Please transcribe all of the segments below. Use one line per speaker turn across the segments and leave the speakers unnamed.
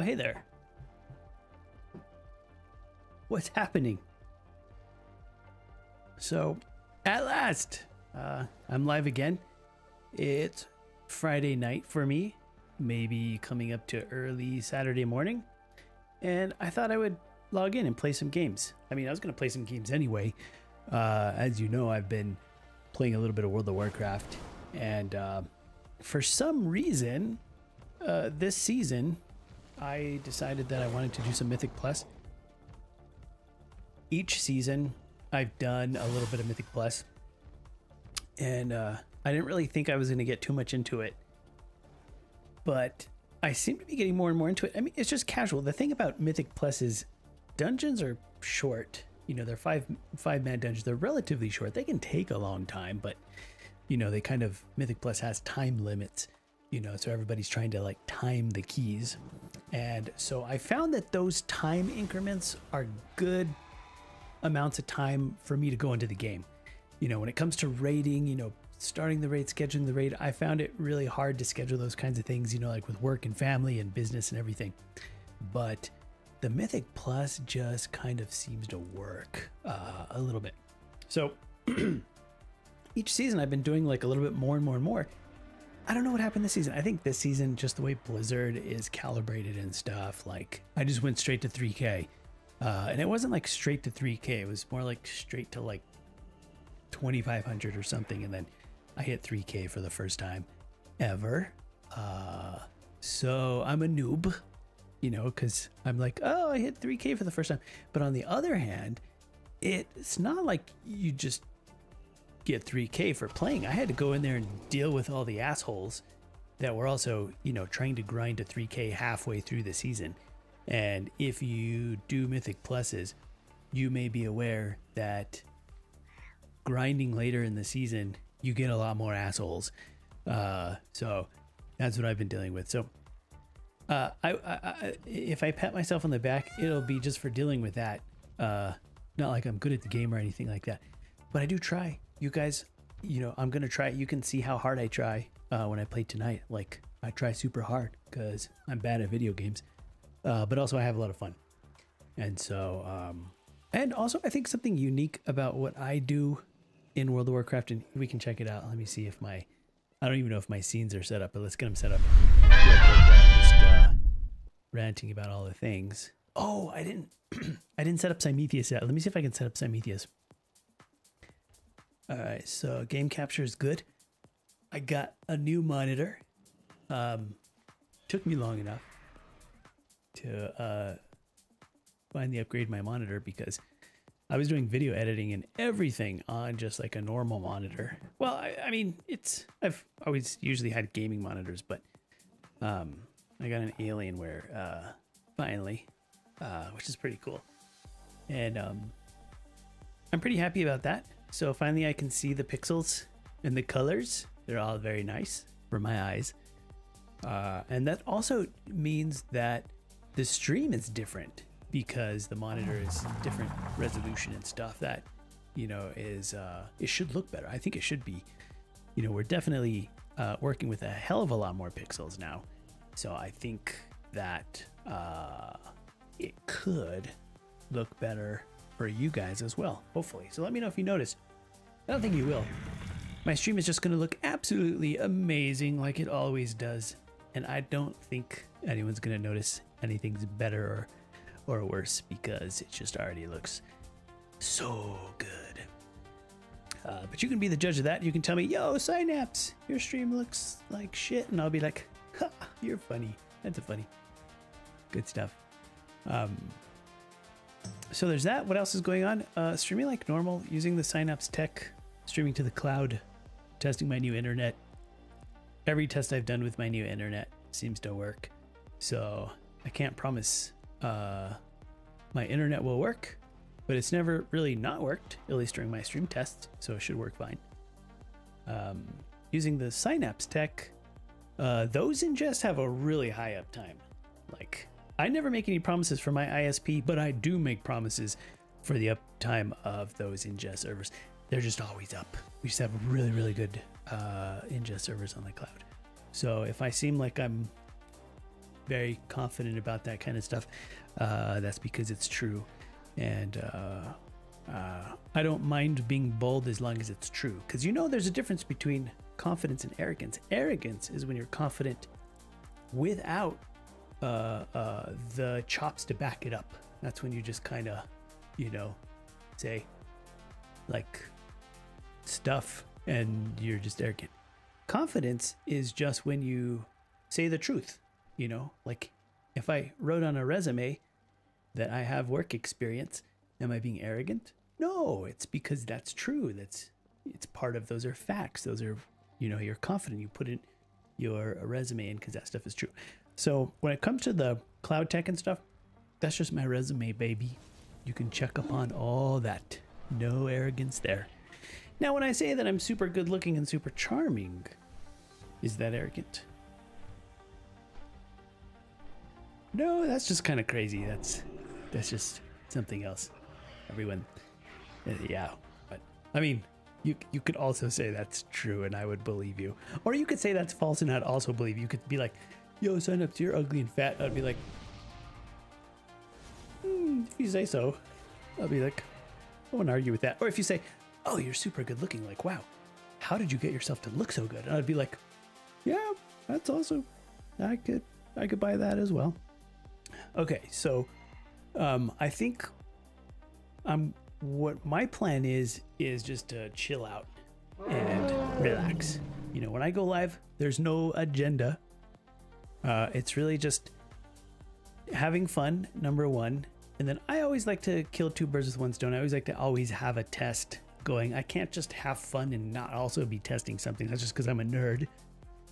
Oh, hey there. What's happening? So, at last, uh, I'm live again. It's Friday night for me, maybe coming up to early Saturday morning. And I thought I would log in and play some games. I mean, I was going to play some games anyway. Uh, as you know, I've been playing a little bit of World of Warcraft. And uh, for some reason, uh, this season, I decided that I wanted to do some Mythic Plus. Each season, I've done a little bit of Mythic Plus, and uh, I didn't really think I was going to get too much into it, but I seem to be getting more and more into it. I mean, it's just casual. The thing about Mythic Plus is dungeons are short. You know, they're five five man dungeons. They're relatively short. They can take a long time, but you know, they kind of Mythic Plus has time limits. You know, so everybody's trying to like time the keys. And so I found that those time increments are good amounts of time for me to go into the game. You know, when it comes to raiding, you know, starting the raid, scheduling the raid, I found it really hard to schedule those kinds of things, you know, like with work and family and business and everything. But the Mythic Plus just kind of seems to work uh, a little bit. So each season I've been doing like a little bit more and more and more. I don't know what happened this season. I think this season, just the way Blizzard is calibrated and stuff, like I just went straight to 3K. Uh, and it wasn't like straight to 3K, it was more like straight to like 2500 or something. And then I hit 3K for the first time ever. Uh, so I'm a noob, you know, because I'm like, oh, I hit 3K for the first time. But on the other hand, it's not like you just get 3K for playing. I had to go in there and deal with all the assholes that were also, you know, trying to grind to 3K halfway through the season. And if you do Mythic Pluses, you may be aware that grinding later in the season, you get a lot more assholes. Uh, so that's what I've been dealing with. So uh, I, I, I, if I pat myself on the back, it'll be just for dealing with that. Uh, not like I'm good at the game or anything like that, but I do try. You guys, you know, I'm gonna try. You can see how hard I try uh, when I play tonight. Like I try super hard because I'm bad at video games uh, but also I have a lot of fun. And so, um, and also I think something unique about what I do in World of Warcraft, and we can check it out. Let me see if my, I don't even know if my scenes are set up, but let's get them set up. Just uh, ranting about all the things. Oh, I didn't, I didn't set up Scymetheus yet. Let me see if I can set up Scymetheus. All right, so game capture is good. I got a new monitor. Um, took me long enough to uh, finally upgrade my monitor because I was doing video editing and everything on just like a normal monitor. Well, I, I mean, it's I've always usually had gaming monitors, but um, I got an Alienware uh, finally, uh, which is pretty cool, and um, I'm pretty happy about that. So finally, I can see the pixels and the colors. They're all very nice for my eyes. Uh, and that also means that the stream is different because the monitor is different resolution and stuff that you know is uh it should look better i think it should be you know we're definitely uh working with a hell of a lot more pixels now so i think that uh it could look better for you guys as well hopefully so let me know if you notice i don't think you will my stream is just going to look absolutely amazing like it always does and i don't think anyone's going to notice anything's better or, or worse because it just already looks so good. Uh, but you can be the judge of that. You can tell me, yo, Psynaps, your stream looks like shit. And I'll be like, ha, you're funny. That's a funny. Good stuff. Um, so there's that. What else is going on? Uh, streaming like normal, using the Psynaps tech, streaming to the cloud, testing my new internet. Every test I've done with my new internet seems to work. So I can't promise uh, my internet will work, but it's never really not worked, at least during my stream tests, so it should work fine. Um, using the Psynaps tech, uh, those ingests have a really high uptime. Like, I never make any promises for my ISP, but I do make promises for the uptime of those ingest servers. They're just always up. We just have really, really good uh, ingest servers on the cloud. So if I seem like I'm very confident about that kind of stuff, uh, that's because it's true. And uh, uh, I don't mind being bold as long as it's true. Because you know, there's a difference between confidence and arrogance. Arrogance is when you're confident without uh, uh, the chops to back it up. That's when you just kind of, you know, say like stuff and you're just arrogant. Confidence is just when you say the truth, you know, like if I wrote on a resume that I have work experience, am I being arrogant? No, it's because that's true. That's it's part of those are facts. Those are, you know, you're confident. You put in your resume in because that stuff is true. So when it comes to the cloud tech and stuff, that's just my resume, baby. You can check up on all that. No arrogance there. Now, when I say that I'm super good looking and super charming, is that arrogant? No, that's just kind of crazy. That's that's just something else. Everyone, uh, yeah. But I mean, you you could also say that's true, and I would believe you. Or you could say that's false, and I'd also believe you. Could be like, "Yo, sign up to your ugly and fat." I'd be like, hmm, "If you say so," I'll be like, "I won't argue with that." Or if you say, "Oh, you're super good looking," like, "Wow, how did you get yourself to look so good?" And I'd be like, "Yeah, that's also, I could I could buy that as well." Okay, so um, I think um, what my plan is is just to chill out and relax. You know, when I go live, there's no agenda. Uh, it's really just having fun, number one. And then I always like to kill two birds with one stone. I always like to always have a test going. I can't just have fun and not also be testing something. That's just because I'm a nerd.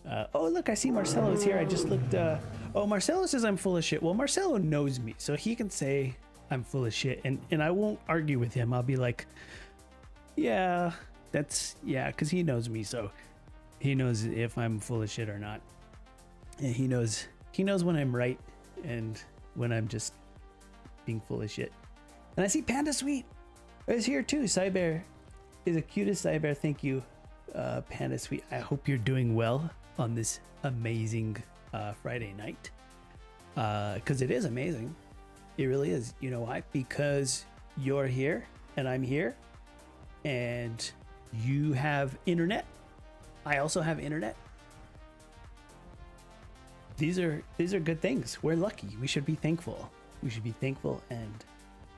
Uh, oh, look, I see Marcelo is here. I just looked. Uh, oh, Marcelo says I'm full of shit. Well, Marcelo knows me, so he can say I'm full of shit, and and I won't argue with him. I'll be like, yeah, that's yeah, because he knows me, so he knows if I'm full of shit or not. And he knows he knows when I'm right and when I'm just being full of shit. And I see Panda Sweet is here too. Cyber is the cutest Cyber. Thank you, uh, Panda Sweet. I hope you're doing well on this amazing uh, Friday night because uh, it is amazing. It really is. You know why? Because you're here and I'm here and you have internet. I also have internet. These are these are good things. We're lucky. We should be thankful. We should be thankful and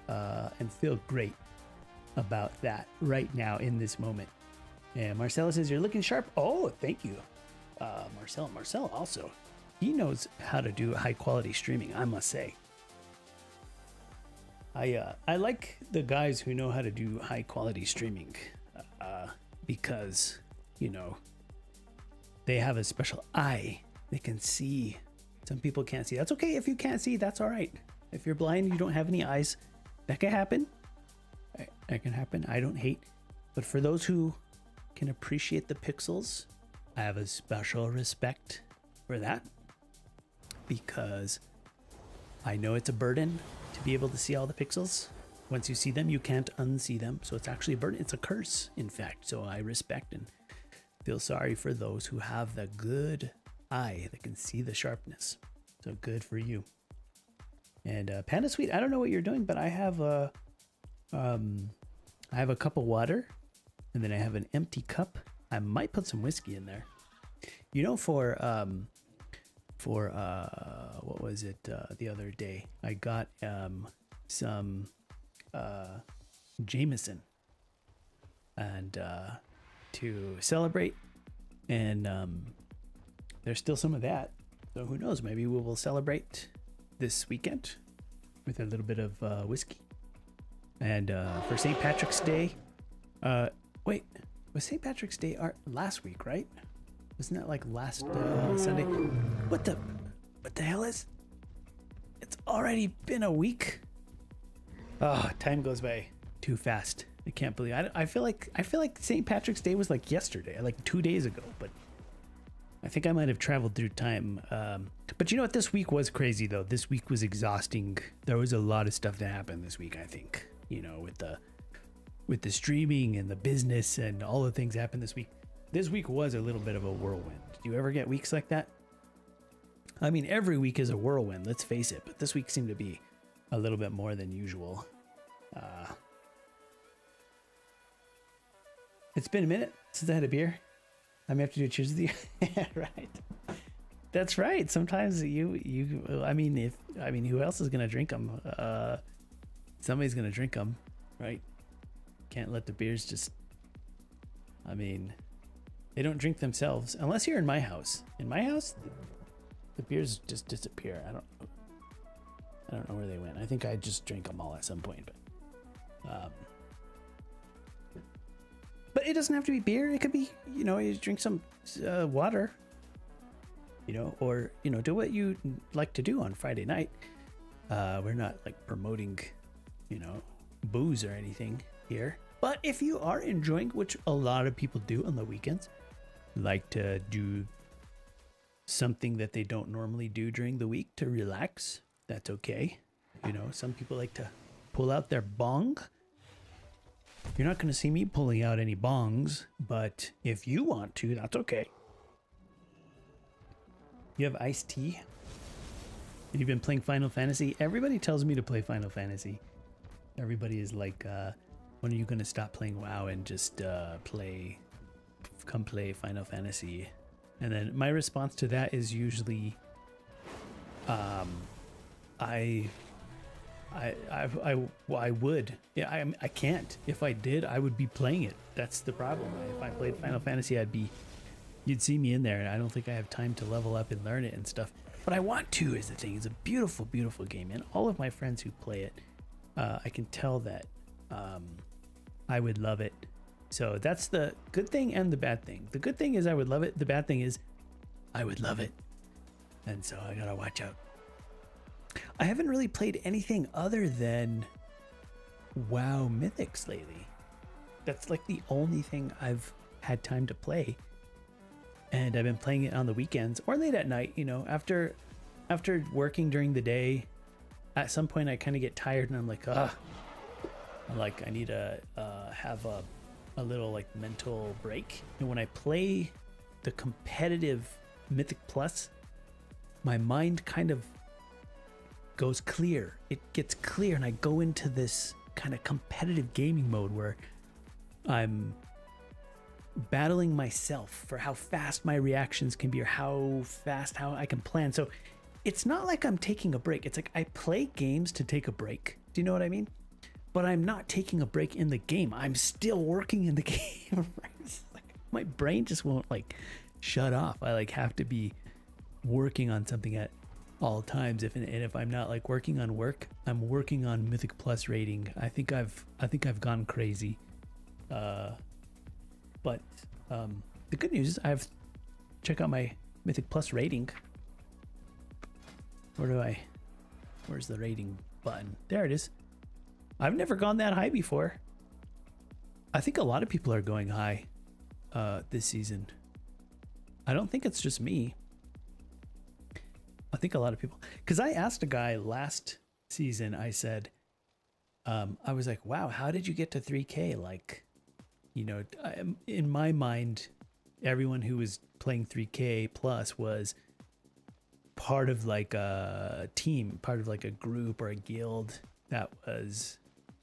uh, and feel great about that right now in this moment. And Marcella says you're looking sharp. Oh, thank you uh, Marcel. Marcel also, he knows how to do high quality streaming. I must say. I uh, I like the guys who know how to do high quality streaming, uh, because you know they have a special eye. They can see. Some people can't see. That's okay if you can't see. That's all right. If you're blind, you don't have any eyes. That can happen. That can happen. I don't hate. But for those who can appreciate the pixels I have a special respect for that because I know it's a burden to be able to see all the pixels. Once you see them, you can't unsee them. So it's actually a burden. It's a curse, in fact. So I respect and feel sorry for those who have the good eye that can see the sharpness. So good for you. And uh, Panda Sweet, I don't know what you're doing, but I have a, um, I have a cup of water, and then I have an empty cup, I might put some whiskey in there. You know, for um, for uh, what was it uh, the other day? I got um some uh, Jameson, and uh, to celebrate, and um, there's still some of that. So who knows? Maybe we will celebrate this weekend with a little bit of uh, whiskey. And uh, for St. Patrick's Day, uh, wait, was St. Patrick's Day art last week, right? Wasn't that like last uh, Sunday? What the, what the hell is? It's already been a week. Oh, time goes by too fast. I can't believe. I, I feel like I feel like St. Patrick's Day was like yesterday, like two days ago. But I think I might have traveled through time. Um, but you know what? This week was crazy though. This week was exhausting. There was a lot of stuff that happened this week. I think you know with the with the streaming and the business and all the things happened this week. This week was a little bit of a whirlwind. Do you ever get weeks like that? I mean, every week is a whirlwind, let's face it, but this week seemed to be a little bit more than usual. Uh, it's been a minute since I had a beer. I may have to do cheers with you. right. That's right. Sometimes you you I mean if I mean who else is gonna drink them? Uh, somebody's gonna drink them, right? Can't let the beers just. I mean, they don't drink themselves unless you're in my house. In my house, the, the beers just disappear. I don't. I don't know where they went. I think I just drank them all at some point, but. Um, but it doesn't have to be beer. It could be, you know, you drink some uh, water, you know, or you know, do what you like to do on Friday night. Uh, we're not like promoting, you know, booze or anything here. But if you are enjoying, which a lot of people do on the weekends, like to do something that they don't normally do during the week to relax, that's okay. You know, some people like to pull out their bong. You're not going to see me pulling out any bongs, but if you want to, that's okay. You have iced tea? You've been playing Final Fantasy? Everybody tells me to play Final Fantasy. Everybody is like, uh, when are you going to stop playing WoW and just uh, play, come play Final Fantasy? And then my response to that is usually, um, I, I, I, I, I would. Yeah, I, I can't. If I did, I would be playing it. That's the problem. If I played Final Fantasy, I'd be, you'd see me in there, and I don't think I have time to level up and learn it and stuff. But I want to. Is the thing. It's a beautiful, beautiful game, and all of my friends who play it, uh, I can tell that um, I would love it. So that's the good thing and the bad thing. The good thing is I would love it. The bad thing is I would love it. And so I gotta watch out. I haven't really played anything other than WoW Mythics lately. That's like the only thing I've had time to play. And I've been playing it on the weekends or late at night, you know, after after working during the day. At some point I kind of get tired and I'm like, ah, like I need to uh, have a, a little like mental break. And when I play the competitive Mythic Plus, my mind kind of goes clear. It gets clear, and I go into this kind of competitive gaming mode where I'm battling myself for how fast my reactions can be or how fast how I can plan. So it's not like I'm taking a break. It's like I play games to take a break. Do you know what I mean? But I'm not taking a break in the game. I'm still working in the game. like my brain just won't like shut off. I like have to be working on something at all times. If and if I'm not like working on work, I'm working on Mythic Plus rating. I think I've I think I've gone crazy. Uh, but um, the good news is I've check out my Mythic Plus rating. Where do I? Where's the rating button? There it is. I've never gone that high before. I think a lot of people are going high uh, this season. I don't think it's just me. I think a lot of people, because I asked a guy last season, I said, um, I was like, wow, how did you get to 3K? Like, you know, I, in my mind, everyone who was playing 3K plus was part of like a team, part of like a group or a guild that was,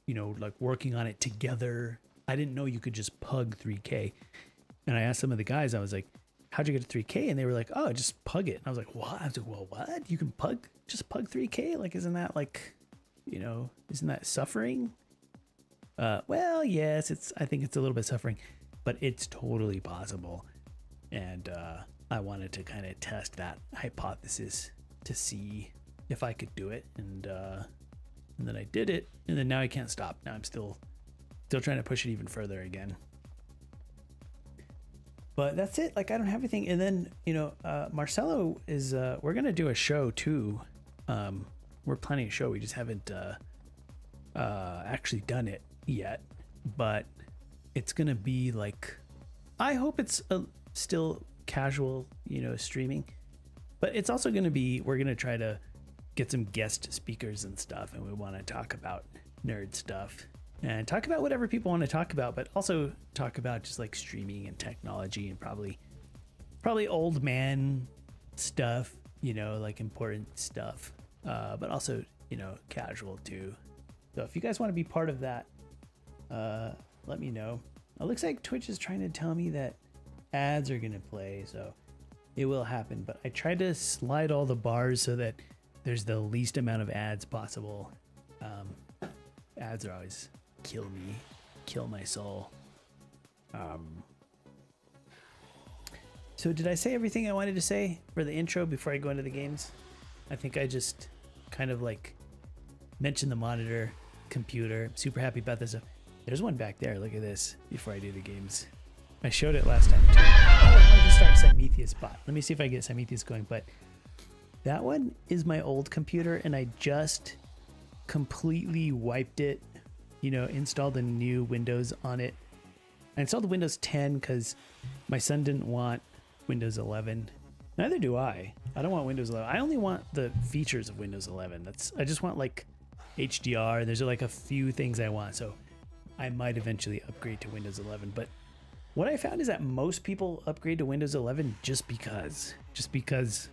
you know, like working on it together. I didn't know you could just pug 3K. And I asked some of the guys, I was like, how'd you get to 3K? And they were like, oh, just pug it. And I was like, what? I was like, well, what? You can pug, just pug 3K? Like, isn't that like, you know, isn't that suffering? Uh, well, yes, it's, I think it's a little bit suffering, but it's totally possible. And, uh, I wanted to kind of test that hypothesis to see if I could do it. And, uh, and then I did it. And then now I can't stop. Now I'm still, still trying to push it even further again but that's it. Like i don't have anything. And then you know uh, marcelo is uh, we're gonna do a show too. Um, we're planning a show. We just haven't uh, uh, actually done it yet but it's gonna be like i hope it's a, still casual you know streaming but it's also gonna be we're gonna try to get some guest speakers and stuff and we want to talk about nerd stuff and talk about whatever people want to talk about, but also talk about just like streaming and technology and probably probably old man stuff. you know, like important stuff, uh, but also, you know, casual too. So if you guys want to be part of that, uh, let me know. It looks like Twitch is trying to tell me that ads are going to play, so it will happen. But I tried to slide all the bars so that there's the least amount of ads possible. Um, ads are always kill me, kill my soul. Um, so did I say everything I wanted to say for the intro before I go into the games? I think I just kind of like mentioned the monitor, computer. Super happy about this. There's one back there. Look at this before I do the games. I showed it last time too. Oh, I wanted to start Cymetheus bot. Let me see if I get Cymetheus going. But that one is my old computer and I just completely wiped it, you know, install the new Windows on it. I installed Windows 10 because my son didn't want Windows 11. Neither do I. I don't want Windows 11. I only want the features of Windows 11. That's I just want like HDR. There's like a few things I want. So I might eventually upgrade to Windows 11. But what I found is that most people upgrade to Windows 11 just because, just because,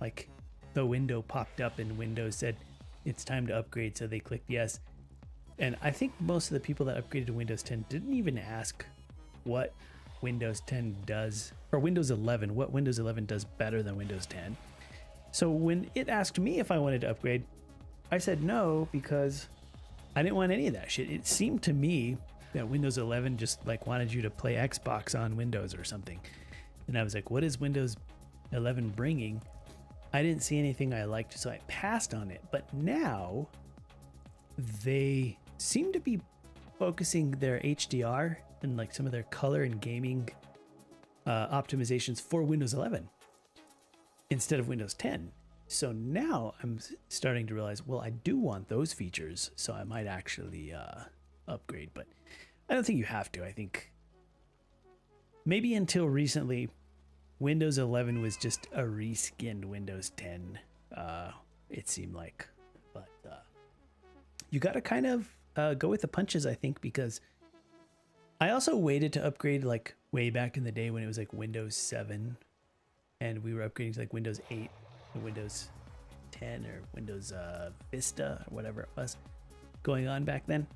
like, the window popped up and Windows said it's time to upgrade, so they clicked yes. And I think most of the people that upgraded to Windows 10 didn't even ask what Windows 10 does, or Windows 11, what Windows 11 does better than Windows 10. So when it asked me if I wanted to upgrade, I said no because I didn't want any of that shit. It seemed to me that Windows 11 just like wanted you to play Xbox on Windows or something. And I was like, what is Windows 11 bringing? I didn't see anything I liked, so I passed on it. But now they seem to be focusing their HDR and like some of their color and gaming uh, optimizations for Windows 11 instead of Windows 10. So now I'm starting to realize, well, I do want those features, so I might actually uh, upgrade. But I don't think you have to. I think maybe until recently, Windows 11 was just a reskinned Windows 10. Uh, it seemed like, but uh, you got to kind of uh, go with the punches, I think, because I also waited to upgrade like way back in the day when it was like Windows 7, and we were upgrading to like Windows 8 and Windows 10 or Windows uh, Vista or whatever it was going on back then.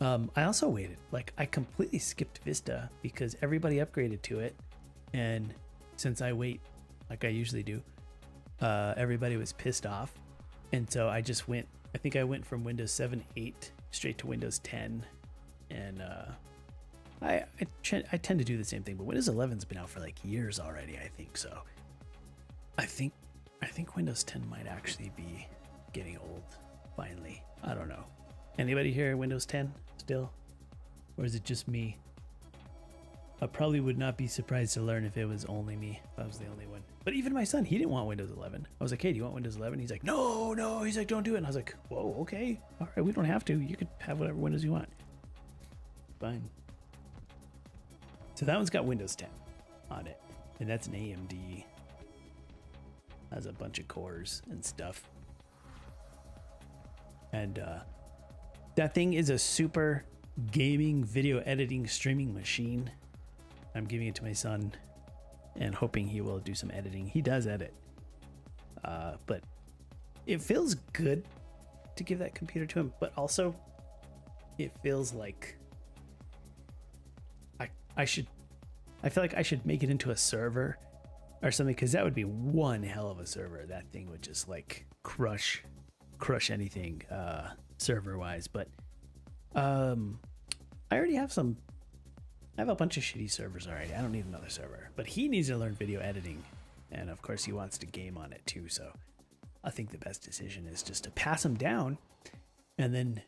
Um, I also waited. Like I completely skipped Vista because everybody upgraded to it, and since I wait like I usually do, uh, everybody was pissed off, and so I just went. I think I went from Windows 7, 8 straight to Windows 10, and uh, I I, I tend to do the same thing. But Windows 11's been out for like years already. I think so. I think I think Windows 10 might actually be getting old finally. I don't know. Anybody here Windows 10 still? Or is it just me? I probably would not be surprised to learn if it was only me. I was the only one. But even my son, he didn't want Windows 11. I was like, hey, do you want Windows 11? He's like, no, no. He's like, don't do it. And I was like, whoa, okay. All right, we don't have to. You could have whatever Windows you want. Fine. So that one's got Windows 10 on it. And that's an AMD has a bunch of cores and stuff. And uh, that thing is a super gaming, video editing, streaming machine. I'm giving it to my son and hoping he will do some editing. He does edit. Uh, but it feels good to give that computer to him, but also it feels like I I should I feel like I should make it into a server or something because that would be one hell of a server that thing would just like crush crush anything uh server wise but um i already have some i have a bunch of shitty servers already. I don't need another server. But he needs to learn video editing. And of course he wants to game on it too. So i think the best decision is just to pass him down. And then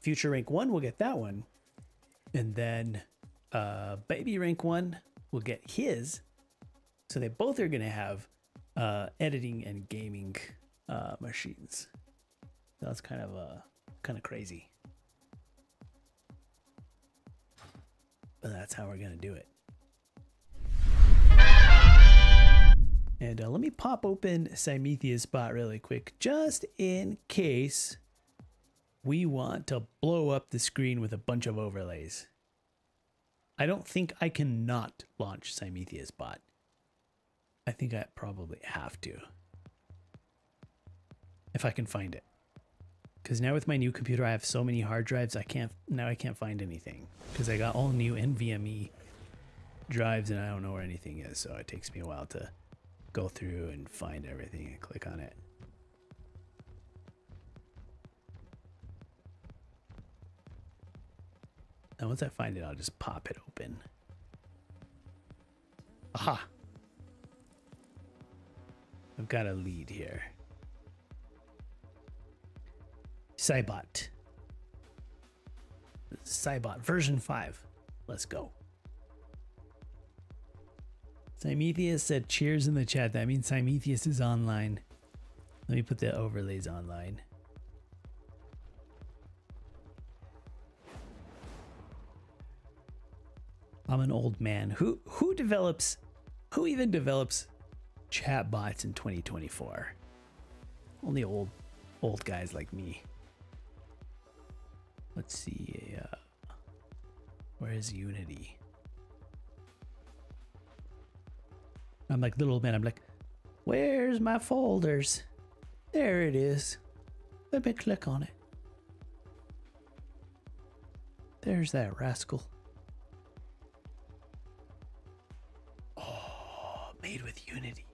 future rank one will get that one. And then uh baby rank one will get his. So they both are going to have uh, editing and gaming uh, machines. That's kind of uh, kind of crazy. But that's how we're going to do it. And uh, let me pop open Cymetheus bot really quick, just in case we want to blow up the screen with a bunch of overlays. I don't think I can not launch Cymetheus bot. I think I probably have to. if I can find it. Because now with my new computer, I have so many hard drives. I can't now. I can't find anything because I got all new NVMe drives, and I don't know where anything is. So it takes me a while to go through and find everything and click on it. And once I find it, I'll just pop it open. Aha! I've got a lead here. Cybot. Cybot version 5. Let's go. Simetheus said cheers in the chat. That means Simetheus is online. Let me put the overlays online. I'm an old man. Who who develops who even develops chatbots in 2024? Only old old guys like me. Let's see. Uh, where is Unity? I'm like little man. I'm like, where's my folders? There it is. Let me click on it. There's that rascal. Oh, made with Unity.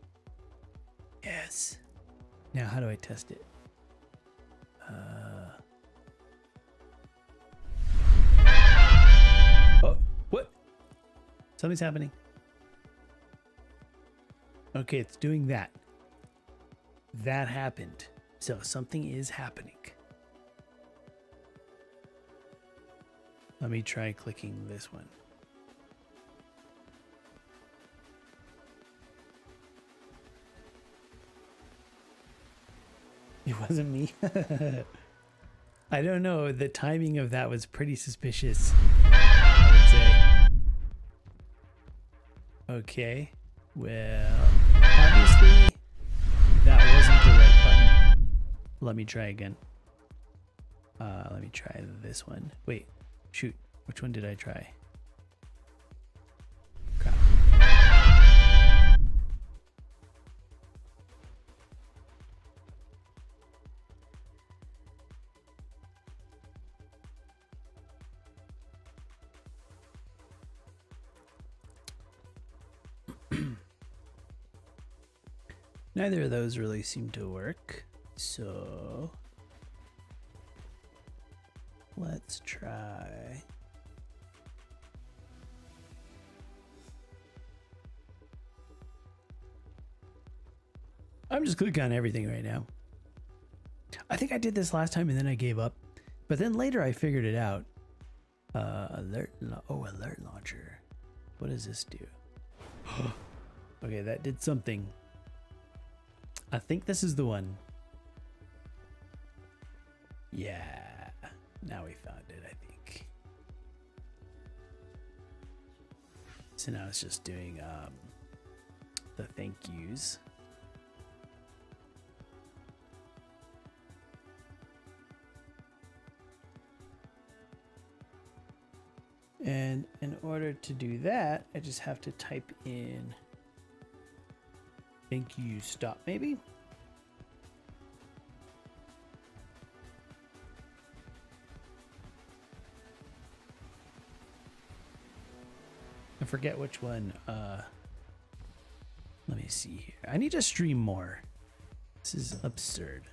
Yes. Now, how do I test it? Something's happening. Okay, it's doing that. That happened. So something is happening. Let me try clicking this one. It wasn't me. I don't know. The timing of that was pretty suspicious. Okay. Well, obviously that wasn't the right button. Let me try again. Uh, let me try this one. Wait, shoot. Which one did I try? Neither of those really seem to work. So let's try. I'm just clicking on everything right now. I think I did this last time and then I gave up. But then later I figured it out. Uh, alert. Oh, alert launcher. What does this do? okay, that did something. I think this is the one. Yeah. Now we found it, I think. So now it's just doing um, the thank yous. And in order to do that, I just have to type in thank you stop maybe. I forget which one. Uh, let me see here. I need to stream more. This is absurd.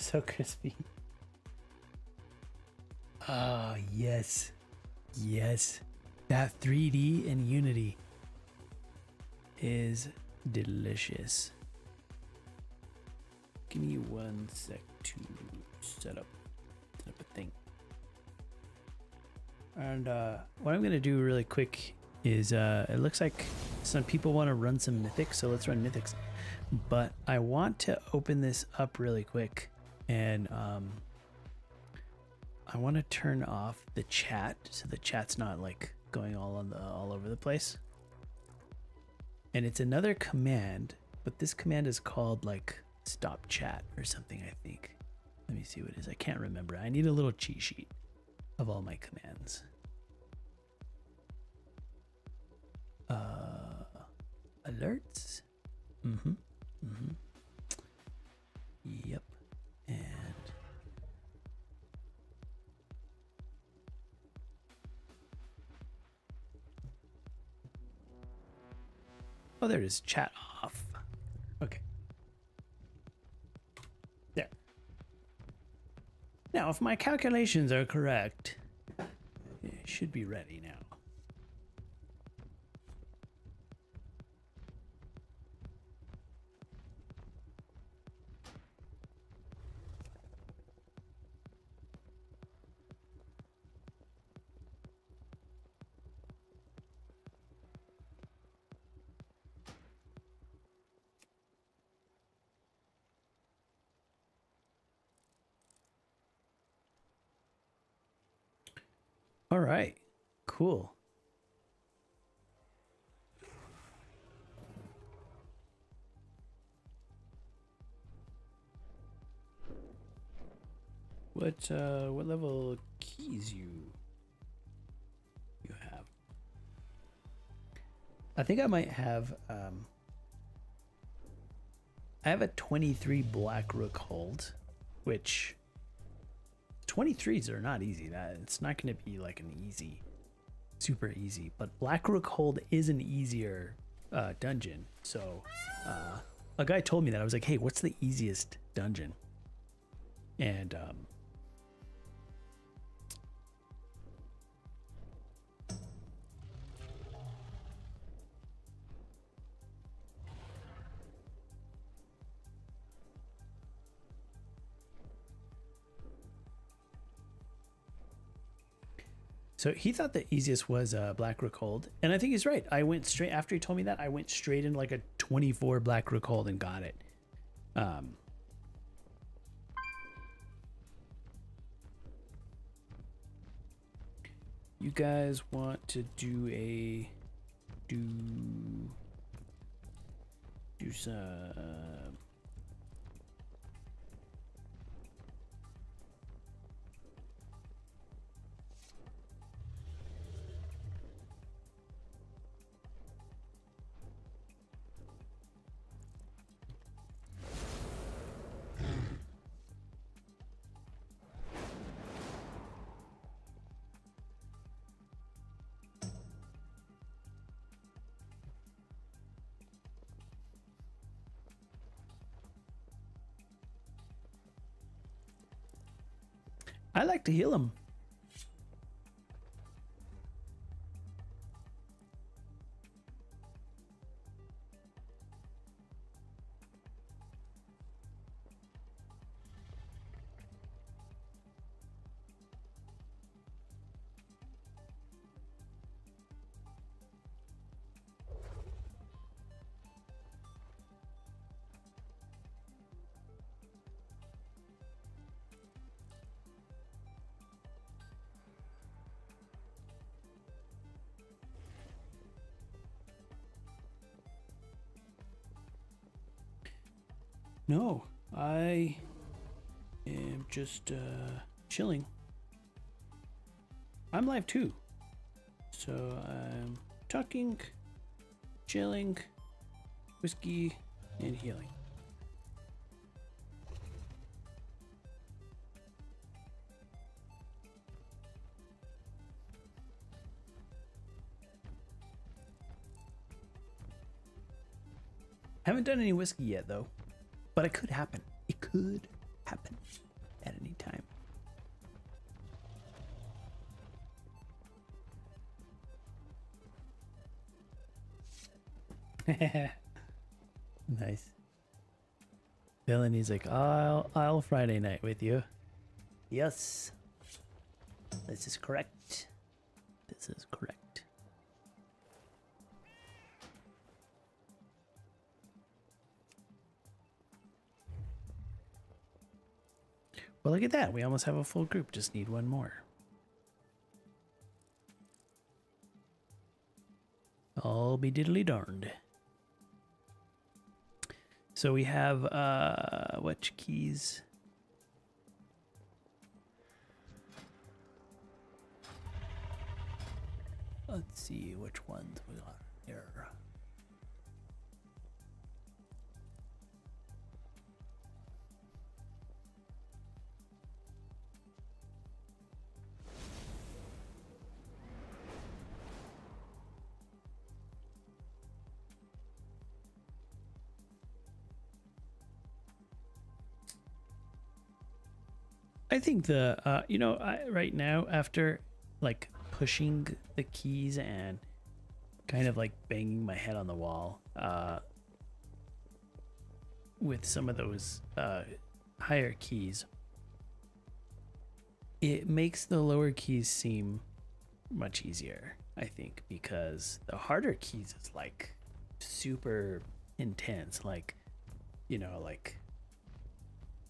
so crispy. Ah, oh, yes. Yes. That 3D in Unity is delicious. Give me one sec to set up, set up a thing. And uh, what I'm going to do really quick is uh, it looks like some people want to run some mythics, so let's run mythics. But I want to open this up really quick and um, I want to turn off the chat so the chat's not like going all on the all over the place. And it's another command, but this command is called like stop chat or something, I think. Let me see what it is. I can't remember. I need a little cheat sheet of all my commands. Uh, alerts. Mm-hmm. Mm-hmm. Yep. Oh, there it is. Chat off. Okay. There. Now, if my calculations are correct, it should be ready now. All right. Cool. What uh what level keys you you have? I think I might have um I have a 23 black rook hold, which 23s are not easy. That it's not going to be like an easy, super easy. But Black Rook Hold is an easier uh, dungeon. So uh, a guy told me that I was like, "Hey, what's the easiest dungeon?" And um, So he thought the easiest was uh, Black Rook Hold, and I think he's right. I went straight after he told me that. I went straight into like a 24 Black Rook Hold and got it. Um, you guys want to do a do do some I like to heal him. No, I am just uh, chilling. I'm live too. So I'm talking, chilling, whiskey, and healing. Haven't done any whiskey yet though. But it could happen. It could happen at any time. nice. Villain, like, I'll, I'll Friday night with you. Yes. This is correct. This is correct. Well, look at that. We almost have a full group. Just need one more. I'll be diddly darned. So we have uh which keys? Let's see which ones we got I think the uh, you know I, right now after like pushing the keys and kind of like banging my head on the wall uh, with some of those uh, higher keys, it makes the lower keys seem much easier. I think because the harder keys is like super intense, like you know, like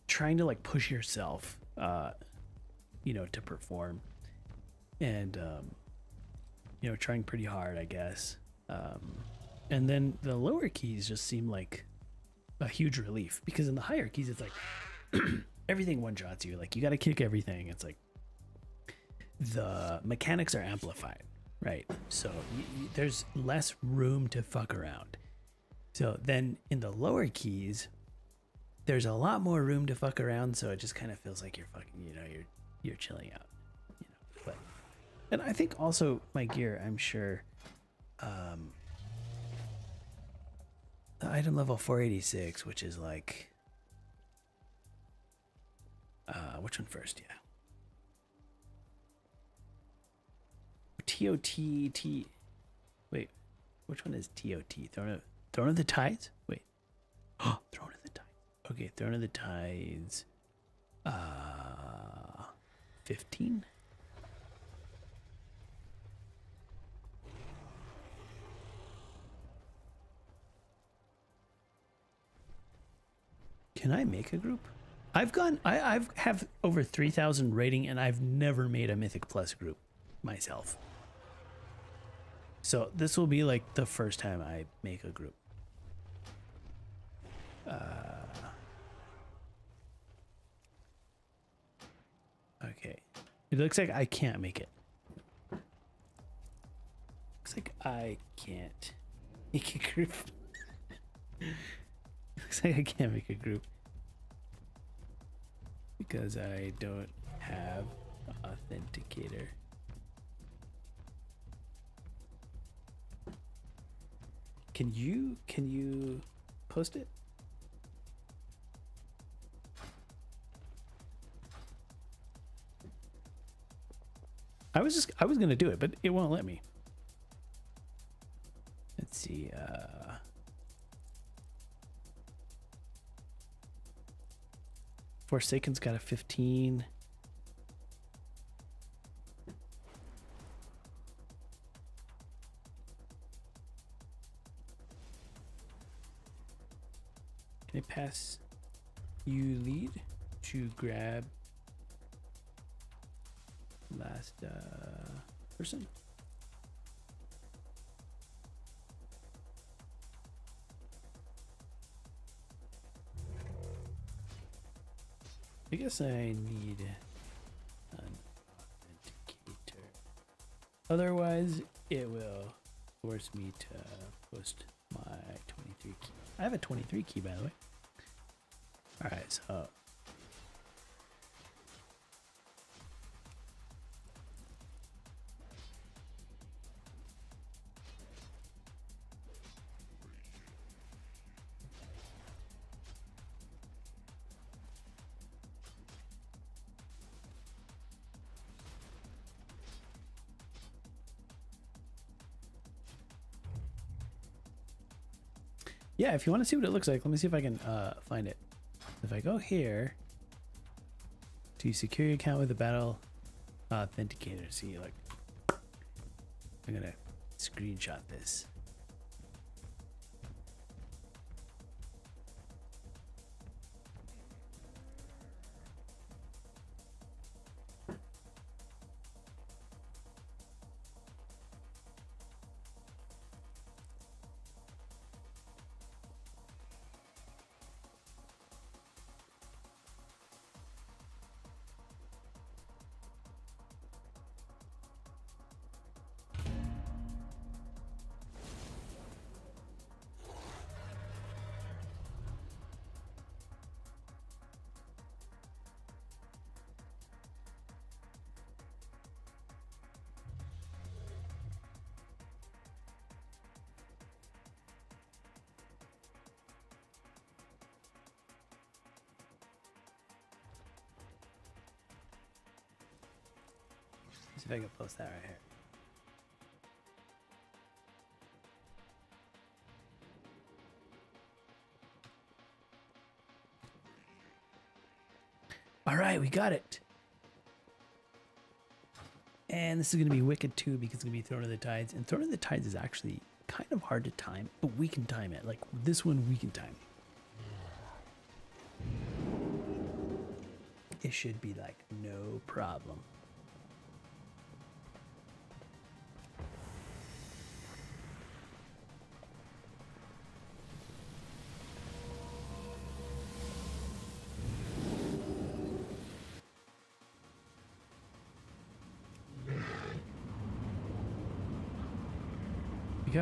trying to like push yourself uh, you know, to perform, and um, you know, trying pretty hard, I guess. Um, and then the lower keys just seem like a huge relief because in the higher keys, it's like everything one shots you. Like you got to kick everything. It's like the mechanics are amplified, right? So there's less room to fuck around. So then in the lower keys, there's a lot more room to fuck around, so it just kind of feels like you're fucking, you know, you're you're chilling out, you know. But and I think also my gear, I'm sure, um, the item level 486, which is like, uh, which one first? Yeah. TOT T. Wait, which one is TOT? Throne of Throne of the Tides. Wait, oh, Throne of. Okay, Throne of the Tides. Uh, fifteen. Can I make a group? I've gone. I I've have over three thousand rating, and I've never made a Mythic Plus group myself. So this will be like the first time I make a group. Uh, okay. It looks like I can't make it. Looks like I can't make a group. looks like I can't make a group. Because I don't have authenticator. Can you can you post it? I was just I was gonna do it, but it won't let me. Let's see. Uh, Forsaken's got a 15. Can I pass you lead to grab last uh, person? I guess I need an authenticator. Otherwise, it will force me to post my 23 key. I have a 23 key, by the way. All right, so yeah, if you want to see what it looks like, let me see if I can uh, find it. If I go here to secure your account with a battle authenticator, see, like, I'm gonna screenshot this. That right here. All right, we got it. And this is going to be wicked too because it's going to be Throne of the Tides. And Throne of the Tides is actually kind of hard to time, but we can time it. Like this one, we can time. It should be like no problem.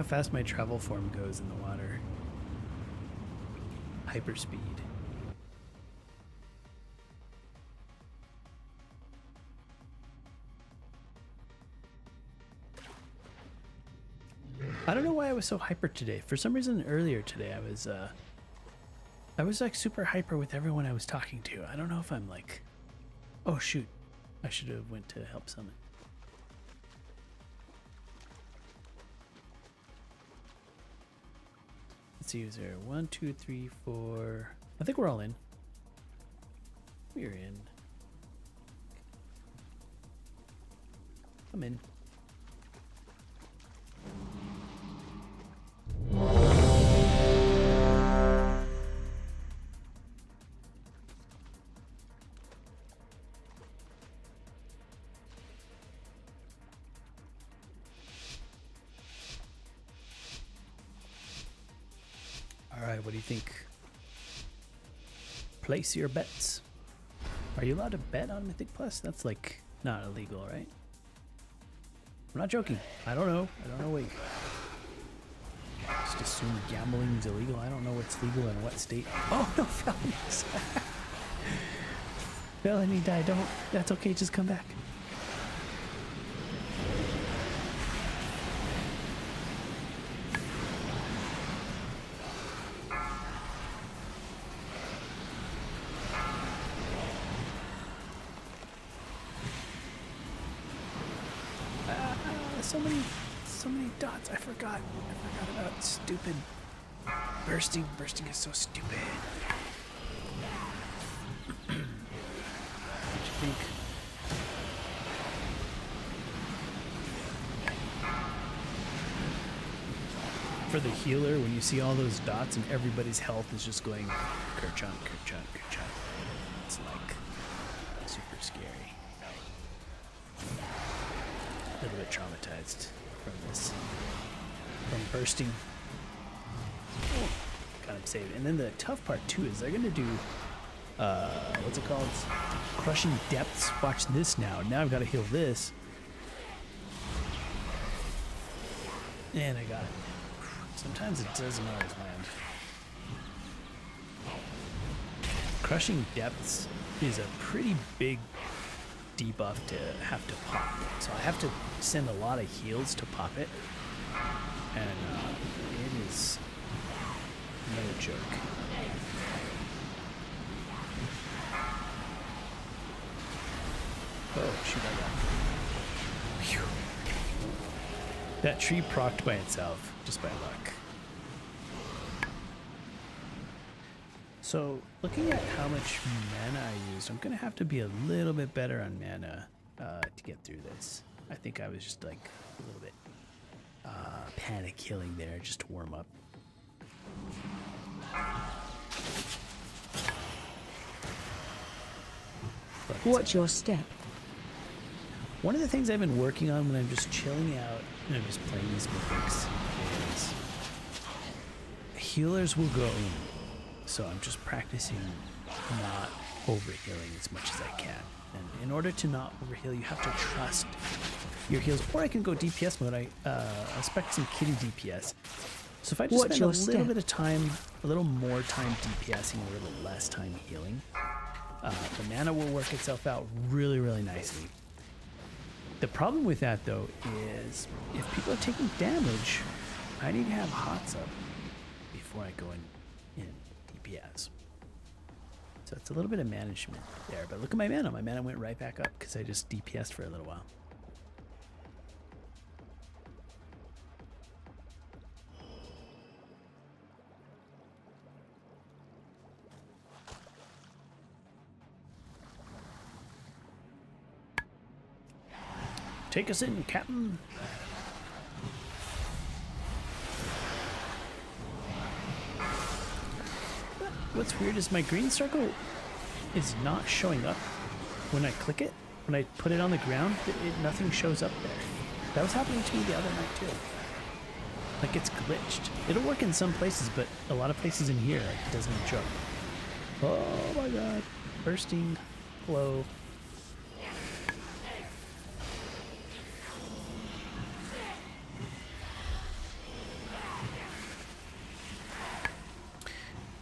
Fast my travel form goes in the water. Hyperspeed. I don't know why I was so hyper today. For some reason earlier today I was uh I was like super hyper with everyone I was talking to. I don't know if I'm like Oh shoot. I should have went to help summon. Let's who's there. One, two, three, four. I think we're all in. We're in. I'm in. Place your bets. Are you allowed to bet on Mythic Plus? That's like not illegal, right? I'm not joking. I don't know. I don't know. Wait. Just assume gambling's illegal. I don't know what's legal in what state. Oh no, felonies. Felony die. Don't. That's okay. Just come back. Ah, so many, so many dots. I forgot. I forgot about stupid bursting. Bursting is so stupid. what do you think? For the healer, when you see all those dots and everybody's health is just going kerchunk, kerchunk, kerchunk, it's like super scary a little bit traumatized from this, from bursting. Saved. And then the tough part too is they're gonna do, uh, what's it called? Crushing depths. Watch this now. Now I've got to heal this. And I got it. Sometimes it doesn't always land. Crushing depths is a pretty big debuff to have to pop. So I have to send a lot of heals to pop it. And joke. Oh, shoot, I got Phew. That tree procced by itself, just by luck. So, looking at how much mana I used, I'm going to have to be a little bit better on mana uh, to get through this. I think I was just like a little bit uh, panic killing there just to warm up.
Watch your step.
One of the things I've been working on when I'm just chilling out and I'm just playing these mythics is healers will go in. So I'm just practicing not overhealing as much as I can. And in order to not overheal, you have to trust your heals. Or I can go DPS mode. I uh, I spec some kitty DPS. So if I just
Watch
spend a little
step.
bit of time, a little more time DPSing, a little less time healing, uh, the mana will work itself out really, really nicely. The problem with that though is if people are taking damage, I need to have hots up before I go in in DPS. So it's a little bit of management there. But look at my mana. My mana went right back up because I just DPS'd for a little while. Take us in, Captain. What's weird is my green circle is not showing up when I click it. When I put it on the ground, it, it, nothing shows up there. That was happening to me the other night too. Like it's glitched. It'll work in some places, but a lot of places in here it doesn't show. Oh my god. Bursting. Hello.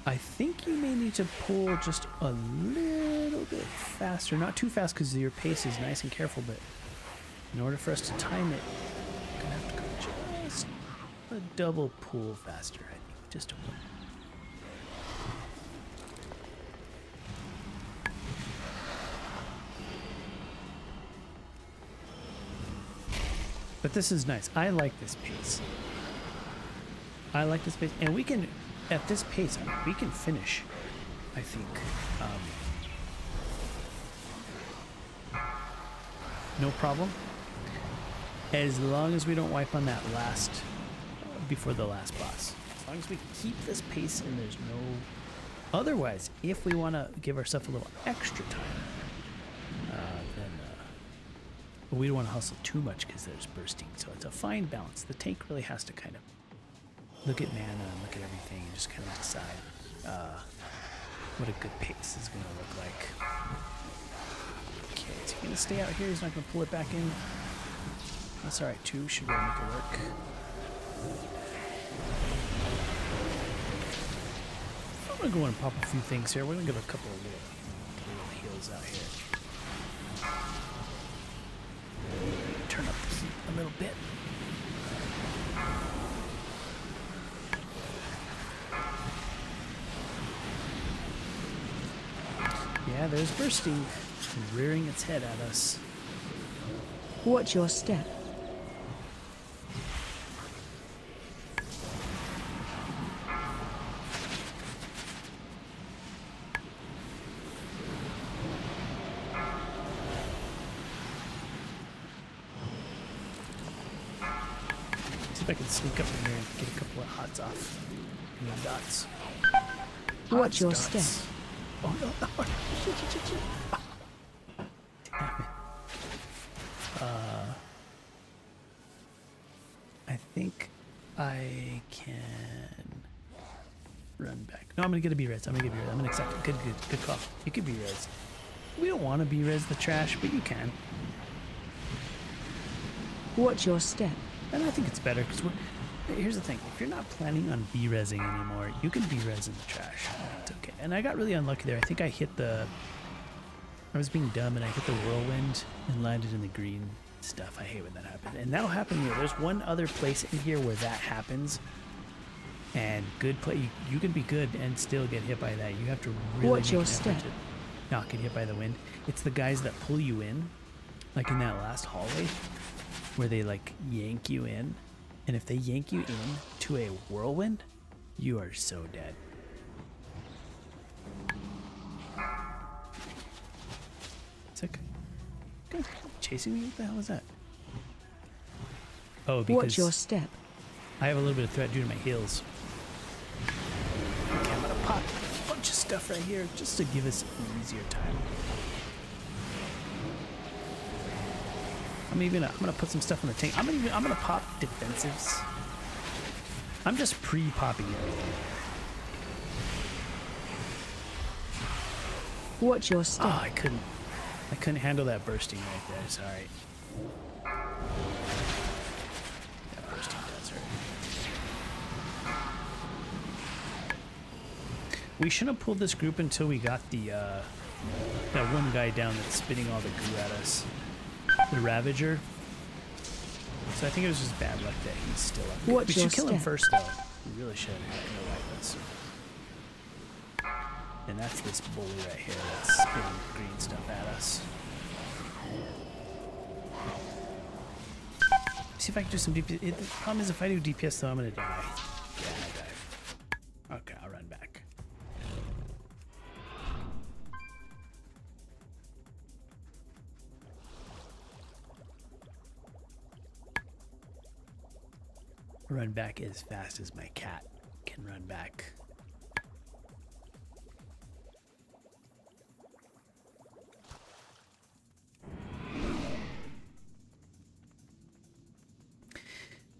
I think you may need to pull just a little bit faster. Not too fast because your pace is nice and careful, but in order for us to time it, we're going to have to go just a double pull faster, I think. Just a little. But this is nice. I like this pace. I like this pace. And we can at this pace, we can finish, I think. Um, no problem. As long as we don't wipe on that last, before the last boss. As long as we keep this pace and there's no... Otherwise, if we want to give ourselves a little extra time, uh, then uh, we don't want to hustle too much because there's bursting. So it's a fine balance. The tank really has to kind of look at mana and look at everything and just kind of decide uh, what a good pace is going to look like. Okay, is he going to stay out here? He's not going to pull it back in? That's alright too, should to make it work. I'm going to go and pop a few things here. We're going to give a couple of little, little heals out here. Turn up the heat a little bit. Yeah, there's bursting, rearing its head at us.
Watch your step.
See if I can sneak up in here and get a couple of hots off. And dots.
Watch your
dots.
step.
Gonna get a B-res. I'm gonna get give you. I'm gonna accept it. Good, good, good call. You could B-res. We don't want to B-res the trash, but you can.
Watch your step.
And I think it's better because we're. Here's the thing: if you're not planning on B-resing anymore, you can B-res in the trash. It's okay. And I got really unlucky there. I think I hit the. I was being dumb and I hit the whirlwind and landed in the green stuff. I hate when that happens. And that'll happen here. There's one other place in here where that happens. And good play. You, you can be good and still get hit by that. You have to really
Watch your step.
not get hit by the wind. It's the guys that pull you in, like in that last hallway, where they like yank you in. And if they yank you in to a whirlwind, you are so dead. Like, good. Chasing me? What the hell is that? Oh, because
Watch your step.
I have a little bit of threat due to my heals. Okay, I'm gonna pop a bunch of stuff right here just to give us an easier time. I'm even I'm gonna put some stuff in the tank. I'm gonna even, I'm gonna pop defensives. I'm just pre-popping everything.
Watch your ah, step.
Oh, I couldn't I couldn't handle that bursting right there. Sorry. That We shouldn't have pulled this group until we got the uh, that one guy down that's spitting all the goo at us. The Ravager. So I think it was just bad luck that he's still up.
Watch
we should kill him first though. We really should. No like this. And that's this bully right here that's spitting green stuff at us. See if I can do some DPS. The problem is if I do DPS though, I'm gonna die. Yeah, I die. Okay, run back as fast as my cat can run back.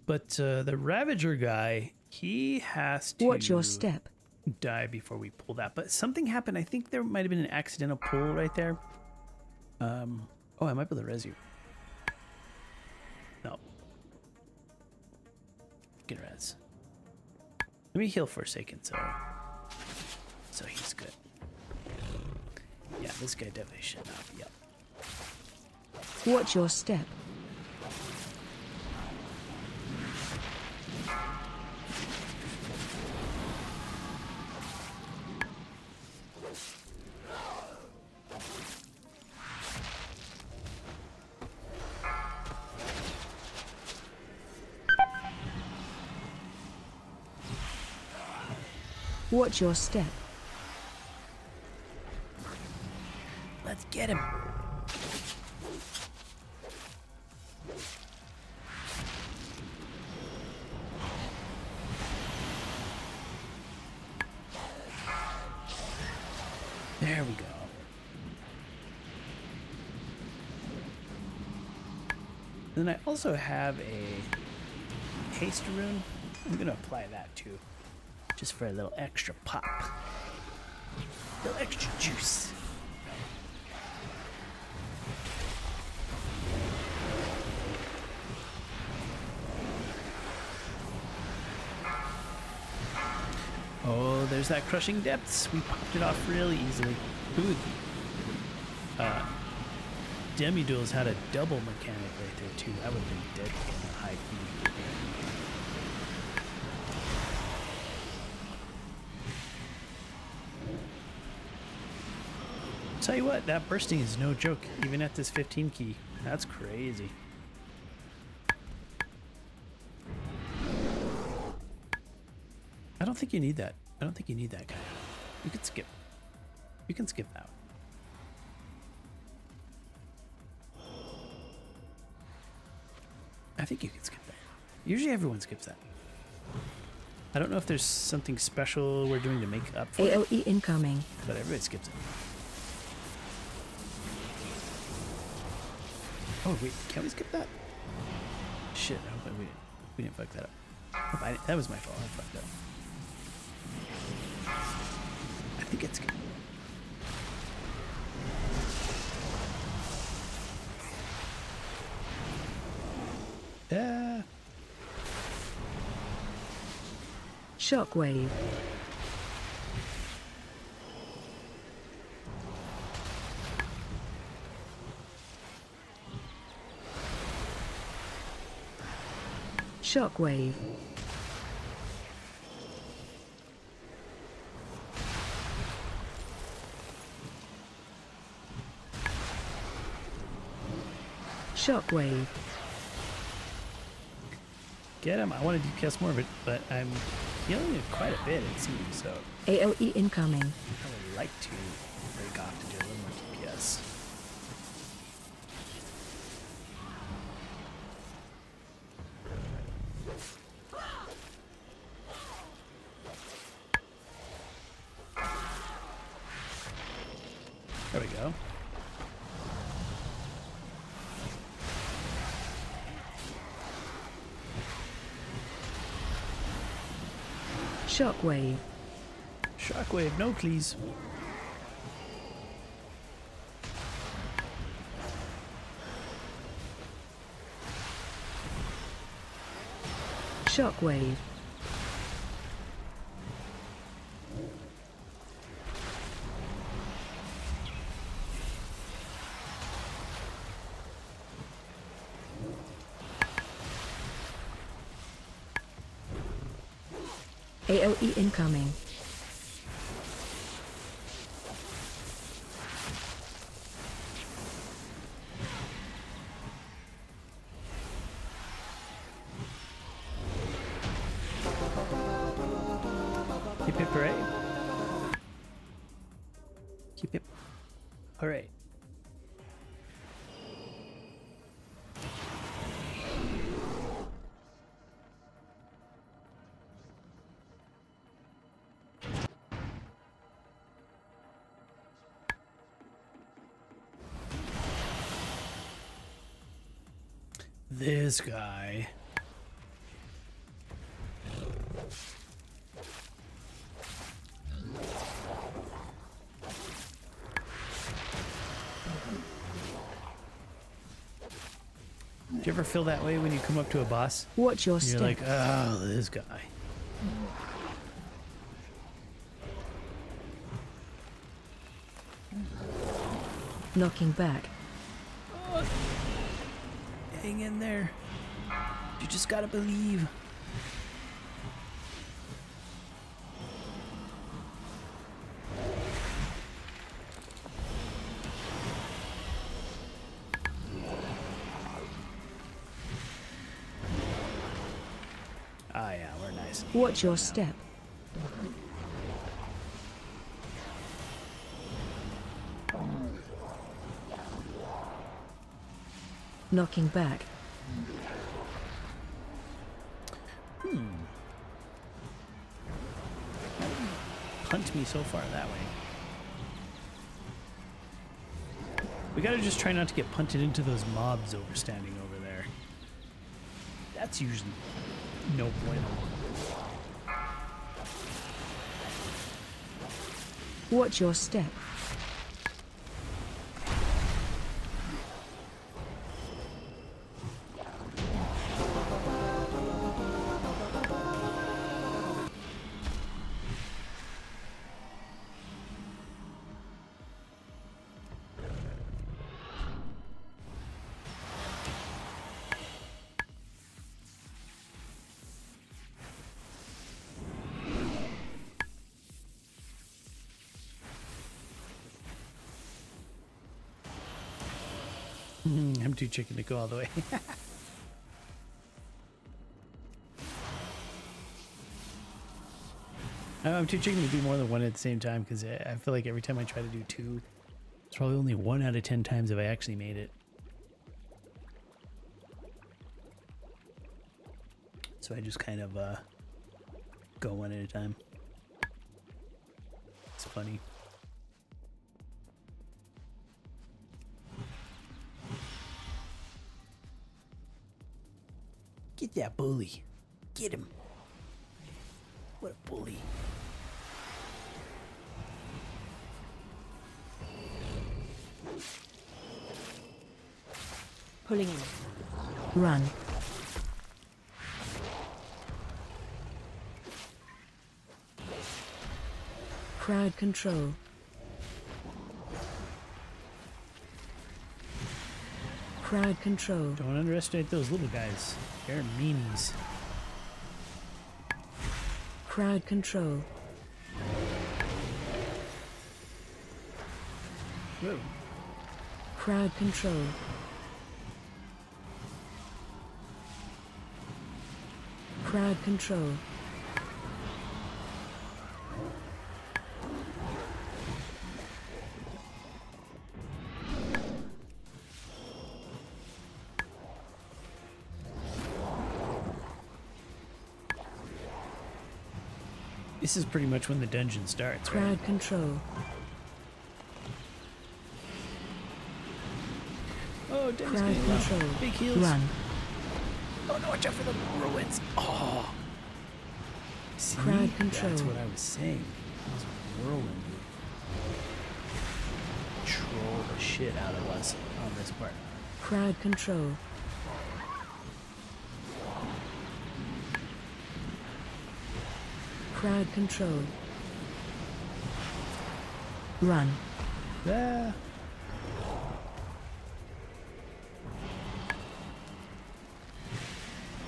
But uh, the Ravager guy, he has to
Watch your step.
die before we pull that. But something happened. I think there might have been an accidental pull right there. Um. Oh, I might be able to res you. Res. Let me heal Forsaken, so so he's good. Yeah, this guy definitely should not be up.
Watch your step. Watch your step.
Let's get him. There we go. Then I also have a haste rune. I'm gonna apply that too, just for a little extra pop, a little extra juice. Oh, there's that crushing depths. We popped it off really easily. Ooh. Uh, Demi Duels had a double mechanic right there too. That would have been dead high feed. Tell you what, that bursting is no joke, even at this 15 key. That's crazy. I don't think you need that. I don't think you need that guy. You can skip. You can skip that. I think you can skip that. Usually everyone skips that. I don't know if there's something special we're doing to make up for it,
AOE incoming.
but everybody skips it. Oh wait, can we skip that? Shit, I hope we didn't. We didn't fuck that up. Hope I that was my fault. I fucked up. I think it's good. Yeah.
Shockwave. Shockwave. Shockwave.
Get him. I want to DPS more of it, but I'm healing it quite a bit, it seems. So
AOE incoming.
I would like to break off to do a little more DPS. There we go.
Shockwave.
Shockwave, no please.
Shockwave. AOE incoming.
This guy. Do you ever feel that way when you come up to a boss?
Watch your
You're
step.
like, oh, this guy.
Knocking back.
Hang in there. You just gotta believe. Ah, yeah, we're nice.
Watch your step. Knocking back. Hmm.
Punt me so far that way. We gotta just try not to get punted into those mobs over standing over there. That's usually no bueno.
Watch your step.
Too chicken to go all the way. I'm too chicken to do more than one at the same time because I I feel like every time I try to do two, it's probably only one out of ten times have I actually made it. So I just kind of uh, go one at a time. It's funny. Get that bully. Get him. What a bully.
Pulling in. Run. Crowd control. Crowd control.
Don't underestimate those little guys. They're meanies.
Crowd control.
Whoa.
Crowd control. Crowd control.
This is pretty much when the dungeon starts, right?
Crowd control.
Oh, Dennis
Crowd
getting low.
control.
Big heals.
Run.
Oh no, watch out for the ruins. Oh. See?
Crowd
That's what I was saying. It was whirlwind. Troll the shit out of us on this part.
Crowd control. Crowd control. Run.
Ah.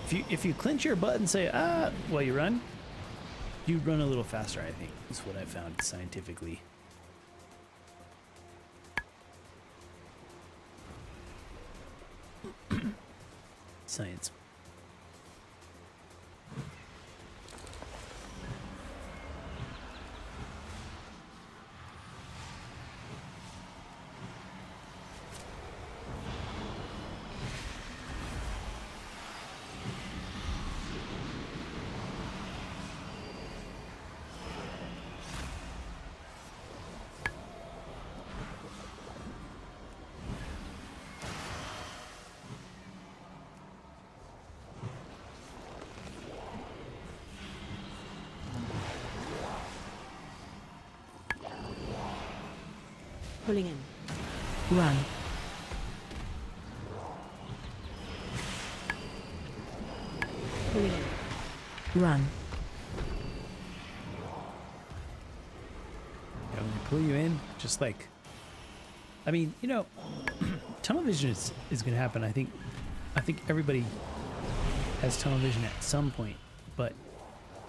If you if you clench your butt and say ah while you run, you run a little faster. I think is what I found scientifically.
Pulling in.
Run.
Pulling in.
Run.
I'm gonna pull you in, just like. I mean, you know, tunnel vision is, is gonna happen. I think, I think everybody has tunnel vision at some point. But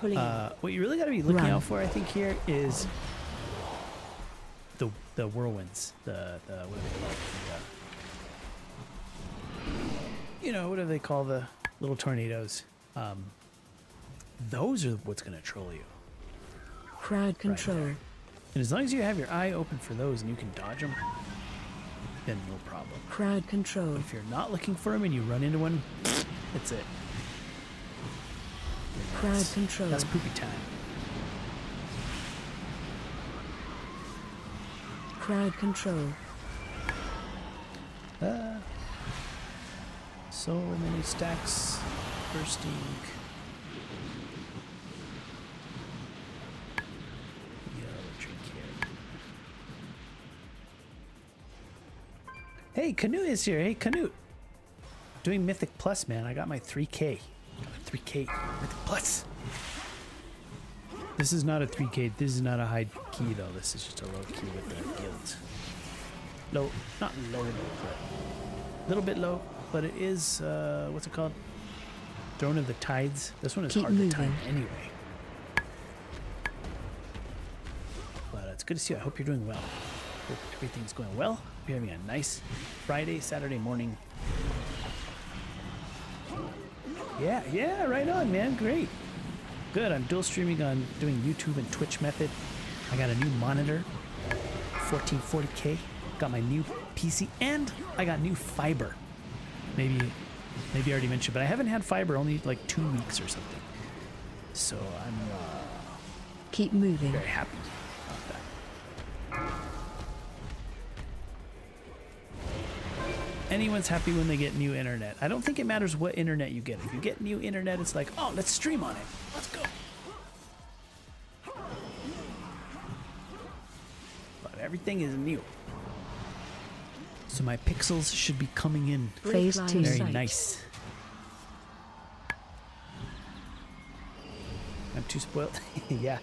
uh, what you really got to be looking
Run.
out for, I think, here is the whirlwinds. The the what do they call it? The, uh, you know, what do they call the little tornadoes? Um, those are what's gonna troll you.
Crowd control.
there. And as long as you have your eye open for those and you can dodge them, then no problem.
Crowd control.
If you're not looking for them and you run into one, that's it.
Crowd control.
That's poopy time.
Crowd control.
Uh, so many stacks bursting. Hey, Canute is here. Hey, Canute. Doing Mythic Plus, man. I got my 3K. Got my 3K Mythic Plus. This is not a 3K. This is not a high key, though. This is just a low key with the guild. Low, not low, low, but a little bit low, but it is, uh, what's it called? Throne of the Tides. This one is
Keep
hard to time anyway. But uh, it's good to see you. I hope you're doing well. Hope everything's going well. Hope you're having a nice Friday, Saturday morning. Yeah, yeah, right on, man. Great. Good. I'm dual streaming on doing YouTube and Twitch method. I got a new monitor, 1440k. Got my new PC, and I got new fiber. Maybe, maybe I already mentioned, but I haven't had fiber only like two weeks or something. So I'm uh,
Keep moving.
very happy about that. Anyone's happy when they get new internet. I don't think it matters what internet you get. If you get new internet, it's like, oh, let's stream on it. Everything is new. So my pixels should be coming in
Phase two.
very
sight.
nice. I'm too spoiled. yeah,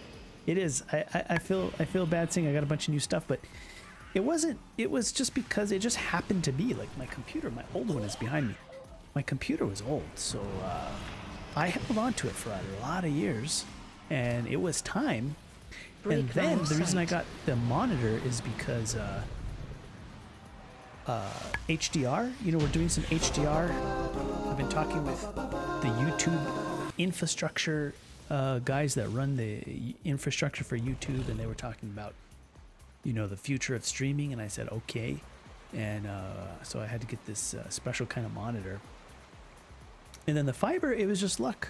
it is. I, I, I feel I feel bad saying I got a bunch of new stuff, but it wasn't. It was just because it just happened to be like my computer. My old one is behind me. My computer was old, so uh, I held on to it for a lot of years, and it was time. And then the reason I got the monitor is because. Uh, uh, HDR. You know, we're doing some HDR. I've been talking with the YouTube infrastructure uh, guys that run the infrastructure for YouTube, and they were talking about, you know, the future of streaming. And I said, okay. And uh, so I had to get this uh, special kind of monitor. And then the fiber, it was just luck.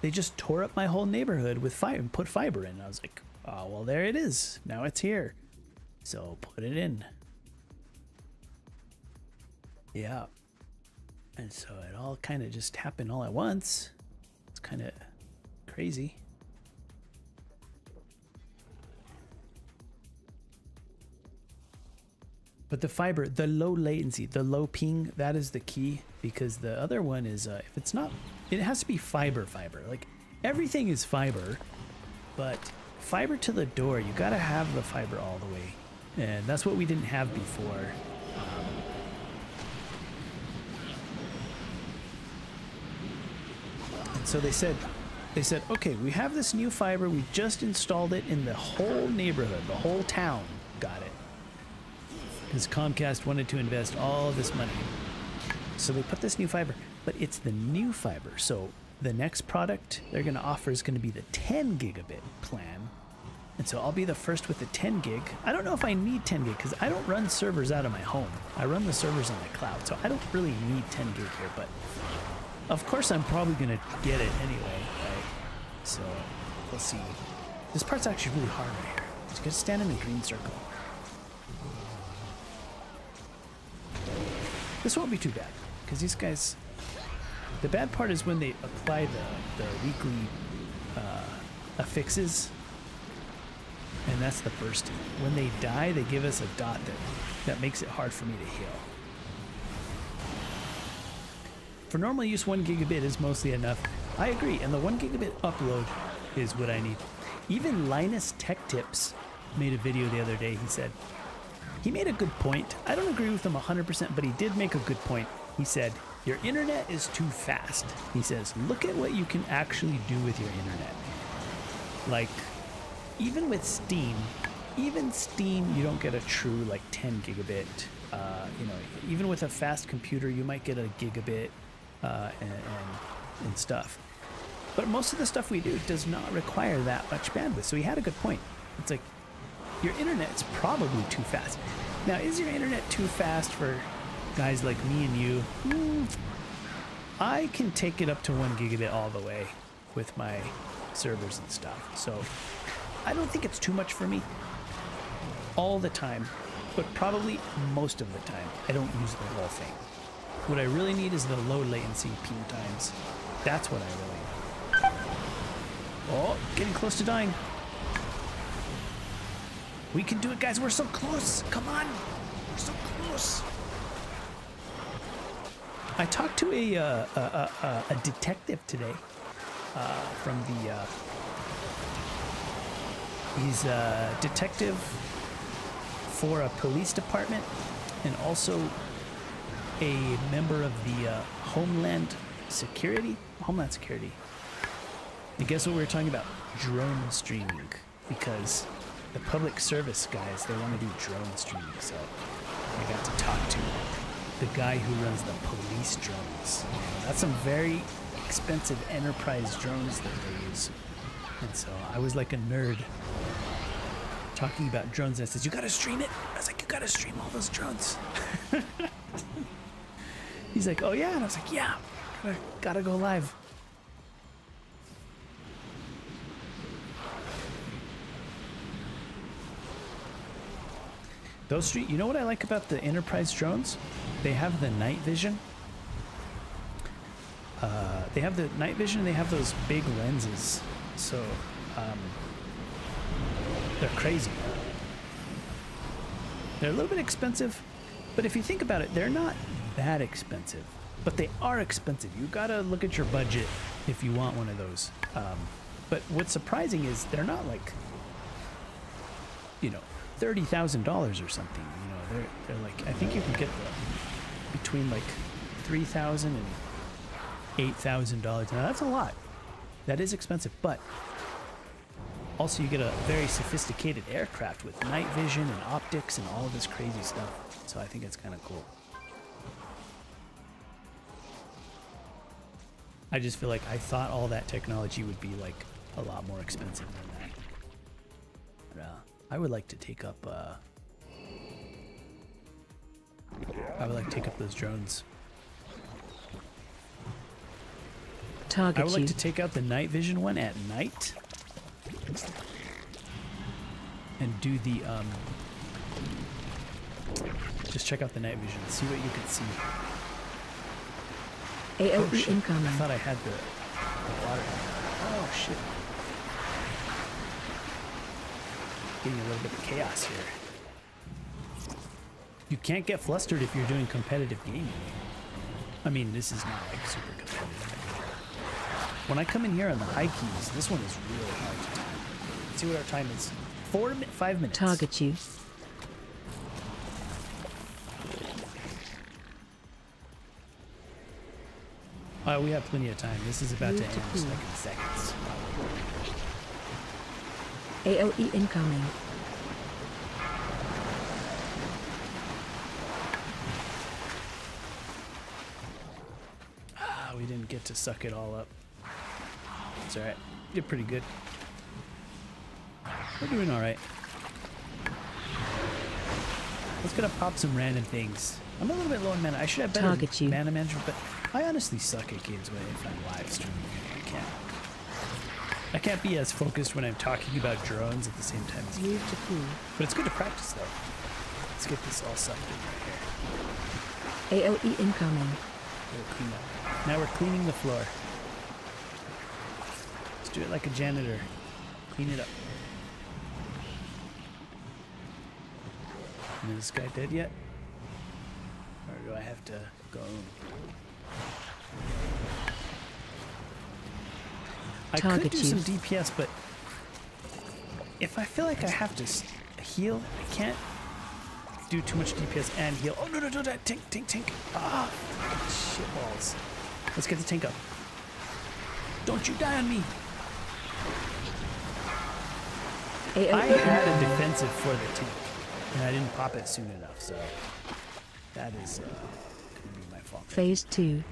They just tore up my whole neighborhood with fiber and put fiber in. I was like, oh, well, there it is. Now it's here. So put it in. Yeah. And so it all kind of just happened all at once. It's kind of crazy. But the fiber, the low latency, the low ping, that is the key because the other one is uh, if it's not, it has to be fiber fiber. Like everything is fiber, but fiber to the door, you got to have the fiber all the way. And that's what we didn't have before. Um, and so they said, they said, okay, we have this new fiber. We just installed it in the whole neighborhood, the whole town got it. Because Comcast wanted to invest all this money. So they put this new fiber, but it's the new fiber. So the next product they're going to offer is going to be the 10 gigabit plan. And so I'll be the first with the 10 gig. I don't know if I need 10 gig because I don't run servers out of my home. I run the servers on the cloud. So I don't really need 10 gig here, but of course, I'm probably gonna get it anyway, right? So we'll see. This part's actually really hard right here. It's gotta stand in the green circle. This won't be too bad because these guys. The bad part is when they apply the the weekly uh, affixes. And that's the first. When they die, they give us a dot that, that makes it hard for me to heal. For normal use, one gigabit is mostly enough. I agree, and the one gigabit upload is what I need. Even Linus Tech Tips made a video the other day. He said, he made a good point. I don't agree with him 100%, but he did make a good point. He said, Your internet is too fast. He says, Look at what you can actually do with your internet. Like, even with Steam, even Steam, you don't get a true like 10 gigabit. Uh, you know, even with a fast computer, you might get a gigabit uh, and, and, and stuff. But most of the stuff we do does not require that much bandwidth. So he had a good point. It's like your internet's probably too fast. Now, is your internet too fast for guys like me and you? Hmm, I can take it up to one gigabit all the way with my servers and stuff. So I don't think it's too much for me all the time, but probably most of the time. I don't use the whole thing. What I really need is the low latency ping times. That's what I really need. Oh, getting close to dying. We can do it, guys. We're so close. Come on. We're so close. I talked to a, uh, a, a, a, detective today uh, from the. Uh, he's a detective for a police department and also a member of the uh, Homeland Security. Homeland Security. And guess what we were talking about? Drone streaming. Because the public service guys, they want to do drone streaming. So I got to talk to the guy who runs the police drones. That's some very expensive enterprise drones that they use. And so I was like a nerd talking about drones. And I said, You gotta stream it. I was like, You gotta stream all those drones. He's like, Oh, yeah. And I was like, Yeah, gotta, gotta go live. Those street, you know what I like about the Enterprise drones? They have the night vision. Uh, they have the night vision. They have those big lenses, so um, they're crazy. They're a little bit expensive, but if you think about it, they're not that expensive. But they are expensive. You gotta look at your budget if you want one of those. Um, but what's surprising is they're not like, you know, thirty thousand dollars or something. You know, they're they're like I think you can get the, between like three thousand and eight thousand dollars. Now that's a lot. That is expensive, but also you get a very sophisticated aircraft with night vision and optics and all of this crazy stuff. So I think it's kind of cool. I just feel like I thought all that technology would be like a lot more expensive than I would like to take up. Uh, I would like to take up those drones.
Target
I would like
you.
to take out the night vision one at night. And do the um just check out the night vision, see what you can see.
AOE
oh shit. I thought I had the, the water. Oh shit. Getting a little bit of chaos here. You can't get flustered if you're doing competitive gaming. I mean, this is not like super competitive. When I come in here on the high keys, this one is really hard to time. Let's see what our time is. Four, five minutes.
Target you.
Uh, we have plenty of time. This is about to end
to
like in seconds.
AOE incoming.
Ah, we didn't get to suck it all up. It's alright. You're pretty good. We're doing alright. Let's gonna pop some random things. I'm a little bit low in mana. I should have better
Target you.
mana management, but I honestly suck at games when if I'm live streaming. I can't. I can't be as focused when I'm talking about drones at the same time as you.
Move to pool.
But it's good to practice though. Let's get this all sucked in right here.
AOE incoming.
We'll clean up. Now we're cleaning the floor. Let's do it like a janitor. Clean it up. Is this guy dead yet? Or do I have to go? I could do some. DPS, but if I feel like I have to heal, I can't do too much DPS and heal. Oh no no no! no tink tink tink! Ah, shit balls! Let's get the tank up. Don't you die on me! I had a defensive for the tank, and I didn't pop it soon enough, so that is uh, gonna be my fault.
Phase 2.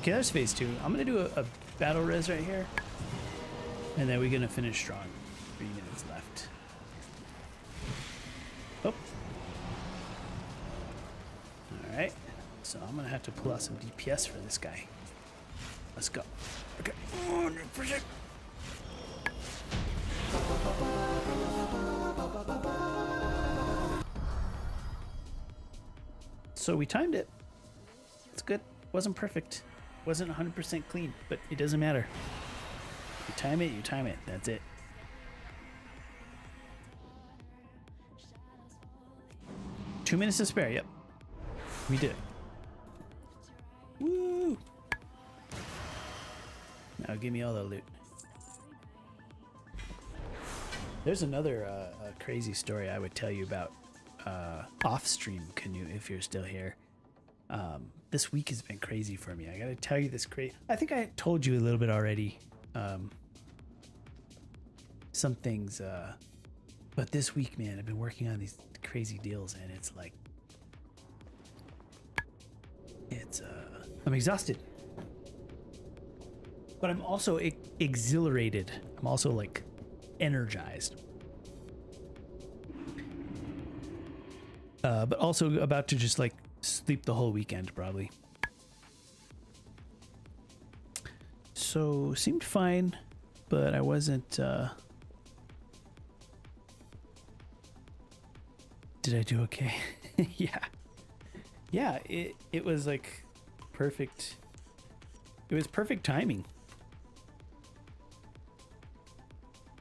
Okay, there's phase two. I'm gonna do a, a battle res right here, and then we're gonna finish strong. Three minutes left. Oh. All right. So I'm gonna have to pull out some DPS for this guy. Let's go. Okay. 100%. So we timed it. It's good. Wasn't perfect. Wasn't 100% clean, but it doesn't matter. You time it, you time it. That's it. Two minutes to spare. Yep. We did. Woo! Now give me all the loot. There's another uh, crazy story I would tell you about uh, off stream Canute if you're still here. Um, this week has been crazy for me. I gotta tell you this crazy. I think I told you a little bit already. Um, some things, uh, but this week, man, I've been working on these crazy deals, and it's like, it's. Uh, I'm exhausted, but I'm also exhilarated. I'm also like energized. Uh, but also about to just like sleep the whole weekend probably. So seemed fine, but I wasn't. Uh, did I do okay? yeah, yeah. It it was like perfect. It was perfect timing.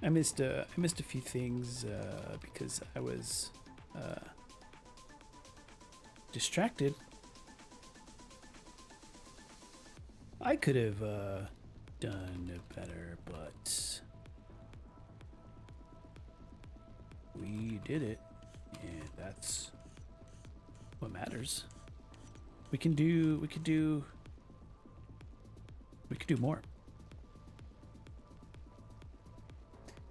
I missed uh, I missed a few things uh, because I was. Uh, distracted. I could have uh, done better, but we did it, and that's what matters. We can do. We could do. We could do more.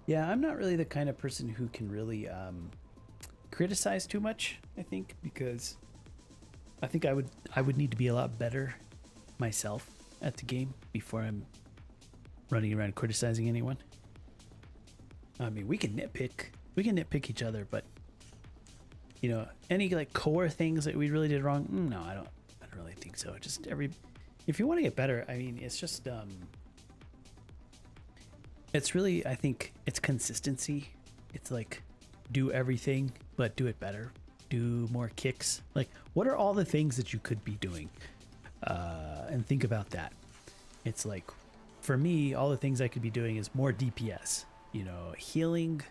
Yeah, I'm not really the kind of person who can really um, criticize too much. I think because I think I would I would need to be a lot better myself at the game before I'm running around criticizing anyone. I mean, we can nitpick, we can nitpick each other, but you know, any like core things that we really did wrong, mm, no, I don't, I don't really think so. Just every, if you want to get better, I mean, it's just, um, it's really, I think, it's consistency. It's like, do everything, but do it better. Do more kicks. Like, what are all the things that you could be doing? Uh, and think about that. It's like, for me, all the things I could be doing is more DPS. You know, healing,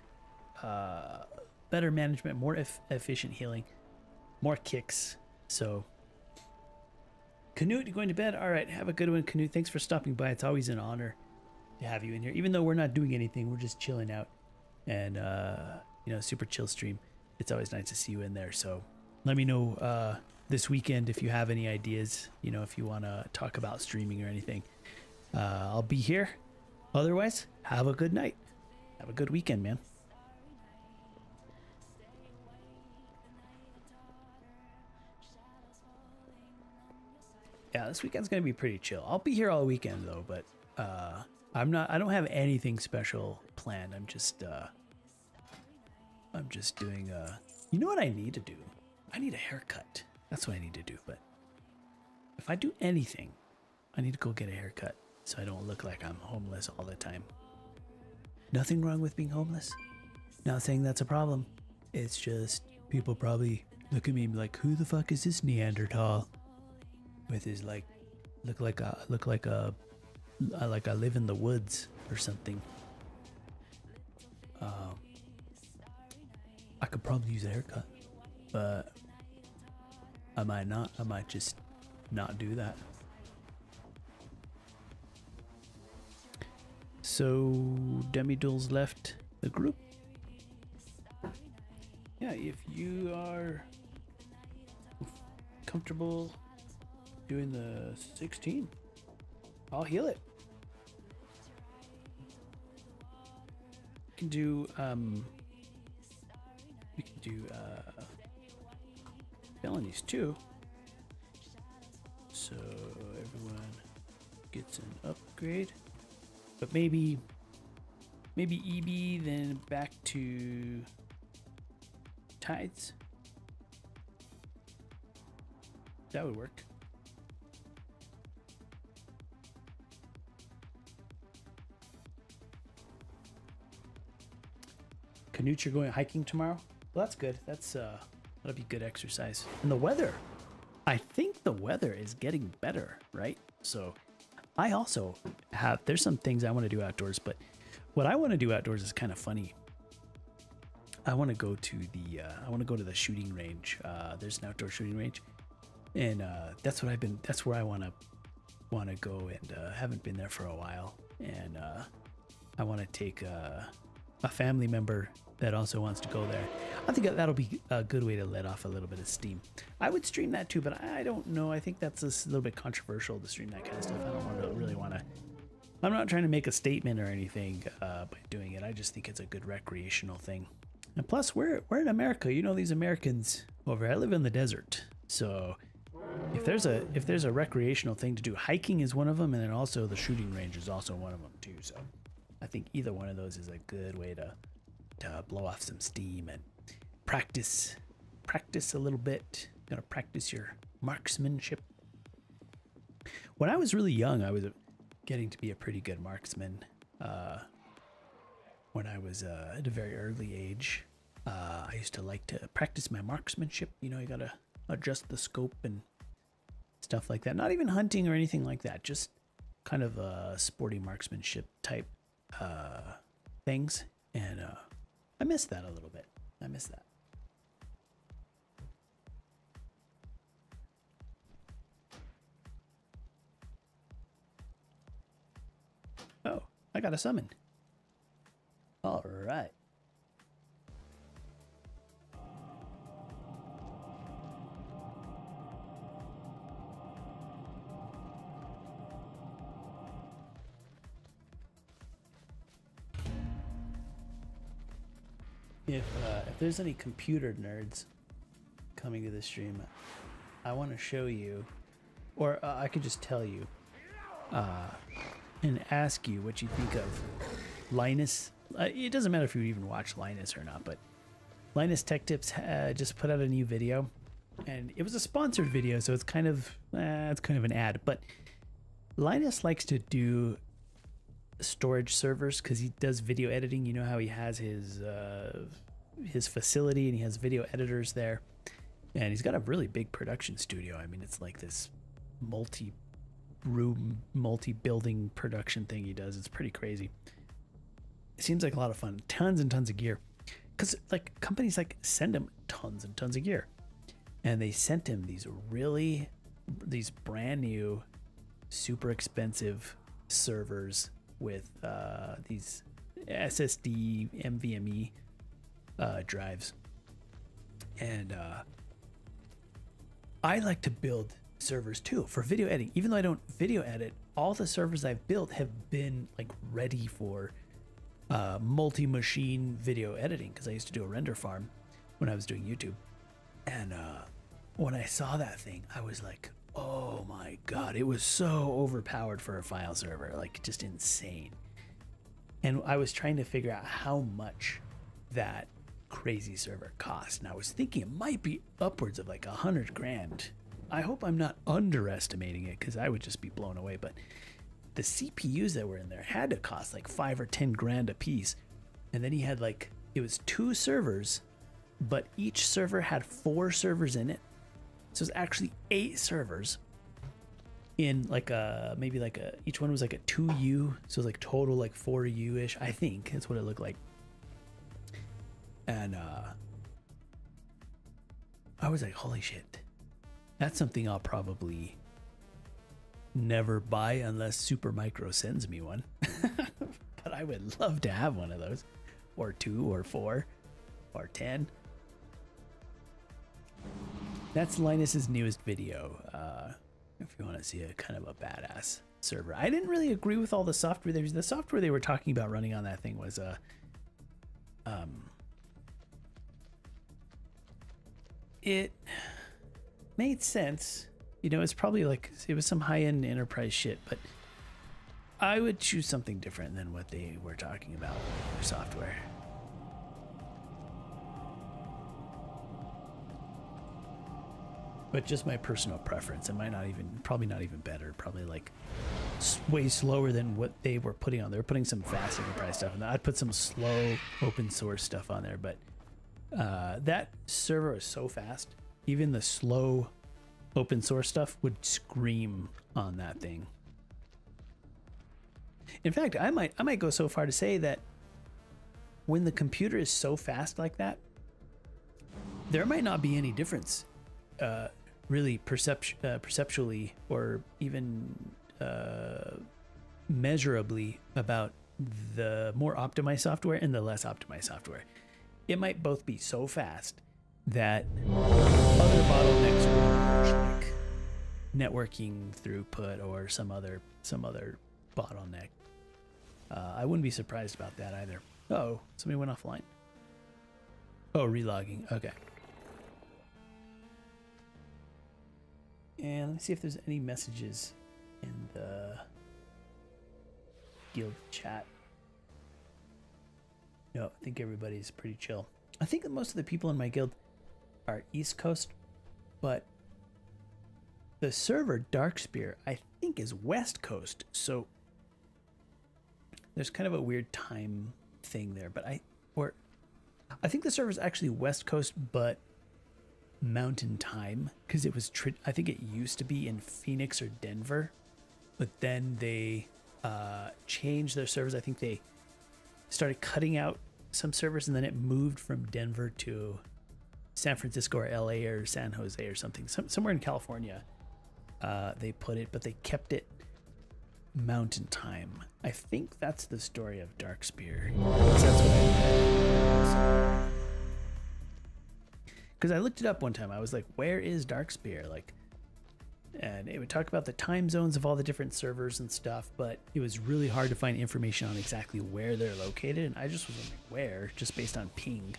uh, better management, more eff- efficient healing, more kicks. So, Canute, you going to bed? All right, have a good one, Canute. Thanks for stopping by. It's always an honor to have you in here. Even though we're not doing anything, we're just chilling out and uh, you know, super chill stream. It's always nice to see you in there. So let me know uh, this weekend if you have any ideas. You know, if you want to talk about streaming or anything. Uh, I'll be here. Otherwise, have a good night. Have a good weekend, man. Yeah, this weekend's gonna be pretty chill. I'll be here all weekend though, but uh, I'm not. I don't have anything special planned. I'm just. Uh, I'm just doing. Uh, you know what I need to do? I need a haircut. That's what I need to do. But if I do anything, I need to go get a haircut so I don't look like I'm homeless all the time. Nothing wrong with being homeless. Not saying that's a problem. It's just people probably look at me like, "Who the fuck is this Neanderthal?" With his like, look like a look like a, I like I live in the woods or something. Um, I could probably use a haircut. but I might not. I might just not do that. So Demi Demiduls left the group. Yeah, if you are comfortable doing the 16, I'll heal it. We can do um we can do uh felonies too. So everyone gets an upgrade. But maybe maybe EB then back to tides. That would work. Canute, you're going hiking tomorrow? Well, that's good. That's uh, that'll be good exercise. And the weather, I think the weather is getting better, right? So, I also have. There's some things I want to do outdoors, but what I want to do outdoors is kind of funny. I want to go to the. Uh, I want to go to the shooting range. Uh, there's an outdoor shooting range, and uh, that's what I've been. That's where I want to want to go, and uh, haven't been there for a while. And uh, I want to take uh, a family member that also wants to go there. I think that'll be a good way to let off a little bit of steam. I would stream that too, but I don't know. I think that's a little bit controversial to stream that kind of stuff. I don't want to really want to. I'm not trying to make a statement or anything uh, by doing it. I just think it's a good recreational thing. And plus, we're we're in America. You know these Americans over. I live in the desert, so if there's a if there's a recreational thing to do, hiking is one of them, and then also the shooting range is also one of them too. So I think either one of those is a good way to to blow off some steam and practice practice a little bit. Gotta practice your marksmanship. When I was really young, I was getting to be a pretty good marksman. Uh, when I was uh, at a very early age, uh, I used to like to practice my marksmanship. You know, you gotta adjust the scope and stuff like that. Not even hunting or anything like that. Just kind of a sporty marksmanship type uh, things. And uh, I miss that a little bit. I miss that. Oh, I got a summon. All right. If uh, if there's any computer nerds coming to the stream, I want to show you, or uh, I could just tell you, uh, and ask you what you think of Linus. Uh, it doesn't matter if you even watch Linus or not, but Linus Tech Tips uh, just put out a new video, and it was a sponsored video, so it's kind of uh, it's kind of an ad. But Linus likes to do storage servers because he does video editing. You know how he has his uh, his facility and he has video editors there, and he's got a really big production studio. I mean, it's like this multi room, multi building production thing he does. It's pretty crazy. It seems like a lot of fun. Tons and tons of gear, because like companies like send him tons and tons of gear, and they sent him these really these brand new, super expensive servers with uh, these SSD NVMe uh, drives, and uh, I like to build servers too for video editing. Even though I don't video edit, all the servers I've built have been like ready for uh, multi-machine video editing because I used to do a render farm when I was doing YouTube, and uh, when I saw that thing, I was like, oh my god, it was so overpowered for a file server, like just insane. And I was trying to figure out how much that crazy server cost, and I was thinking it might be upwards of like a hundred grand. I hope I'm not underestimating it because I would just be blown away. But the CPUs that were in there had to cost like five or ten grand a piece, and then he had like it was two servers, but each server had four servers in it. So it's actually eight servers in like a maybe like a each one was like a 2U, so it's like total like 4U ish. I think that's what it looked like. And uh I was like, holy shit. That's something I'll probably never buy unless Supermicro sends me one. but I would love to have one of those. Or two, or four, or ten. That's Linus's newest video. Uh, if you want to see a kind of a badass server. I didn't really agree with all the software. There's the software they were talking about running on that thing was a um it made sense. You know, it's probably like it was some high-end enterprise shit, but I would choose something different than what they were talking about software. But just my personal preference. It might not even, probably not even better. Probably like way slower than what they were putting on. They were putting some fast enterprise stuff, and I'd put some slow open source stuff on there. But uh, that server is so fast. Even the slow open source stuff would scream on that thing. In fact, I might I might go so far to say that when the computer is so fast like that, there might not be any difference, uh, really percept uh, perceptually or even uh, measurably about the more optimized software and the less optimized software. It might both be so fast that other bottlenecks will emerge, like networking throughput or some other some other bottleneck. Uh, I wouldn't be surprised about that either. Oh, somebody went offline. Oh, relogging. Okay. And let me see if there's any messages in the guild chat. No, I think everybody's pretty chill. I think that most of the people in my guild are East Coast, but the server Darkspear, I think, is West Coast. So there's kind of a weird time thing there, but I or I think the server is actually West Coast, but Mountain Time because it was. I think it used to be in Phoenix or Denver, but then they uh, changed their servers. I think they started cutting out some servers, and then it moved from Denver to San Francisco or LA or San Jose or something, some, somewhere in California. Uh, they put it, but they kept it Mountain Time. I think that's the story of Darkspear. That's what I Because I looked it up one time. I was like, where is Darkspear? Like, and it would talk about the time zones of all the different servers and stuff, but it was really hard to find information on exactly where they're located. And I just was wondering where, just based on ping.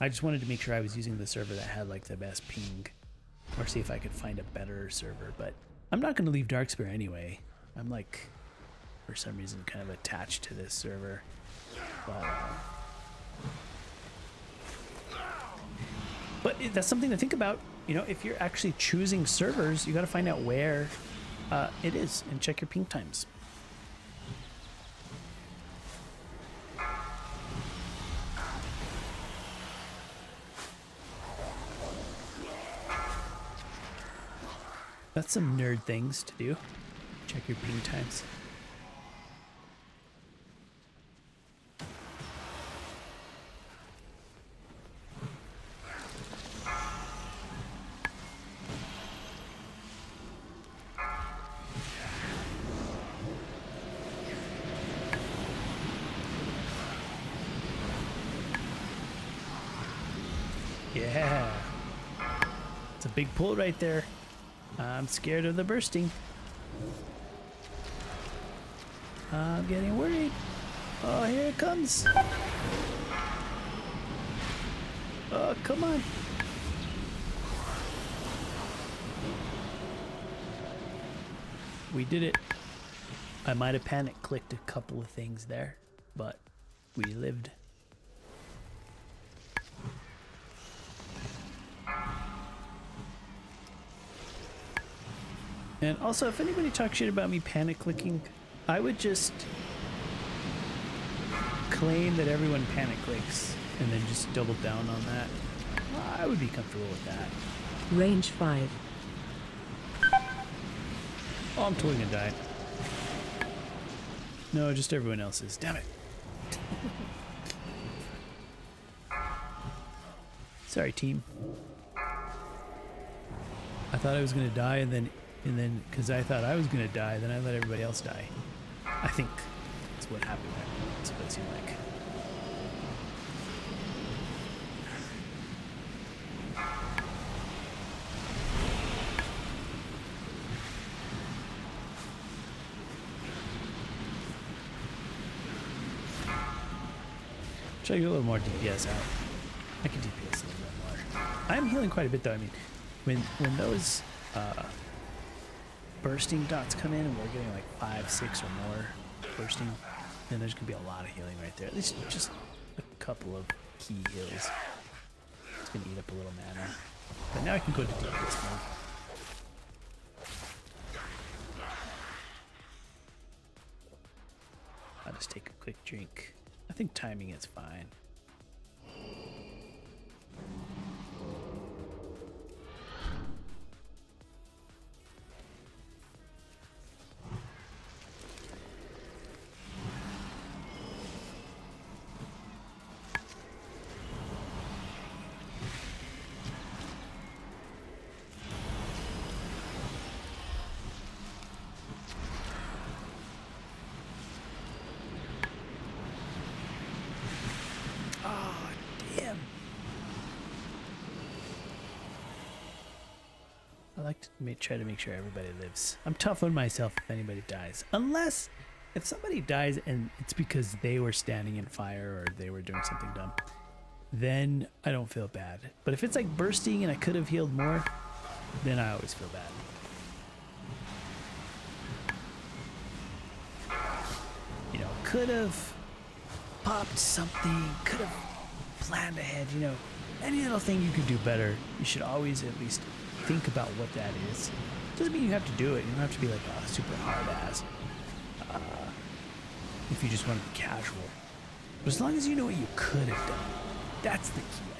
I just wanted to make sure I was using the server that had like the best ping, or see if I could find a better server. But I'm not going to leave Darkspear anyway. I'm like, for some reason, kind of attached to this server. But, but that's something to think about. You know, if you're actually choosing servers, you got to find out where uh, it is and check your ping times. That's some nerd things to do. Check your ping times. Big pull right there. I'm scared of the bursting. I'm getting worried. Oh, here it comes. Oh, come on. We did it. I might have panic clicked a couple of things there, but we lived. And also, if anybody talks shit about me panic clicking, I would just claim that everyone panic clicks and then just double down on that. I would be comfortable with that.
Range 5.
Oh, I'm totally gonna die. No, just everyone else is. Damn it. Sorry, team. I thought I was gonna die, and then, and then, because I thought I was gonna die, then I let everybody else die. I think that's what happened. That's what it seemed like. Try to get a little more DPS out. I can DPS a little bit more. I'm healing quite a bit though. I mean, when when those uh, bursting dots come in and we're getting like five, six or more bursting, then there's gonna be a lot of healing right there. At least just a couple of key heals. It's gonna eat up a little mana. But now I can go to DPS mode. I'll just take a quick drink. I think timing is fine. I like to ma- try to make sure everybody lives. I'm tough on myself if anybody dies. Unless if somebody dies and it's because they were standing in fire or they were doing something dumb, then I don't feel bad. But if it's like bursting and I could have healed more, then I always feel bad. You know, could have popped something, could have planned ahead, you know, any little thing you could do better, you should always at least think about what that is. Doesn't mean you have to do it. You don't have to be like a super hard ass. Uh, if you just want to be casual. But as long as you know what you could have done, that's the key.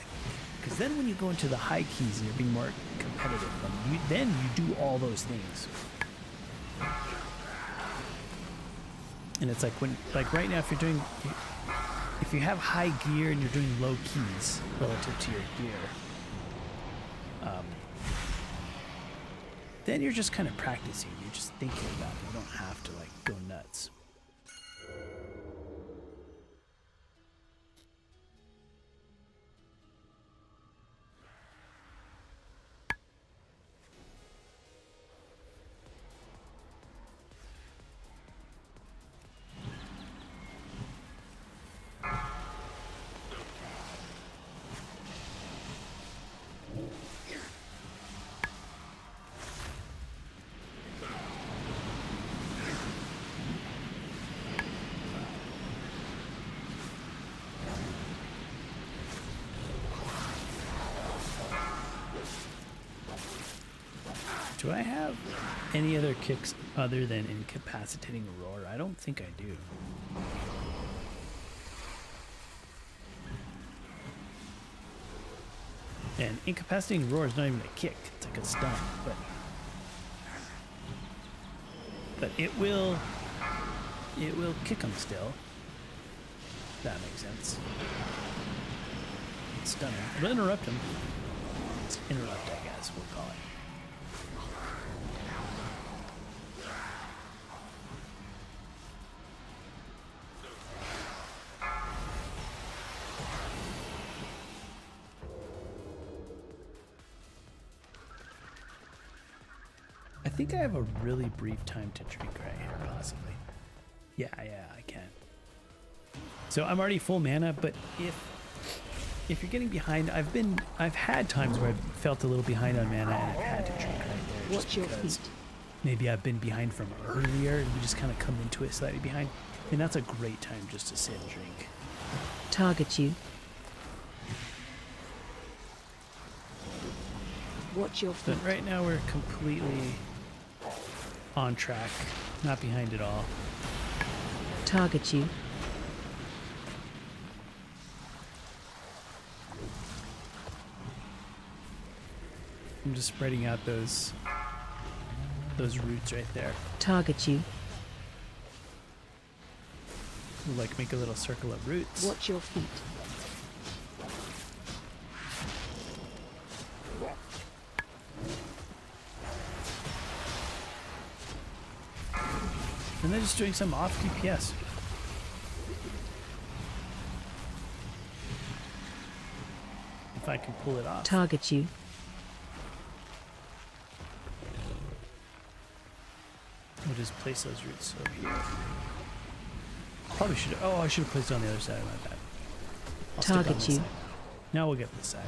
Because then when you go into the high keys and you're being more competitive, then you, then you do all those things. And it's like when, like right now, if you're doing, if you have high gear and you're doing low keys relative to your gear, then you're just kind of practicing. You're just thinking about it. You don't have to like go nuts. Have any other kicks other than incapacitating roar? I don't think I do. And incapacitating roar is not even a kick; it's like a stun. But but it will it will kick him still. That makes sense. Stun him. It'll interrupt him. Interrupt, I guess we'll call it. Think I have a really brief time to drink right here, possibly. Yeah, yeah, I can. So I'm already full mana, but if if you're getting behind, I've been I've had times where I've felt a little behind on mana and I've had to drink right there.
Watch your feet.
Maybe I've been behind from earlier and we just kind of come into it slightly behind. And that's a great time just to sit and drink.
Target you.
Watch your feet.
But right now we're completely on track, not behind at all.
Target you.
I'm just spreading out those those roots right there.
Target you.
Like make a little circle of roots.
Watch your feet.
Then just doing some off DPS. If I can pull it off.
Target you.
We'll just place those roots over here. Probably should. Oh, I should have placed it on the other side. My bad. I'll
Target you.
Now we'll get this side.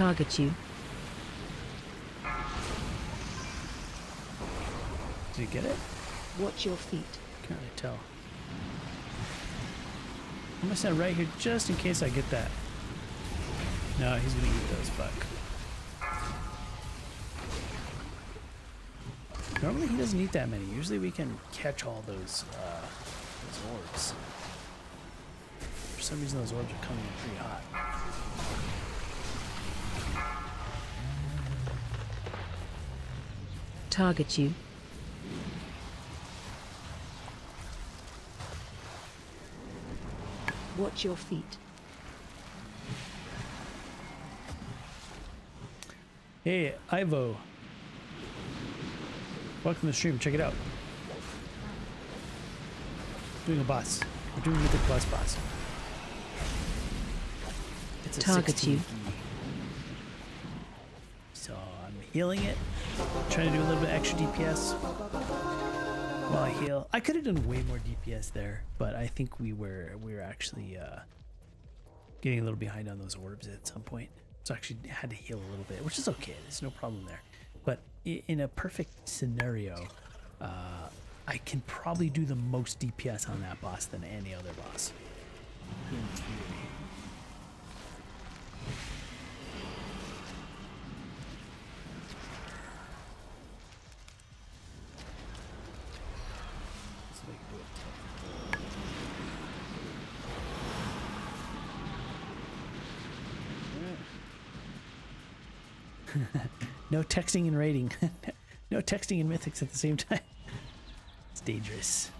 Target you.
Did you get it?
Watch your feet.
Can't really tell. I'm gonna stand right here just in case I get that. No, he's gonna eat those. Fuck. Normally he doesn't eat that many. Usually we can catch all those, uh, those orbs. For some reason those orbs are coming in pretty hot.
Target you.
Watch your feet.
Hey, Ivo. Welcome to the stream. Check it out. Doing a boss. We're doing the Plus boss. It's a
Target
16
you.
So I'm healing it. Trying to do a little bit extra DPS while I heal. I could have done way more DPS there, but I think we were we were actually uh, getting a little behind on those orbs at some point. So I actually had to heal a little bit, which is okay. There's no problem there. But in a perfect scenario, uh, I can probably do the most DPS on that boss than any other boss. In theory. See if I can do it. No texting and raiding. no texting and mythics at the same time. It's dangerous.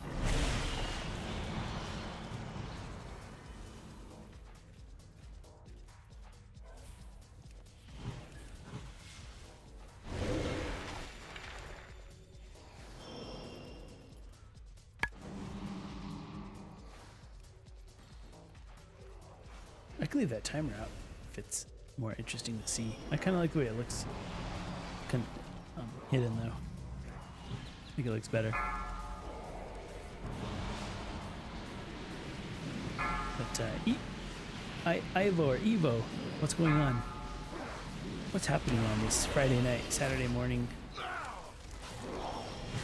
I could leave that timer out if it's more interesting to see. I kind of like the way it looks. Of um, hidden though. I think it looks better. But uh, e- I Ivo or Evo, what's going on? What's happening on this Friday night, Saturday morning?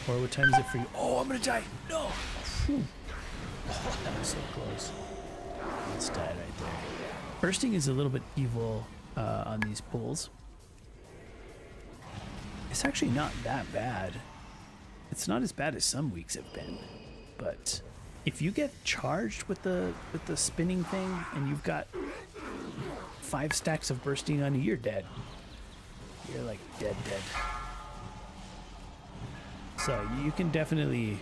Or what time is it for you? Oh, I'm gonna die! No! Oh, that was so close. Almost died right there. Bursting is a little bit evil uh, on these pulls. It's actually not that bad. It's not as bad as some weeks have been, but if you get charged with the with the spinning thing and you've got five stacks of bursting on you, you're dead. You're like dead, dead. So you can definitely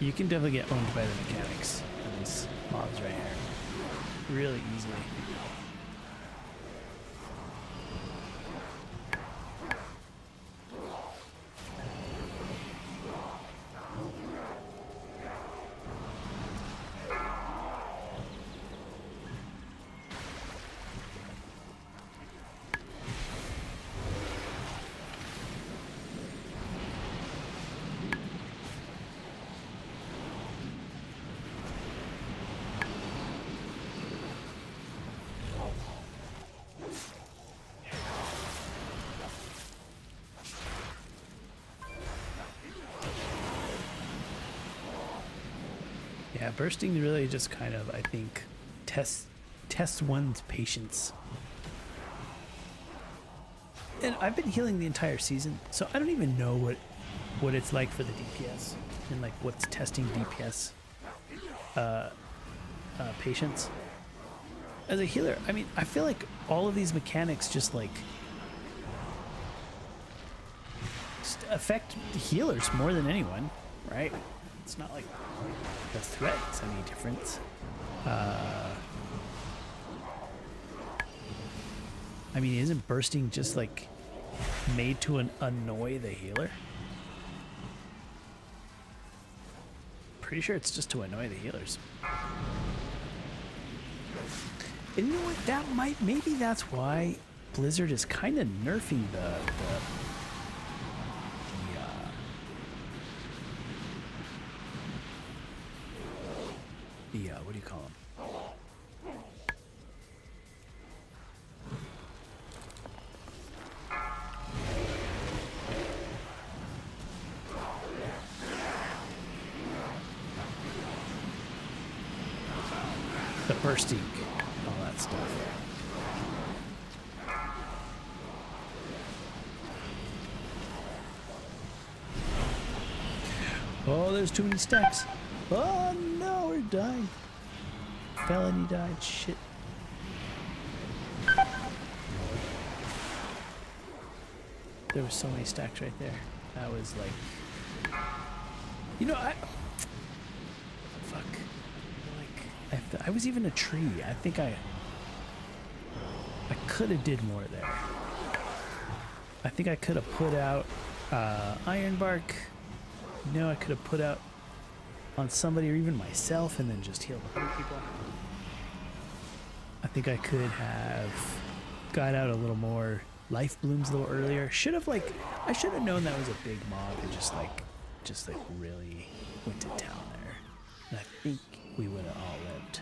you can definitely get owned by the mechanics of these mobs right here, really easily. Bursting really just kind of, I think, tests tests one's patience. And I've been healing the entire season, so I don't even know what what it's like for the DPS and like what's testing DPS uh, uh, patience. As a healer, I mean, I feel like all of these mechanics just like affect healers more than anyone, right? It's not like the threat any different. Uh, I mean, isn't bursting just like made to an annoy the healer? Pretty sure it's just to annoy the healers. And you know what? That might maybe that's why Blizzard is kind of nerfing the, the there's too many stacks. Oh no, we're dying. Felony died. Shit. There was so many stacks right there. That was like, you know, I. Fuck. Like, I, I was even a tree. I think I. I could have did more there. I think I could have put out uh, iron bark. You know, I could have put out on somebody or even myself and then just healed other people. I think I could have got out a little more life blooms a little earlier. Should have like I should have known that was a big mob and just like just like really went to town there. And I think we would have all lived.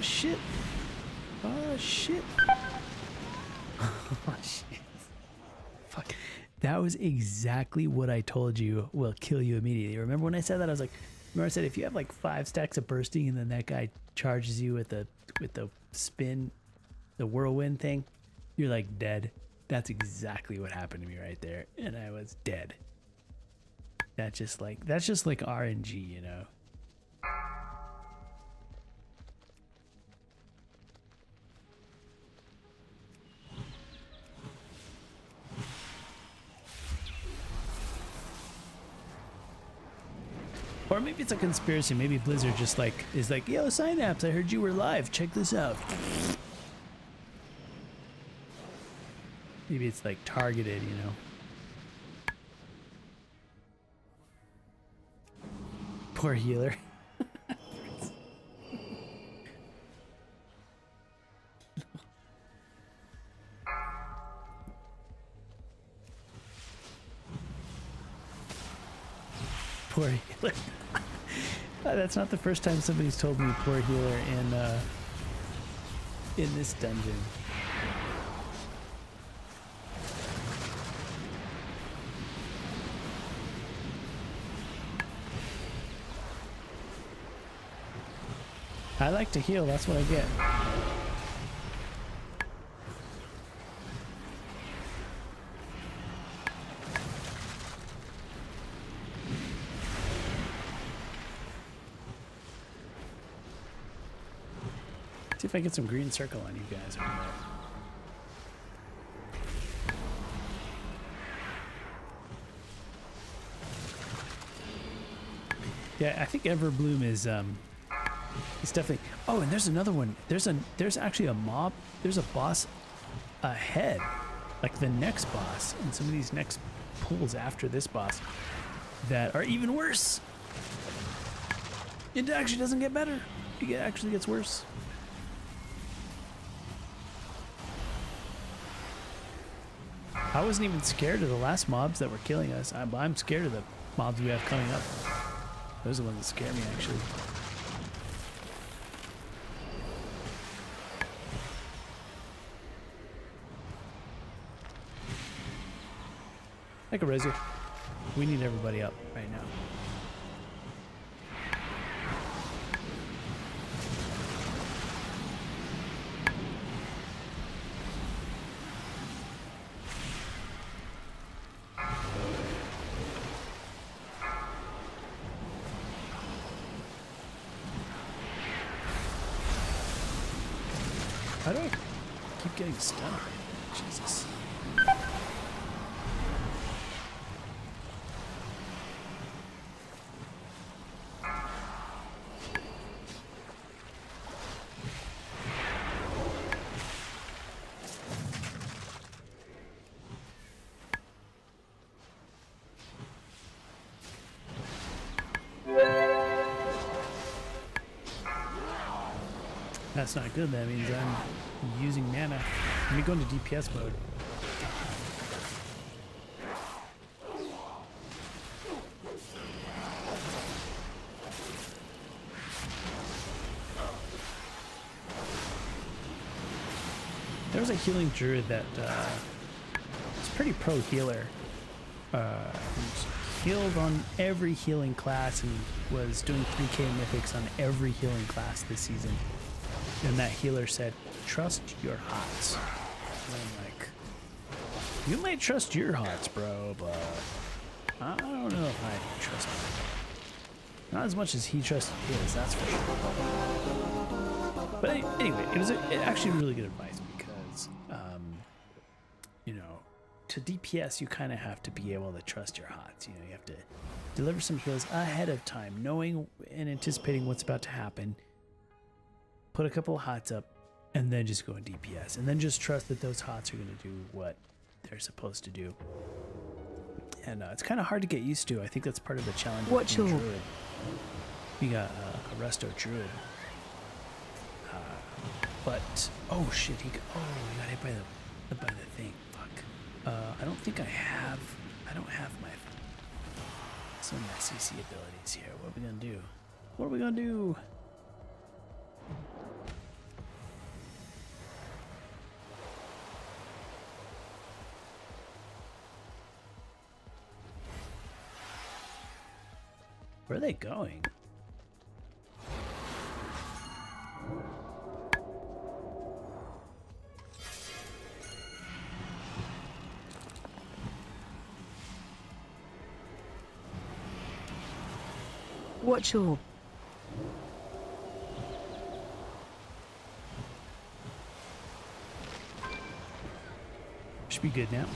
Oh shit. Oh shit. oh shit. Fuck. That was exactly what I told you will kill you immediately. Remember when I said that? I was like, remember I said if you have like five stacks of bursting and then that guy charges you with the with the spin, the whirlwind thing, you're like dead. That's exactly what happened to me right there, and I was dead. That's just like that's just like RNG, you know. Or maybe it's a conspiracy. Maybe Blizzard just like is like, yo, Psynaps, I heard you were live. Check this out. Maybe it's like targeted, you know. Poor healer. poor healer. Uh, That's not the first time somebody's told me poor healer in uh, in this dungeon. I like to heal, that's what I get. If I get some green circle on you guys. Yeah, I think Everbloom is um it's definitely Oh, and there's another one. There's a there's actually a mob there's a boss ahead. Like the next boss and some of these next pulls after this boss that are even worse. It actually doesn't get better. It actually gets worse. I wasn't even scared of the last mobs that were killing us. I'm, I'm scared of the mobs we have coming up. Those are the ones that scare me, actually. Can raise you. We need everybody up right now. How do I Jesus. That's not good. That means I'm using mana. Let me go into DPS mode. There was a healing druid that uh, was pretty pro healer. Uh, healed on every healing class and was doing 3k mythics on every healing class this season. And that healer said, trust your hots. I'm like, you might trust your hots, bro, but I don't know if I trust them. Not as much as he trusted his, that's for sure. But anyway, it was a, actually really good advice because, um, you know, to DPS, you kind of have to be able to trust your hots. You know, you have to deliver some heals ahead of time, knowing and anticipating what's about to happen put a couple of hots up, and then just go in DPS, and then just trust that those hots are going to do what they're supposed to do. And uh, it's kind of hard to get used to. I think that's part of the challenge. being
your-
druid. We got uh, a resto druid. Uh, but oh shit, he got, oh he got hit by the by the thing. Fuck. Uh, I don't think I have. I don't have my some of my CC abilities here. What are we gonna do? What are we gonna do? Where are they going?
Watch your
Should be good now.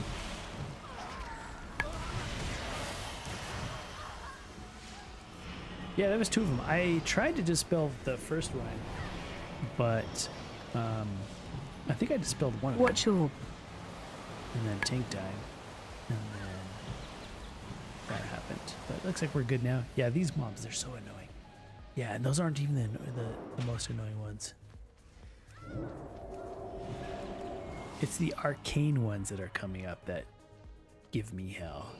Yeah, there was two of them. I tried to dispel the first one, but um, I think I dispelled one of them,
watch your
and then Tank died, and then that happened. But it looks like we're good now. Yeah, these mobs they're so annoying. Yeah, and those aren't even the the, the most annoying ones. It's the arcane ones that are coming up that give me hell.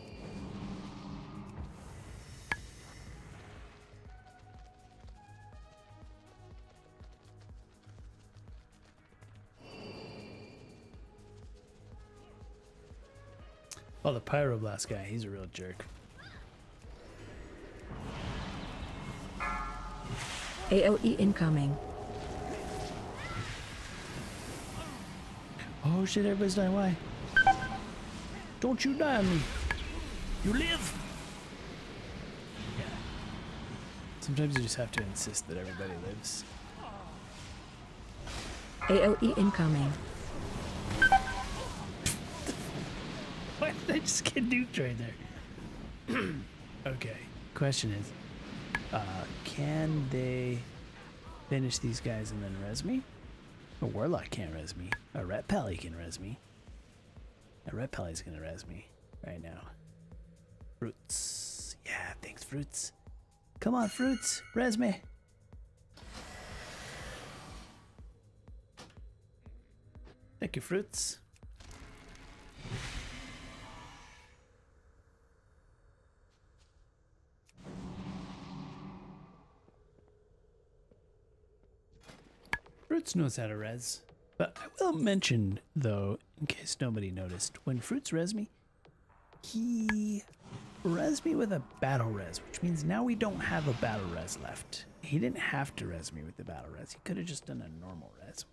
Oh, the Pyroblast guy, he's a real jerk.
AOE incoming.
Oh shit, everybody's dying. Why? Don't you die on me. You live. Yeah. Sometimes you just have to insist that everybody lives.
AOE incoming.
Just get nuked right there? okay. Question is, uh, can they finish these guys and then res me? A warlock can't res me. A ret pally can res me. A ret pally's gonna res me right now. Fruits. Yeah, thanks, fruits. Come on, fruits, res me. Thank you, fruits. Fruits knows how to res. But I will mention, though, in case nobody noticed, when Fruits res me, he res me with a battle res, which means now we don't have a battle res left. He didn't have to res me with the battle res. He could have just done a normal res.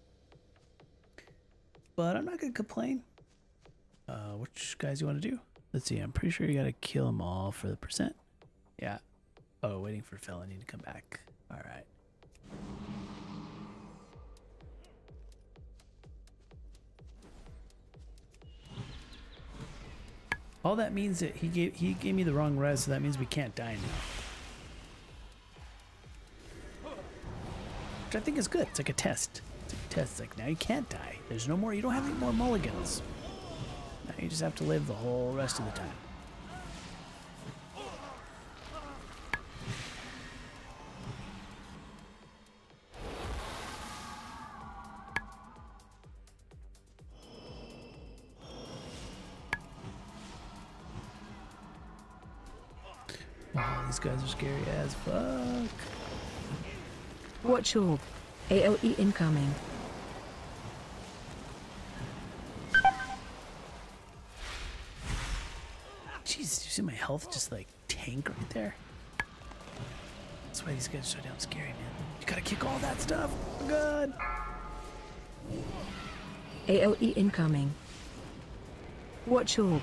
But I'm not going to complain. Uh, which guys you want to do? Let's see. I'm pretty sure you got to kill them all for the percent. Yeah. Oh, waiting for felony to come back. All right. All that means that he gave he gave me the wrong res, so that means we can't die now. Which I think is good. It's like a test. It's like a test. It's like now you can't die. There's no more. You don't have any more mulligans. Now you just have to live the whole rest of the time. Guys are scary as fuck.
Watch orb. AOE incoming.
Jeez, you see my health just like tank right there? That's why these guys are so damn scary, man. You gotta kick all that stuff. Oh god.
AOE incoming. Watch orb.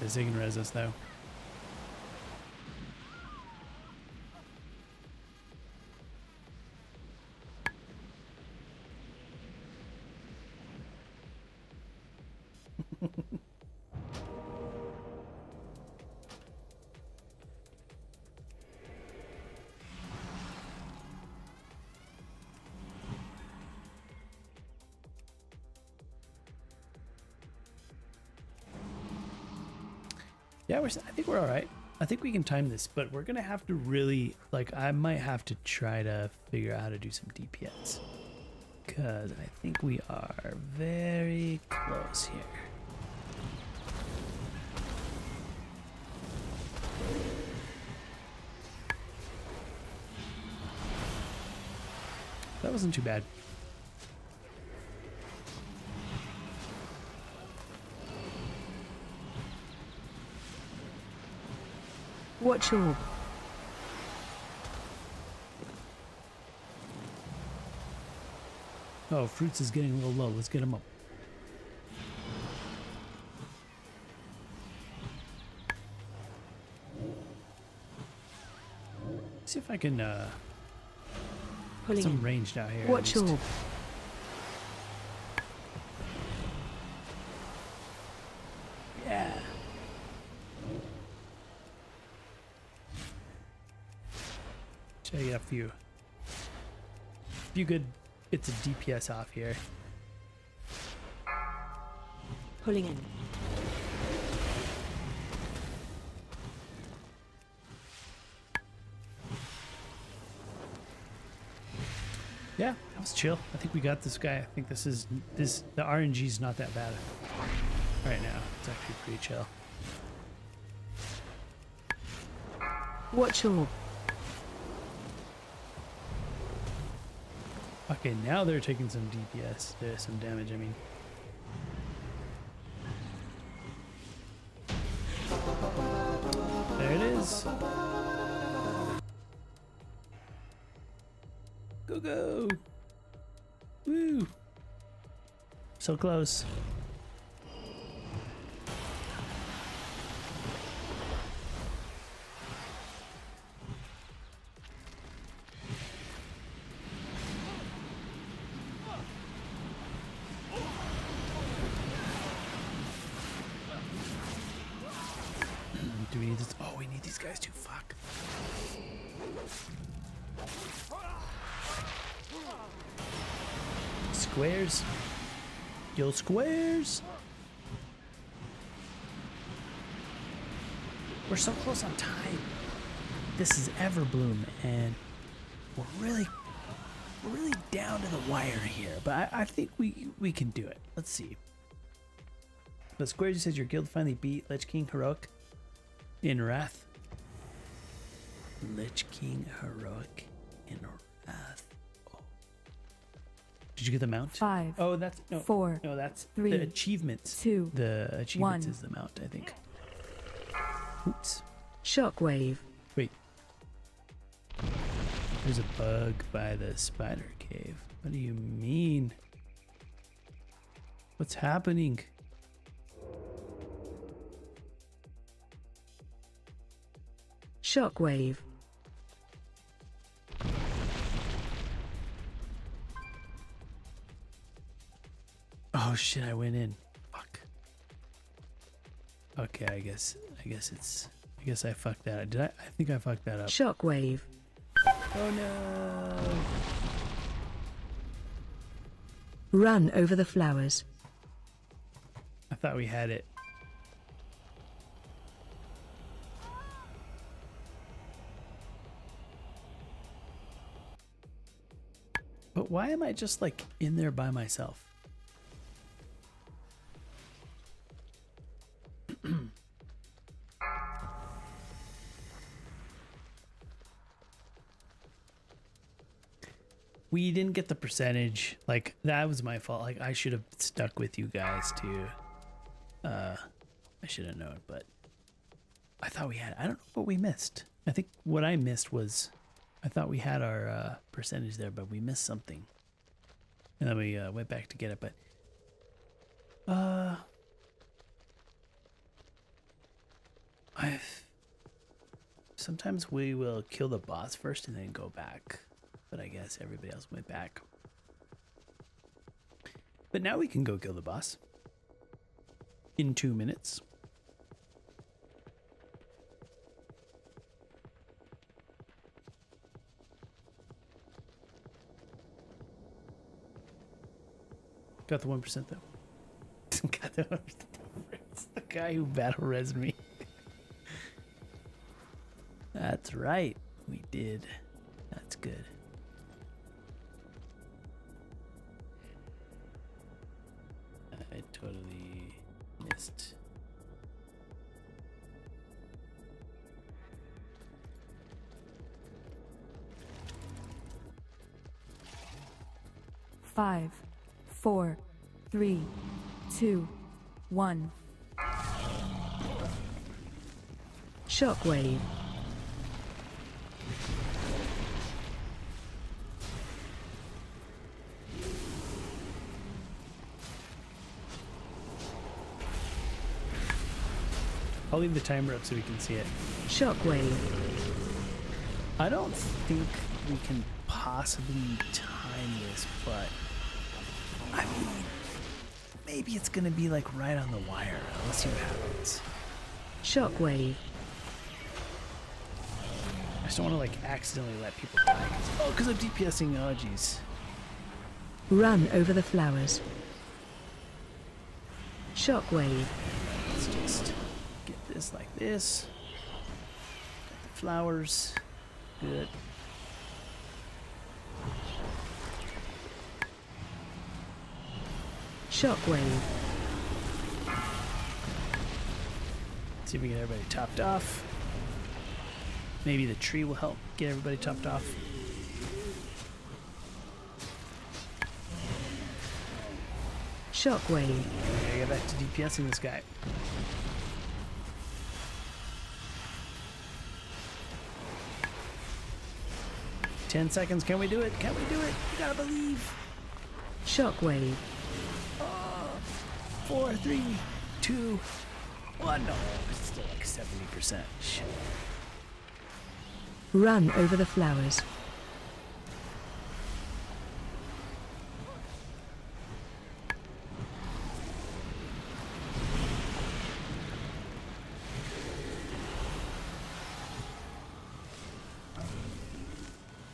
Got. They can res though. We're. I think we're all right. I think we can time this, but we're gonna have to really like. I might have to try to figure out how to do some DPS because I think we are very close here. That wasn't too bad.
Watch orb.
Oh, fruits is getting a little low. Let's get him up. See if I can uh,
Pulling
some ranged out here.
Watch orb.
Few good bits of DPS off here.
Pulling in.
Yeah, that was chill. I think we got this guy. I think this is this the RNG is not that bad right now. It's actually pretty chill.
Watch orb.
Okay, now they're taking some DPS. There's uh, some damage. I mean. There it is. Go go. Woo. So close. Squares. We're so close on time. This is Everbloom, and we're really, we're really down to the wire here. But I, I think we we can do it. Let's see. But Squares says your guild finally beat Lich King Heroic in Wrath. Lich King Heroic Did you get the mount?
Five,
Oh, that's no.
four,
no, that's
three,
the achievements.
two,
The achievements
one.
is the mount, I think. Oops.
Shockwave.
Wait. There's a bug by the spider cave. What do you mean? What's happening?
Shockwave.
Oh shit, I went in. Fuck. Okay, I guess I guess it's I guess I fucked that. up. Did I I think I fucked that up.
Shockwave.
Oh no.
Run over the flowers.
I thought we had it. But why am I just like in there by myself? We didn't get the percentage. Like that was my fault. Like I should have stuck with you guys too. Uh, I should have known, but I thought we had. I don't know what we missed. I think what I missed was, I thought we had our uh, percentage there, but we missed something, and then we uh, went back to get it. But uh, I sometimes we will kill the boss first and then go back, but I guess everybody else went back. But now we can go kill the boss in two minutes. Got the one percent though. Got the one percent. It's the guy who battle res me. That's right, we did. That's good.
Five, four, three, two, one.
Shockwave.
I'll leave the timer up so we can see it.
Shockwave.
I don't think we can possibly time this, but I mean, maybe it's gonna be like right on the wire. Let's see what happens.
Shockwave.
I just don't want to like accidentally let people die. Oh, because I'm DPSing. Oh, jeez.
Run over the flowers. Shockwave.
Let's just get this like this. Got the flowers. Good.
Shockwave.
See if we get everybody topped off. Maybe the tree will help get everybody topped off.
Shockwave.
Okay, get back to DPSing this guy. Ten seconds. Can we do it? Can we do it? You gotta believe.
Shockwave.
Four, three, two, one. No, it's still like seventy percent. Shit.
Run over the flowers.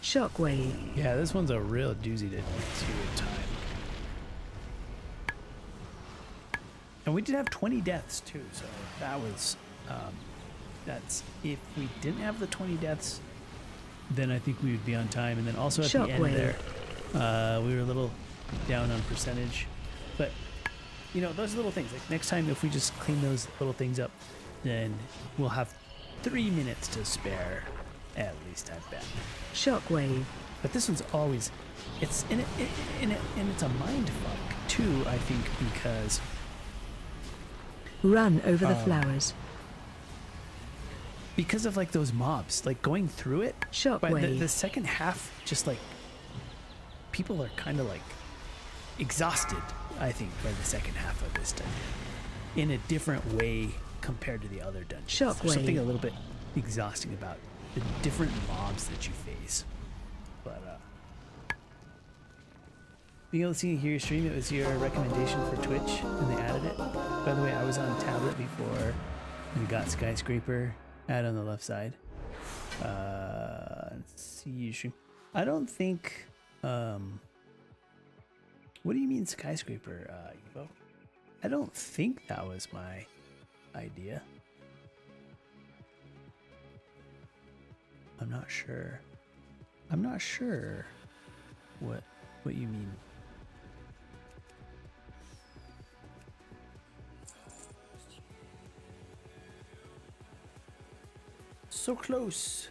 Shockwave.
Yeah, this one's a real doozy to, time. And we did have 20 deaths too, so that was, um, that's, if we didn't have the 20 deaths, then I think we would be on time. And then also at the end there, uh, we were a little down on percentage. But, you know, those little things, like next time if we just clean those little things up, then we'll have three minutes to spare, at least I bet.
Shockwave.
But this one's always, it's and it, it, and, it, and it's a mind fuck too. I think because
Run over the
Um,
flowers.
because of like those mobs, like going through it. But the,
Shockwave.
the second half, just like people are kind of like exhausted. I think by the second half of this dungeon, in a different way compared to the other dungeons. There's something a little bit exhausting about the different mobs that you face. But uh, being able to see and hear your stream, it was your recommendation for Twitch, and they added it. By the way, I was on tablet before and got skyscraper ad on the left side. Uh, let's see stream. I don't think. Um, what do you mean skyscraper, uh, Evo? I don't think that was my idea. I'm not sure. I'm not sure what what you mean. So close.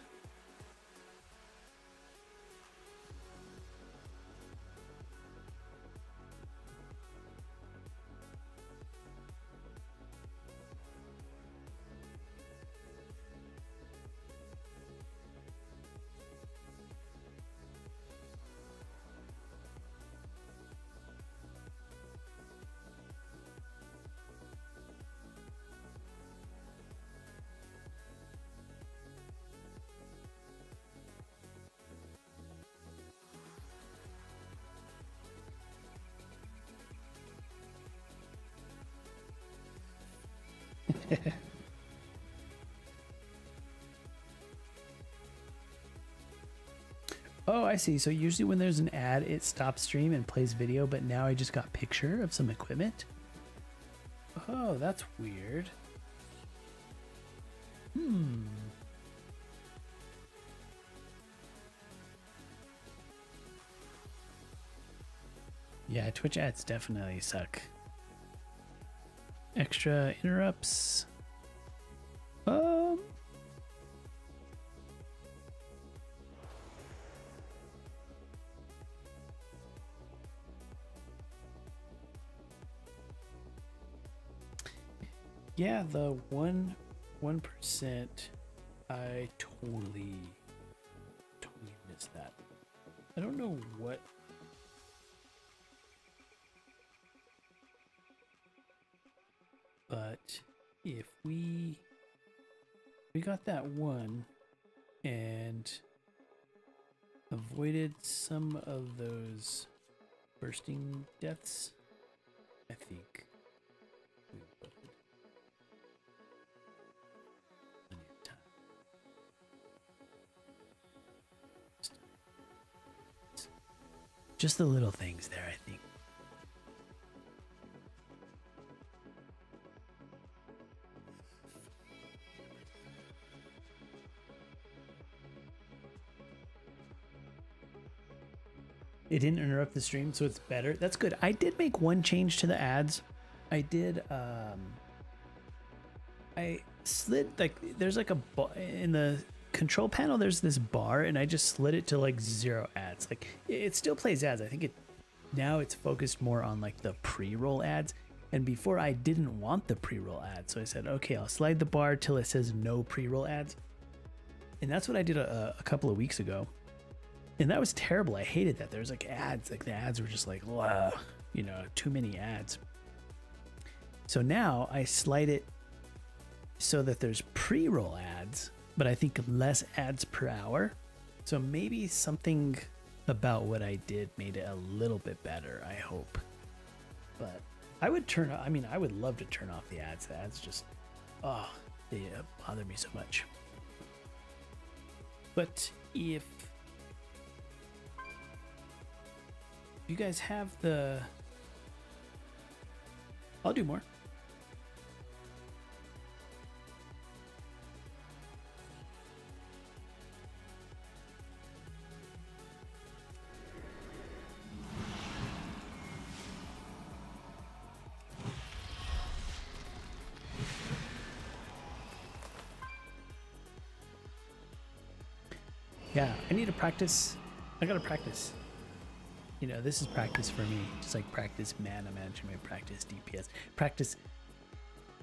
Oh, I see. So usually when there's an ad, it stops stream and plays video, but now I just got picture of some equipment. Oh, that's weird. Hmm. Yeah, Twitch ads definitely suck. Extra interrupts. Yeah, the one one percent. I totally totally missed that. I don't know what. But if we we got that one and avoided some of those bursting deaths, I think Just the little things there, I think. It didn't interrupt the stream, so it's better. That's good. I did make one change to the ads. I did um I slid like there's like a in the control panel there's this bar and I just slid it to like zero ads. Like it still plays ads. I think it now it's focused more on like the pre-roll ads. And before I didn't want the pre-roll ads. So I said, "Okay, I'll slide the bar till it says no pre-roll ads." And that's what I did a, a couple of weeks ago and that was terrible. I hated that. There was like ads, like the ads were just like, "Ugh," you know, too many ads. So now I slide it so that there's pre-roll ads, but I think less ads per hour. So maybe something about what I did made it a little bit better. I hope. But I would turn. I mean, I would love to turn off the ads. The ads just, oh, they uh, bother me so much. But if you guys have the I'll do more. Practice. I gotta practice you know, this is practice for me. Just like practice mana management, practice DPS, practice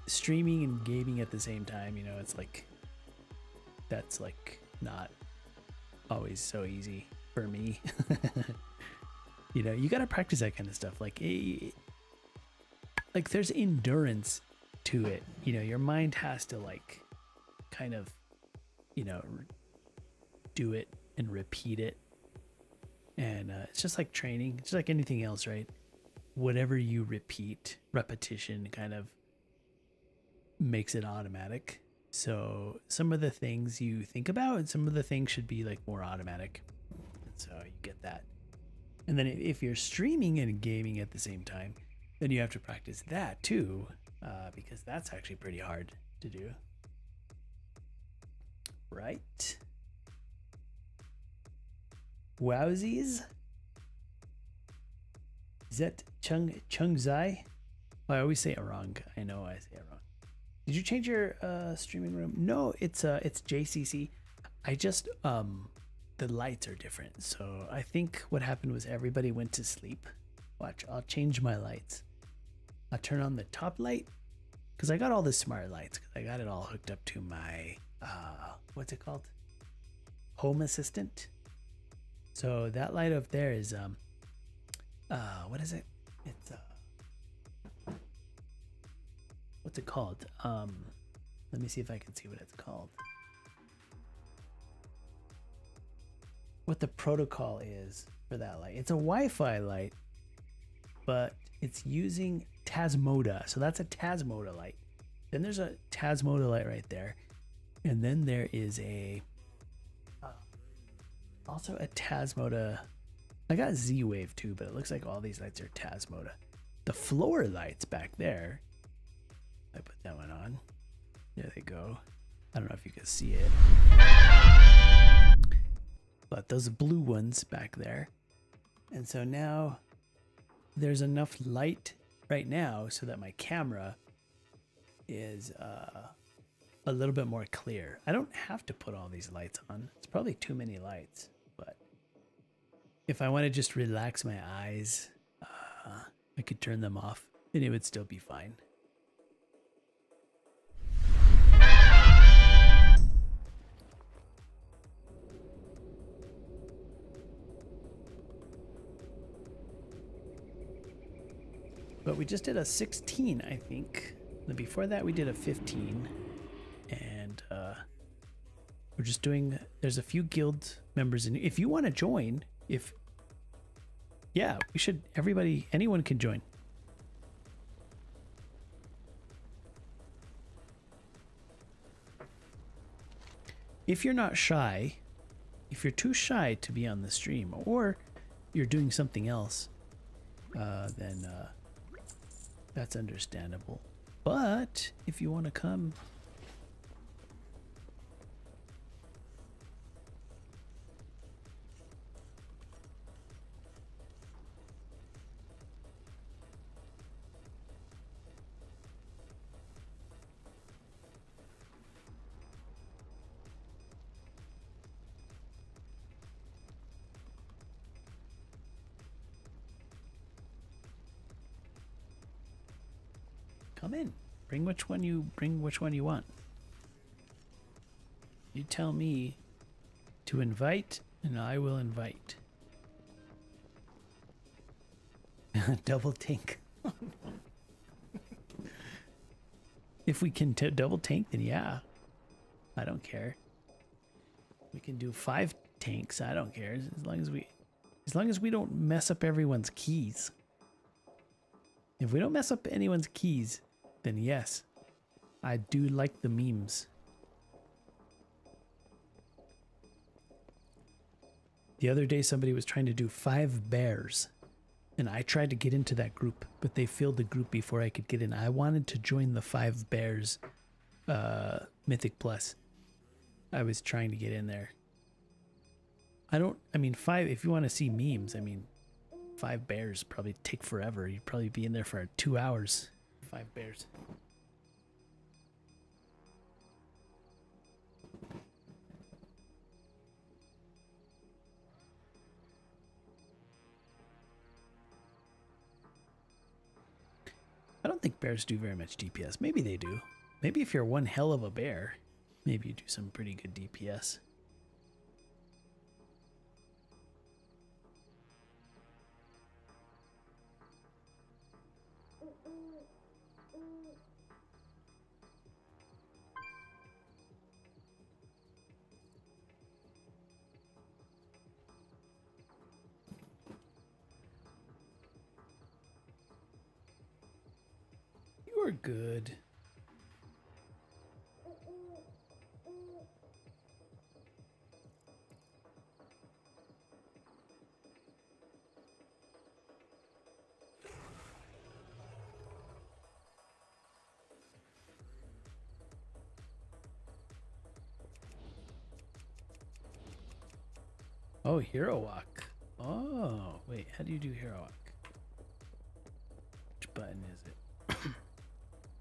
streaming and gaming at the same time. You know, it's like that's like not always so easy for me. you know, you got to practice that kind of stuff. Like, eh, like there's endurance to it. You know, your mind has to like kind of, you know, do it and repeat it. And uh, it's just like training, it's just like anything else, right? Whatever you repeat, repetition kind of makes it automatic. So some of the things you think about and some of the things should be like more automatic. And so you get that. And then if you're streaming and gaming at the same time, then you have to practice that too, uh, because that's actually pretty hard to do. Right? Wowsies? Is that Chung Chung Zai? I always say it wrong. I know I say it wrong. Did you change your uh, streaming room? No, it's uh it's JCC. I just um the lights are different. So I think what happened was everybody went to sleep. Watch, I'll change my lights. I'll turn on the top light because I got all the smart lights. 'cause I got it all hooked up to my uh what's it called? Home Assistant. So that light up there is um uh what is it? It's uh what's it called? Um let me see if I can see what it's called. What the protocol is for that light. It's a Wi-Fi light, but it's using Tasmota. So that's a Tasmota light. Then there's a Tasmota light right there. And then there is a also a Tasmota. I got Z Wave too, but it looks like all these lights are Tasmota. The floor lights back there. I put that one on. There they go. I don't know if you can see it. But those blue ones back there. And so now there's enough light right now so that my camera is uh, a little bit more clear. I don't have to put all these lights on. It's probably too many lights, if I want to just relax my eyes, uh, I could turn them off and it would still be fine. But we just did a 16, I think. Before that, we did a 15. And uh, we're just doing, there's a few guild members. And if you want to join, if, yeah, we should, everybody, anyone can join. If you're not shy, if you're too shy to be on the stream, or you're doing something else, uh, then uh, that's understandable. But if you want to come, come which one you bring which one you want. You tell me to invite and I will invite. double tank. if we can t- double tank then yeah. I don't care. We can do five tanks. I don't care as long as we as long as we don't mess up everyone's keys. If we don't mess up anyone's keys, then yes, I do like the memes. The other day, somebody was trying to do five bears, and I tried to get into that group, but they filled the group before I could get in. I wanted to join the five bears uh, Mythic Plus. I was trying to get in there. I don't, I mean, five, if you want to see memes, I mean, five bears probably take forever. You'd probably be in there for two hours. Five bears. I don't think bears do very much DPS. Maybe they do. Maybe if you're one hell of a bear, Maybe you do some pretty good DPS. Are good. Oh, hero walk. Oh, wait, how do you do hero walk? Which button?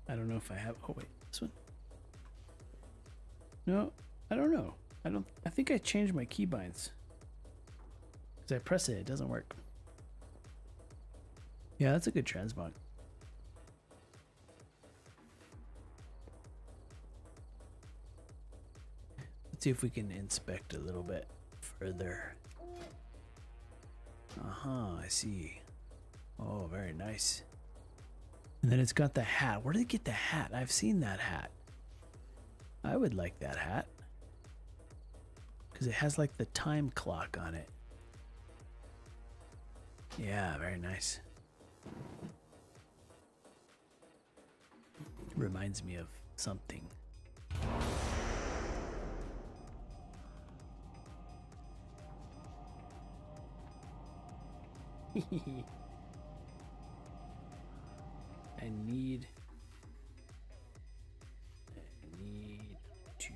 I don't know if I have. Oh wait, this one. No, I don't know. I don't. I think I changed my keybinds. Cause I press it, it doesn't work. Yeah, that's a good transmog. Let's see if we can inspect a little bit further. Uh huh. I see. Oh, very nice. And then it's got the hat. Where did it get the hat? I've seen that hat. I would like that hat. Because it has like the time clock on it. Yeah, very nice. Reminds me of something. I need I need to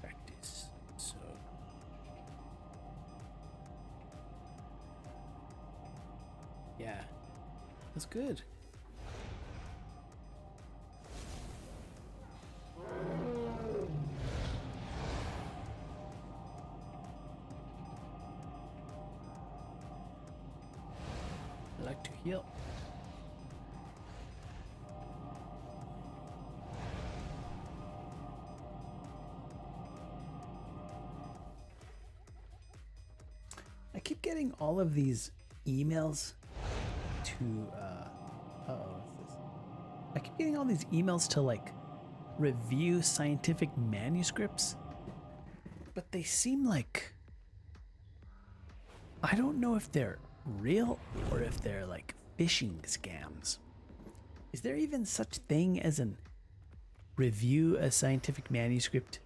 practice. So Yeah. That's good. All of these emails to uh oh this? I keep getting all these emails to like review scientific manuscripts. But they seem like I don't know if they're real or if they're like phishing scams. Is there even such thing as an review a scientific manuscript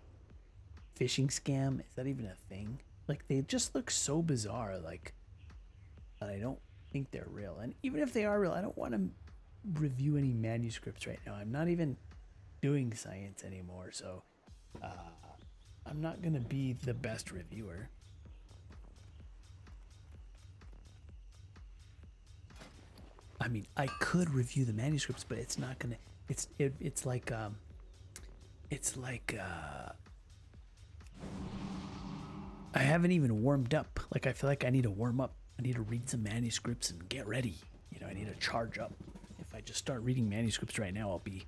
phishing scam? Is that even a thing? Like they just look so bizarre like I don't think they're real. And even if they are real, I don't want to review any manuscripts right now. I'm not even doing science anymore, so uh, I'm not going to be the best reviewer. I mean, I could review the manuscripts, but it's not gonna. It's it, it's like um, it's like uh, I haven't even warmed up. Like I feel like I need to warm up. I need to read some manuscripts and get ready. You know, I need to charge up. If I just start reading manuscripts right now, I'll be.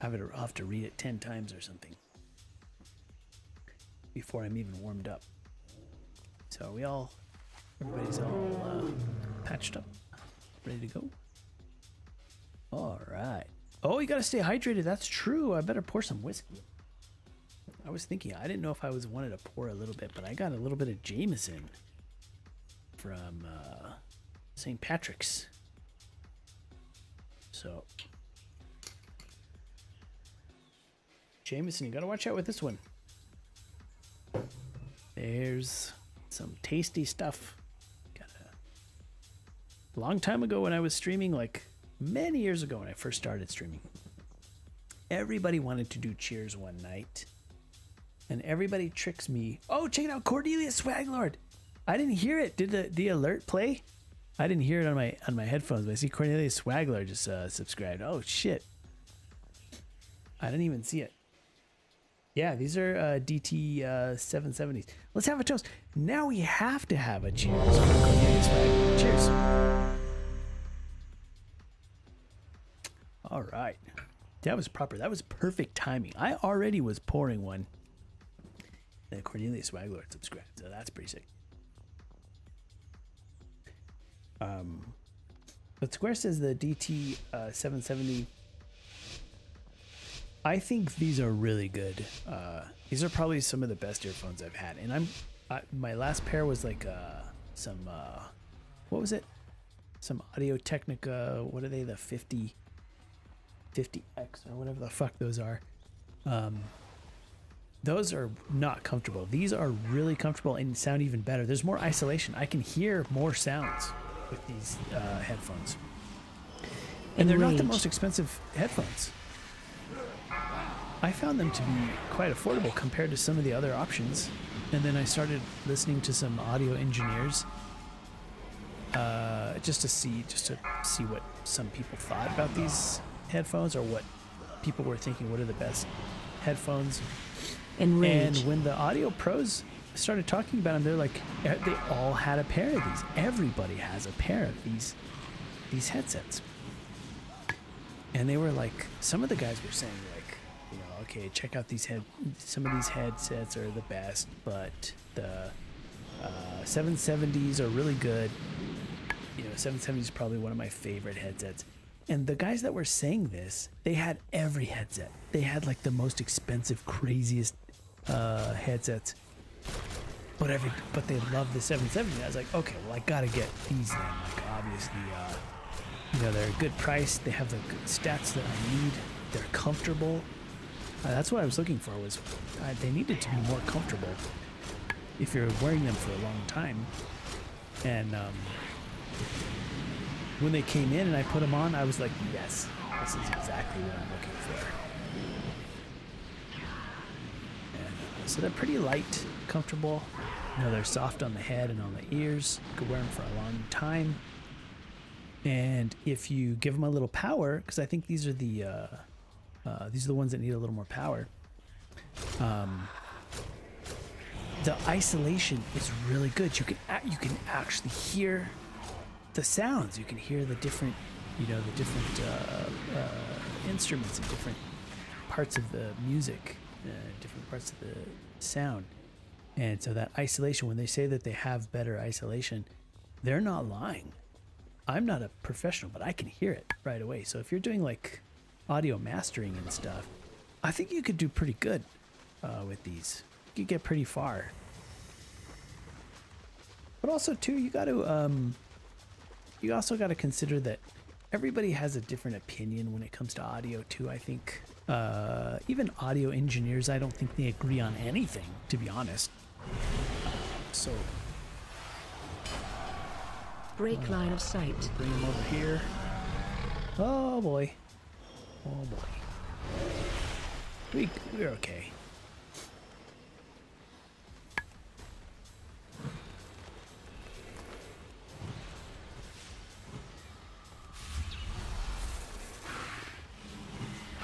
I'll have to read it ten times or something before I'm even warmed up. So we all, everybody's all uh, patched up, ready to go. All right. Oh, you gotta stay hydrated. That's true. I better pour some whiskey. I was thinking, I didn't know if I was wanted to pour a little bit, but I got a little bit of Jameson from uh, St. Patrick's. So, Jameson, you gotta watch out with this one. There's some tasty stuff. Got a long time ago when I was streaming, like many years ago when I first started streaming. Everybody wanted to do cheers one night. And everybody tricks me. Oh, check it out, Cordelia Swaglord. I didn't hear it. Did the, the alert play? I didn't hear it on my on my headphones, but I see Cornelius Swagler just uh, subscribed. Oh shit! I didn't even see it. Yeah, these are uh, DT uh, 770s. Let's have a toast. Now we have to have a cheers. Cheers. All right. That was proper. That was perfect timing. I already was pouring one. And Cornelius Waglord subscribed, so that's pretty sick. Um, but Square says the DT uh, 770. I think these are really good. Uh, these are probably some of the best earphones I've had, and I'm I, my last pair was like uh, some uh, what was it? Some Audio Technica. What are they? The 50 50X or whatever the fuck those are. Um, those are not comfortable. These are really comfortable and sound even better. There's more isolation. I can hear more sounds with these uh, headphones. And they're not the most expensive headphones. I found them to be quite affordable compared to some of the other options. And then I started listening to some audio engineers uh, just to see just to see what some people thought about these headphones or what people were thinking what are the best headphones and when the audio pros started talking about them, they're like, eh, they all had a pair of these. Everybody has a pair of these, these headsets. And they were like, some of the guys were saying like, you know, okay, check out these head, some of these headsets are the best, but the uh, 770s are really good. You know, 770 is probably one of my favorite headsets. And the guys that were saying this, they had every headset. They had like the most expensive, craziest uh, headsets. But every, but they love the 770. I was like, okay, well, I gotta get these then. Like, obviously, uh, you know, they're a good price. They have the good stats that I need. They're comfortable. Uh, that's what I was looking for. Was uh, they needed to be more comfortable if you're wearing them for a long time. And um, when they came in and I put them on, I was like, yes, this is exactly what I'm looking for. And so they're pretty light, comfortable. You know, they're soft on the head and on the ears. You could wear them for a long time. And if you give them a little power, because I think these are the uh, uh, these are the ones that need a little more power. Um, the isolation is really good. You can you can actually hear the sounds. You can hear the different, you know, the different uh, uh, instruments and different parts of the music, uh, different parts of the sound. And so that isolation, when they say that they have better isolation, they're not lying. I'm not a professional, but I can hear it right away. So if you're doing like audio mastering and stuff, I think you could do pretty good uh, with these. You could get pretty far. But also too, you got to um, you also got to consider that everybody has a different opinion when it comes to audio too. I think uh, even audio engineers, I don't think they agree on anything, to be honest. So
Break uh, line of sight.
bring him over here. Oh boy. Oh boy. We we're okay.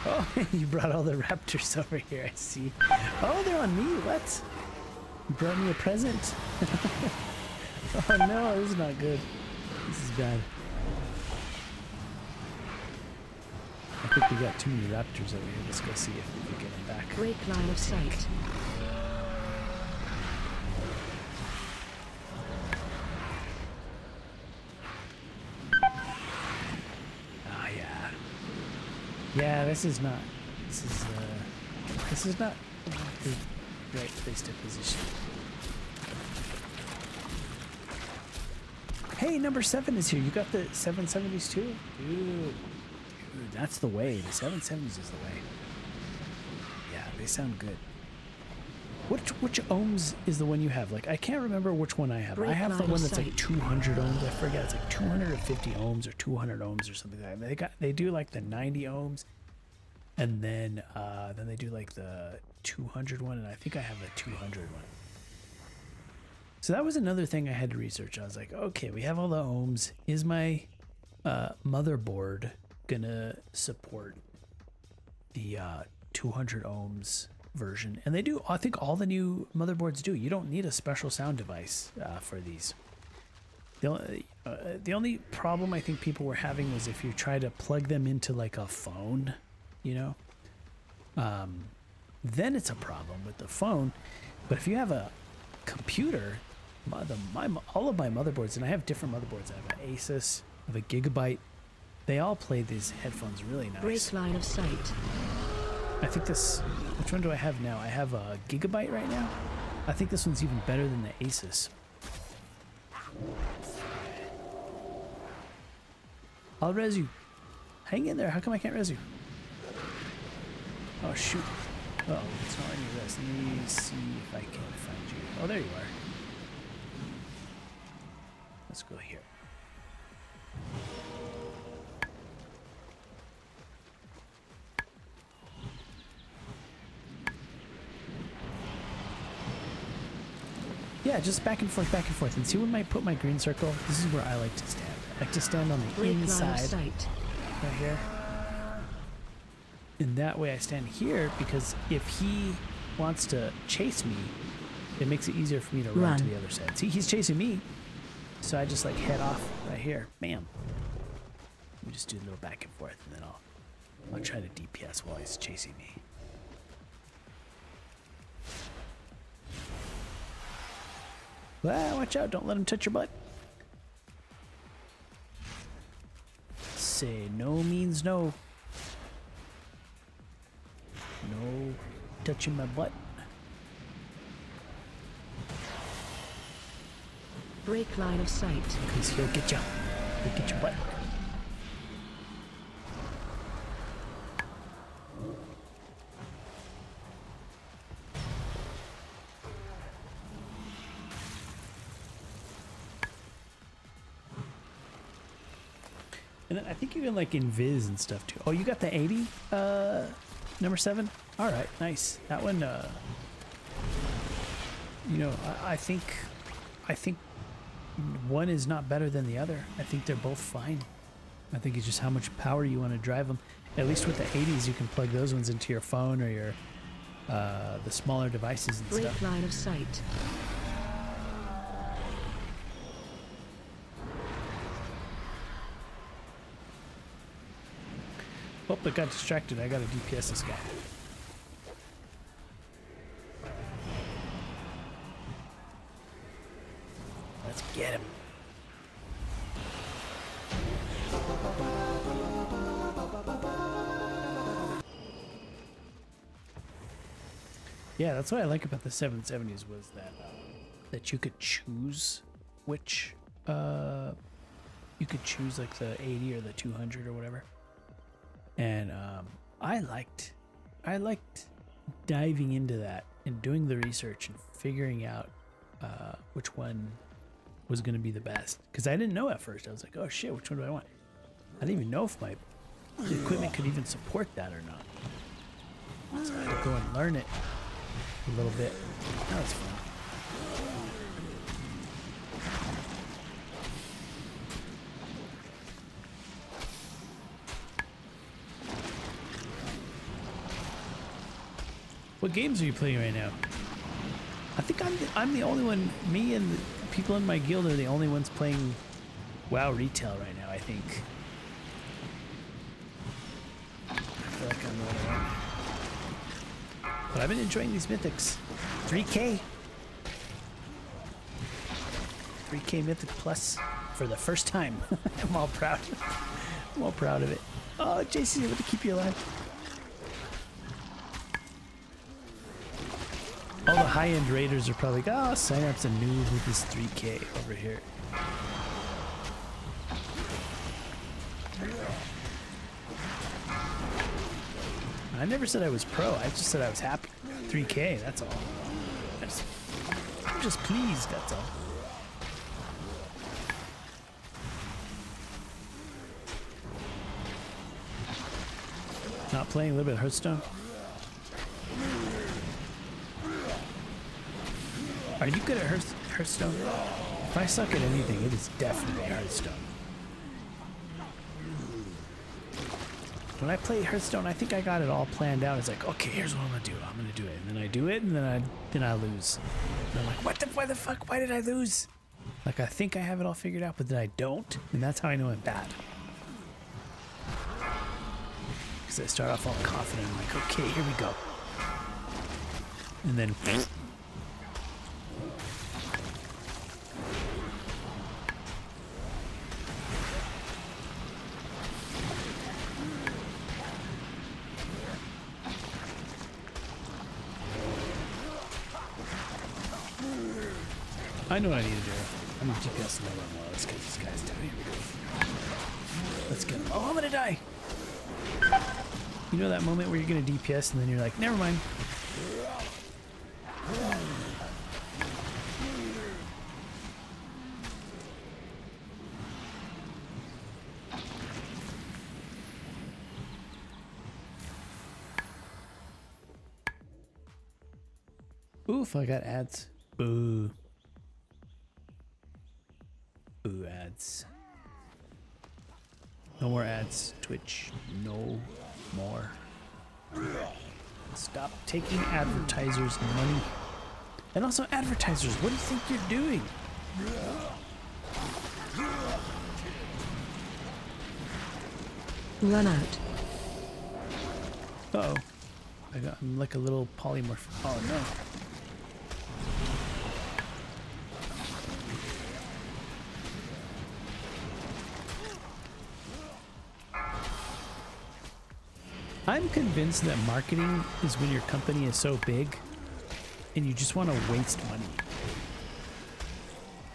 Oh, you brought all the raptors over here, I see. Oh, they're on me. What? You brought me a present? oh no, this is not good. This is bad. I think we got too many raptors over here. Let's go see if we can get them back.
Break line of sight.
Oh yeah. Yeah, this is not. This is uh. This is not right place to position. Hey, number seven is here. You got the 770s too? Dude, dude, that's the way. The 770s is the way. Yeah, they sound good. Which which ohms is the one you have? Like I can't remember which one I have. I have the one that's like 200 ohms. I forget. It's like 250 ohms or 200 ohms or something like that. They got they do like the 90 ohms, and then uh, then they do like the 200 one, and I think I have a 200 one. So that was another thing I had to research. I was like, okay, we have all the ohms. Is my uh, motherboard gonna support the uh, 200 ohms version? And they do. I think all the new motherboards do. You don't need a special sound device uh, for these. The only, uh, the only problem I think people were having was if you try to plug them into like a phone you know, um, then it's a problem with the phone. But if you have a computer, my, the, my all of my motherboards, and I have different motherboards. I have an Asus, I have a Gigabyte. They all play these headphones really nice.
Break line of sight.
I think this. Which one do I have now? I have a Gigabyte right now. I think this one's even better than the Asus. I'll res you. Hang in there. How come I can't res you? Oh shoot. Oh, it's not letting me res. Let me see if I can find you. Oh, there you are. Let's go here. Yeah, just back and forth, back and forth. And see when I put my green circle? This is where I like to stand. I like to stand on the inside right here. And that way I stand here because if he wants to chase me, it makes it easier for me to run, to the other side. See, he's chasing me. So I just like head off right here. Bam. Let me just do a little back and forth and then I'll I'll try to DPS while he's chasing me. Well, watch out, don't let him touch your butt. Say no means no. No touching my butt.
Break line of sight.
Because he'll get you. He'll get your butt. And then I think even like in Viz and stuff too. Oh, you got the 80 uh number 7? All right, nice. That one uh you know, I, I think I think one is not better than the other. I think they're both fine. I think it's just how much power you want to drive them. At least with the 80s, you can plug those ones into your phone or your uh, the smaller devices and
Break
stuff.
line of sight.
I got distracted. I got to DPS this guy. Let's get him. Yeah, that's what I like about the 770s was that uh, that you could choose which uh you could choose like the 80 or the 200 or whatever. And um I liked I liked diving into that and doing the research and figuring out uh which one was going to be the best cuz I didn't know at first. I was like, "Oh shit, which one do I want?" I didn't even know if my equipment could even support that or not. So I had to go and learn it a little bit. That was fun. What games are you playing right now? I think I'm the, I'm the only one. Me and the people in my guild are the only ones playing WoW retail right now. I think. I feel like I'm the only. But I've been enjoying these mythics. 3K. 3K Mythic Plus for the first time. I'm all proud. I'm all proud of it. Oh, JC's able to keep you alive. High-end raiders are probably like, oh, Psynaps a noob with this 3K over here. I never said I was pro. I just said I was happy. 3K, that's all. I just, I'm just pleased, that's all. Not playing a little bit of Hearthstone? Are you good at Hearth- Hearthstone? If I suck at anything, it is definitely Hearthstone. When I play Hearthstone, I think I got it all planned out. It's like, okay, here's what I'm gonna do. I'm gonna do it, and then I do it, and then I then I lose. And I'm like, what the why the fuck? Why did I lose? Like I think I have it all figured out, but then I don't, and that's how I know I'm bad. because I start off all confident. I'm like, okay, here we go. And then know what I need to do. I need DPS another one. More. Let's get these guys down here. we go. Let's get them. Oh, I'm gonna die. You know that moment where you're gonna DPS and then you're like, never mind. Oof, I got ads. Boo. Ads. No more ads, Twitch. No more. Stop taking advertisers' money. And also, advertisers, what do you think you're doing?
Run out.
Uh oh. I got, I'm like a little polymorph. Oh no. Convinced that marketing is when your company is so big and you just want to waste money.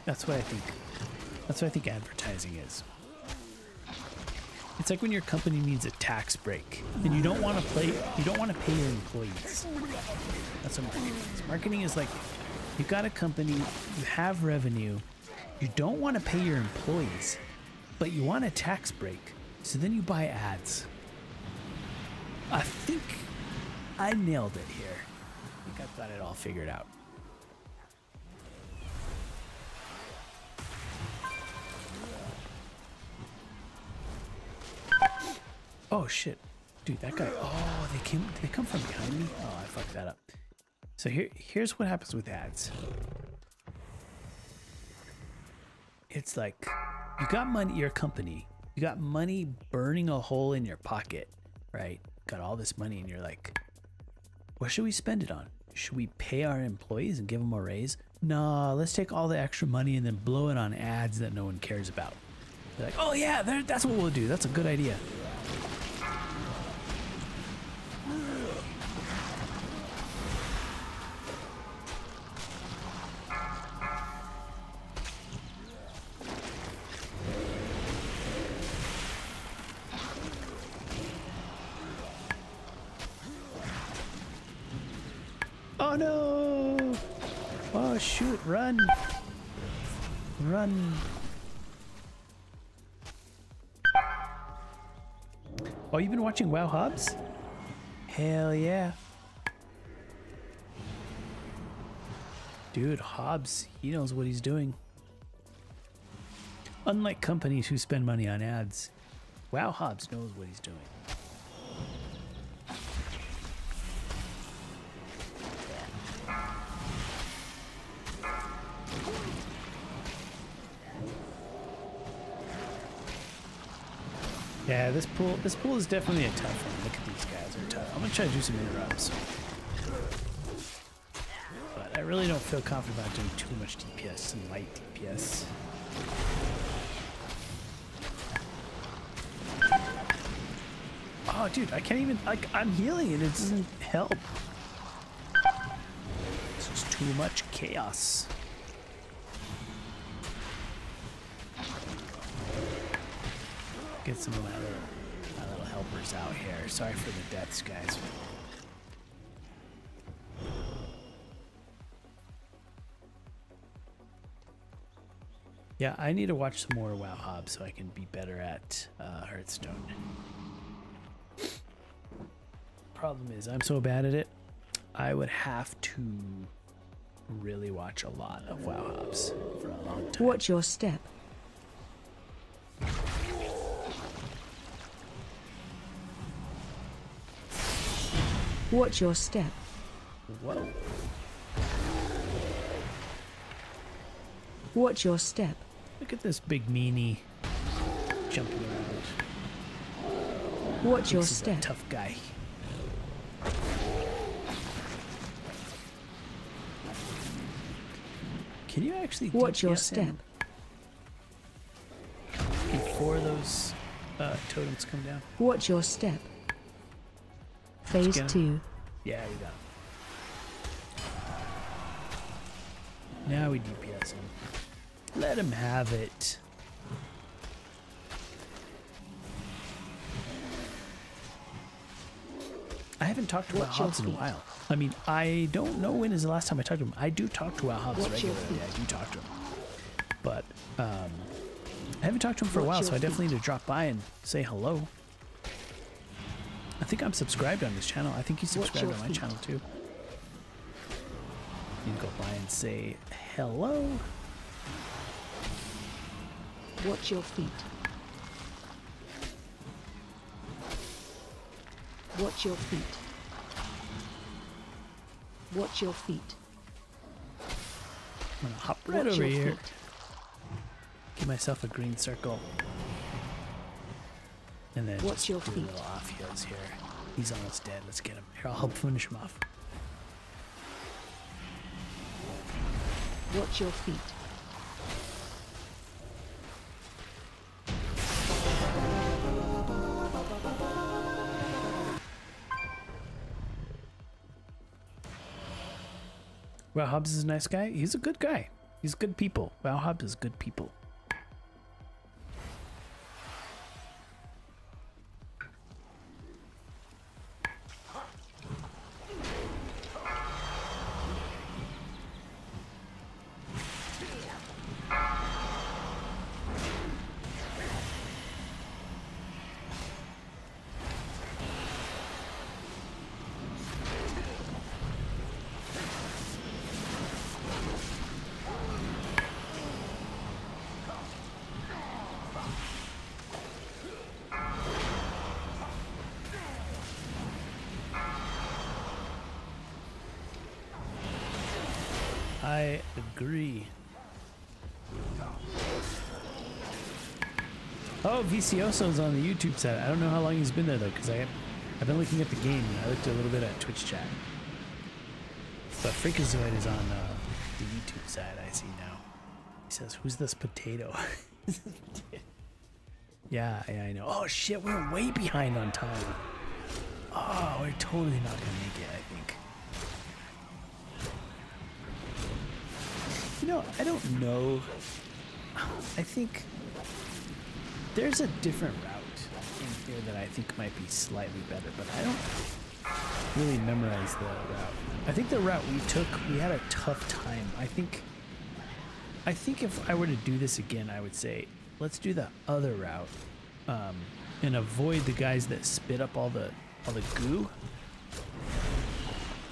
That's what I think. That's what I think advertising is. It's like when your company needs a tax break and you don't want to play you don't want to pay your employees. That's what marketing is. Marketing is like you've got a company, you have revenue, you don't want to pay your employees, but you want a tax break. So then you buy ads. I think I nailed it here. I think I've got it all figured out. Oh shit. Dude, that guy. Oh, they came they come from behind me. Oh, I fucked that up. So here here's what happens with ads. It's like you got money, your company, you got money burning a hole in your pocket, right? Got all this money and you're like, what should we spend it on? Should we pay our employees and give them a raise? Nah, let's take all the extra money and then blow it on ads that no one cares about. They're like, oh yeah, that's what we'll do. That's a good idea. Run! Run! Oh, you've been watching WoW Hobbs? Hell yeah. Dude, Hobbs, he knows what he's doing. Unlike companies who spend money on ads, WoW Hobbs knows what he's doing. Yeah, this pool this pool is definitely a tough one. Look at these guys, they're tough. I'm gonna try to do some interrupts. But I really don't feel confident about doing too much DPS and light DPS. Oh dude, I can't even like I'm healing and it doesn't help. This is too much chaos. Get some of my little, my little helpers out here. Sorry for the deaths, guys. Yeah, I need to watch some more WoW Hobbs so I can be better at uh, Hearthstone. Problem is, I'm so bad at it, I would have to really watch a lot of WoW Hobbs for a long time.
Watch your step. Watch your step.
Whoa.
Watch your step.
Look at this big meanie jumping around.
Watch your
Thinks he's a
step.
tough guy. Can you actually
Watch your step.
before those uh, totems come down?
Watch your step. Phase 2.
Yeah, we got him. Now we DPS him. Let him have it. I haven't talked to Wild
Watch
Hobbs in a while. I mean, I don't know when is the last time I talked to him. I do talk to Wild Hobbs
Watch
regularly. I do talk to him. But um, I haven't talked to him for a while, so I definitely need to drop by and say hello. I think I'm subscribed on his channel. I think he's
Watch
subscribed on my
feet.
channel too. You can go by and say hello.
Watch your feet. Watch your feet. Watch your feet.
I'm gonna hop right
Watch
over here.
feet.
Give myself a green circle. And then just
your feet.
little off heals here. He's almost dead. Let's get him. Here, I'll help finish him off.
Watch your feet.
Well, Hobbs is a nice guy. He's a good guy. He's good people. Well, Hobbs is good people. Vicioso's on the YouTube side. I don't know how long he's been there though, because I I've been looking at the game. I looked a little bit at Twitch chat. But Freakazoid is on uh, the YouTube side. I see now. He says, "Who's this potato?" yeah, yeah, I know. Oh shit, we're way behind on time. Oh, we're totally not gonna make it. I think. You know, I don't know. I think there's a different route in here that I think might be slightly better, but I don't really memorize the route. I think the route we took, we had a tough time. I think I think if I were to do this again, I would say let's do the other route um, and avoid the guys that spit up all the all the goo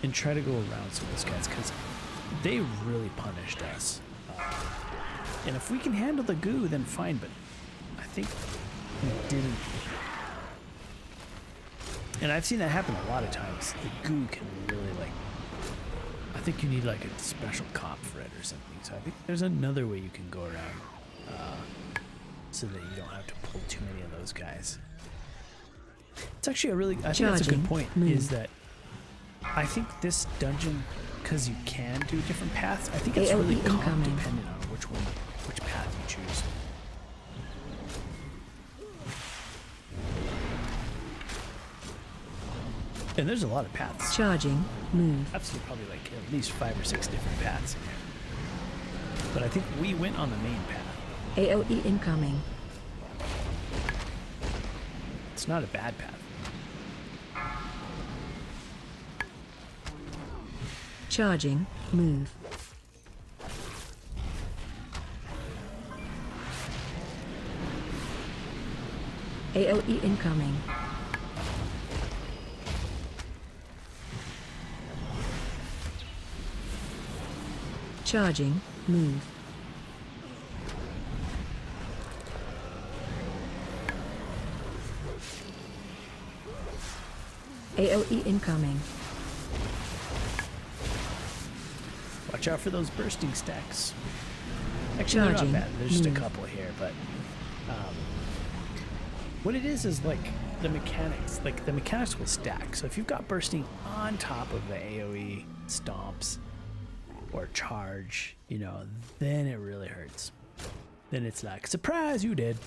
and try to go around some of those guys because they really punished us. Uh, and if we can handle the goo, then fine. But think we didn't. And I've seen that happen a lot of times. The goo can really like. I think you need like a special cop for it or something. So I think there's another way you can go around, uh, so that you don't have to pull too many of those guys. It's actually a really. I think that's a good point. Is that I think this dungeon, because you can do different paths, I think it's really
incoming.
dependent on which one, which path you choose. And there's a lot of paths.
Charging. Move.
I've seen probably like at least five or six different paths in here. But I think we went on the main path.
AOE incoming.
It's not a bad path.
Charging. Move. AOE incoming. Charging. Move. AOE incoming.
Watch out for those bursting stacks. Actually, they're not bad. There's just a couple here, but um, what it is is like the mechanics, like the mechanics will stack. So if you've got bursting on top of the AoE stomps or charge, you know, then it really hurts. Then it's like, surprise, you did.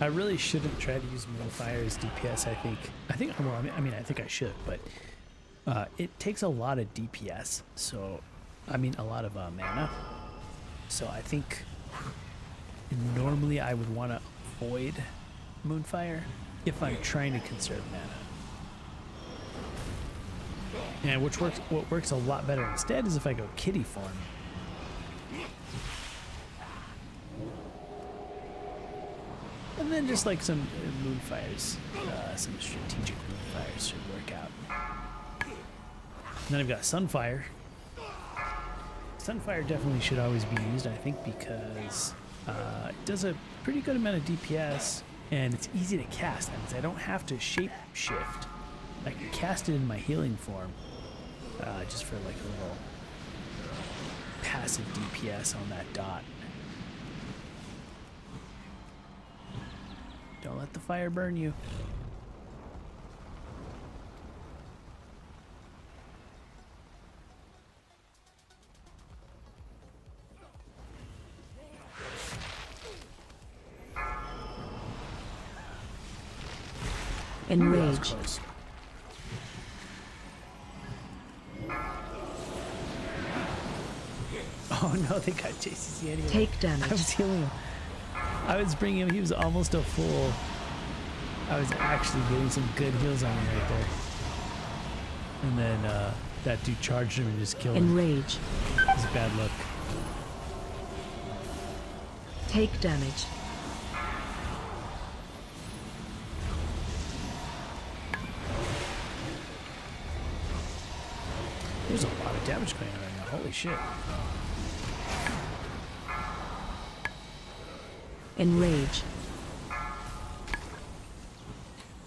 I really shouldn't try to use Moonfire as DPS. I think. I think. Well, I mean, I mean, I think I should, but uh, it takes a lot of DPS. So, I mean, a lot of uh, mana. So I think normally I would want to avoid Moonfire if I'm trying to conserve mana. And which works. What works a lot better instead is if I go Kitty form. And then just like some moonfires, uh, some strategic moonfires should work out. And then I've got sunfire. Sunfire definitely should always be used, I think, because uh, it does a pretty good amount of DPS and it's easy to cast. That means I don't have to shape shift. I can cast it in my healing form, uh, just for like a little passive DPS on that dot. Don't let the fire burn you. Ooh,
Enrage.
close. Oh no, they got JCC anyway.
Take damage.
I
damage.
was healing him. I was bringing him. He was almost a full. I was actually getting some good heals on him right there. And then uh, that dude charged him and just killed him.
Enrage.
It was bad luck.
Take damage.
There's a lot of damage going on right now. Holy shit.
Enrage.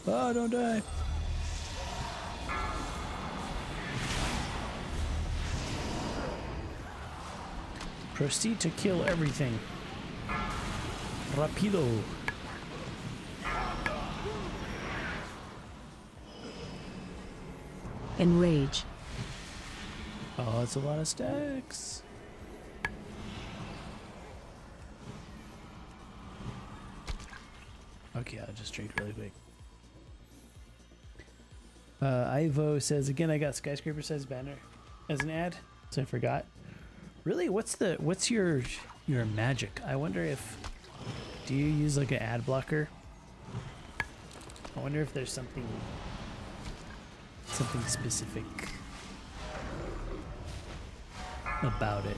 Oh, don't die. Proceed to kill everything. Rapido.
Enrage.
Oh, it's a lot of stacks. Okay, I'll just drink really quick. Uh, Ivo says again, I got skyscraper size banner as an ad, so I forgot. Really, what's the what's your your magic? I wonder if do you use like an ad blocker? I wonder if there's something something specific about it.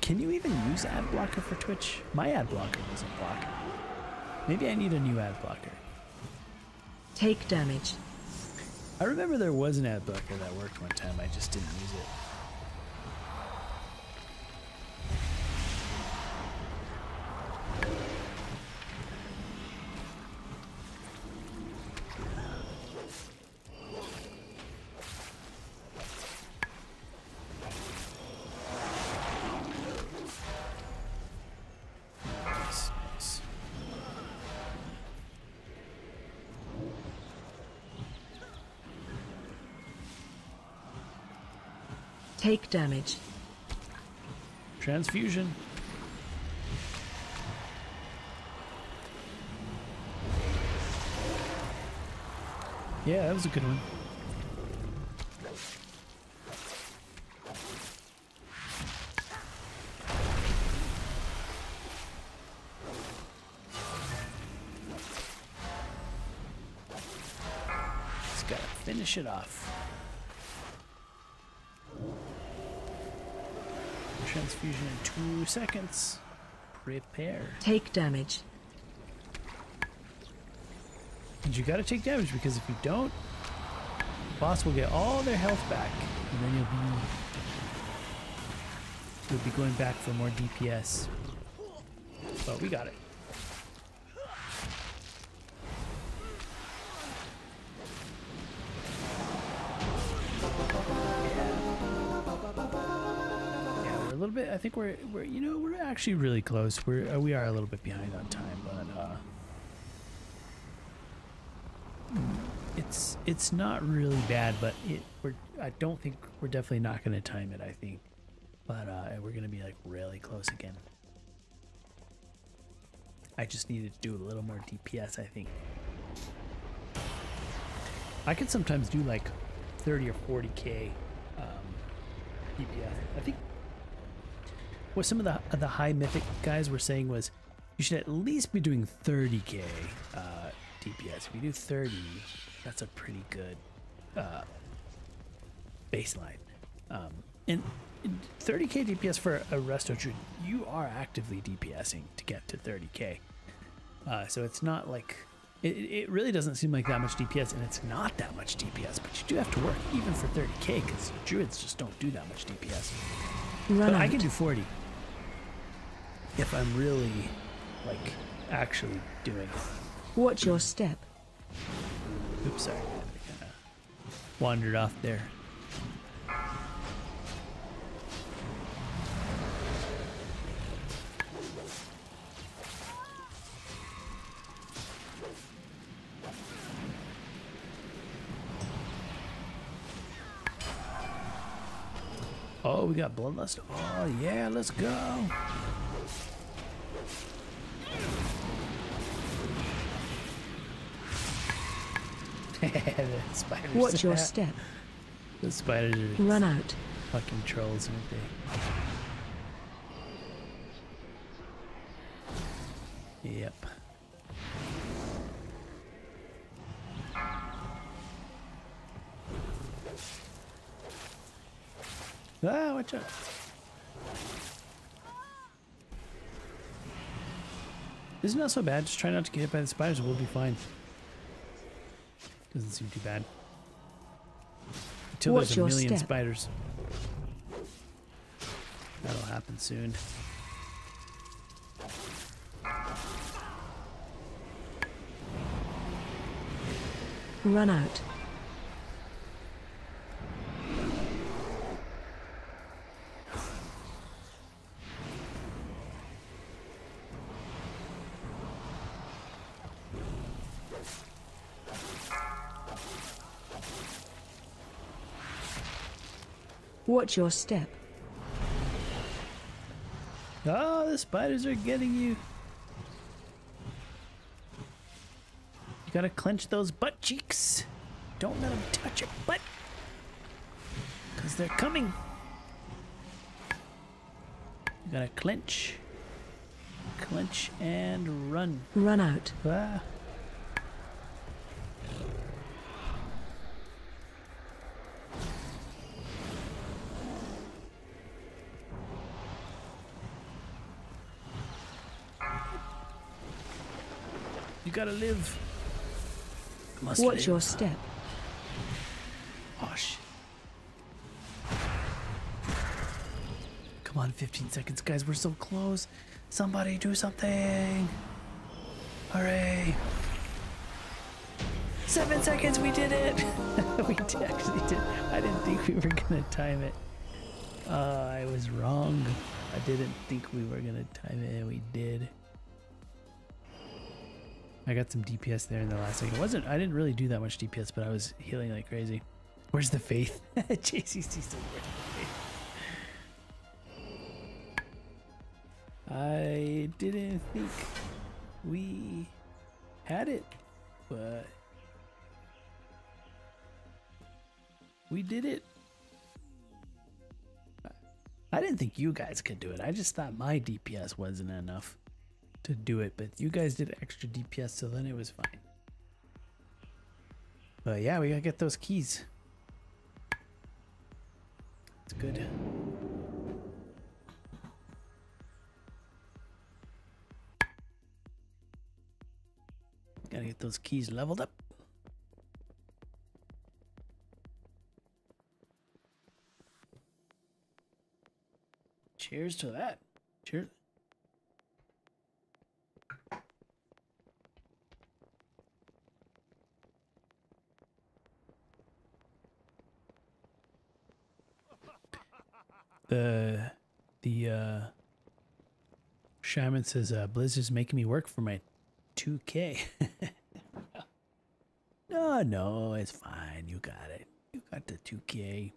Can you even use ad blocker for Twitch? My ad blocker doesn't block. Maybe I need a new ad blocker.
Take damage.
I remember there was an ad blocker that worked one time. I just didn't use it.
Take damage.
Transfusion. Yeah, that was a good one. Just gotta finish it off. Transfusion in two seconds. Prepare.
Take damage.
And you gotta take damage because if you don't, the boss will get all their health back, and then you'll be we'd be going back for more DPS. But we got it. I think we're we're you know we're actually really close. We're uh, we are a little bit behind on time, but uh, it's it's not really bad. But it we're I don't think we're definitely not going to time it. I think, but uh, we're going to be like really close again. I just needed to do a little more DPS. I think I could sometimes do like 30 or 40k um, DPS. I think what some of the the high mythic guys were saying was you should at least be doing 30k uh, DPS. If you do 30, that's a pretty good uh, baseline. Um, and 30k DPS for a resto druid, you are actively DPSing to get to 30k. Uh, so it's not like it, it really doesn't seem like that much DPS, and it's not that much DPS. But you do have to work even for 30k because druids just don't do that much DPS.
Run
But
out.
I can do 40 if I'm really like actually doing it.
Watch your step.
Oops, sorry. I wandered off there. Oh, we got Bloodlust. Oh, yeah, let's go.
Watch your step.
The spiders are
Run out.
fucking trolls, aren't they? Yep. Ah, watch out. This is not that so bad. Just try not to get hit by the spiders. We'll be fine. Doesn't seem too bad. Until
Watch
there's a million
step.
spiders. That'll happen soon.
Run out. Watch your step.
Oh, the spiders are getting you. You gotta clench those butt cheeks. Don't let them touch your butt. Because they're coming. You gotta clench. Clench and run.
Run out.
Ah. Gotta live. Must
Watch
live.
your step.
Oh shit. Come on, 15 seconds, guys. We're so close. Somebody do something. Hooray. Seven seconds, we did it. we actually did. I didn't think we were gonna time it. Uh, I was wrong. I didn't think we were gonna time it, and we did. I got some DPS there in the last second. It wasn't I didn't really do that much DPS, but I was healing like crazy. Where's the faith? JCC still faith? I didn't think we had it, but we did it. I didn't think you guys could do it. I just thought my DPS wasn't enough to do it, but you guys did extra DPS, so then it was fine. But yeah, we gotta get those keys. It's good. Gotta get those keys leveled up. Cheers to that. Cheers. The the uh Shaman says uh Blizzard's making me work for my 2K. no, no, it's fine. You got it. You got the 2K.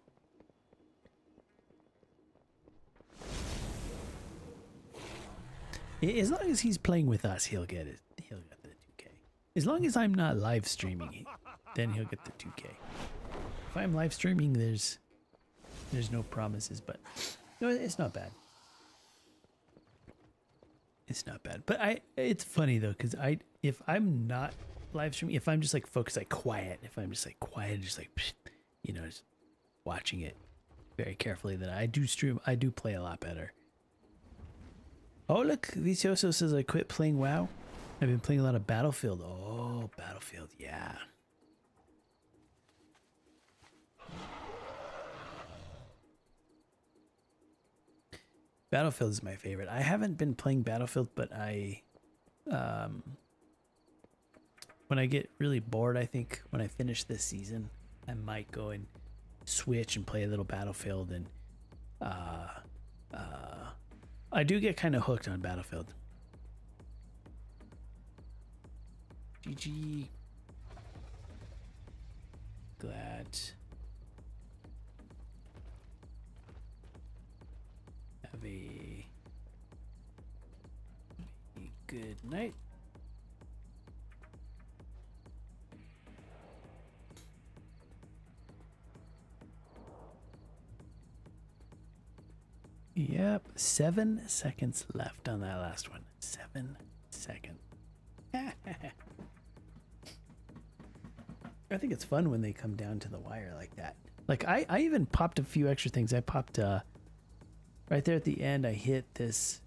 As long as he's playing with us, he'll get it. He'll get the 2K. As long as I'm not live streaming, then he'll get the 2K. If I'm live streaming, there's there's no promises, but no, it's not bad. It's not bad, but I it's funny though because I if I'm not live streaming, if I'm just like focused, like quiet, if I'm just like quiet, just like you know, just watching it very carefully, then I do stream. I do play a lot better. Oh look, Vicioso says I quit playing WoW. I've been playing a lot of Battlefield. Oh, Battlefield, yeah. Battlefield is my favorite. I haven't been playing Battlefield, but I, um, when I get really bored, I think when I finish this season, I might go and switch and play a little Battlefield. And uh, uh, I do get kind of hooked on Battlefield. GG. Glad. Have a, good night. Yep, seven seconds left on that last one. Seven seconds. I think it's fun when they come down to the wire like that. Like I, I even popped a few extra things. I popped uh right there at the end I hit this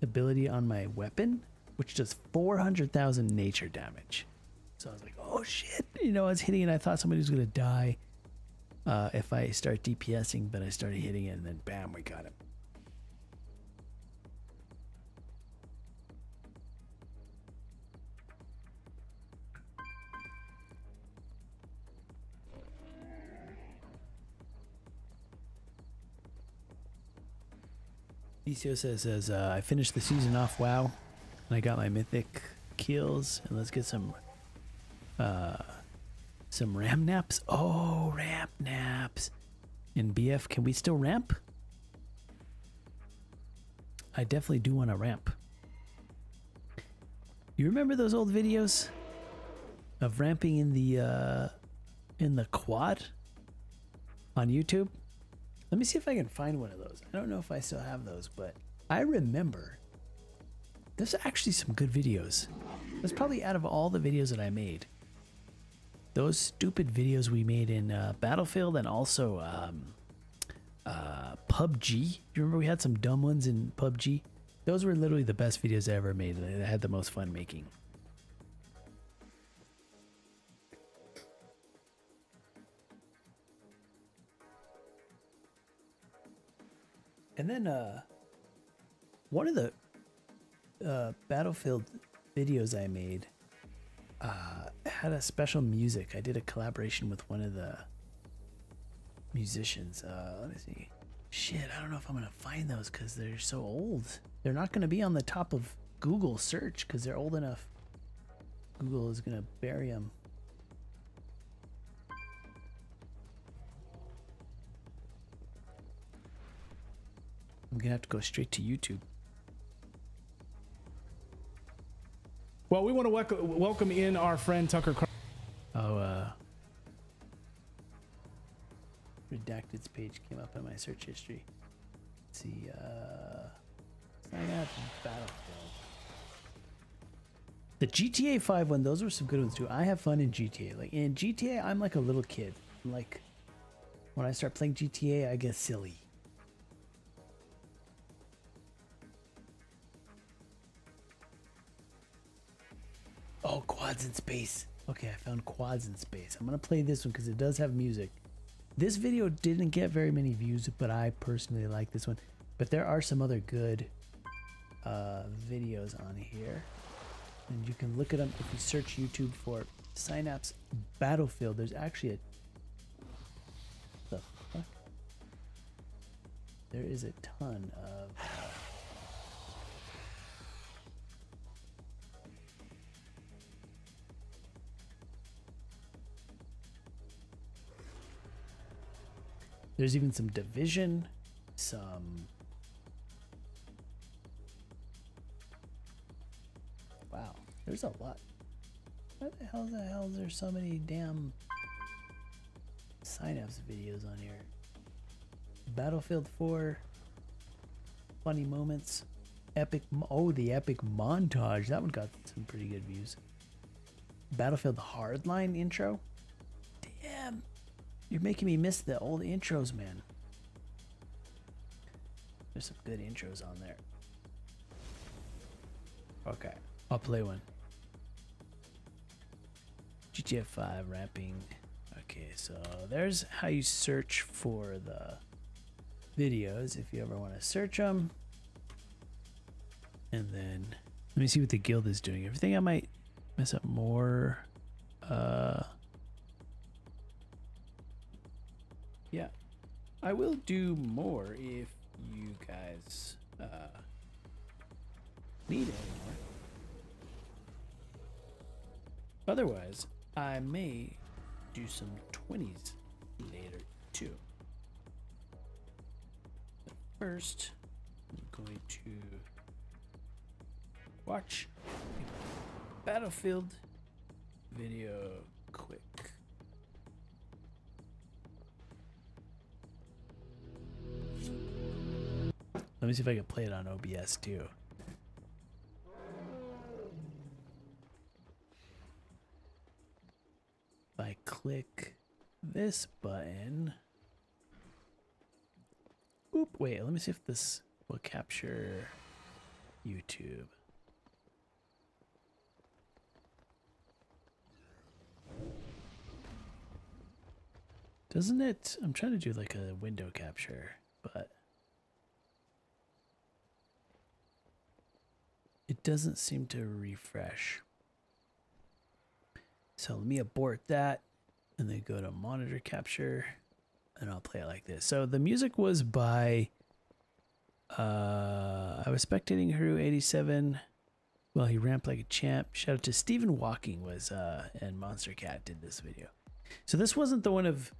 ability on my weapon, which does 400,000 nature damage. So I was like, oh shit. You know, I was hitting it. I thought somebody was going to die uh, if I start DPSing, but I started hitting it and then bam, we got him. Vicio says, says uh, I finished the season off WoW, and I got my mythic kills, and let's get some uh, some ram naps. Oh, ramp naps. In BF, can we still ramp? I definitely do want to ramp. You remember those old videos of ramping in the uh, in the quad on YouTube? Let me see if I can find one of those. I don't know if I still have those, but I remember there's actually some good videos. That's probably out of all the videos that I made. Those stupid videos we made in uh, Battlefield and also um, uh, PUBG. You remember we had some dumb ones in PUBG? Those were literally the best videos I ever made. I had the most fun making. And then uh one of the uh Battlefield videos I made uh had a special music. I did a collaboration with one of the musicians. Uh let me see. Shit, I don't know if I'm going to find those cuz they're so old. They're not going to be on the top of Google search cuz they're old enough. Google is going to bury them. I'm gonna have to go straight to YouTube.
Well, we want to welcome, welcome in our friend Tucker. Car-
Oh, uh, Redacted's page came up in my search history. Let's see, uh, Psynaps Battlefield. The GTA 5 one, those were some good ones too. I have fun in GTA. Like in GTA, I'm like a little kid. Like, when I start playing GTA, I get silly. Oh, quads in space. Okay, I found quads in space. I'm gonna play this one because it does have music. This video didn't get very many views, but I personally like this one. But there are some other good uh, videos on here. And you can look at them if you search YouTube for Psynaps Battlefield. There's actually a. The fuck? There is a ton of. There's even some division, some. Wow, there's a lot. Why the hell the hell is there so many damn Psynaps videos on here? Battlefield 4, funny moments, epic. Oh, the epic montage. That one got some pretty good views. Battlefield Hardline intro. Damn, you're making me miss the old intros, man. There's some good intros on there. Okay, I'll play one. GTA 5 ramping. Okay, so there's how you search for the videos if you ever want to search them. And then let me see what the guild is doing. Everything I might mess up more. Uh, yeah, I will do more if you guys uh, need any more. Otherwise, I may do some 20s later too. But first, I'm going to watch Battlefield video quick. Let me see if I can play it on OBS too. If I click this button. Oop, wait, let me see if this will capture YouTube. Doesn't it? I'm trying to do like a window capture, but it doesn't seem to refresh. So let me abort that and then go to monitor capture and I'll play it like this. So the music was by uh I was spectating Haru 87 well he ramped like a champ. Shout out to Stephen Walking was uh and Monstercat did this video. So this wasn't the one of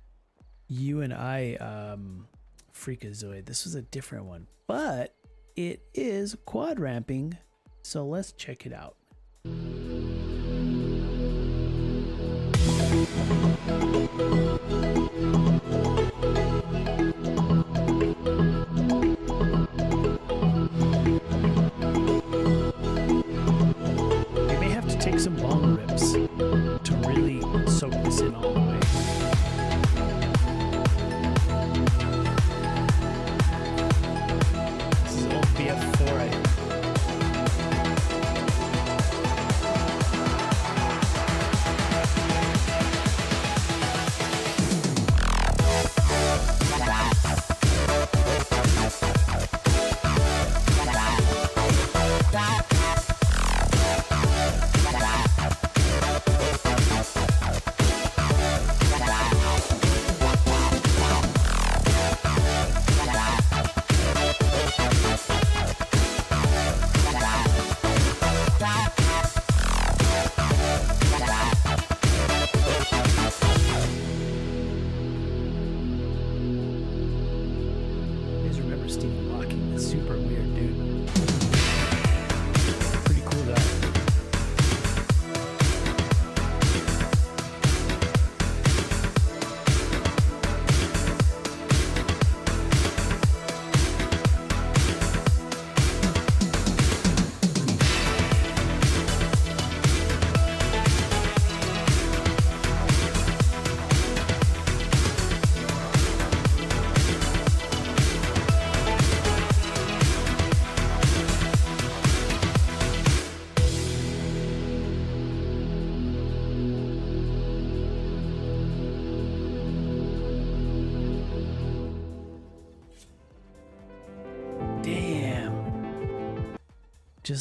you and I um Freakazoid. This was a different one. But it is quad ramping. So let's check it out. You may have to take some bong rips to really soak this in all the way.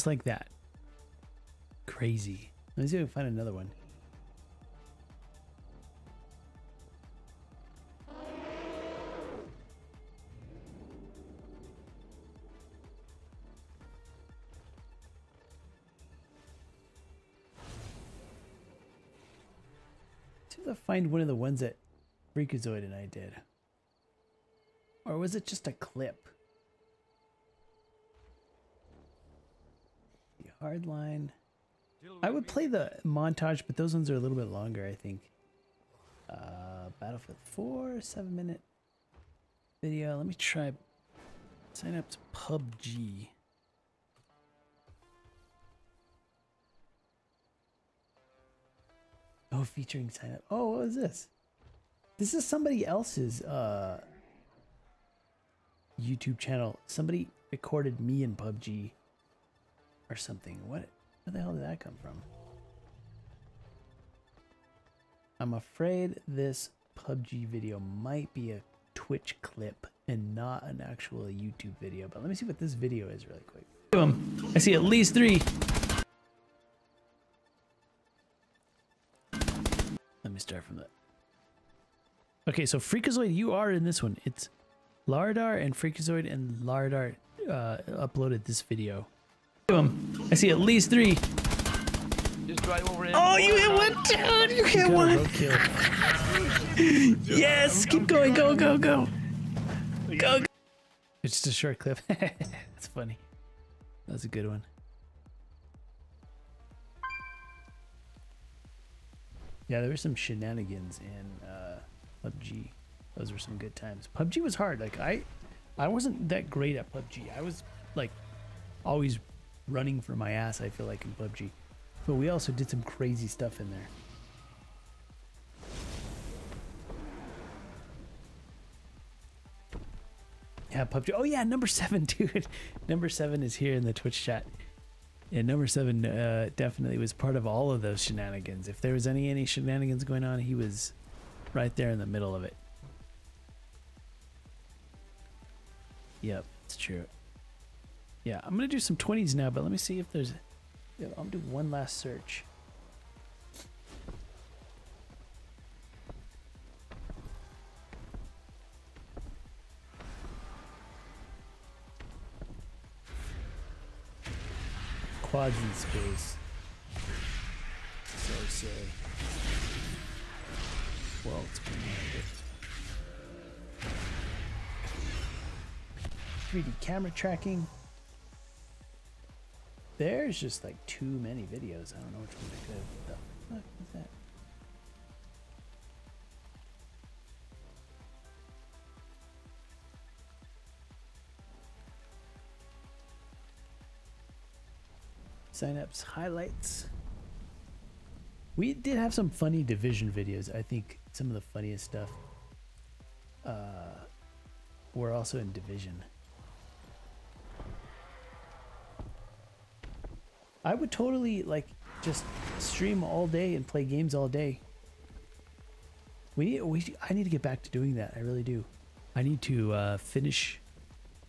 Like that. Crazy. Let me see if I can find another one. I find one of the ones that Freakazoid and I did. Or was it just a clip? Hardline. I would play the montage, but those ones are a little bit longer, I think. Uh, Battlefield 4, 7 minute video. Let me try Psynaps to PUBG. Oh, featuring Psynaps. Oh, what is this? This is somebody else's uh YouTube channel. Somebody recorded me in PUBG or something. What where the hell did that come from? I'm afraid this PUBG video might be a Twitch clip and not an actual YouTube video. But let me see what this video is really quick. I see at least three. Let me start from that. Okay, so Freakazoid, you are in this one. It's Lardar and Freakazoid and Lardar uh, uploaded this video. Boom. I see at least three.
Just drive over
Oh, you hit one, dude! You hit one! yes! Keep going, go, go, go! Go! go. It's just a short clip. That's funny. That's a good one. Yeah, there were some shenanigans in uh, PUBG. Those were some good times. PUBG was hard. Like I, I wasn't that great at PUBG. I was like always running for my ass. I feel like in PUBG, but we also did some crazy stuff in there. Yeah, PUBG. Oh yeah, number seven, dude. number seven is here in the Twitch chat. And number seven uh, definitely was part of all of those shenanigans. If there was any any shenanigans going on, he was right there in the middle of it. Yep, it's true. Yeah, I'm gonna do some 20s now, but let me see if there's. Yeah, I'm gonna do one last search. Quads in space. So say. Worlds commanded. 3D camera tracking. There's just like too many videos. I don't know which one to go. What the fuck is that? Psynaps, highlights. We did have some funny division videos. I think some of the funniest stuff uh, were also in division. I would totally like just stream all day and play games all day. We we I need to get back to doing that. I really do. I need to uh, finish.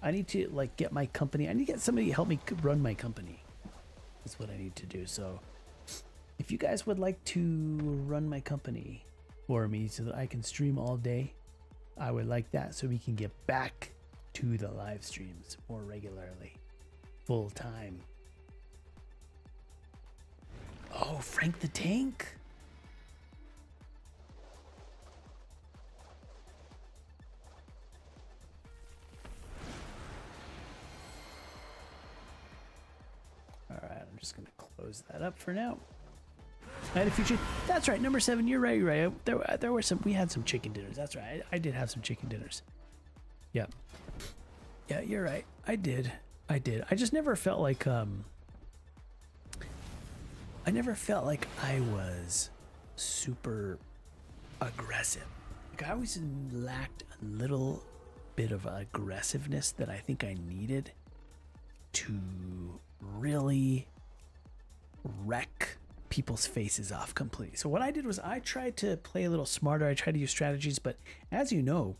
I need to like get my company. I need to get somebody to help me run my company. That's what I need to do. So, if you guys would like to run my company for me so that I can stream all day, I would like that so we can get back to the live streams more regularly, full time. Oh, Frank the Tank. All right, I'm just gonna close that up for now. Had a few. That's right, number seven. You're right. You're right. There, there were some. We had some chicken dinners. That's right. I, I did have some chicken dinners. Yep. Yeah, you're right. I did. I did. I just never felt like um. I never felt like I was super aggressive. Like I always lacked a little bit of aggressiveness that I think I needed to really wreck people's faces off completely. So what I did was I tried to play a little smarter. I tried to use strategies, but as you know,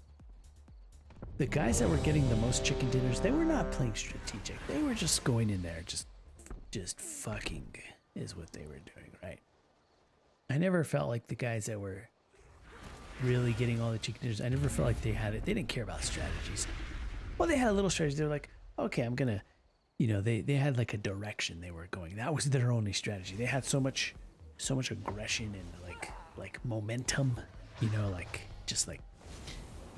the guys that were getting the most chicken dinners, they were not playing strategic. They were just going in there, just just fucking is what they were doing, right? I never felt like the guys that were really getting all the chicken dinners. I never felt like they had it. They didn't care about strategies. Well, they had a little strategy. They were like, okay, I'm gonna, you know, they they had like a direction they were going. That was their only strategy. They had so much, so much aggression and like like momentum, you know, like just like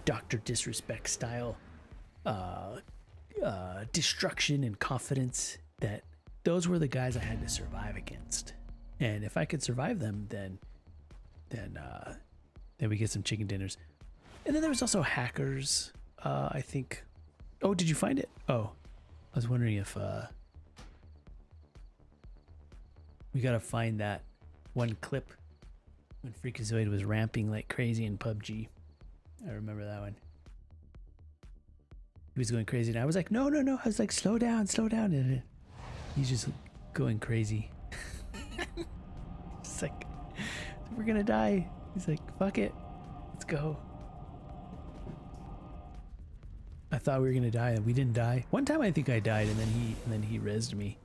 Doctor Disrespect style, uh, uh, destruction and confidence. That those were the guys I had to survive against. And if I could survive them, then then uh, then we get some chicken dinners. And then there was also hackers. Uh, I think. Oh, did you find it? Oh, I was wondering if uh, we gotta find that one clip when Freakazoid was ramping like crazy in PUBG. I remember that one. He was going crazy, and I was like, "No, no, no!" I was like, "Slow down, slow down!" And he's just going crazy. it's like we're gonna die. He's like, "Fuck it, let's go." I thought we were gonna die, and we didn't die. One time, I think I died, and then he and then he rezzed me.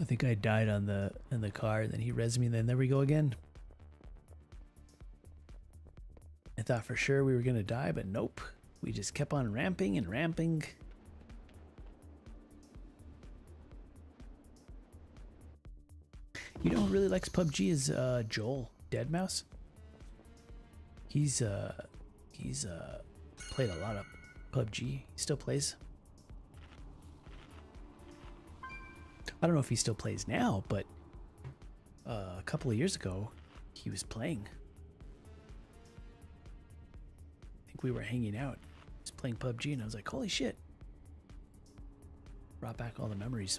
I think I died on the in the car, and then he rezzed me, and then there we go again. I thought for sure we were gonna die, but nope. We just kept on ramping and ramping. You know who really likes PUBG is uh, Joel Deadmau5. He's uh he's uh played a lot of PUBG. He still plays. I don't know if he still plays now, but uh, a couple of years ago, he was playing. I think we were hanging out. He was playing PUBG, and I was like, "Holy shit!" Brought back all the memories.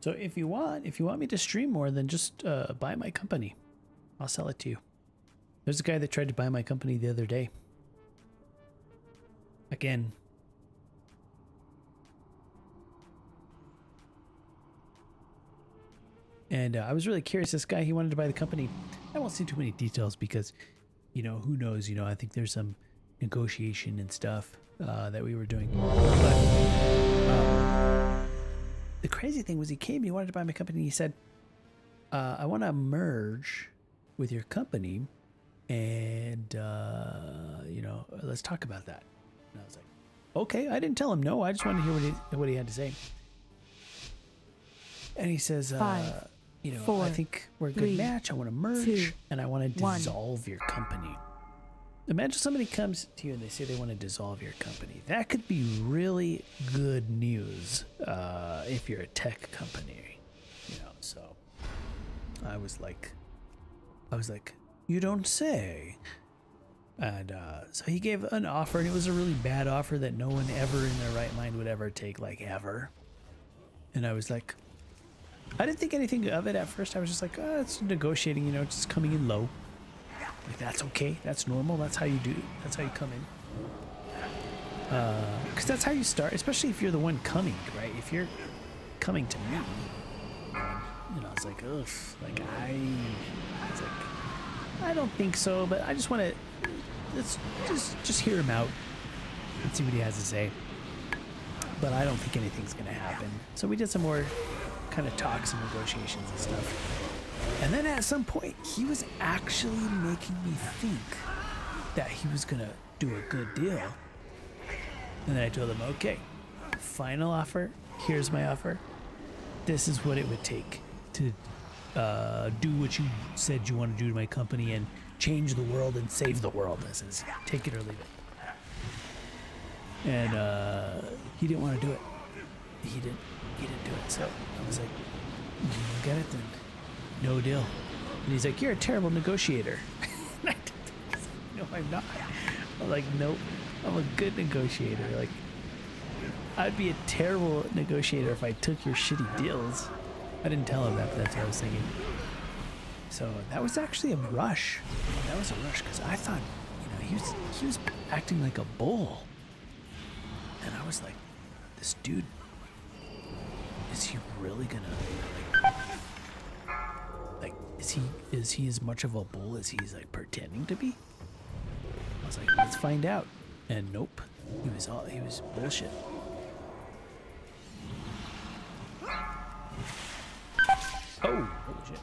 So if you want, if you want me to stream more, then just uh, buy my company. I'll sell it to you. There's a guy that tried to buy my company the other day. Again. And uh, I was really curious. This guy, he wanted to buy the company. I won't see too many details because, you know, who knows? You know, I think there's some negotiation and stuff uh, that we were doing. But, um, the crazy thing was he came he wanted to buy my company he said uh, i want to merge with your company and uh, you know let's talk about that. And i was like okay. I didn't tell him no. I just wanted to hear what he, what he had to say. And he says uh, you know i think we're a good
three,
match. I want to merge
two,
and i want to
one.
dissolve your company Imagine somebody comes to you and they say they want to dissolve your company. That could be really good news uh, if you're a tech company, you know. So I was like, I was like, you don't say. And uh, so he gave an offer, and it was a really bad offer that no one ever in their right mind would ever take, like ever. And I was like, I didn't think anything of it at first. I was just like, oh, it's negotiating, you know, it's just coming in low. Like that's okay. That's normal. That's how you do. That's how you come in. Uh, because that's how you start, especially if you're the one coming, right? If you're coming to me, you know, it's like, ugh, like I, it's like, I don't think so, but I just want to, let's just just hear him out and see what he has to say. But I don't think anything's gonna happen. So we did some more kind of talks and negotiations and stuff. And then at some point, he was actually making me think that he was gonna do a good deal. And then I told him, okay, final offer. Here's my offer. This is what it would take to uh, do what you said you want to do to my company and change the world and save the world. This is take it or leave it. And uh, he didn't want to do it. He didn't. He didn't do it. So I was like, "You get it then." No deal. And he's like, you're a terrible negotiator. No, I'm not. I'm like, nope, I'm a good negotiator. Like, I'd be a terrible negotiator if I took your shitty deals. I didn't tell him that, but that's what I was thinking. So that was actually a rush. That was a rush because I thought, you know, he was he was acting like a bull, and I was like, this dude, is he really gonna is he is he as much of a bull as he's like pretending to be? I was like, let's find out, and nope, he was all he was bullshit. Oh, holy shit.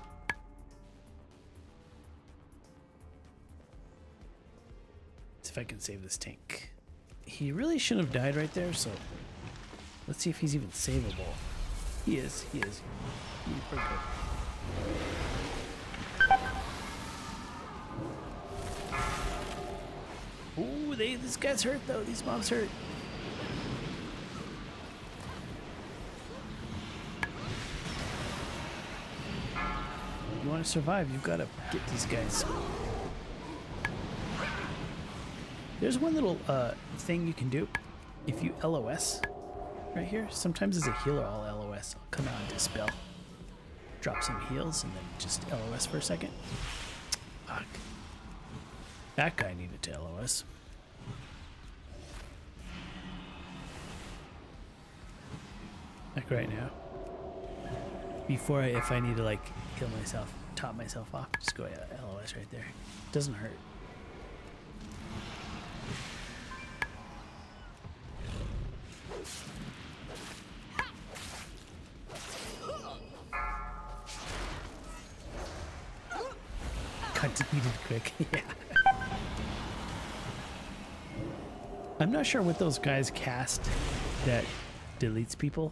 Let's See if I can save this tank. He really shouldn't have died right there, so let's see if he's even savable. He is, he is. He's pretty good. They guy's hurt though. These mobs hurt. You want to survive, you've got to get these guys. There's one little uh, thing you can do. If you LOS right here, sometimes as a healer I'll LOS. I'll come out and dispel. Drop some heals and then just LOS for a second. Fuck. That guy needed to LOS. Like right now. Before, I, if I need to like kill myself, top myself off, just go LOS right there. Doesn't hurt. Got quick. yeah. I'm not sure what those guys cast that deletes people.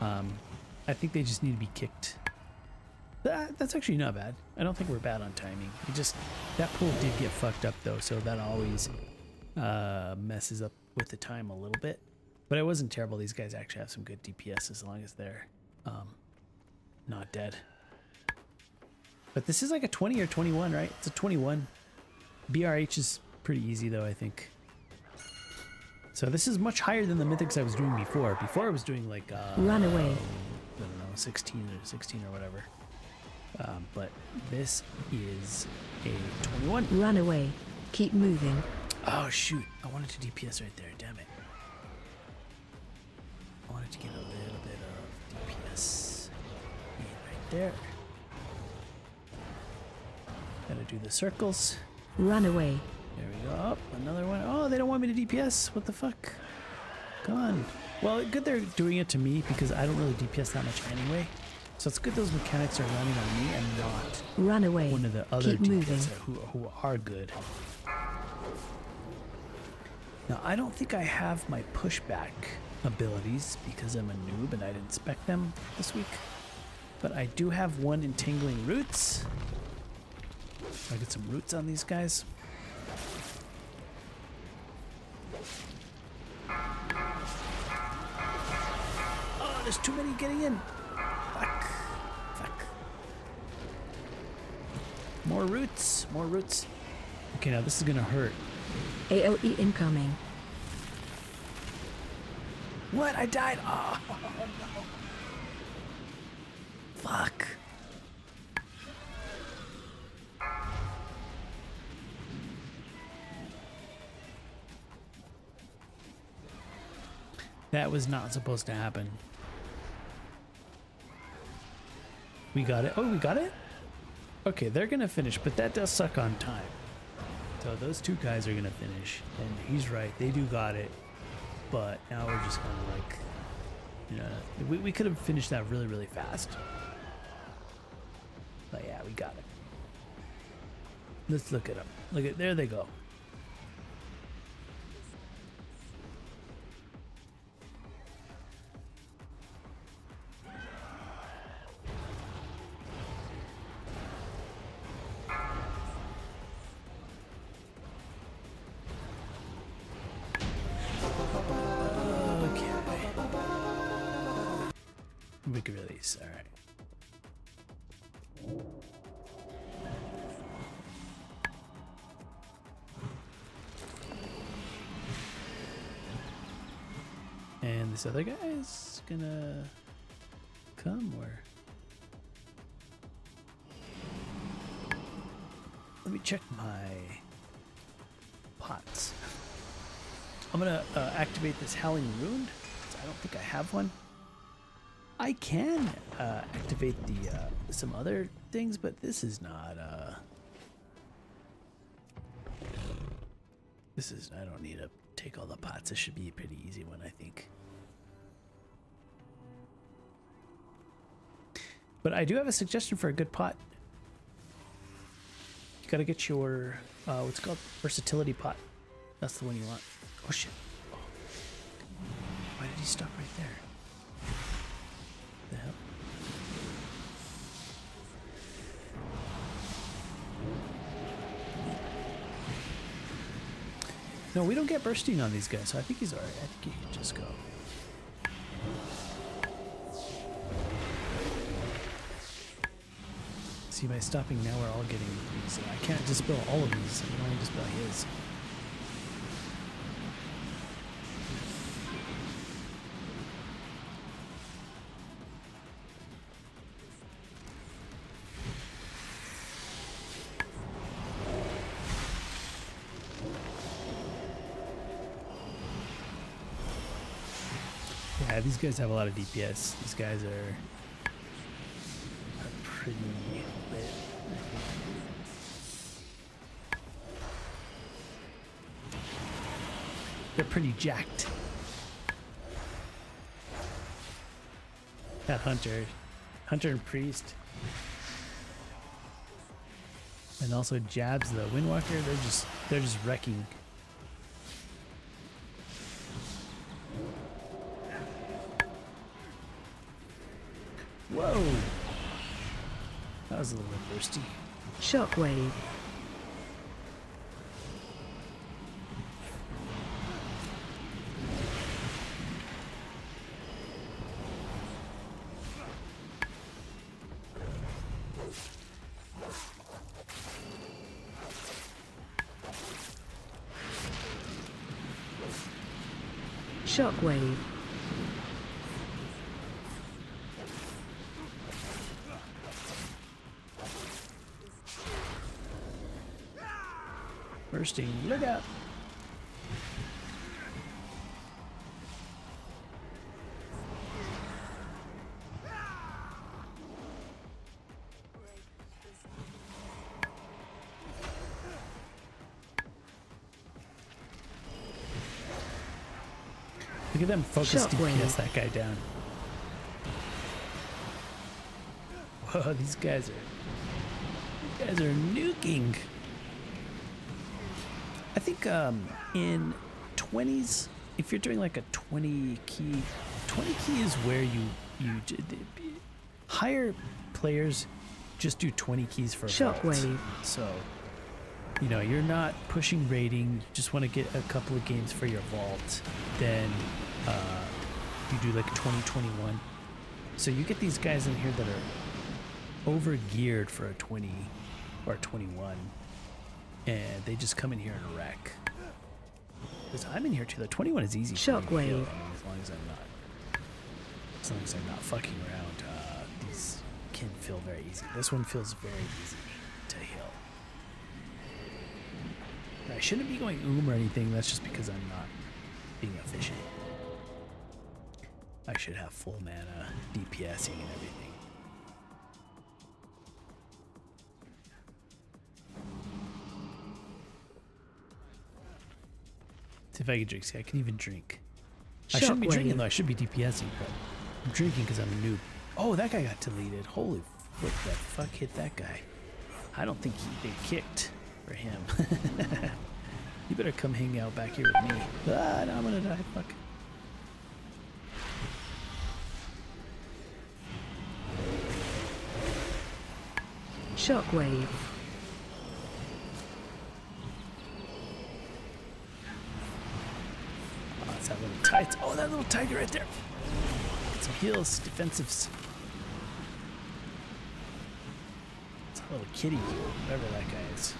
Um, I think they just need to be kicked. That, that's actually not bad. I don't think we're bad on timing. We just that pool did get fucked up though, so that always uh, messes up with the time a little bit. But it wasn't terrible. These guys actually have some good DPS as long as they're um, not dead. But this is like a 20 or 21, right? It's a 21. BRH is pretty easy though, I think. So this is much higher than the mythics I was doing before. Before I was doing like uh,
Run away.
I don't know, 16 or 16 or whatever. Um, but this is a 21.
Run away. Keep moving.
Oh shoot! I wanted to DPS right there. Damn it! I wanted to get a little bit of DPS in right there. Gotta do the circles.
Run away.
There we go. Oh, another one. Oh, they don't want me to DPS. What the fuck? Come on. Well, good they're doing it to me because I don't really DPS that much anyway. So it's good those mechanics are running on me and not
Run away.
one of the other
Keep.
DPS who, who are good. Now, I don't think I have my pushback abilities because I'm a noob and I didn't spec them this week. But I do have one entangling roots. I get some roots on these guys. There's too many getting in. Fuck. Fuck. More roots. More roots. Okay, now this is gonna hurt.
AOE incoming.
What? I died. Oh, no. Fuck. That was not supposed to happen. We got it. Oh, we got it? Okay, they're gonna finish, but that does suck on time. So those two guys are gonna finish. And he's right, they do got it. But now we're just kind of like, you know, we, we could have finished that really, really fast. But yeah, we got it. Let's look it up. Look at there they go. We can release. All right. And this other guy is gonna come or let me check my pots. I'm gonna uh, activate this Howling Rune. I don't think I have one. I can uh, activate the uh, some other things, but this is not. Uh, this is. I don't need to take all the pots. This should be a pretty easy one, I think. But I do have a suggestion for a good pot. You gotta get your uh, what's called versatility pot. That's the one you want. Oh shit! Oh. Why did he stop right there? The hell? No, we don't get bursting on these guys, so I think he's alright. I think he can just go. See, by stopping now, we're all getting these. I can't dispel all of these. I can only dispel his. These guys have a lot of DPS. These guys are, are pretty lit, They're pretty jacked. That hunter, hunter and priest, and also jabs the windwalker. They're just they're just wrecking. Was a little bit thirsty.
Shockwave. Shockwave.
At them focus. DPS that guy down. Whoa, these guys are these guys are nuking. I think um, in 20s, if you're doing like a 20 key, 20 key is where you you higher players just do 20 keys for a vault.
Shockwave.
So, you know, you're not pushing rating. You just want to get a couple of games for your vault. Then uh, you do like 20, 21. So you get these guys in here that are over geared for a 20 or a 21 and they just come in here and wreck. Because I'm in here too. The 21 is easy. for me to kill,
Shockwave.
I mean, as long as I'm not, as long as I'm not fucking around, uh, these can feel very easy. This one feels very easy to heal. I shouldn't be going oom or anything. That's just because I'm not being efficient. I should have full mana, DPSing, and everything. See if I can drink. See, I can even drink. I shouldn't be drinking though. I should be DPSing, but I'm drinking because I'm a noob. Oh, that guy got deleted. Holy, what the fuck hit that guy? I don't think he, they kicked for him. you better come hang out back here with me. Ah, now I'm gonna die. Fuck.
Shockwave.
Oh, it's that little tight. Oh, that little tiger right there. Get some heals, defensives. It's a little kitty, whatever that guy is.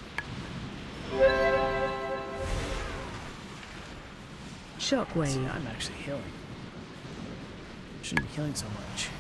Shockwave.
I'm actually healing. Shouldn't be healing so much.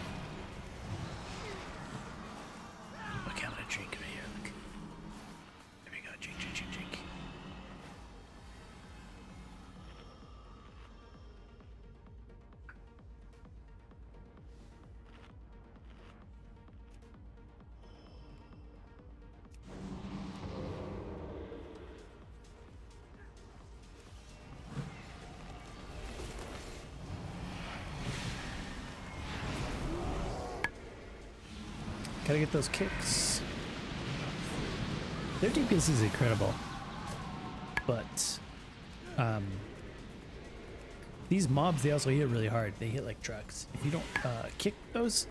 Gotta get those kicks. Their DPS is incredible. But um these mobs they also hit really hard. They hit like trucks. If you don't uh, kick those,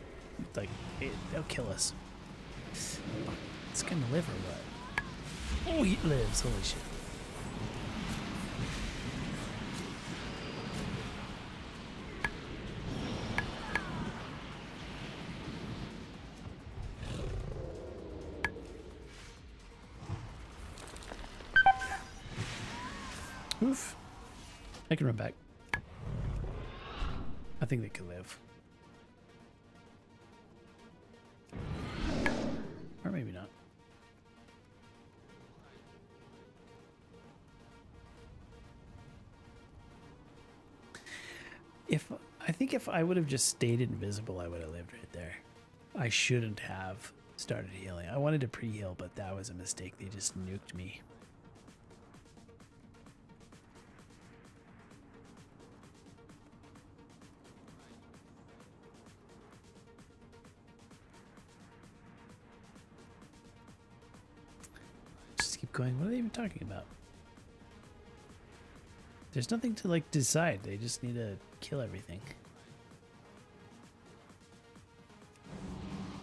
like it, they'll kill us. It's gonna live or what? Oh, he lives. Holy shit. Can run back. I think they could live. Or maybe not. If I think if I would have just stayed invisible, I would have lived right there. I shouldn't have started healing. I wanted to pre-heal, but that was a mistake. They just nuked me. Going. What are they even talking about? There's nothing to like decide. They just need to kill everything.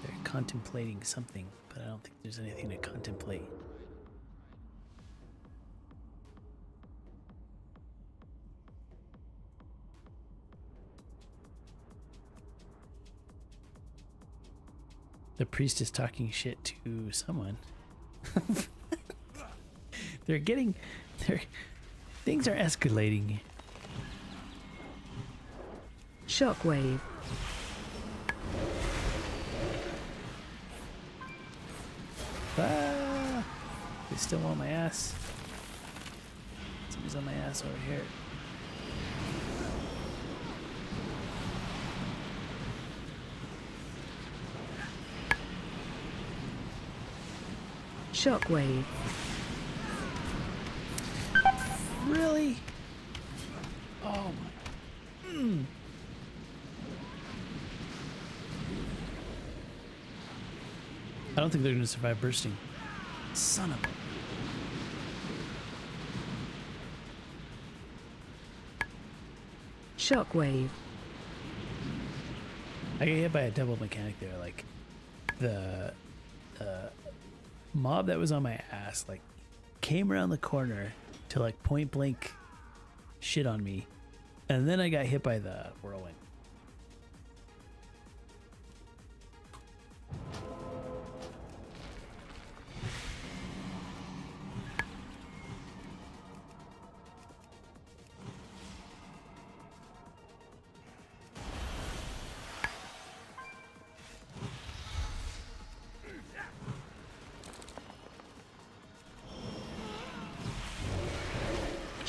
They're contemplating something, but I don't think there's anything to contemplate. The priest is talking shit to someone. they're getting they're things are escalating.
Shockwave.
Ah, they still want my ass. Somebody's on my ass over here.
Shockwave.
Really? Oh my. Mm. I don't think they're going to survive bursting. Son of a.
Shockwave.
I got hit by a double mechanic there. Like the the mob that was on my ass, like came around the corner to like point blank shit on me, and then I got hit by the whirlwind.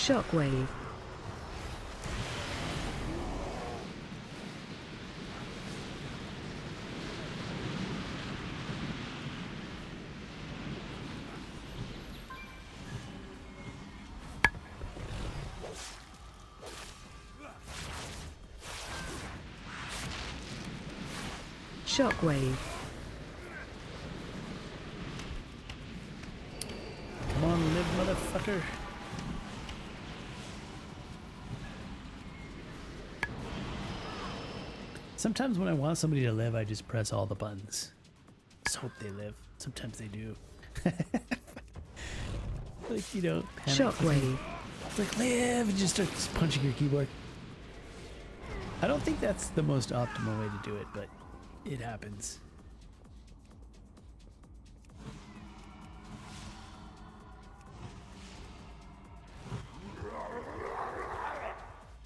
Shockwave. Shockwave.
Come on, live, motherfucker. Sometimes when I want somebody to live, I just press all the buttons. Just hope they live. Sometimes they do. like, you know.
Shockwave.
It's like, live, and just start just punching your keyboard. I don't think that's the most optimal way to do it, but it happens.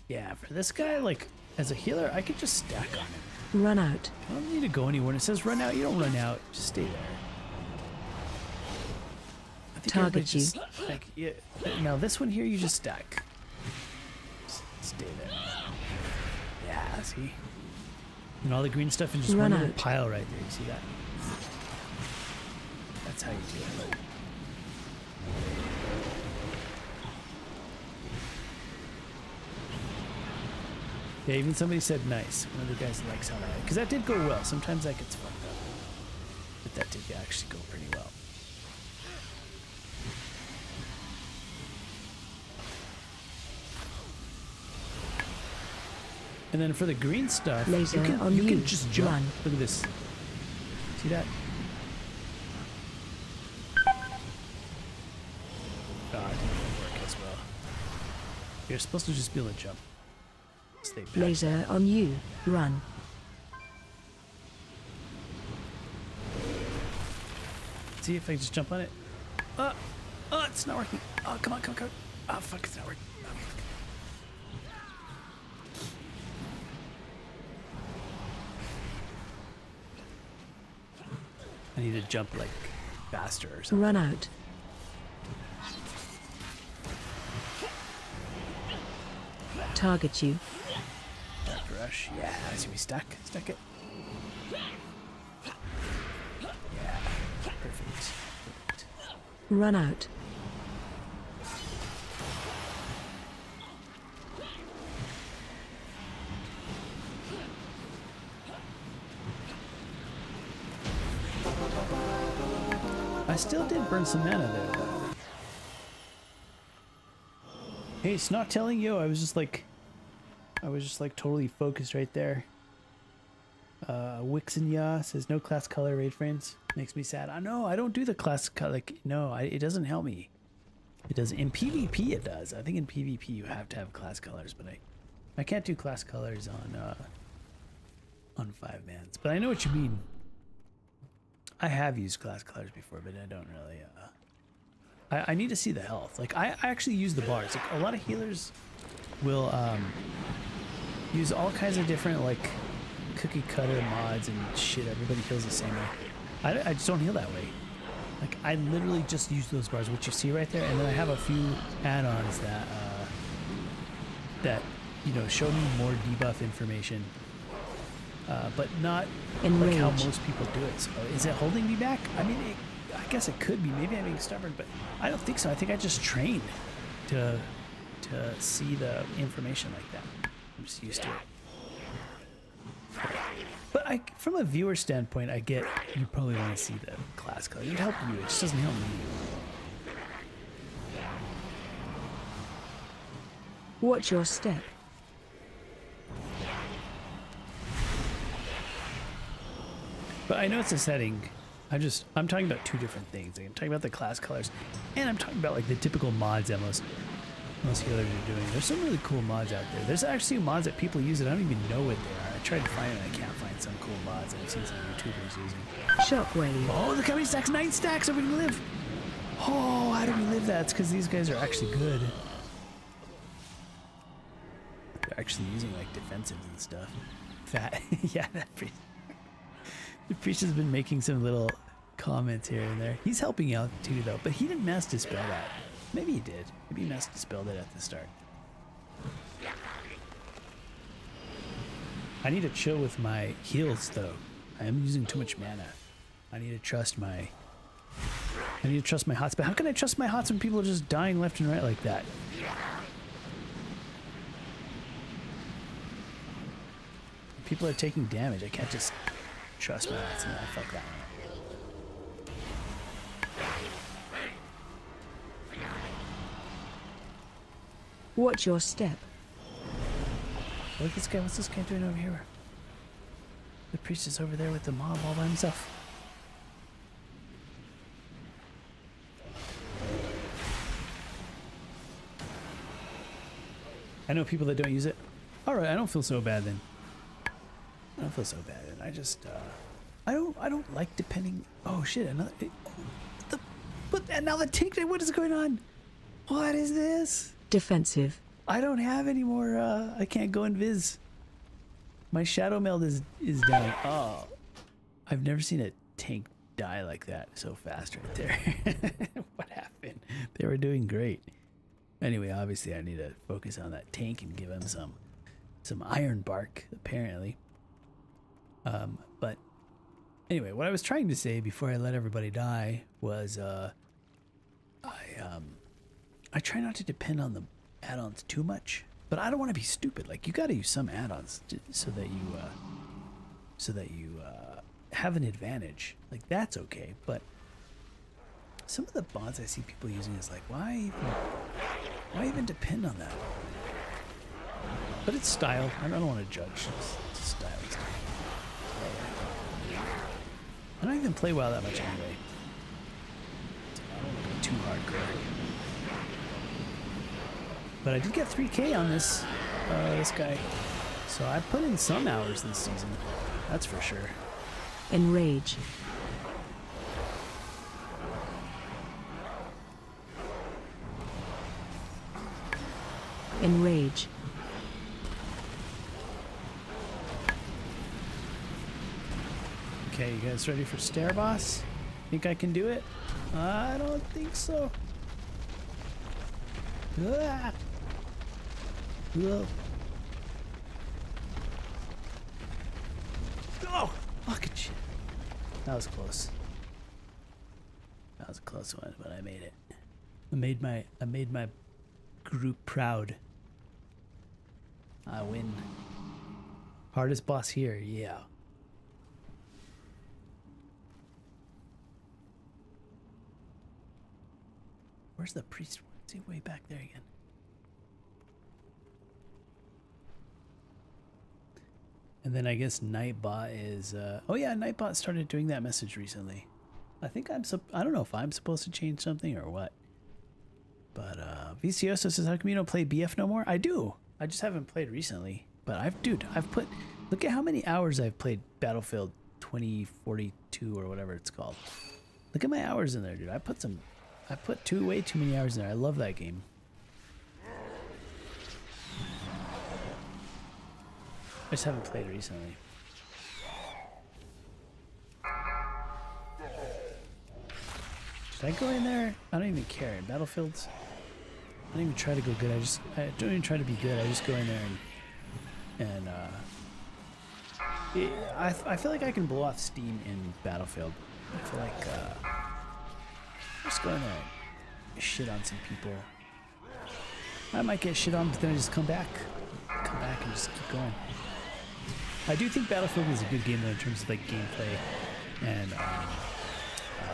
Yeah, for this guy, like, as a healer, I could just stack on him.
Run out.
I don't need to go anywhere. When it says run out, you don't run out. Just stay there. I think
Target
everybody just, Like, yeah. Now this one here, you just stack. Just stay there. Yeah, see? And all the green stuff in just
Run
one little pile right there. You see that? That's how you do it. Yeah, even somebody said nice. One of the guys likes how that because that did go well. Sometimes that gets fucked up. But that did actually go pretty well. And then for the green stuff,
Laser
you can, you can just jump.
Run.
Look at this. See that? God, it didn't work as well. You're supposed to just be able to jump. Stay back.
Laser on you. Run.
See if I can just jump on it. Uh, oh, it's not working. Oh, come on, come on, come on. Oh, fuck, it's not working. Oh. I need to jump like faster or something.
Run out. Target you.
Dark rush. Yeah, see me stuck. Stuck it. Yeah, perfect. perfect.
Run out.
I still did burn some mana there, though. Hey, it's not telling you. I was just like, I was just like totally focused right there. Uh, Wixenya says no class color raid frames. Makes me sad. I know. I don't do the class color. Like, no, I, it doesn't help me. It does in PvP. It does. I think in PvP you have to have class colors, but I, I can't do class colors on uh, on five mans. But I know what you mean. I have used class colors before, but I don't really. Uh, I, I need to see the health. Like I, I actually use the bars. Like a lot of healers will um, use all kinds of different like cookie cutter mods and shit. Everybody heals the same way. I, I just don't heal that way. Like I literally just use those bars, which you see right there, and then I have a few add-ons that uh, that you know show me more debuff information, uh, but not like how most people do it. So is it holding me back? I mean, it, I guess it could be. Maybe I'm being stubborn, but I don't think so. I think I just trained to to see the information like that. I'm just used to it. But I, from a viewer standpoint, I get you probably want to see the class color. It would help you. It just doesn't help me.
Watch your step.
But I know it's a setting. I'm just I'm talking about two different things. I'm talking about the class colors, and I'm talking about like the typical mods that healers are doing. There's some really cool mods out there. There's actually mods that people use that I don't even know what they are. I tried to find and I can't find some cool mods that I've seen some YouTubers using.
Shockwave.
Oh, how many stacks! Nine stacks. How we live? Oh, how do we live that? It's because these guys are actually good. They're actually using like defensives and stuff. That, yeah, that priest. The priest has been making some little comments here and there. He's helping out too, though, but he didn't mass spell that. Maybe he did. Maybe he mass dispelled it at the start. I need to chill with my heals, though. I am using too much mana. I need to trust my. I need to trust my hots, but how can I trust my hots when people are just dying left and right like that? People are taking damage. I can't just trust my hots and I fuck that one
Watch your step.
Look at this guy. What's this guy doing over here? The priest is over there with the mob all by himself. I know people that don't use it. All right, I don't feel so bad then. I don't feel so bad then. I just, uh, I don't, I don't like depending. Oh shit! Another. It, the, but and now the tank. What is going on? What is this?
Defensive.
I don't have any more. Uh, I can't go invis. My shadow meld is is down. Oh, I've never seen a tank die like that so fast right there. what happened? They were doing great. Anyway, obviously I need to focus on that tank and give him some some iron bark apparently. Um, but anyway, what I was trying to say before I let everybody die was uh, I um I try not to depend on the add-ons too much, but I don't want to be stupid. Like you got to use some add-ons so that you uh, so that you uh, have an advantage. Like that's okay, but some of the bonds I see people using is like, why even, why even depend on that? But it's style. I don't want to judge. It's, it's style. It's I don't even play WoW that much anyway. So I don't want to go too hardcore. But I did get 3K on this uh, this guy, so I put in some hours this season. That's for sure.
Enrage. Enrage.
Okay, you guys ready for Stair Boss? Think I can do it? I don't think so. Ah. Whoa. Oh, fucking shit. That was close. That was a close one, but I made it. I made my I made my group proud. I win. Hardest boss here, yeah. Where's the priest? Is he way back there again? And then I guess Nightbot is. Uh, oh yeah, Nightbot started doing that message recently. I think I'm. I don't know if I'm supposed to change something or what. But uh, Vicioso says, "How come you don't play BF no more?" I do. I just haven't played recently. But I've, dude, I've put. Look at how many hours I've played Battlefield 2042 or whatever it's called. Look at my hours in there, dude. I put some. I put too way too many hours in there. I love that game. I just haven't played recently. Should I go in there? I don't even care. Battlefields, I don't even try to go good. I just I don't even try to be good. I just go in there and and uh, it, I I feel like I can blow off steam in Battlefield. I feel like uh, just go in there and shit on some people. I might get shit on, but then I just come back, come back and just keep going. I do think Battlefield is a good game though in terms of like gameplay and um, uh,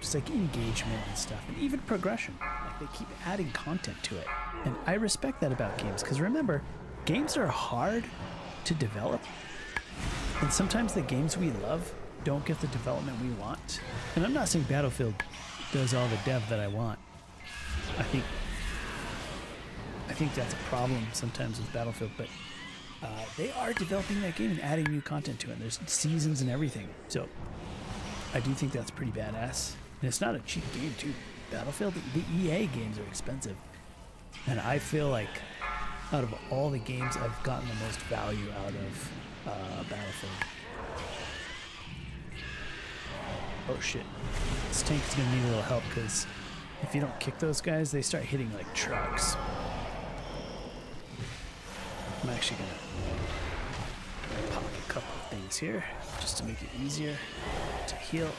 just like engagement and stuff, and even progression. Like they keep adding content to it, and I respect that about games because remember, games are hard to develop, and sometimes the games we love don't get the development we want. And I'm not saying Battlefield does all the dev that I want. I think I think that's a problem sometimes with Battlefield, but uh, they are developing that game and adding new content to it. There's seasons and everything, so I do think that's pretty badass. And it's not a cheap game too. Battlefield, the EA games are expensive, and I feel like out of all the games, I've gotten the most value out of uh, Battlefield. Oh shit, this tank is gonna need a little help because if you don't kick those guys, they start hitting like trucks. I'm actually gonna pop a couple of things here just to make it easier to heal.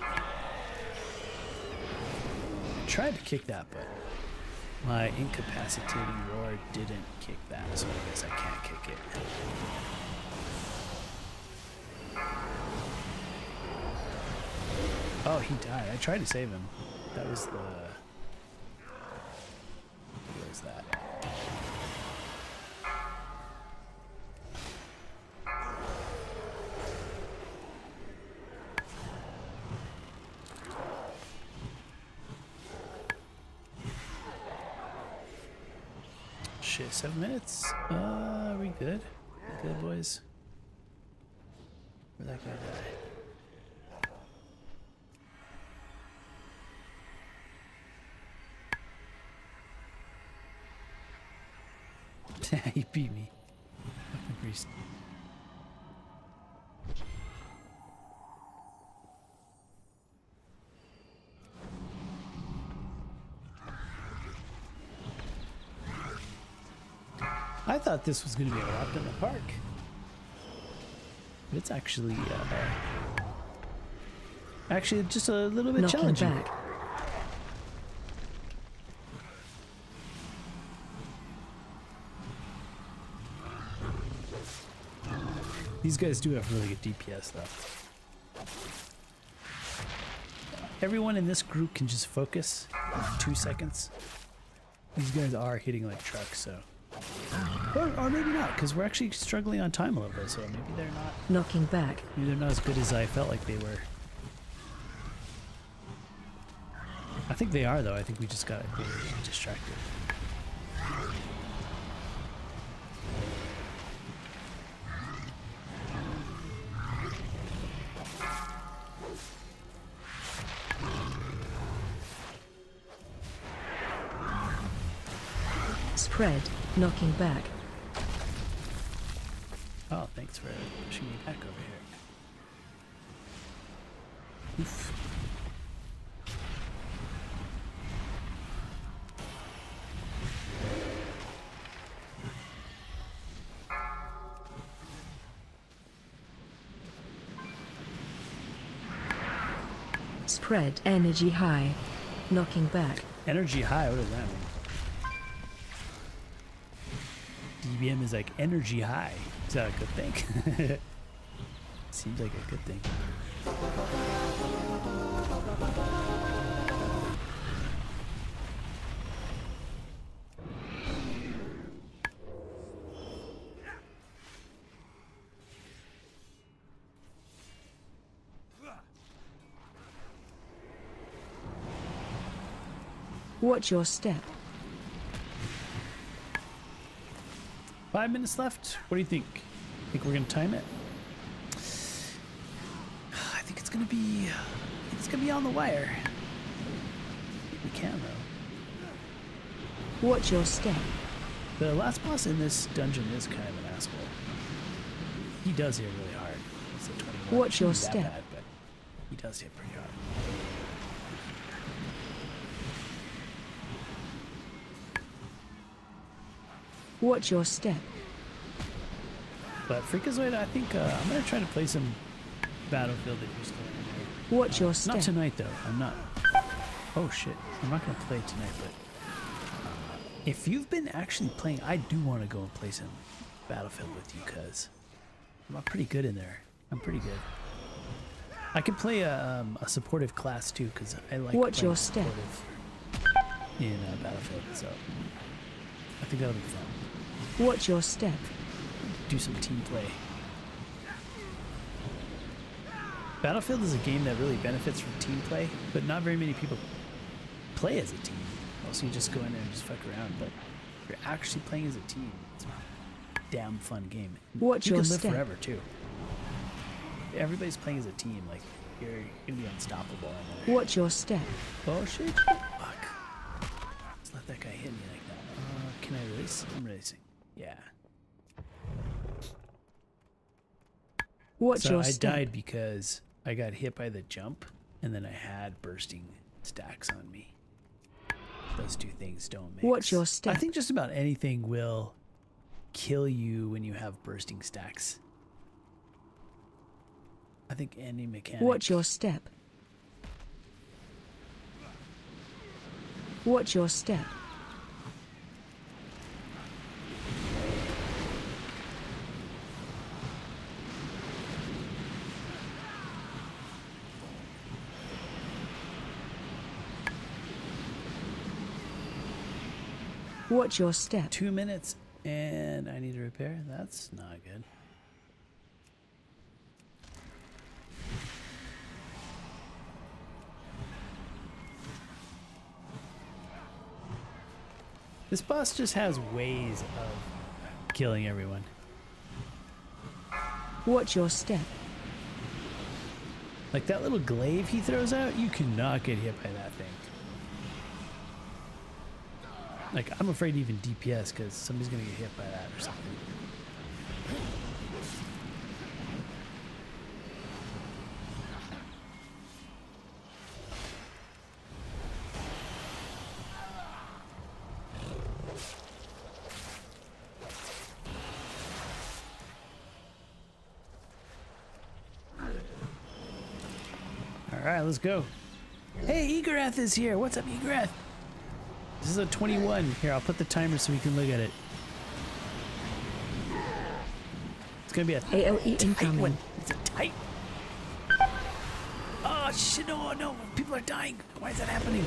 I tried to kick that, but my incapacitating roar didn't kick that, so I guess I can't kick it. Oh, he died. I tried to save him. That was the. Shit, seven minutes? Uh, are we good? We good, boys? Where'd that guy die? he beat me. Fucking priest. I thought this was going to be a walk in the park. But it's actually, uh, actually just a little bit
Knocking
challenging.
back.
These guys do have really good DPS though. Everyone in this group can just focus two seconds. These guys are hitting like trucks, so. Or, or maybe not, because we're actually struggling on time a little bit, so maybe they're not
Knocking back.
maybe they're not as good as I felt like they were. I think they are though. I think we just got distracted.
Spread. Knocking back.
Oh, thanks for pushing me back over here. Oof.
Spread. Energy high. Knocking back.
Energy high, what does that mean? DBM is like energy high. That a good thing? Seems like a good thing.
Watch your step.
Five minutes left. What do you think? Think we're gonna time it? I think it's gonna be. I think it's gonna be on the wire. I think we can though.
Watch your step.
The last boss in this dungeon is kind of an asshole. He does hit really hard. It's a 21.
Watch your
Shouldn't be that
step.
bad, but he does hit pretty hard.
Watch your step.
But Freakazoid, I think uh, I'm gonna try to play some Battlefield that used to.
Watch your step.
Not tonight though. I'm not. Oh shit! I'm not gonna play tonight. But uh, if you've been actually playing, I do want to go and play some Battlefield with you, cause I'm pretty good in there. I'm pretty good. I could play a, um, a supportive class too, cause I like
Watch your step.
supportive in uh, Battlefield. So I think that'll be fun.
Watch your step.
Do some team play. Battlefield is a game that really benefits from team play, but not very many people play as a team. Also, you just go in there and just fuck around. But if you're actually playing as a team, it's a damn fun game.
Watch
you
your
can live
step.
forever too. Everybody's playing as a team. Like you're, gonna be unstoppable.
Watch your step.
Oh shit! Fuck! Just let that guy hit me like that. Uh, can I race? I'm racing. Yeah.
Watch
so
your
I
step.
died because I got hit by the jump, and then I had bursting stacks on me. Those two things don't mix.
Watch your step?
I think just about anything will kill you when you have bursting stacks. I think any mechanic.
Watch your step. Watch your step. Watch your step.
two minutes, and I need to repair. That's not good. This boss just has ways of killing everyone.
Watch your step.
Like that little glaive he throws out, you cannot get hit by that thing. Like I'm afraid to even DPS because somebody's gonna get hit by that or something. All right, let's go. Hey, Egorath is here. What's up, Egorath? This is a 21. Here, I'll put the timer so we can look at it. It's gonna be a
AOE
tight
incoming.
one. It's a tight. Oh shit! No, no! People are dying. Why is that happening?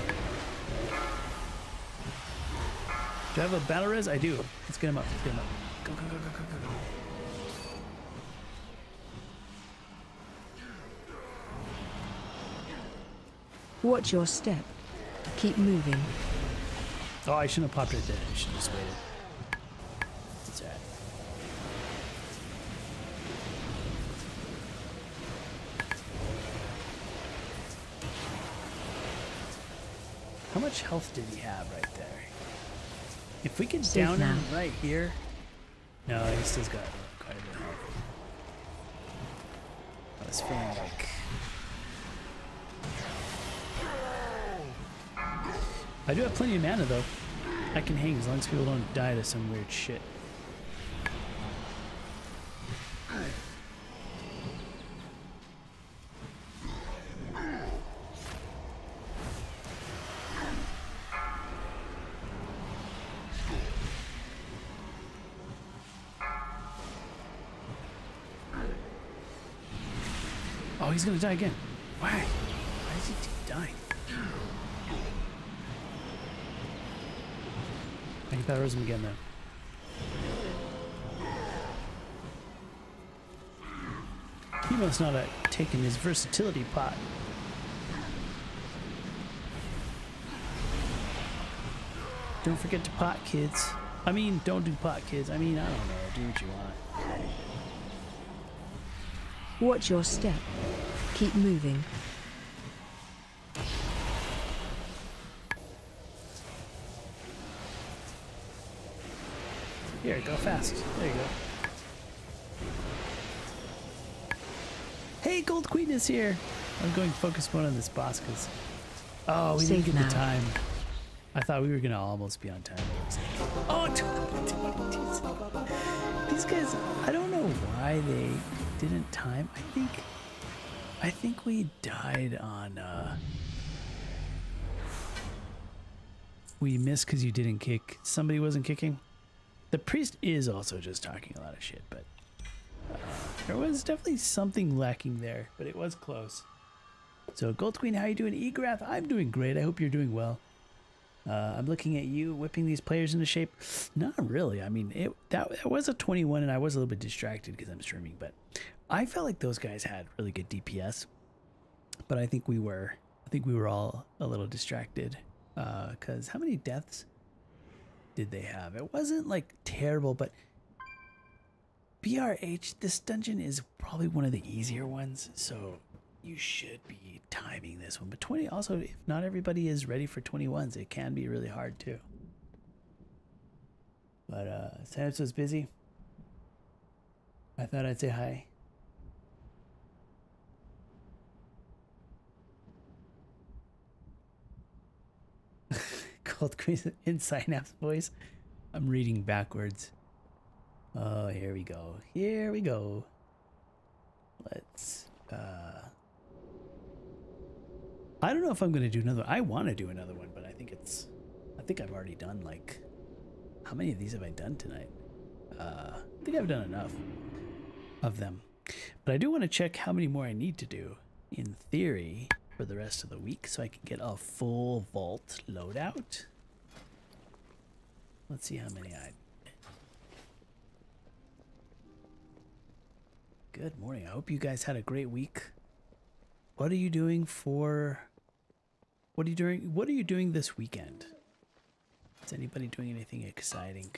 Do I have a battle res? I do. Let's get him up. Let's get him up. Go, go, go, go, go, go, go.
Watch your step. Keep moving.
Oh, I shouldn't have popped it there. I should have just waited. Alright. How much health did he have right there? If we could down him right here. No, he still's got quite a bit of health. I was feeling like. I do have plenty of mana though. I can hang as long as people don't die to some weird shit. Oh, he's gonna die again. Him again though. He must not have taken his versatility pot. Don't forget to pot, kids. I mean, don't do pot, kids. I mean, I don't know. Do what you want.
Watch your step. Keep moving.
Here, go fast. There you go. Hey, Gold Queen is here. I'm going focus mode on this boss because. Oh, we didn't get
now.
the time. I thought we were gonna almost be on time. Oh, these guys. I don't know why they didn't time. I think. I think we died on. uh We missed because you didn't kick. Somebody wasn't kicking. The priest is also just talking a lot of shit, but uh, there was definitely something lacking there, but it was close. So, Gold Queen, how are you doing? Egrath, I'm doing great. I hope you're doing well. Uh, I'm looking at you whipping these players into shape. Not really. I mean, it that, that was a 21, and I was a little bit distracted because I'm streaming, but I felt like those guys had really good DPS. But I think we were, I think we were all a little distracted. Because how many deaths did they have? It wasn't like terrible, but BRH, this dungeon is probably one of the easier ones, so you should be timing this one. But 20 also, if not everybody is ready for 21s, it can be really hard too. But uh Santos was busy. I thought I'd say hi. Queen in Psynaps voice. I'm reading backwards. Oh, here we go. Here we go. Let's uh I don't know if I'm gonna do another I wanna do another one, but I think it's I think I've already done like how many of these have I done tonight? Uh I think I've done enough of them. But I do want to check how many more I need to do in theory for the rest of the week so I can get a full vault loadout. Let's see how many I Good morning. I hope you guys had a great week. What are you doing for What are you doing What are you doing this weekend? Is anybody doing anything exciting?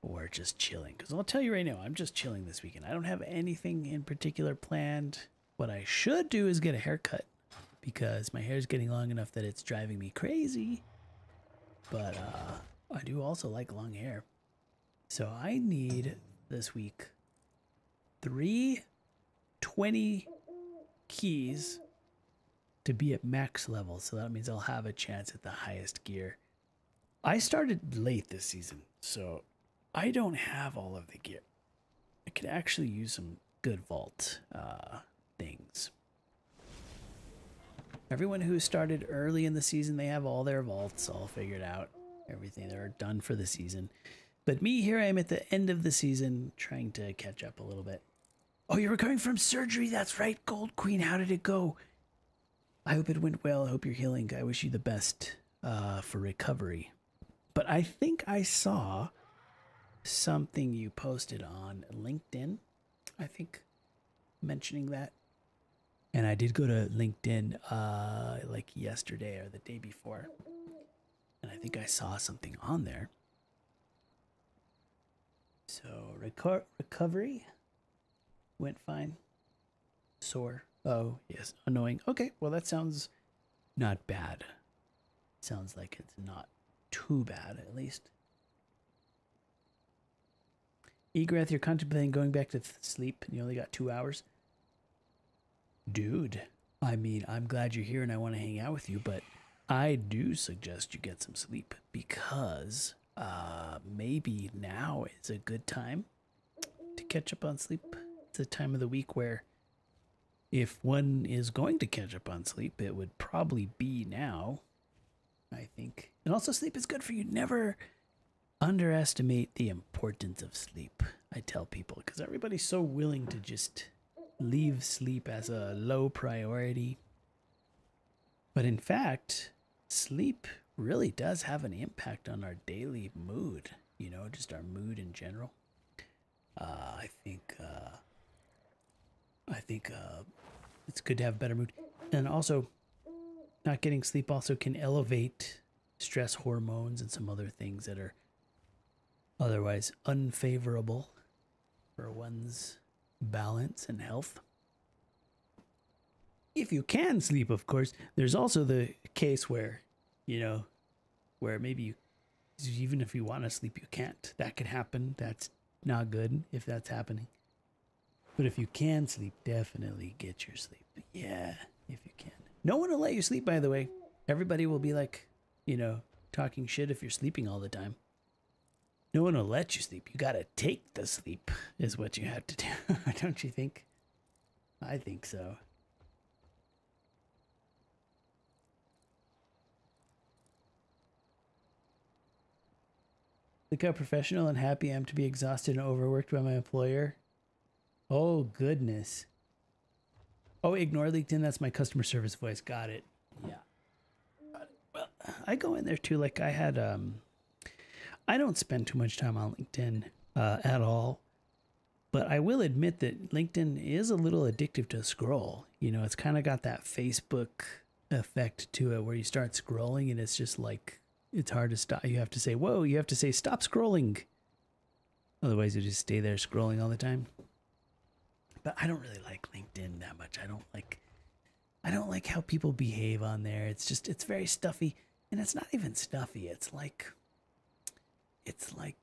Or just chilling? Cuz I'll tell you right now, I'm just chilling this weekend. I don't have anything in particular planned. What I should do is get a haircut because my hair is getting long enough that it's driving me crazy. But uh I do also like long hair. So I need this week three 20 keys to be at max level. So that means I'll have a chance at the highest gear. I started late this season, so I don't have all of the gear. I could actually use some good vault uh, things. Everyone who started early in the season, they have all their vaults all figured out. Everything they're done for the season. But me, here I am at the end of the season trying to catch up a little bit. Oh, you're recovering from surgery. That's right, Gold Queen. How did it go? I hope it went well. I hope you're healing. I wish you the best uh, for recovery. But I think I saw something you posted on LinkedIn. I think mentioning that. And I did go to LinkedIn uh, like yesterday or the day before. And I think I saw something on there. So reco- recovery went fine. Sore. Oh, yes. Annoying. Okay, well, that sounds not bad. Sounds like it's not too bad, at least. Egrath, you're contemplating going back to sleep and you only got two hours? Dude, I mean, I'm glad you're here and I want to hang out with you, but I do suggest you get some sleep because uh, maybe now is a good time to catch up on sleep. It's a time of the week where if one is going to catch up on sleep, it would probably be now, I think. And also, sleep is good for you. Never underestimate the importance of sleep, I tell people, because everybody's so willing to just leave sleep as a low priority. But in fact, sleep really does have an impact on our daily mood, you know, just our mood in general. Uh, I think, uh, I think, uh, it's good to have better mood. And also, not getting sleep also can elevate stress hormones and some other things that are otherwise unfavorable for one's balance and health. If you can sleep, of course, there's also the case where, you know, where maybe you, even if you want to sleep, you can't. That could happen. That's not good if that's happening. But if you can sleep, definitely get your sleep. Yeah, if you can. No one will let you sleep, by the way. Everybody will be like, you know, talking shit if you're sleeping all the time. No one will let you sleep. You gotta take the sleep, is what you have to do. Don't you think? I think so. Look how professional and happy I am to be exhausted and overworked by my employer. Oh, goodness. Oh, ignore LinkedIn. That's my customer service voice. Got it. Yeah. Well, I go in there too. Like I had, um, I don't spend too much time on LinkedIn uh, at all, but I will admit that LinkedIn is a little addictive to scroll. You know, it's kind of got that Facebook effect to it where you start scrolling and it's just like it's hard to stop. You have to say, "Whoa!" You have to say, "Stop scrolling." Otherwise, you just stay there scrolling all the time. But I don't really like LinkedIn that much. I don't like. I don't like how people behave on there. It's just it's very stuffy, and it's not even stuffy. It's like. It's like.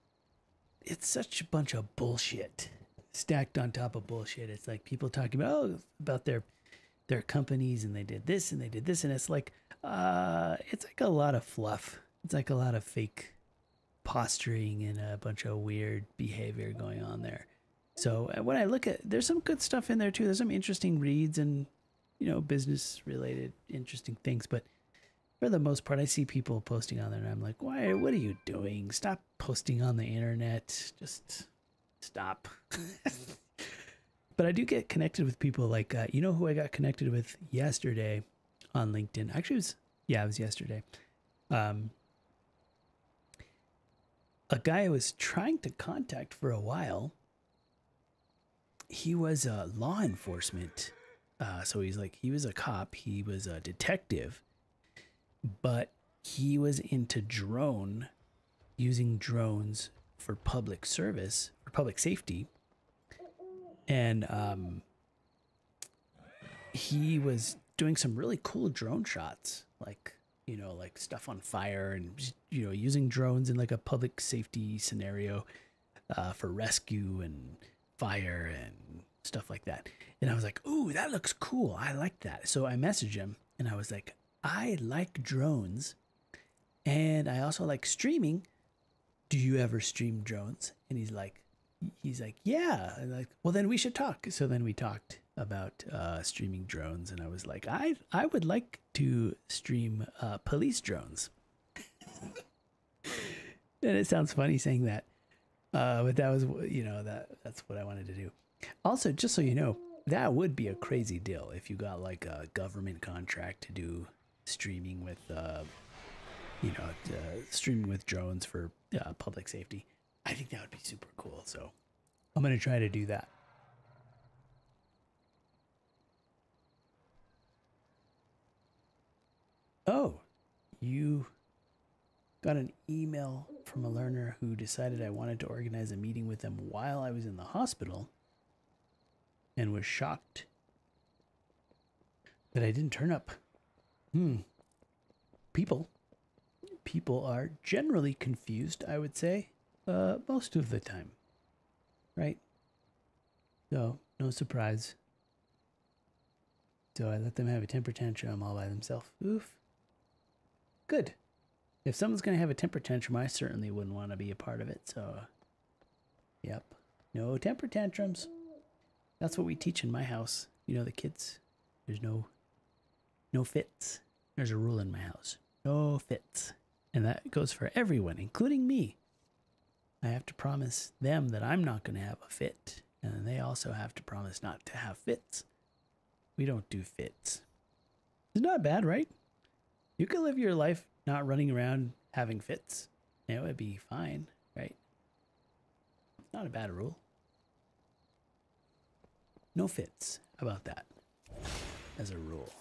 It's such a bunch of bullshit stacked on top of bullshit. It's like people talking about oh, about their their companies and they did this and they did this and it's like uh it's like a lot of fluff. It's like a lot of fake posturing and a bunch of weird behavior going on there. So uh, when I look at there's some good stuff in there too. There's some interesting reads and you know business related interesting things, but for the most part I see people posting on there and I'm like, "Why what are you doing? Stop posting on the internet. Just stop." but I do get connected with people like uh, you know who I got connected with yesterday on LinkedIn. Actually, it was yeah, it was yesterday. Um, a guy I was trying to contact for a while. He was a law enforcement, uh, so he's like he was a cop. He was a detective, but he was into drone, using drones for public service, for public safety and um, he was doing some really cool drone shots, like you know, like stuff on fire, and you know, using drones in like a public safety scenario uh, for rescue and fire and stuff like that. And I was like, "Ooh, that looks cool! I like that." So I messaged him, and I was like, "I like drones, and I also like streaming. Do you ever stream drones?" And he's like, he's like, yeah. Like, well, then we should talk. So then we talked about uh, streaming drones, and I was like, I I would like to stream uh, police drones. and it sounds funny saying that, Uh, but that was, you know, that that's what I wanted to do. Also, just so you know, that would be a crazy deal if you got like a government contract to do streaming with, uh, you know, uh, streaming with drones for uh, public safety. I think that would be super cool. So I'm gonna try to do that. Oh, you got an email from a learner who decided I wanted to organize a meeting with them while I was in the hospital and was shocked that I didn't turn up. Hmm. People. People are generally confused, I would say, uh, most of the time. Right? So, no surprise. So I let them have a temper tantrum all by themselves. Oof. Good. If someone's going to have a temper tantrum, I certainly wouldn't want to be a part of it. So, yep. No temper tantrums. That's what we teach in my house. You know, the kids. There's no, no fits. There's a rule in my house. No fits. And that goes for everyone, including me. I have to promise them that I'm not going to have a fit. And they also have to promise not to have fits. We don't do fits. It's not bad, right? You could live your life not running around having fits. It would be fine, right? Not a bad rule. No fits. About that? As a rule.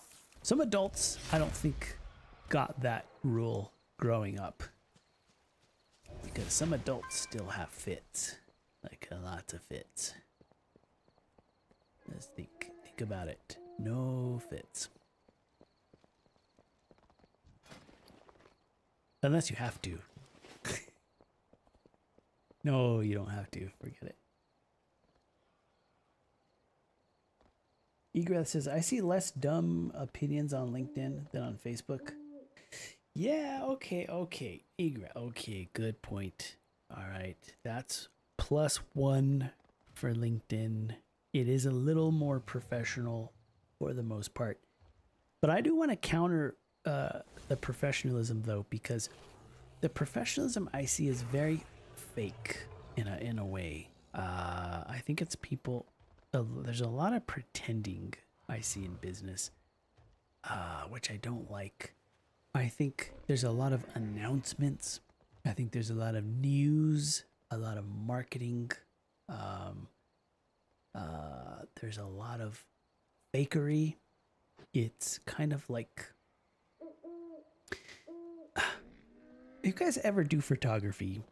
Some adults, I don't think, got that rule growing up. Because some adults still have fits. Like uh, lots of fits. Let's think think about it. No fits. Unless you have to. no, you don't have to. Forget it. Egreth says, I see less dumb opinions on LinkedIn than on Facebook. Yeah, okay, okay. Egreth, okay, good point. All right. That's plus one for LinkedIn. It is a little more professional for the most part. But I do want to counter uh, the professionalism though, because the professionalism I see is very fake in a in a way. Uh, I think it's people. Uh, there's a lot of pretending I see in business, uh, which I don't like. I think there's a lot of announcements. I think there's a lot of news, a lot of marketing. Um, uh, there's a lot of fakery. It's kind of like you guys ever do photography?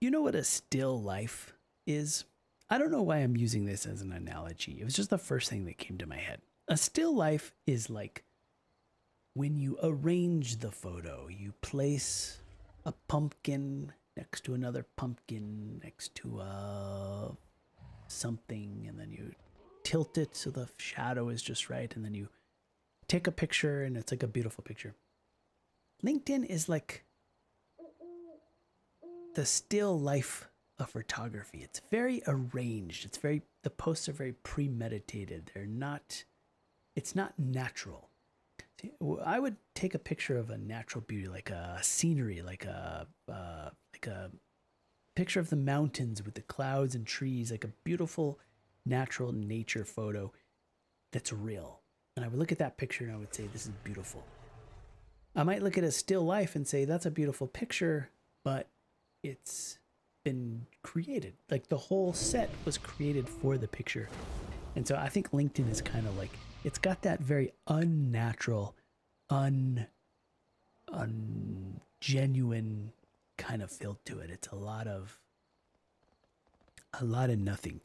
You know what a still life is? I don't know why I'm using this as an analogy. It was just the first thing that came to my head. A still life is like when you arrange the photo, you place a pumpkin next to another pumpkin next to a something and then you tilt it so the shadow is just right and then you take a picture and it's like a beautiful picture. LinkedIn is like the still life of photography. It's very arranged. It's very the posts are very premeditated. They're not it's not natural. I would take a picture of a natural beauty like a scenery, like a uh, like a picture of the mountains with the clouds and trees, like a beautiful natural nature photo that's real. And I would look at that picture and I would say this is beautiful. I might look at a still life and say that's a beautiful picture, but it's been created. Like the whole set was created for the picture. And so I think LinkedIn is kind of like it's got that very unnatural, un ungenuine kind of feel to it. It's a lot of a lot of nothing.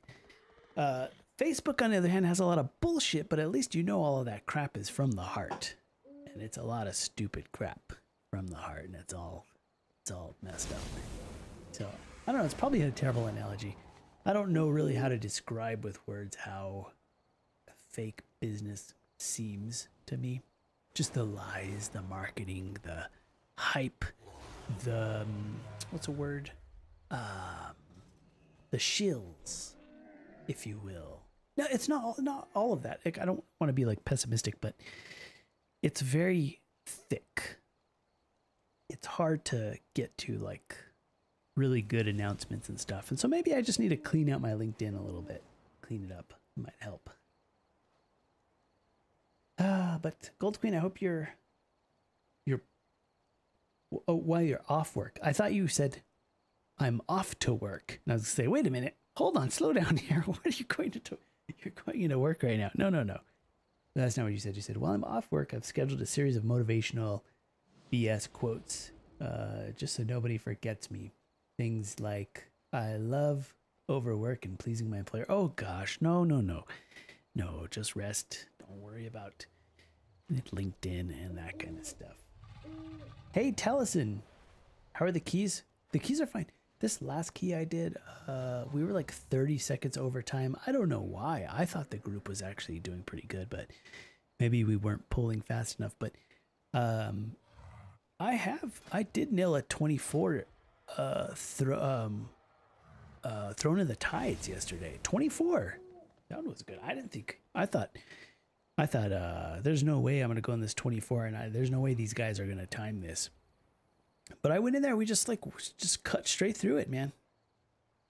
Uh, Facebook, on the other hand, has a lot of bullshit, but at least you know all of that crap is from the heart and it's a lot of stupid crap from the heart, and it's all it's all messed up. So I don't know. It's probably a terrible analogy. I don't know really how to describe with words how fake business seems to me. Just the lies, the marketing, the hype, the um, what's a word? Um, the shills, if you will. No, it's not all, not all of that. Like, I don't want to be like pessimistic, but it's very thick. It's hard to get to like really good announcements and stuff. And so maybe I just need to clean out my LinkedIn a little bit. Clean it up. might help. Ah, but Gold Queen, I hope you're you're oh, while you're off work. I thought you said I'm off to work. And I was gonna say, wait a minute, hold on, slow down here. What are you going to do? You're going into work right now. No, no, no. That's not what you said. You said, while I'm off work, I've scheduled a series of motivational BS quotes, uh, just so nobody forgets me. Things like, I love overwork and pleasing my employer. Oh gosh, no, no, no. No, just rest. Don't worry about LinkedIn and that kind of stuff. Hey, Tellison, how are the keys? The keys are fine. This last key I did, uh, we were like 30 seconds over time. I don't know why. I thought the group was actually doing pretty good, but maybe we weren't pulling fast enough. But um, I have, I did nail a 24 uh, thro- um, uh, Throne of the Tides yesterday. 24. That was good. I didn't think, I thought, I thought, uh, there's no way I'm to go in this 24 and I, there's no way these guys are to time this. But I went in there, we just like just cut straight through it, man.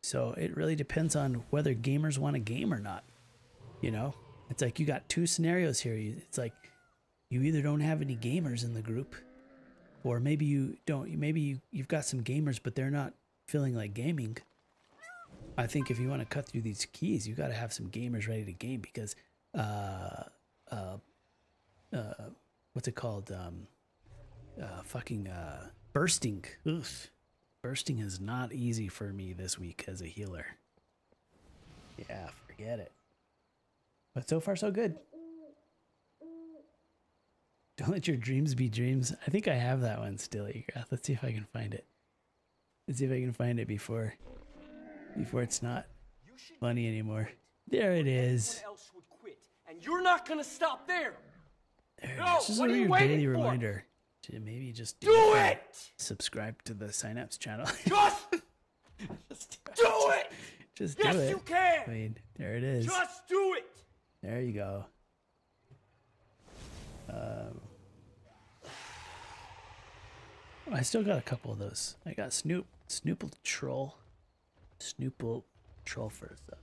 So it really depends on whether gamers want a game or not. You know, it's like you got two scenarios here. It's like you either don't have any gamers in the group, or maybe you don't. Maybe you, you've got some gamers, but they're not feeling like gaming. I think if you want to cut through these keys, you got to have some gamers ready to game because, uh, uh, uh, what's it called? Um, uh, fucking uh, bursting. Ugh. Bursting is not easy for me this week as a healer. Yeah, forget it. But so far, so good. Don't let your dreams be dreams. I think I have that one still, Egrath. Let's see if I can find it. Let's see if I can find it before before it's not funny anymore. There it is.
else would quit, and you're not gonna stop there.
There it
No,
is.
What
a
are you
weird
waiting
daily
for?
reminder to maybe just
Do
that.
it!
Subscribe to the Psynaps channel.
Just just do it!
just
Yes,
do it.
you can!
I mean, there it is.
Just do it!
There you go. Um, I still got a couple of those. I got Snoop, Snoople Troll, Snoople Troll first up.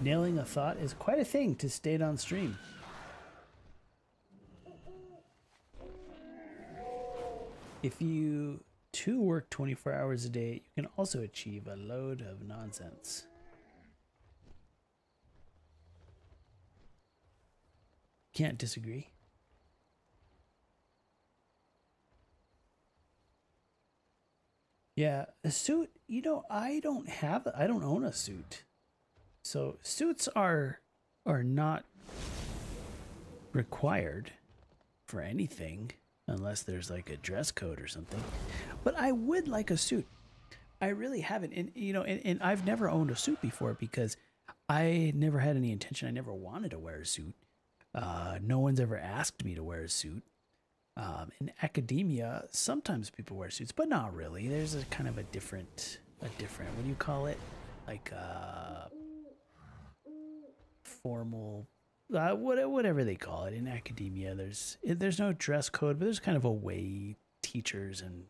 Nailing a thought is quite a thing to state on stream. If you too work 24 hours a day, you can also achieve a load of nonsense. Can't disagree. Yeah, a suit, you know, I don't have I don't own a suit. So suits are are not required for anything unless there's like a dress code or something. But I would like a suit. I really haven't, and you know, and, and I've never owned a suit before because I never had any intention. I never wanted to wear a suit. Uh, no one's ever asked me to wear a suit. Um, in academia, sometimes people wear suits, but not really. There's a kind of a different, a different. What do you call it? Like uh, formal uh, what, whatever they call it in academia there's there's no dress code but there's kind of a way teachers and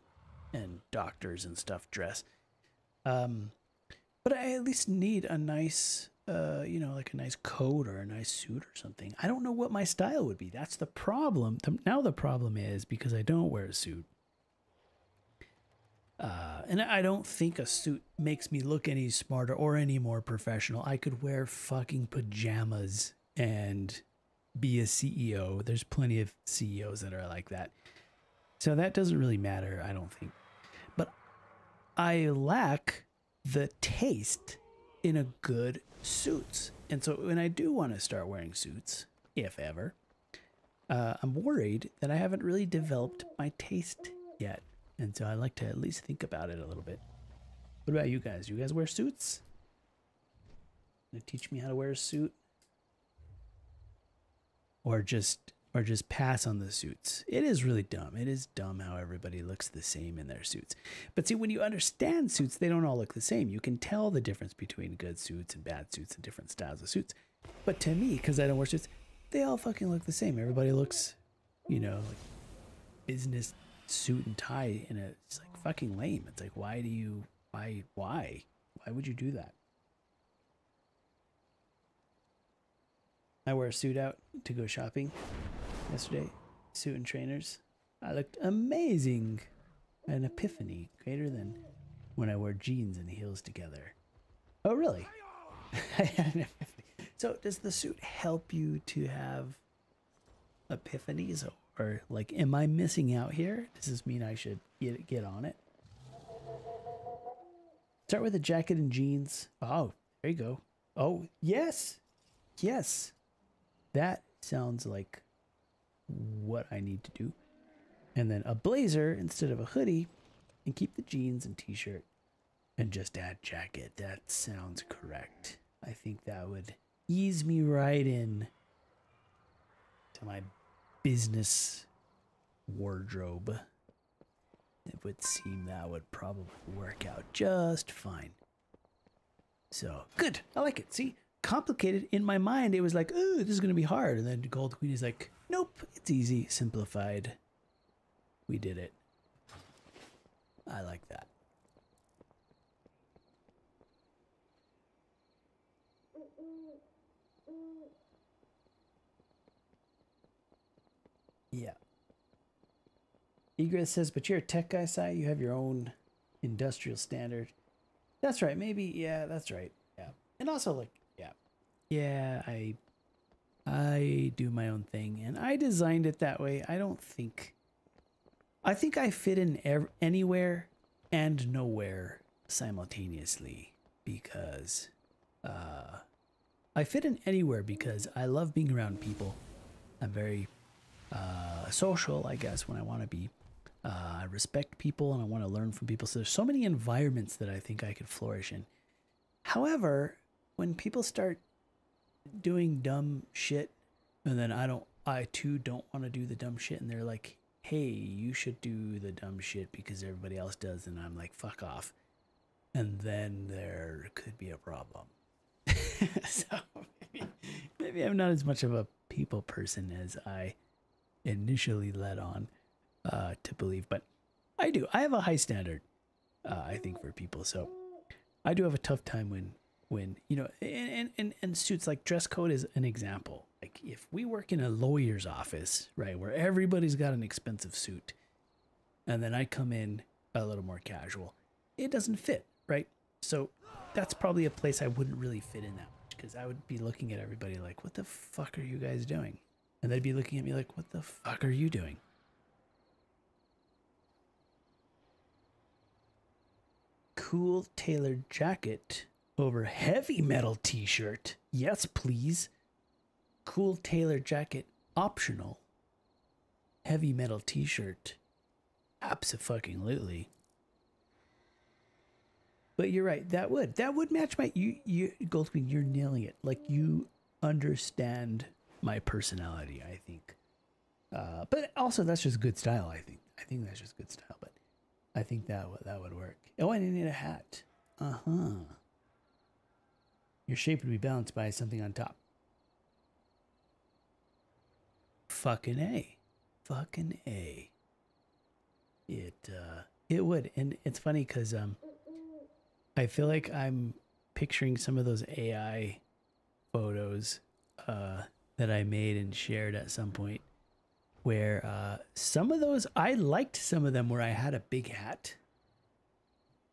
and doctors and stuff dress um but i at least need a nice uh you know like a nice coat or a nice suit or something i don't know what my style would be that's the problem the, now the problem is because i don't wear a suit uh, and I don't think a suit makes me look any smarter or any more professional. I could wear fucking pajamas and be a CEO. There's plenty of CEOs that are like that. So that doesn't really matter, I don't think. But I lack the taste in a good suits. And so when I do want to start wearing suits, if ever, uh, I'm worried that I haven't really developed my taste yet. And so I like to at least think about it a little bit. What about you guys? You guys wear suits? Gonna teach me how to wear a suit? Or just or just pass on the suits. It is really dumb. It is dumb how everybody looks the same in their suits. But see, when you understand suits, they don't all look the same. You can tell the difference between good suits and bad suits and different styles of suits. But to me, because I don't wear suits, they all fucking look the same. Everybody looks, you know, like business suit and tie and it's like fucking lame. It's like why do you why why? Why would you do that? I wear a suit out to go shopping yesterday. Suit and trainers. I looked amazing. An epiphany greater than when I wore jeans and heels together. Oh, really? So, does the suit help you to have epiphanies, or like, am I missing out here? Does this mean I should get get on it? Start with a jacket and jeans. Oh, there you go. Oh, yes, yes, that sounds like what I need to do. And then a blazer instead of a hoodie, and keep the jeans and t-shirt and just add jacket. That sounds correct. I think that would ease me right in to my business wardrobe. It would seem that would probably work out just fine. So good. I like it. See, complicated in my mind. It was like, oh, this is going to be hard. And then Gold Queen is like, nope, it's easy, simplified. We did it. I like that. Yeah. Egress says, but you're a tech guy, Sai. You have your own industrial standard. That's right. Maybe, yeah, that's right. Yeah. And also, like, yeah. I I do my own thing and I designed it that way. I don't think I think I fit in ev- anywhere and nowhere simultaneously because uh I fit in anywhere because I love being around people. I'm very uh social, I guess, when I want to be. Uh, I respect people and I want to learn from people. So there's so many environments that I think I could flourish in. However, when people start doing dumb shit and then I don't I too don't want to do the dumb shit and they're like, "Hey, you should do the dumb shit because everybody else does." And I'm like, "Fuck off." And then there could be a problem. so maybe, maybe I'm not as much of a people person as I initially led on uh, to believe, but I do. I have a high standard, uh, I think, for people. So I do have a tough time when when you know and, and and suits like dress code is an example. Like if we work in a lawyer's office right where everybody's got an expensive suit and then i come in a little more casual it doesn't fit right? So that's probably a place i wouldn't really fit in that much because i would be looking at everybody like what the fuck are you guys doing? And they'd be looking at me like what the fuck are you doing? Cool tailored jacket over heavy metal t-shirt. Yes, please. Cool tailor jacket optional. Heavy metal t-shirt. Absolutely. But you're right. That would that would match my you you Gold Queen. You're nailing it. Like you understand my personality. I think. Uh, but also that's just good style. I think. I think that's just good style. But I think that that would work. Oh, I need a hat. Uh huh. Your shape would be balanced by something on top. Fucking A. Fucking A. It uh it would. And it's funny cuz um I feel like I'm picturing some of those AI photos uh that I made and shared at some point where uh some of those I liked some of them where I had a big hat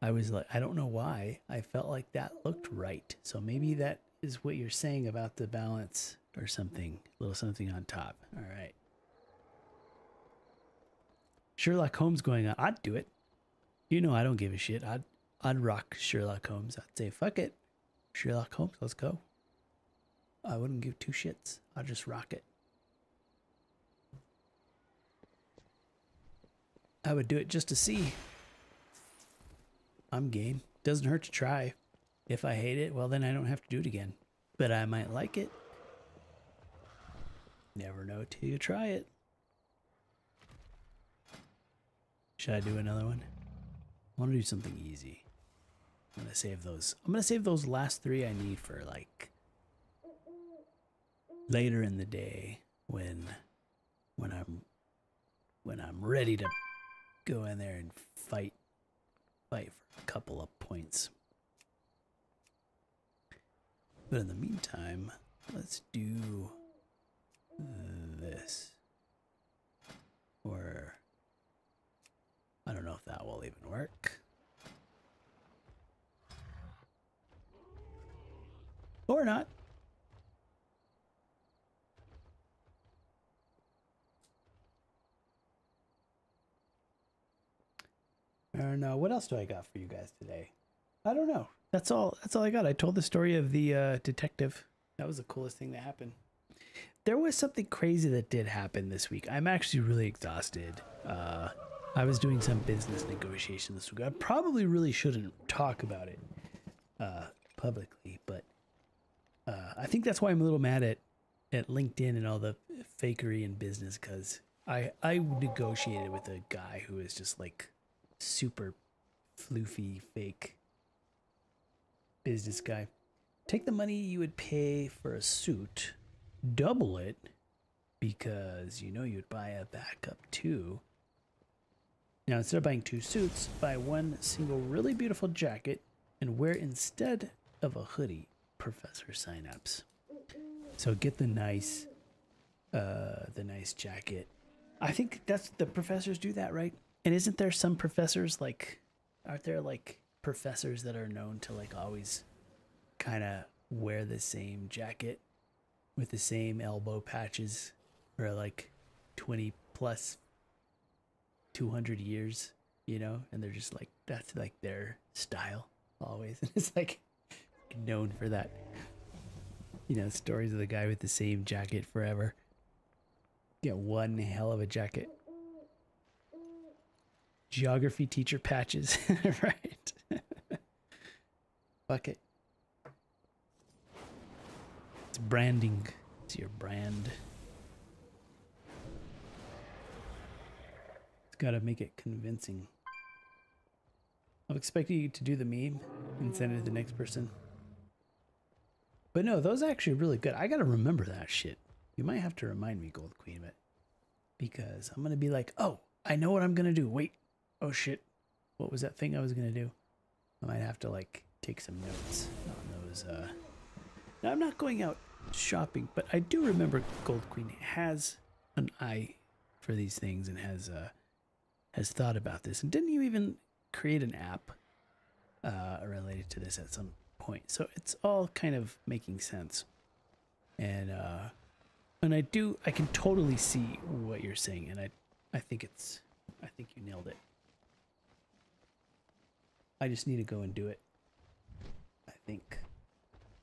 I was like, I don't know why. I felt like that looked right. So maybe that is what you're saying about the balance or something. A little something on top. All right. Sherlock Holmes going on. I'd do it. You know I don't give a shit. I'd I'd rock Sherlock Holmes. I'd say fuck it. Sherlock Holmes, let's go. I wouldn't give two shits. I'd just rock it. I would do it just to see. I'm game. Doesn't hurt to try. If I hate it, well, then I don't have to do it again. But I might like it. Never know till you try it. Should I do another one? I want to do something easy. I'm gonna save those. I'm gonna save those last three I need for like later in the day when when I'm when I'm ready to go in there and fight, fight for a couple of points. But in the meantime, let's do this. Or I don't know if that will even work. Or not. I don't know. What else do I got for you guys today? I don't know. That's all. That's all I got. I told the story of the uh, detective. That was the coolest thing that happened. There was something crazy that did happen this week. I'm actually really exhausted. Uh, I was doing some business negotiation this week. I probably really shouldn't talk about it uh, publicly, but uh, I think that's why I'm a little mad at at LinkedIn and all the fakery in business because I I negotiated with a guy who is just like super floofy fake business guy. Take the money you would pay for a suit, double it because you know you'd buy a backup too. Now, instead of buying two suits, buy one single really beautiful jacket and wear instead of a hoodie Professor Psynaps. So get the nice uh the nice jacket. I think that's the professors do that, right? And isn't there some professors like aren't there like professors that are known to like always kind of wear the same jacket with the same elbow patches for like 20 plus 200 years, you know, and they're just like that's like their style always. And it's like known for that. You know, stories of the guy with the same jacket forever. Get one hell of a jacket. Geography teacher patches, right? Fuck it. It's branding. It's your brand. It's got to make it convincing. I'm expecting you to do the meme and send it to the next person. But no, those are actually really good. I got to remember that shit. You might have to remind me, Gold Queen, but because I'm to be like, oh, I know what I'm to do. Wait. Oh shit. What was that thing I was to do? I might have to like take some notes on those. Uh... Now, I'm not going out shopping, but I do remember Gold Queen has an eye for these things and has uh, has thought about this. And didn't you even create an app uh, related to this at some point? So it's all kind of making sense. And uh, and I do I can totally see what you're saying, and I I think it's I think you nailed it. I just need to go and do it. I think.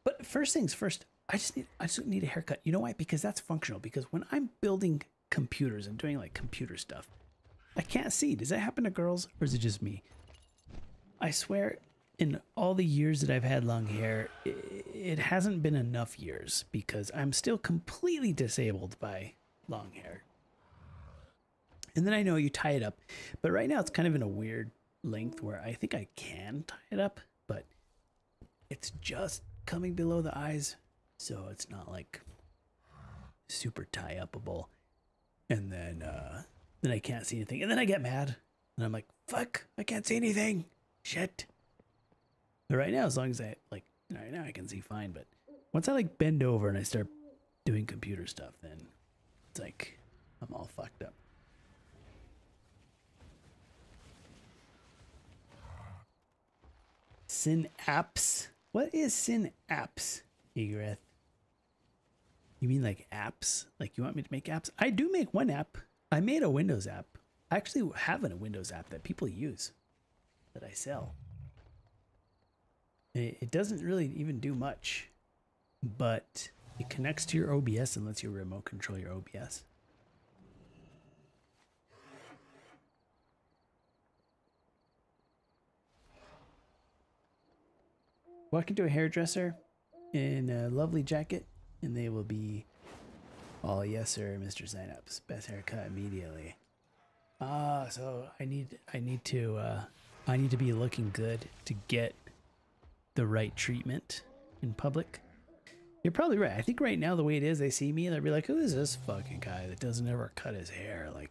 But first things first, I just need I just need a haircut. You know why? Because that's functional. Because when I'm building computers and doing like computer stuff, I can't see. Does that happen to girls or is it just me? I swear, in all the years that I've had long hair, it, it hasn't been enough years because I'm still completely disabled by long hair. And then I know you tie it up, but right now it's kind of in a weird length where I think I can tie it up, but it's just coming below the eyes, so it's not like super tie upable. And then uh then I can't see anything. And then I get mad. And I'm like, fuck, I can't see anything. Shit. But right now, as long as I like right now I can see fine, but once I like bend over and I start doing computer stuff, then it's like I'm all fucked up. Synapse. What is Synapse, Egreth? You mean like apps? Like you want me to make apps? I do make one app. I made a Windows app. I actually have a Windows app that people use that I sell. It, it doesn't really even do much, but it connects to your OBS and lets you remote control your OBS. Walk into a hairdresser in a lovely jacket, and they will be all yes, sir, Mr. Psynaps. Best haircut immediately. Ah, so I need I need to uh I need to be looking good to get the right treatment in public. You're probably right. I think right now the way it is, they see me and they'll be like, "Who is this fucking guy that doesn't ever cut his hair?" Like,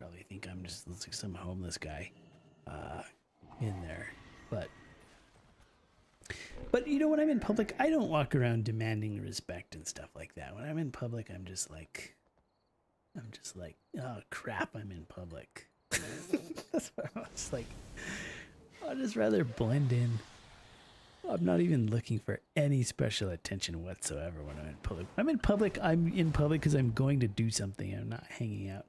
probably think I'm just like some homeless guy uh, in there. But but you know when I'm in public, I don't walk around demanding respect and stuff like that. When I'm in public, I'm just like I'm just like, oh crap, I'm in public. That's why I was like I'd just rather blend in. I'm not even looking for any special attention whatsoever when I'm in public. When I'm in public, I'm in public because I'm going to do something. I'm not hanging out.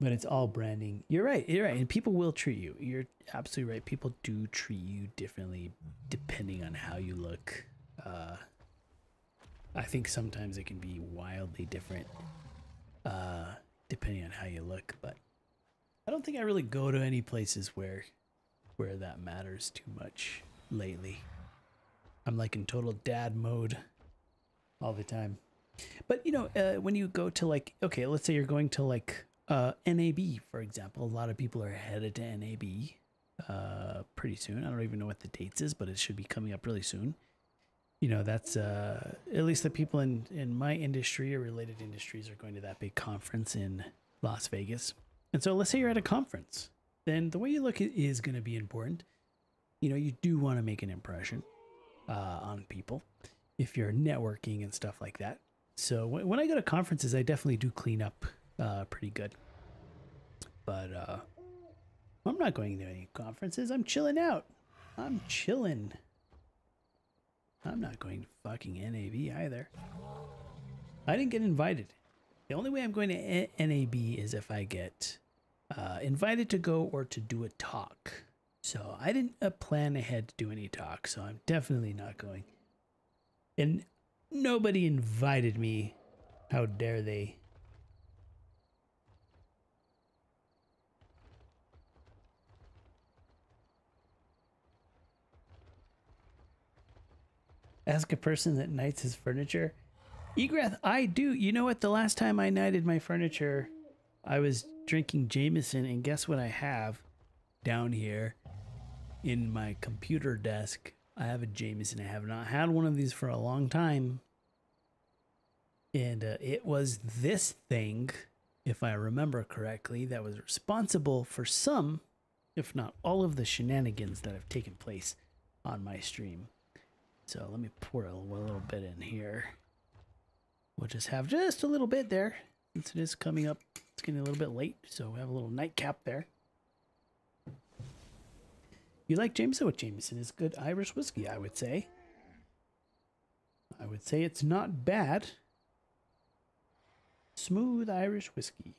But it's all branding. You're right. You're right. And people will treat you. You're absolutely right. People do treat you differently depending on how you look. Uh, I think sometimes it can be wildly different uh, depending on how you look. But I don't think I really go to any places where where that matters too much lately. I'm like in total dad mode all the time. But you know, uh, when you go to like, okay, let's say you're going to like uh, NAB, for example. A lot of people are headed to NAB uh, pretty soon. I don't even know what the dates is, but it should be coming up really soon. You know, that's uh, at least the people in in my industry or related industries are going to that big conference in Las Vegas. And so, let's say you're at a conference then the way you look is going to be important. You know, you do want to make an impression uh, on people if you're networking and stuff like that. So when, when I go to conferences, I definitely do clean up uh, pretty good. But uh, I'm not going to any conferences. I'm chilling out. I'm chilling. I'm not going to fucking NAB either. I didn't get invited. The only way I'm going to NAB is if I get uh, invited to go or to do a talk. So I didn't uh, plan ahead to do any talk, so I'm definitely not going. And nobody invited me. How dare they? Ask a person that knights his furniture. Egrath, I do. You know what? The last time I knighted my furniture, I was drinking Jameson, and guess what I have down here in my computer desk? I have a Jameson. I have not had one of these for a long time. And uh, it was this thing, if I remember correctly, that was responsible for some, if not all of the shenanigans that have taken place on my stream. So let me pour a little bit in here. We'll just have just a little bit there since it is coming up it's getting a little bit late, so we have a little nightcap there. You like Jameson? Jameson is good Irish whiskey, I would say. I would say it's not bad. Smooth Irish whiskey.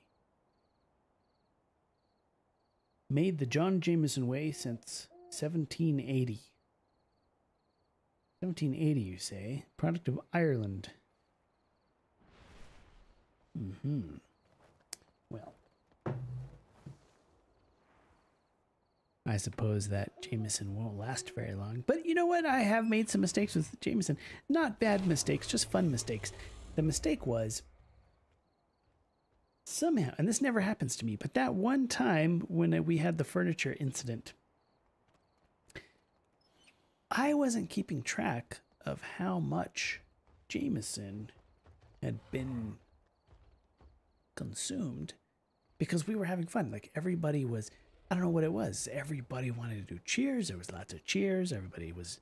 Made the John Jameson way since 1780. 1780, you say? Product of Ireland. Mm-hmm. Well, I suppose that Jameson won't last very long. But you know what? I have made some mistakes with Jameson. Not bad mistakes, just fun mistakes. The mistake was somehow, and this never happens to me, but that one time when we had the furniture incident, I wasn't keeping track of how much Jameson had been consumed because we were having fun. Like everybody was, I don't know what it was. Everybody wanted to do cheers. There was lots of cheers. Everybody was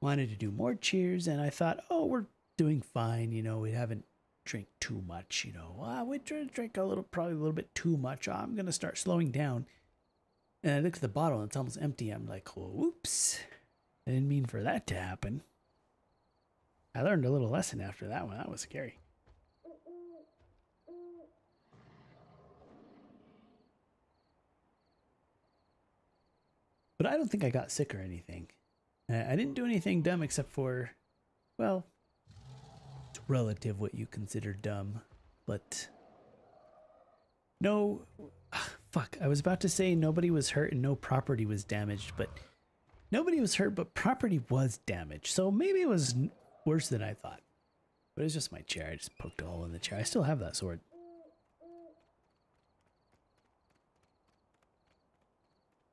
wanted to do more cheers. And I thought, oh, we're doing fine. You know, we haven't drank too much. You know, ah, we drink a little, probably a little bit too much. I'm going to start slowing down. And I look at the bottle and it's almost empty. I'm like, oh, whoops. I didn't mean for that to happen. I learned a little lesson after that one. That was scary. But I don't think I got sick or anything. I didn't do anything dumb except for, well, it's relative what you consider dumb, but no, fuck. I was about to say nobody was hurt and no property was damaged, but nobody was hurt, but property was damaged. So maybe it was worse than I thought. But it was just my chair. I just poked a hole in the chair. I still have that sword.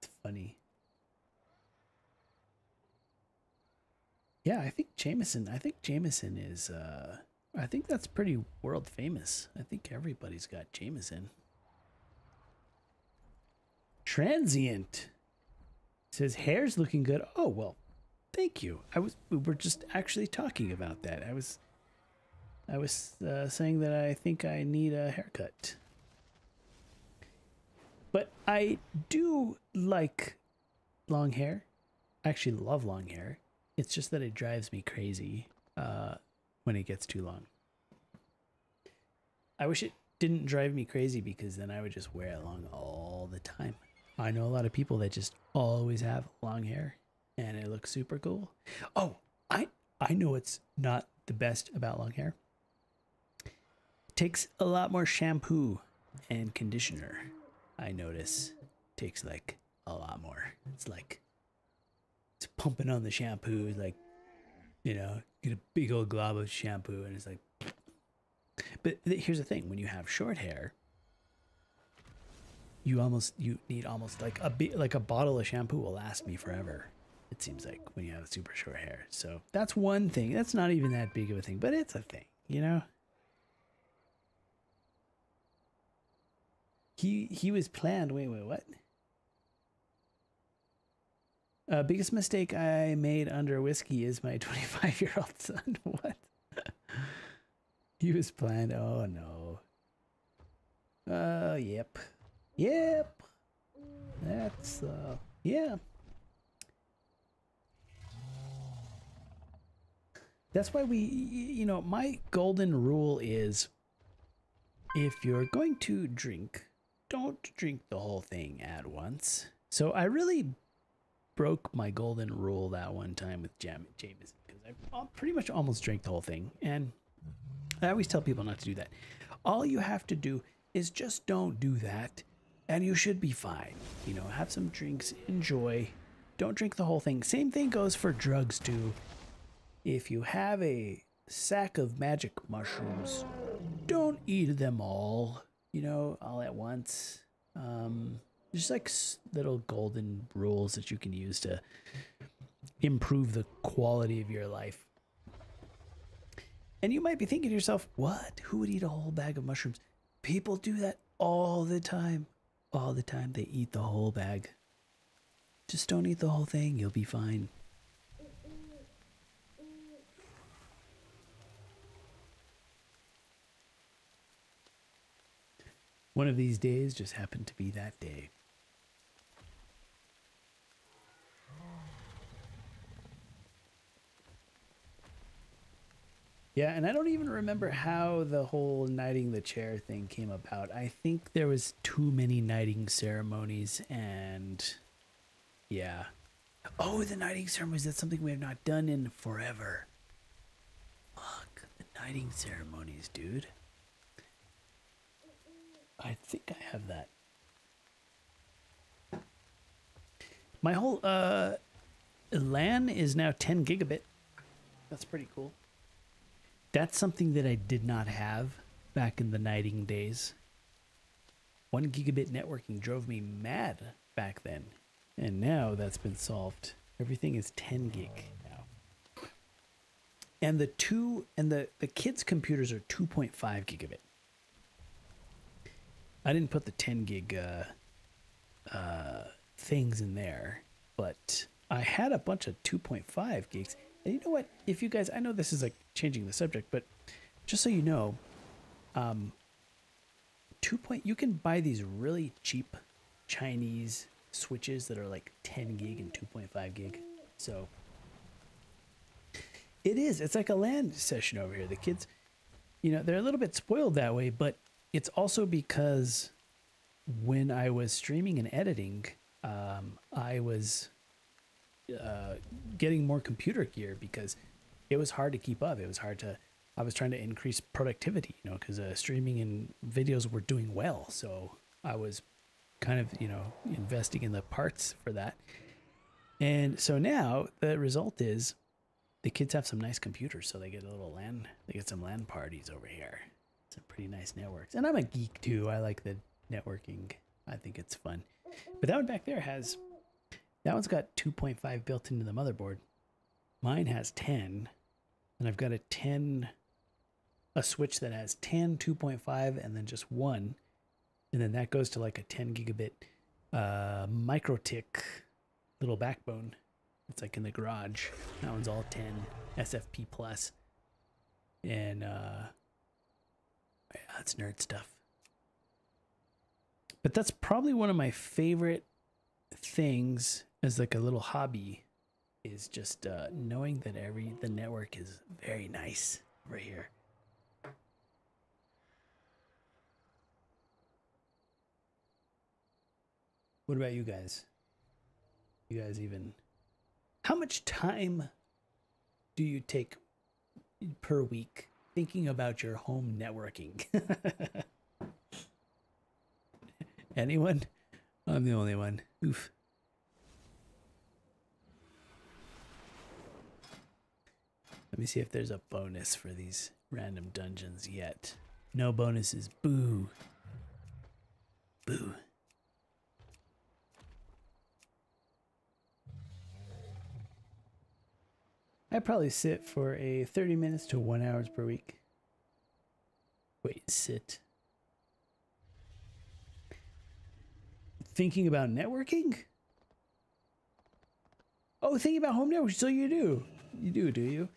It's funny. Yeah, I think Jameson. I think Jameson is. Uh, I think that's pretty world famous. I think everybody's got Jameson. Transient says hair's looking good. Oh well, thank you. I was we were just actually talking about that. I was I was uh, saying that I think I need a haircut. But I do like long hair. I actually love long hair. It's just that it drives me crazy uh, when it gets too long. I wish it didn't drive me crazy because then I would just wear it long all the time. I know a lot of people that just always have long hair and it looks super cool. Oh, I I know it's not the best about long hair. Takes a lot more shampoo and conditioner. I notice takes like a lot more. It's like it's pumping on the shampoo like you know, get a big old glob of shampoo and it's like but here's the thing, when you have short hair, you almost you need almost like a like a bottle of shampoo will last me forever. It seems like when you have super short hair. So that's one thing. That's not even that big of a thing, but it's a thing, you know. He he was planned. Wait, wait, what? Uh, biggest mistake I made under whiskey is my 25 year old son. what? he was planned. Oh no. Uh, yep. Yep. That's, uh, yeah. That's why we, you know, my golden rule is if you're going to drink, don't drink the whole thing at once. So I really broke my golden rule that one time with Jam Jameson because I pretty much almost drank the whole thing. And I always tell people not to do that. All you have to do is just don't do that and you should be fine. You know, have some drinks, enjoy. Don't drink the whole thing. Same thing goes for drugs too. If you have a sack of magic mushrooms, don't eat them all, you know, all at once. Um, just like little golden rules that you can use to improve the quality of your life. And you might be thinking to yourself, what? Who would eat a whole bag of mushrooms? People do that all the time. All the time. They eat the whole bag. Just don't eat the whole thing. You'll be fine. One of these days just happened to be that day. Yeah, and I don't even remember how the whole knighting the chair thing came about. I think there was too many knighting ceremonies and yeah. Oh, the knighting ceremonies, that's something we have not done in forever. Fuck, the knighting ceremonies, dude. I think I have that. My whole uh LAN is now 10 gigabit. That's pretty cool. That's something that I did not have back in the knighting days. One gigabit networking drove me mad back then. And now that's been solved. Everything is 10 gig now. And the two and the, the kids' computers are 2.5 gigabit. I didn't put the 10 gig uh, uh, things in there, but I had a bunch of 2.5 gigs. And you know what? If you guys, I know this is like changing the subject, but just so you know, um, two point, you can buy these really cheap Chinese switches that are like 10 gig and 2.5 gig. So it is. It's like a LAN session over here. The kids, you know, they're a little bit spoiled that way, but it's also because when I was streaming and editing, um, I was uh, getting more computer gear because it was hard to keep up. It was hard to. I was trying to increase productivity, you know, because uh, streaming and videos were doing well. So I was kind of, you know, investing in the parts for that. And so now the result is the kids have some nice computers, so they get a little LAN. They get some LAN parties over here. Some pretty nice networks, and I'm a geek too. I like the networking. I think it's fun. But that one back there has that one's got 2.5 built into the motherboard. Mine has 10, and I've got a 10, a switch that has 10, 2.5, and then just one, and then that goes to like a 10 gigabit uh, MikroTik little backbone. It's like in the garage. That one's all 10 SFP plus, and uh, yeah, that's nerd stuff. But that's probably one of my favorite things as like a little hobby is just uh, knowing that every the network is very nice right here. What about you guys? You guys even how much time do you take per week thinking about your home networking? Anyone? I'm the only one. Oof. Let me see if there's a bonus for these random dungeons yet. No bonuses. Boo. Boo. I probably sit for a 30 minutes to one hours per week. Wait, sit. Thinking about networking? Oh, thinking about home networking. So you do. You do, do you?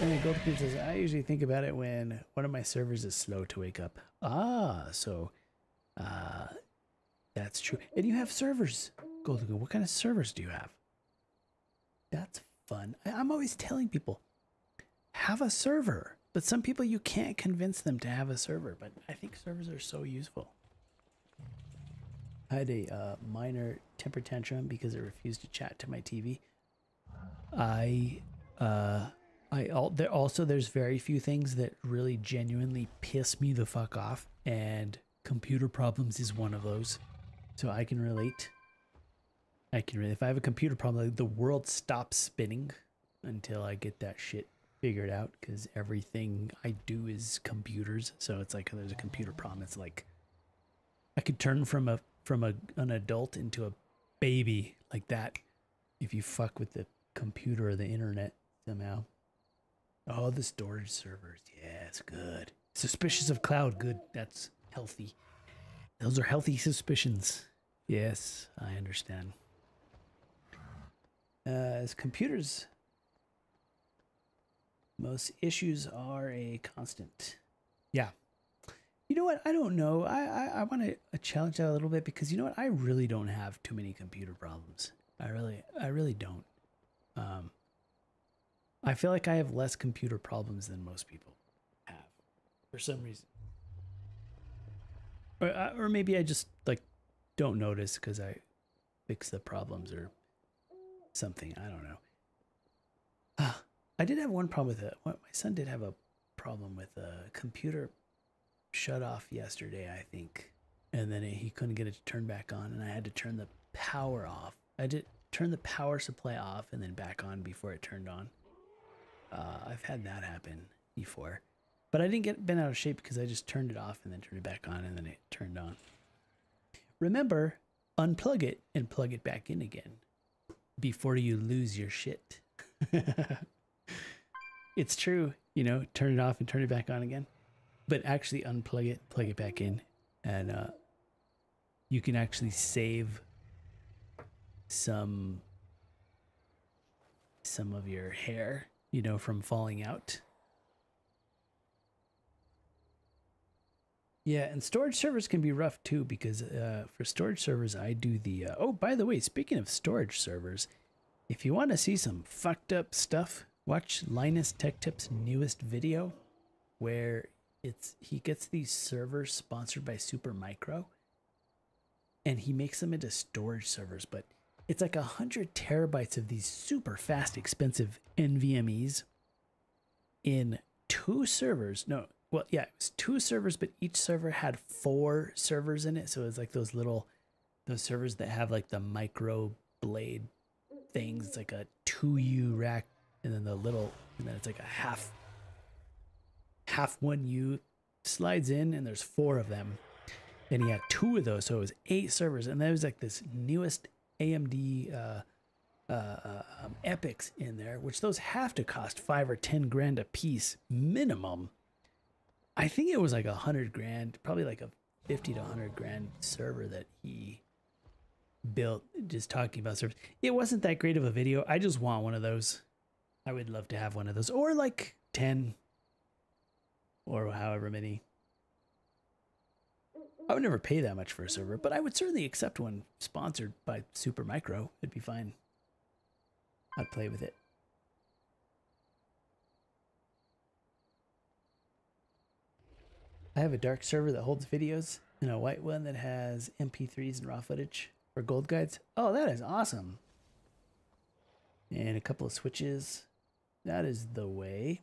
And then Gold Cream says, I usually think about it when one of my servers is slow to wake up. Ah, so uh, that's true. And you have servers. Golden Gold, what kind of servers do you have? That's fun. I, I'm always telling people, have a server. But some people you can't convince them to have a server. But I think servers are so useful. I had a uh, minor temper tantrum because I refused to chat to my TV. I, uh, I al- there also there's very few things that really genuinely piss me the fuck off, and computer problems is one of those. So I can relate. I can really. If I have a computer problem, like, the world stops spinning until I get that shit figured out. Because everything I do is computers. So it's like there's a computer problem. It's like I could turn from a from a an adult into a baby like that if you fuck with the computer or the internet somehow. Oh, the storage servers. Yeah, it's good. Suspicious of cloud. Good. That's healthy. Those are healthy suspicions. Yes, I understand. Uh, as computers, most issues are a constant. Yeah. You know what? I don't know. I I, I want to challenge that a little bit because you know what? I really don't have too many computer problems. I really I really don't. Um, I feel like I have less computer problems than most people have, for some reason. Or uh, or maybe I just like don't notice because I fix the problems or something. I don't know. Ah, I did have one problem with it. My son did have a problem with a computer shut off yesterday, I think, and then he couldn't get it to turn back on, and I had to turn the power off. I did turn the power supply off and then back on before it turned on. Uh, I've had that happen before, but I didn't get bent out of shape because I just turned it off and then turned it back on, and then it turned on. Remember, unplug it and plug it back in again before you lose your shit. it's true, you know, turn it off and turn it back on again but actually unplug it, plug it back in, and uh, you can actually save some some of your hair, you know, from falling out. Yeah, and storage servers can be rough too because uh, for storage servers, I do the. Uh, oh, by the way, speaking of storage servers, if you want to see some fucked up stuff, watch Linus Tech Tips' newest video, where it's he gets these servers sponsored by Supermicro, and he makes them into storage servers. But it's like a hundred terabytes of these super fast, expensive NVMe's in two servers. No, well, yeah, it was two servers, but each server had four servers in it. So it's like those little, those servers that have like the micro blade things. It's like a 2U rack, and then the little, and then it's like a half, half one U slides in, and there's four of them. And he had two of those, so it was eight servers. And there was like this newest AMD uh, uh, um, EPYCs in there, which those have to cost five or ten grand a piece minimum. I think it was like a hundred grand, probably like a fifty to hundred grand server that he built just talking about servers. It wasn't that great of a video. I just want one of those. I would love to have one of those, or like ten, or however many. I would never pay that much for a server, but I would certainly accept one sponsored by Supermicro. It'd be fine. I'd play with it. I have a dark server that holds videos and a white one that has MP3s and raw footage for gold guides. Oh, that is awesome. And a couple of switches. That is the way.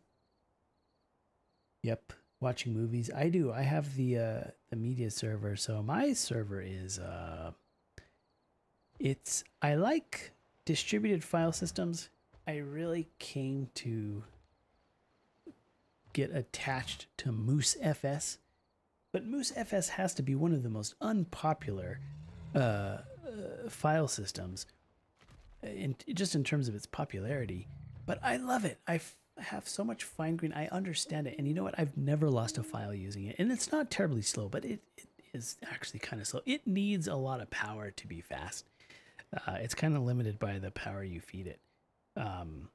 Yep, watching movies. I do. I have the uh the media server. So my server is uh it's I like distributed file systems. I really came to get attached to MooseFS but MooseFS has to be one of the most unpopular uh, uh, file systems, in, just in terms of its popularity. But I love it. I have so much fine grain. I understand it, and you know what? I've never lost a file using it, and it's not terribly slow, but it, it is actually kind of slow. It needs a lot of power to be fast. Uh, it's kind of limited by the power you feed it. Um,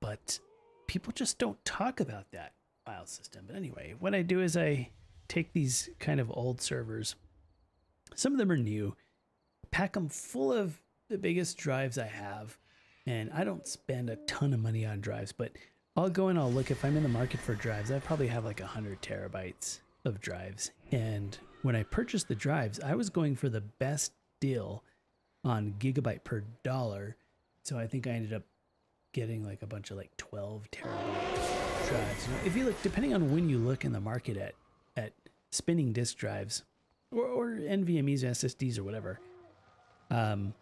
but people just don't talk about that file system. But anyway, what I do is I take these kind of old servers. Some of them are new. Pack them full of the biggest drives I have. And I don't spend a ton of money on drives, but I'll go and I'll look if I'm in the market for drives. I probably have like 100 terabytes of drives. And when I purchased the drives, I was going for the best deal on gigabyte per dollar. So I think I ended up getting like a bunch of like 12 terabyte drives. Now, if you look, depending on when you look in the market at at spinning disk drives or, or NVMe's, SSDs, or whatever, um,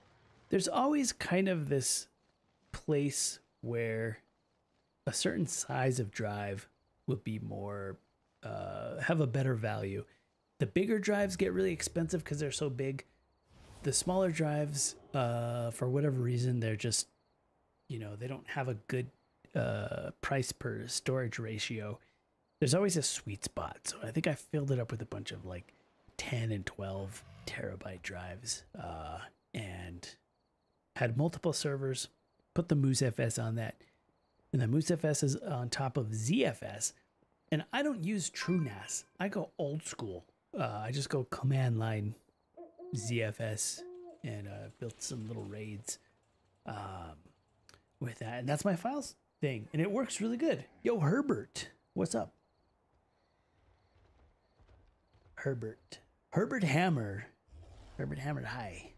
there's always kind of this place where a certain size of drive would be more, uh, have a better value. The bigger drives get really expensive because they're so big. The smaller drives, uh, for whatever reason, they're just, you know, they don't have a good uh, price per storage ratio there's always a sweet spot. So I think I filled it up with a bunch of like 10 and 12 terabyte drives uh, and had multiple servers, put the MooseFS on that. And the MooseFS is on top of ZFS. And I don't use TrueNAS. I go old school. Uh, I just go command line ZFS and uh, built some little raids um, with that. And that's my files thing. And it works really good. Yo, Herbert, what's up? Herbert. Herbert Hammer. Herbert Hammer, hi.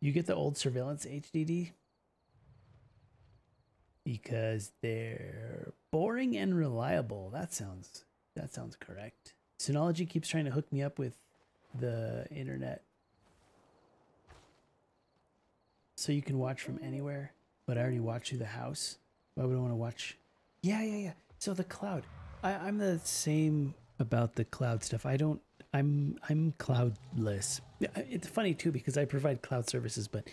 You get the old surveillance HDD? Because they're boring and reliable. That sounds that sounds correct. Synology keeps trying to hook me up with the internet. So you can watch from anywhere, but I already watch through the house. Why would I want to watch? Yeah, yeah, yeah. So the cloud. I, I'm the same about the cloud stuff. I don't. I'm I'm cloudless. It's funny too because I provide cloud services, but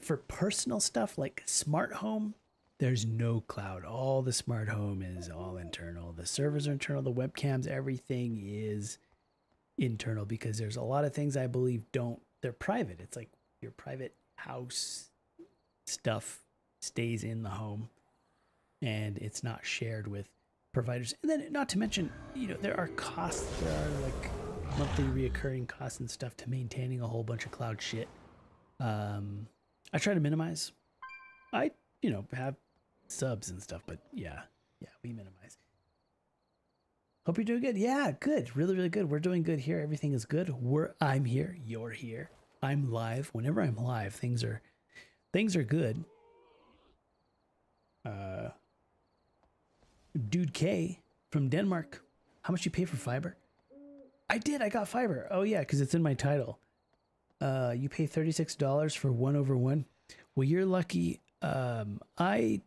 for personal stuff like smart home, there's no cloud. All the smart home is all internal. The servers are internal. The webcams, everything is internal because there's a lot of things I believe don't. They're private. It's like your private house stuff stays in the home, and it's not shared with providers. And then, not to mention, you know, there are costs. There are like monthly reoccurring costs and stuff to maintaining a whole bunch of cloud shit. Um, I try to minimize. I, you know, have subs and stuff, but yeah, yeah, we minimize. Hope you're doing good. Yeah, good. Really, really good. We're doing good here. Everything is good. We're I'm here. You're here. I'm live. Whenever I'm live, things are things are good. Uh Dude K from Denmark. How much you pay for fiber? I did. I got fiber. Oh yeah, because it's in my title. Uh, you pay thirty six dollars for one over one. Well, you're lucky. Um, I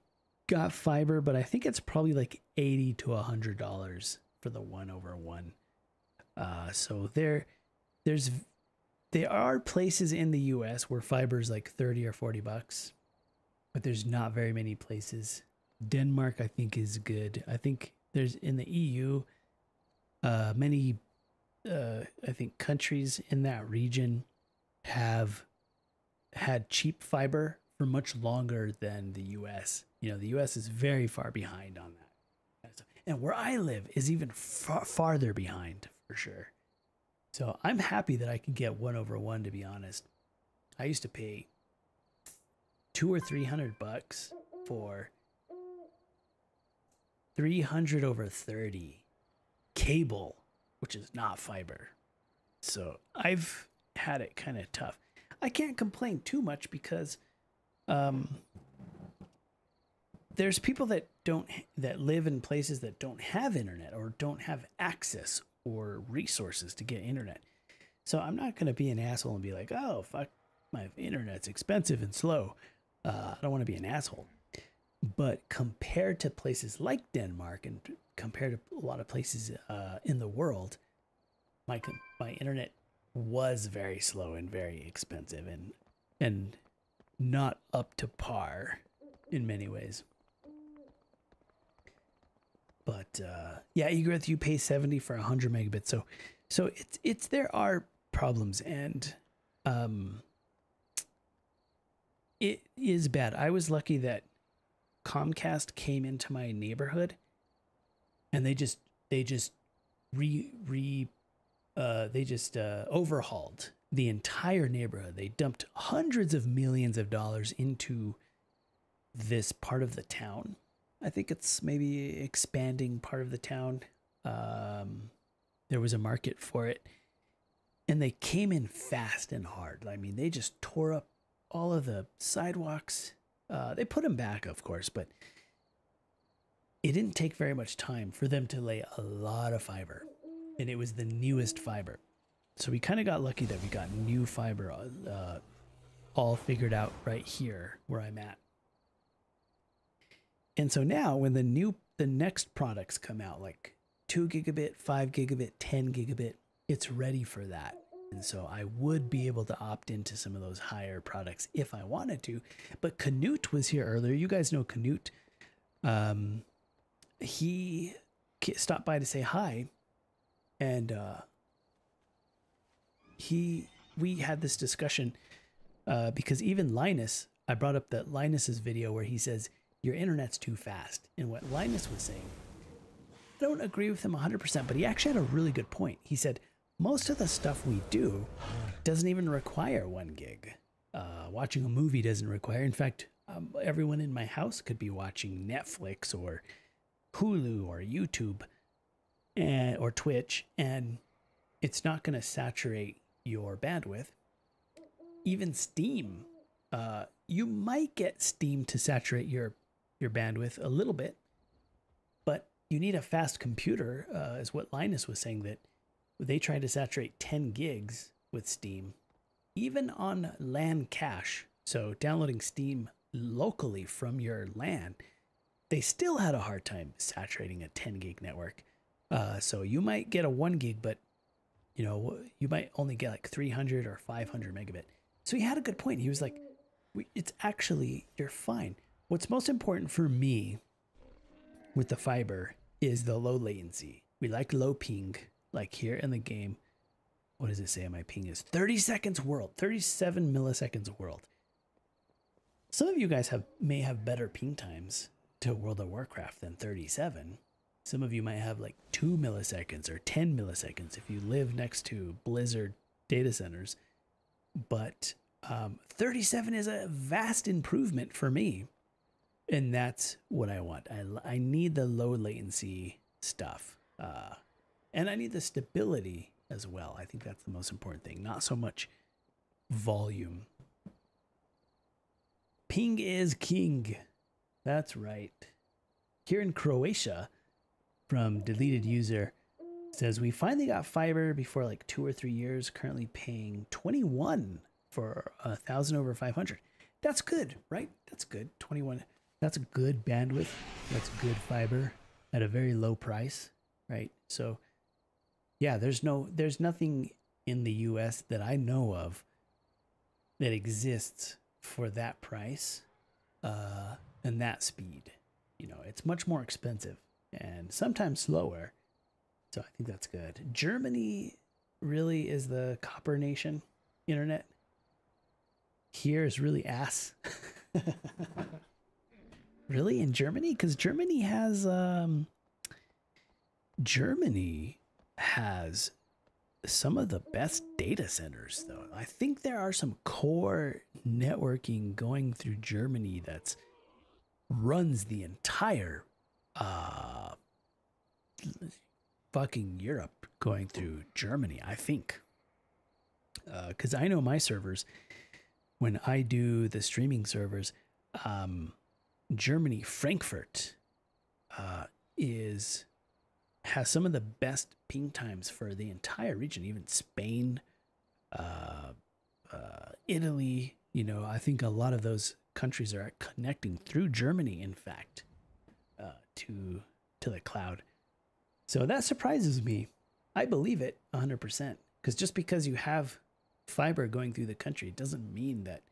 got fiber, but I think it's probably like eighty to a hundred dollars for the one over one. Uh, so there, there's, there are places in the U.S. where fiber is like thirty or forty bucks, but there's not very many places Denmark, I think, is good. I think there's in the EU, uh, many uh, I think countries in that region have had cheap fiber for much longer than the U.S. You know, the U.S. is very far behind on that, and where I live is even far, farther behind for sure. So I'm happy that I can get one over one. To be honest, I used to pay two or three hundred bucks for three hundred over thirty cable, which is not fiber. So I've had it kind of tough. I can't complain too much because um, there's people that don't that live in places that don't have internet or don't have access or resources to get internet. So I'm not going to be an asshole and be like, "Oh, fuck, my internet's expensive and slow." Uh, I don't want to be an asshole. But compared to places like Denmark and compared to a lot of places uh, in the world, my my internet was very slow and very expensive and and not up to par in many ways. But uh, yeah, Egrith, you pay seventy for hundred megabits, so so it's it's there are problems and um, it is bad. I was lucky that Comcast came into my neighborhood and they just they just re re uh they just uh overhauled the entire neighborhood. They dumped hundreds of millions of dollars into this part of the town. I think it's maybe expanding part of the town. Um there was a market for it. And they came in fast and hard. I mean, they just tore up all of the sidewalks. Uh, they put them back, of course, but it didn't take very much time for them to lay a lot of fiber. And it was the newest fiber. So we kind of got lucky that we got new fiber uh, all figured out right here where I'm at. And so now when the new the next products come out like 2 gigabit, 5 gigabit, 10 gigabit, it's ready for that. And so I would be able to opt into some of those higher products if I wanted to. But Canute was here earlier. You guys know Canute. Um, he stopped by to say hi, and uh, he we had this discussion uh, because even Linus, I brought up that Linus's video where he says your internet's too fast, and what Linus was saying, I don't agree with him 100%, but he actually had a really good point. He said most of the stuff we do doesn't even require one gig. Uh, watching a movie doesn't require. In fact, um, everyone in my house could be watching Netflix or Hulu or YouTube and or Twitch, and it's not going to saturate your bandwidth. Even Steam, uh, you might get Steam to saturate your your bandwidth a little bit, but you need a fast computer, uh, is what Linus was saying that they try to saturate 10 gigs with Steam, even on LAN cache. So downloading Steam locally from your LAN, they still had a hard time saturating a 10 gig network. Uh, so you might get a one gig, but you know you might only get like 300 or 500 megabit. So he had a good point. He was like, "It's actually you're fine." What's most important for me with the fiber is the low latency. We like low ping like here in the game, what does it say my ping is? 30 seconds world, 37 milliseconds world. Some of you guys have may have better ping times to World of Warcraft than 37. Some of you might have like 2 milliseconds or 10 milliseconds if you live next to Blizzard data centers. But um, 37 is a vast improvement for me. And that's what I want. I, I need the low latency stuff. Uh, and I need the stability as well. I think that's the most important thing, not so much volume. Ping is king. That's right. Here in Croatia, from deleted user, says we finally got fiber before like two or three years. Currently paying 21 for a thousand over 500. That's good, right? That's good. 21. That's a good bandwidth. That's good fiber at a very low price, right? So yeah, there's no there's nothing in the US that I know of that exists for that price uh, and that speed. You know, it's much more expensive and sometimes slower. So I think that's good. Germany really is the copper nation internet. Here is really ass. really in Germany cuz Germany has um Germany has some of the best data centers though. I think there are some core networking going through Germany that's runs the entire uh fucking Europe going through Germany, I think. Uh cuz I know my servers when I do the streaming servers um Germany Frankfurt uh is has some of the best ping times for the entire region, even Spain, uh, uh, Italy. You know, I think a lot of those countries are connecting through Germany, in fact, uh, to to the cloud. So that surprises me. I believe it 100% because just because you have fiber going through the country doesn't mean that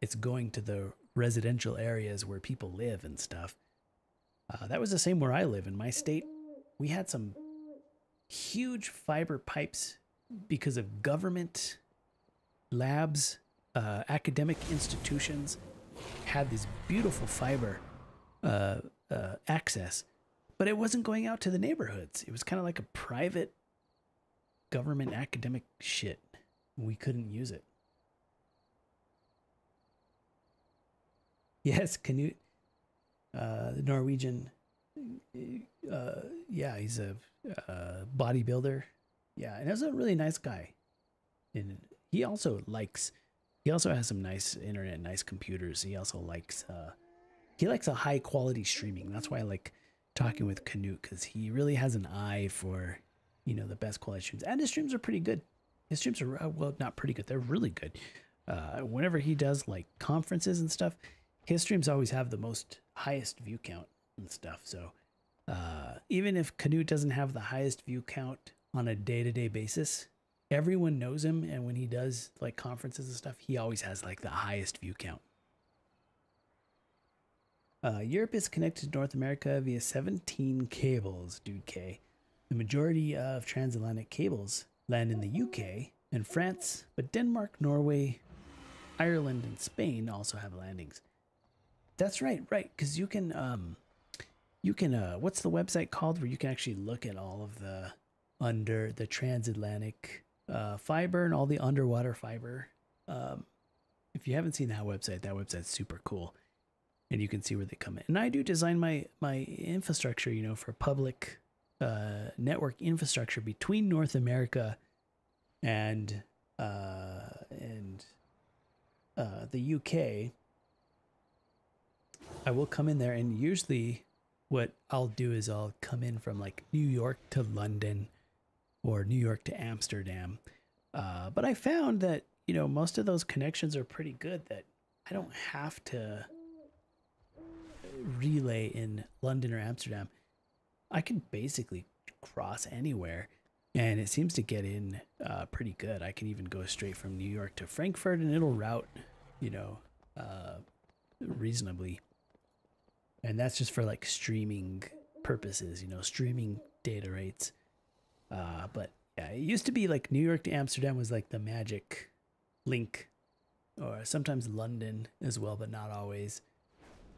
it's going to the residential areas where people live and stuff. Uh, that was the same where I live in my state we had some huge fiber pipes because of government labs, uh, academic institutions had this beautiful fiber uh, uh, access, but it wasn't going out to the neighborhoods. It was kind of like a private government academic shit. We couldn't use it. Yes, Canute, uh, the Norwegian uh, yeah, he's a uh, bodybuilder. Yeah, and he's a really nice guy. And he also likes, he also has some nice internet, nice computers. He also likes, uh, he likes a high quality streaming. That's why I like talking with Canute because he really has an eye for, you know, the best quality streams. And his streams are pretty good. His streams are, uh, well, not pretty good. They're really good. Uh, whenever he does like conferences and stuff, his streams always have the most highest view count and stuff. So uh, even if Canute doesn't have the highest view count on a day to day basis, everyone knows him. And when he does like conferences and stuff, he always has like the highest view count. Uh, Europe is connected to North America via 17 cables, dude K. The majority of transatlantic cables land in the UK and France, but Denmark, Norway, Ireland, and Spain also have landings. That's right, right, because you can um, you can uh what's the website called where you can actually look at all of the under the transatlantic uh fiber and all the underwater fiber um if you haven't seen that website that website's super cool and you can see where they come in and i do design my my infrastructure you know for public uh network infrastructure between north america and uh and uh the uk i will come in there and usually what I'll do is I'll come in from like New York to London or New York to Amsterdam. Uh, but I found that, you know, most of those connections are pretty good that I don't have to relay in London or Amsterdam. I can basically cross anywhere and it seems to get in uh, pretty good. I can even go straight from New York to Frankfurt and it'll route, you know, uh, reasonably and that's just for like streaming purposes, you know, streaming data rates. Uh, but yeah, it used to be like New York to Amsterdam was like the magic link, or sometimes London as well, but not always.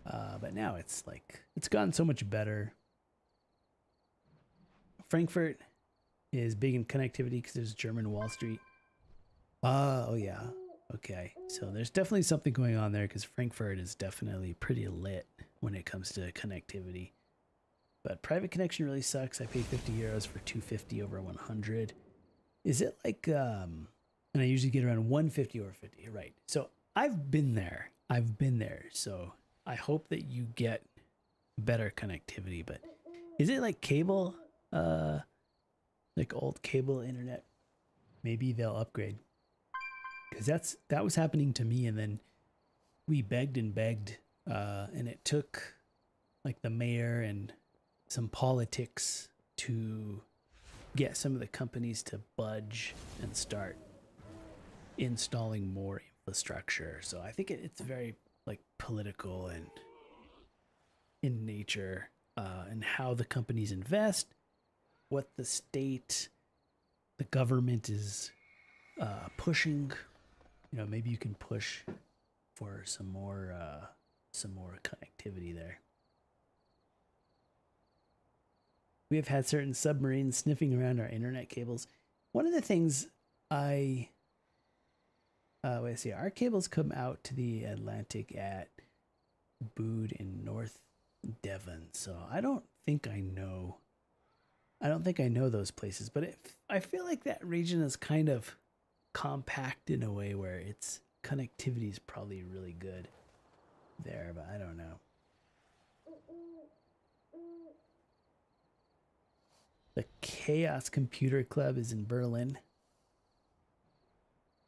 Uh, but now it's like it's gotten so much better. Frankfurt is big in connectivity because there's German Wall Street. Uh, oh yeah, okay. So there's definitely something going on there because Frankfurt is definitely pretty lit when it comes to connectivity. But private connection really sucks. I paid 50 euros for 250 over 100. Is it like, um, and I usually get around 150 or 50, right? So I've been there. I've been there. So I hope that you get better connectivity. But is it like cable, uh, like old cable internet? Maybe they'll upgrade. Cause that's, that was happening to me. And then we begged and begged uh, and it took like the mayor and some politics to get some of the companies to budge and start installing more infrastructure. So I think it, it's very like political and in nature uh, and how the companies invest, what the state the government is uh, pushing. You know, maybe you can push for some more uh, some more connectivity there. We have had certain submarines sniffing around our internet cables. One of the things I uh, wait, see, our cables come out to the Atlantic at Bude in North Devon, so I don't think I know. I don't think I know those places, but it, I feel like that region is kind of compact in a way where its connectivity is probably really good there, but I don't know. The Chaos Computer Club is in Berlin.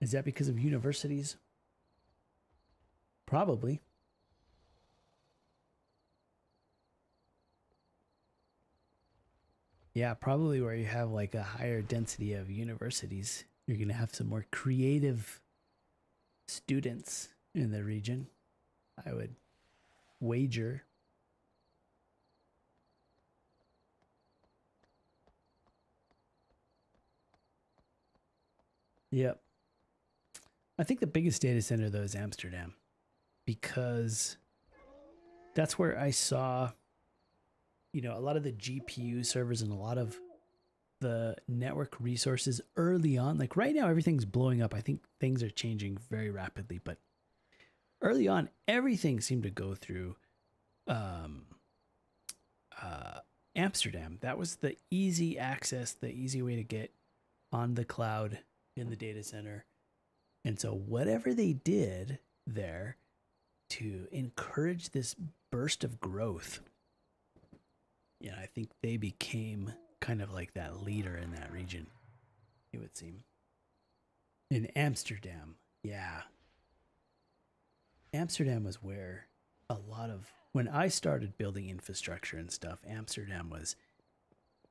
Is that because of universities? Probably. Yeah, probably where you have like a higher density of universities, you're going to have some more creative students in the region. I would wager. Yep. I think the biggest data center though is Amsterdam because that's where I saw you know a lot of the GPU servers and a lot of the network resources early on like right now everything's blowing up. I think things are changing very rapidly, but early on everything seemed to go through um uh Amsterdam. That was the easy access, the easy way to get on the cloud in the data center. And so, whatever they did there to encourage this burst of growth, yeah, I think they became kind of like that leader in that region, it would seem. In Amsterdam, yeah. Amsterdam was where a lot of, when I started building infrastructure and stuff, Amsterdam was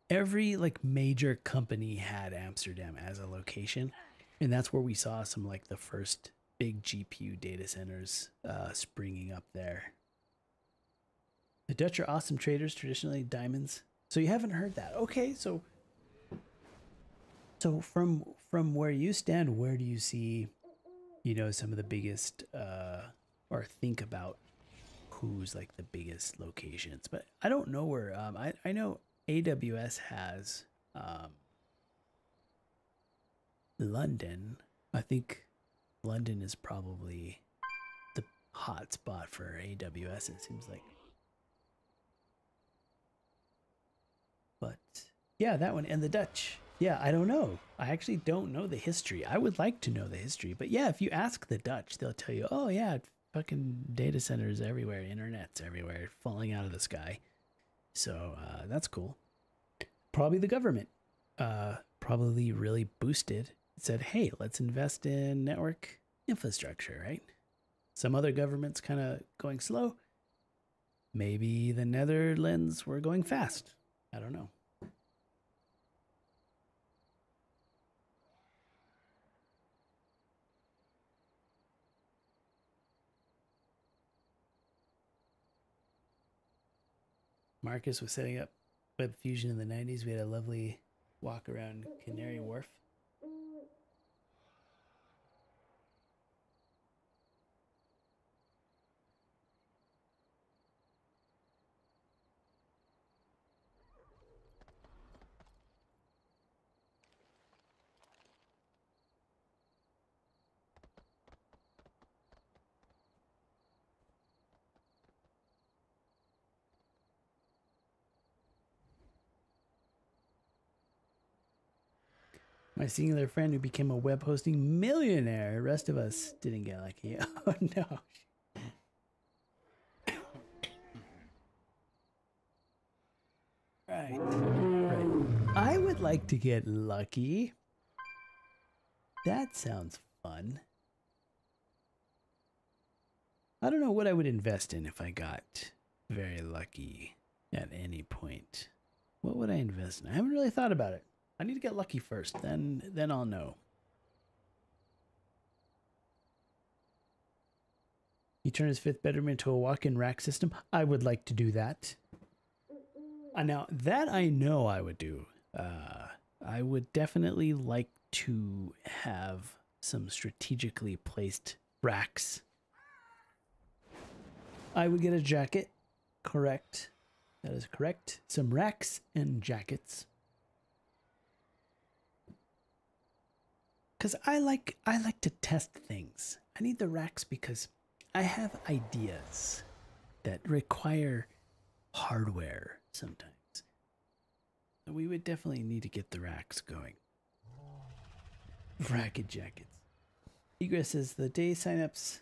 every like major company had Amsterdam as a location and that's where we saw some like the first big GPU data centers uh, springing up there. The Dutch are awesome traders, traditionally diamonds. So you haven't heard that. Okay, so so from from where you stand, where do you see, you know, some of the biggest uh or think about who's like the biggest locations? But I don't know where um I, I know AWS has um London. I think London is probably the hot spot for AWS, it seems like. But yeah, that one. And the Dutch. Yeah, I don't know. I actually don't know the history. I would like to know the history. But yeah, if you ask the Dutch, they'll tell you, oh, yeah, fucking data centers everywhere, internet's everywhere, falling out of the sky. So uh, that's cool. Probably the government. Uh, probably really boosted said, hey, let's invest in network infrastructure, right? Some other governments kind of going slow. Maybe the Netherlands were going fast. I don't know. Marcus was setting up Webfusion in the 90s. We had a lovely walk around Canary Wharf. My singular friend who became a web hosting millionaire. The rest of us didn't get lucky. Oh no. Right. Right. I would like to get lucky. That sounds fun. I don't know what I would invest in if I got very lucky at any point. What would I invest in? I haven't really thought about it. I need to get lucky first, then then I'll know. He turned his fifth bedroom into a walk-in rack system. I would like to do that. Uh, now that I know I would do. Uh, I would definitely like to have some strategically placed racks. I would get a jacket. Correct. That is correct. Some racks and jackets. Cuz I like I like to test things. I need the racks because I have ideas that require hardware sometimes. So we would definitely need to get the racks going. Racket jackets. Egress says the day signups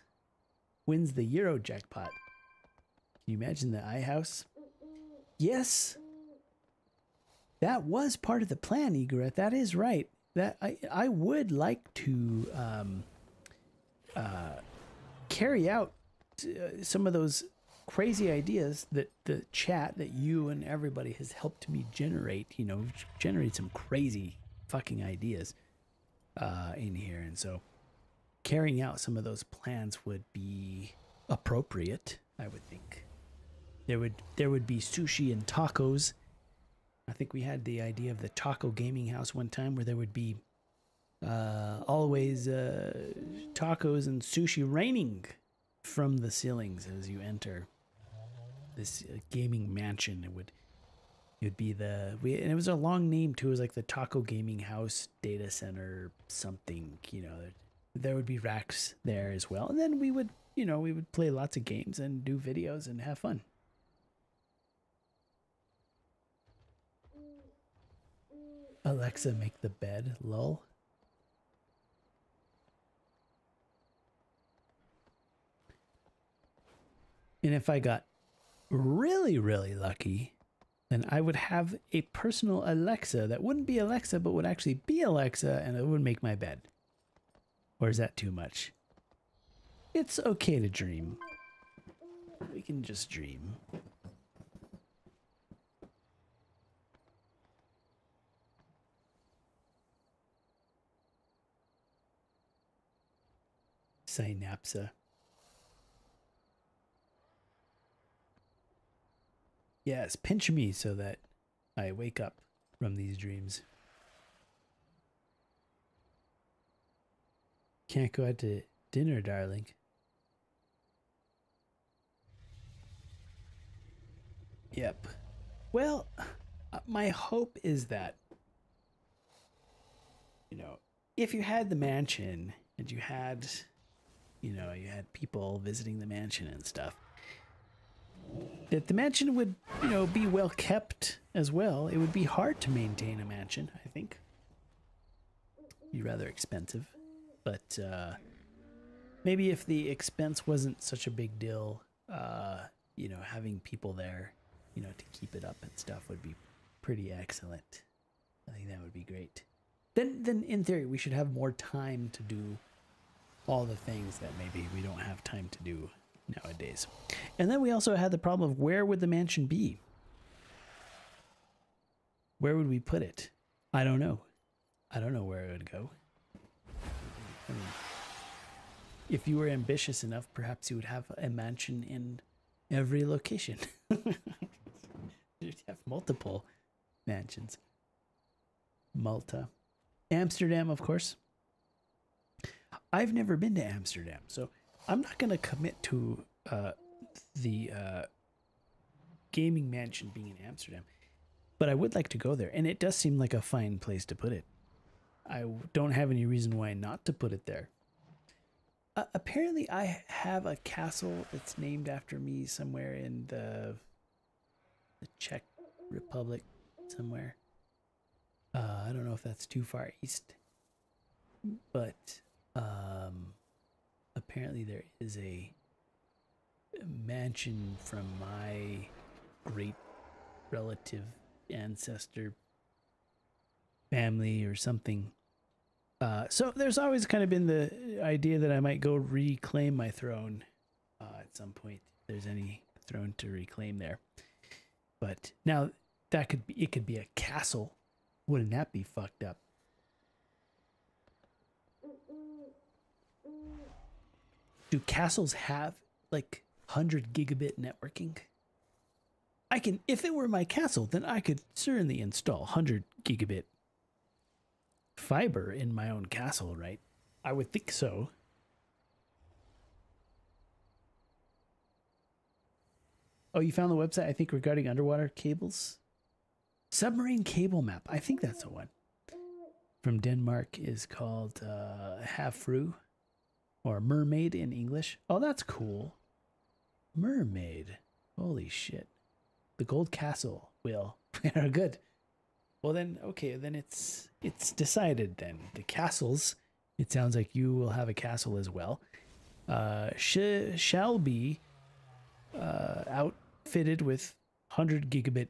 wins the Euro jackpot. Can you imagine the iHouse? Yes. That was part of the plan, Egret. That is right. That I I would like to um, uh, carry out uh, some of those crazy ideas that the chat that you and everybody has helped me generate. You know, generate some crazy fucking ideas uh, in here, and so carrying out some of those plans would be appropriate. I would think there would there would be sushi and tacos. I think we had the idea of the taco gaming house one time where there would be uh, always uh, tacos and sushi raining from the ceilings as you enter this uh, gaming mansion. It would it would be the we and it was a long name too. It was like the Taco Gaming House Data Center something. You know, there would be racks there as well, and then we would you know we would play lots of games and do videos and have fun. Alexa, make the bed. Lull. And if I got really, really lucky, then I would have a personal Alexa that wouldn't be Alexa, but would actually be Alexa and it would make my bed. Or is that too much? It's okay to dream. We can just dream. Synapsa. Yes, pinch me so that I wake up from these dreams. Can't go out to dinner, darling. Yep. Well, my hope is that, you know, if you had the mansion and you had, you know, you had people visiting the mansion and stuff, that the mansion would, you know, be well kept as well. It would be hard to maintain a mansion, I think. Be rather expensive, but uh, maybe if the expense wasn't such a big deal, uh, you know, having people there, you know, to keep it up and stuff would be pretty excellent. I think that would be great. Then, then in theory, we should have more time to do all the things that maybe we don't have time to do nowadays. And then we also had the problem of where would the mansion be? Where would we put it? I don't know. I don't know where it would go. I mean, if you were ambitious enough, perhaps you would have a mansion in every location. You'd have multiple mansions. Malta. Amsterdam, of course. I've never been to Amsterdam, so I'm not going to commit to uh, the uh, gaming mansion being in Amsterdam, but I would like to go there, and it does seem like a fine place to put it. I don't have any reason why not to put it there. Uh, apparently, I have a castle that's named after me somewhere in the the Czech Republic, somewhere. Uh, I don't know if that's too far east, but um, apparently there is a mansion from my great relative ancestor family or something. Uh, so there's always kind of been the idea that I might go reclaim my throne uh, at some point. If there's any throne to reclaim there, but now that could be it could be a castle. Wouldn't that be fucked up? Do castles have like 100 gigabit networking? I can, if it were my castle, then I could certainly install 100 gigabit fiber in my own castle, right? I would think so. Oh, you found the website, I think, regarding underwater cables? Submarine cable map. I think that's the one. From Denmark is called uh, Havfrue or Mermaid in English. Oh, that's cool. Mermaid. Holy shit. The Gold Castle, Will. Good. Well then, okay, then it's it's decided then. The castles, it sounds like you will have a castle as well. Uh sh- shall be uh outfitted with 100 gigabit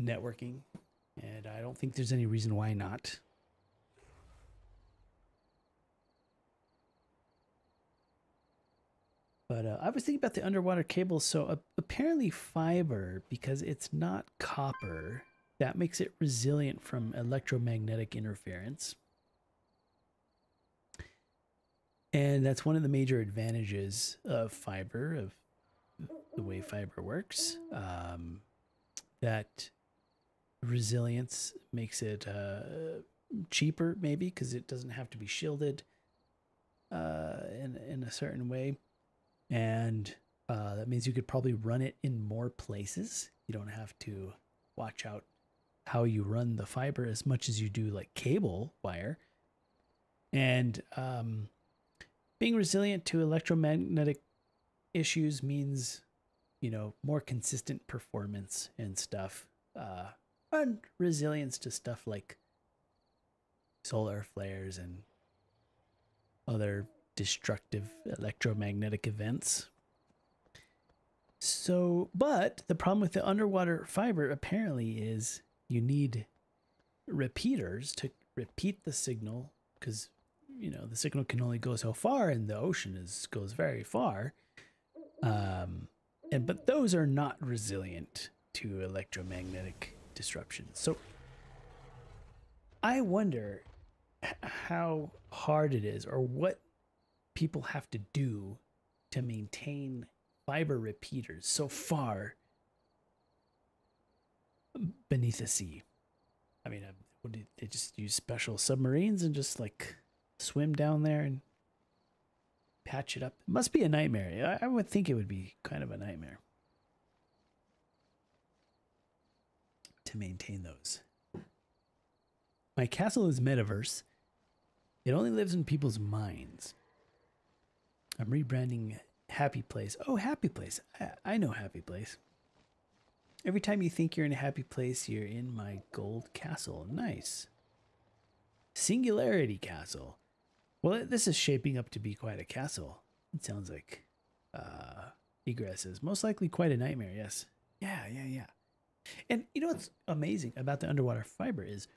networking and I don't think there's any reason why not. But uh, I was thinking about the underwater cables. So uh, apparently, fiber, because it's not copper, that makes it resilient from electromagnetic interference. And that's one of the major advantages of fiber, of the way fiber works. Um, that resilience makes it uh, cheaper, maybe, because it doesn't have to be shielded uh, in, in a certain way and uh, that means you could probably run it in more places. You don't have to watch out how you run the fiber as much as you do like cable wire. And um, being resilient to electromagnetic issues means, you know, more consistent performance and stuff. Uh, and resilience to stuff like solar flares and other destructive electromagnetic events. So, but the problem with the underwater fiber apparently is you need repeaters to repeat the signal because you know the signal can only go so far and the ocean is goes very far um and but those are not resilient to electromagnetic disruptions so i wonder how hard it is or what people have to do to maintain fiber repeaters so far beneath the sea. I mean, um, they just use special submarines and just like swim down there and patch it up? It must be a nightmare. I would think it would be kind of a nightmare to maintain those. My castle is metaverse. It only lives in people's minds. I'm rebranding Happy Place. Oh, Happy Place. I, I know Happy Place. Every time you think you're in a happy place, you're in my gold castle. Nice. Singularity Castle. Well, this is shaping up to be quite a castle. It sounds like uh, egress is most likely quite a nightmare. Yes. Yeah, yeah, yeah. And you know what's amazing about the underwater fiber is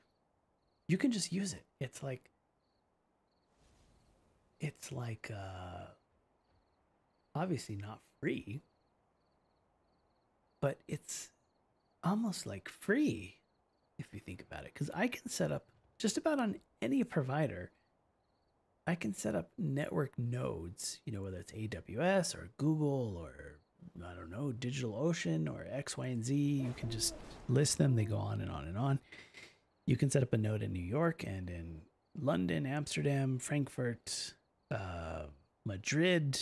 you can just use it. It's like it's like uh obviously not free, but it's almost like free if you think about it. Because I can set up just about on any provider, I can set up network nodes, you know, whether it's AWS or Google or I don't know, DigitalOcean or X, Y, and Z. You can just list them, they go on and on and on. You can set up a node in New York and in London, Amsterdam, Frankfurt, uh, Madrid,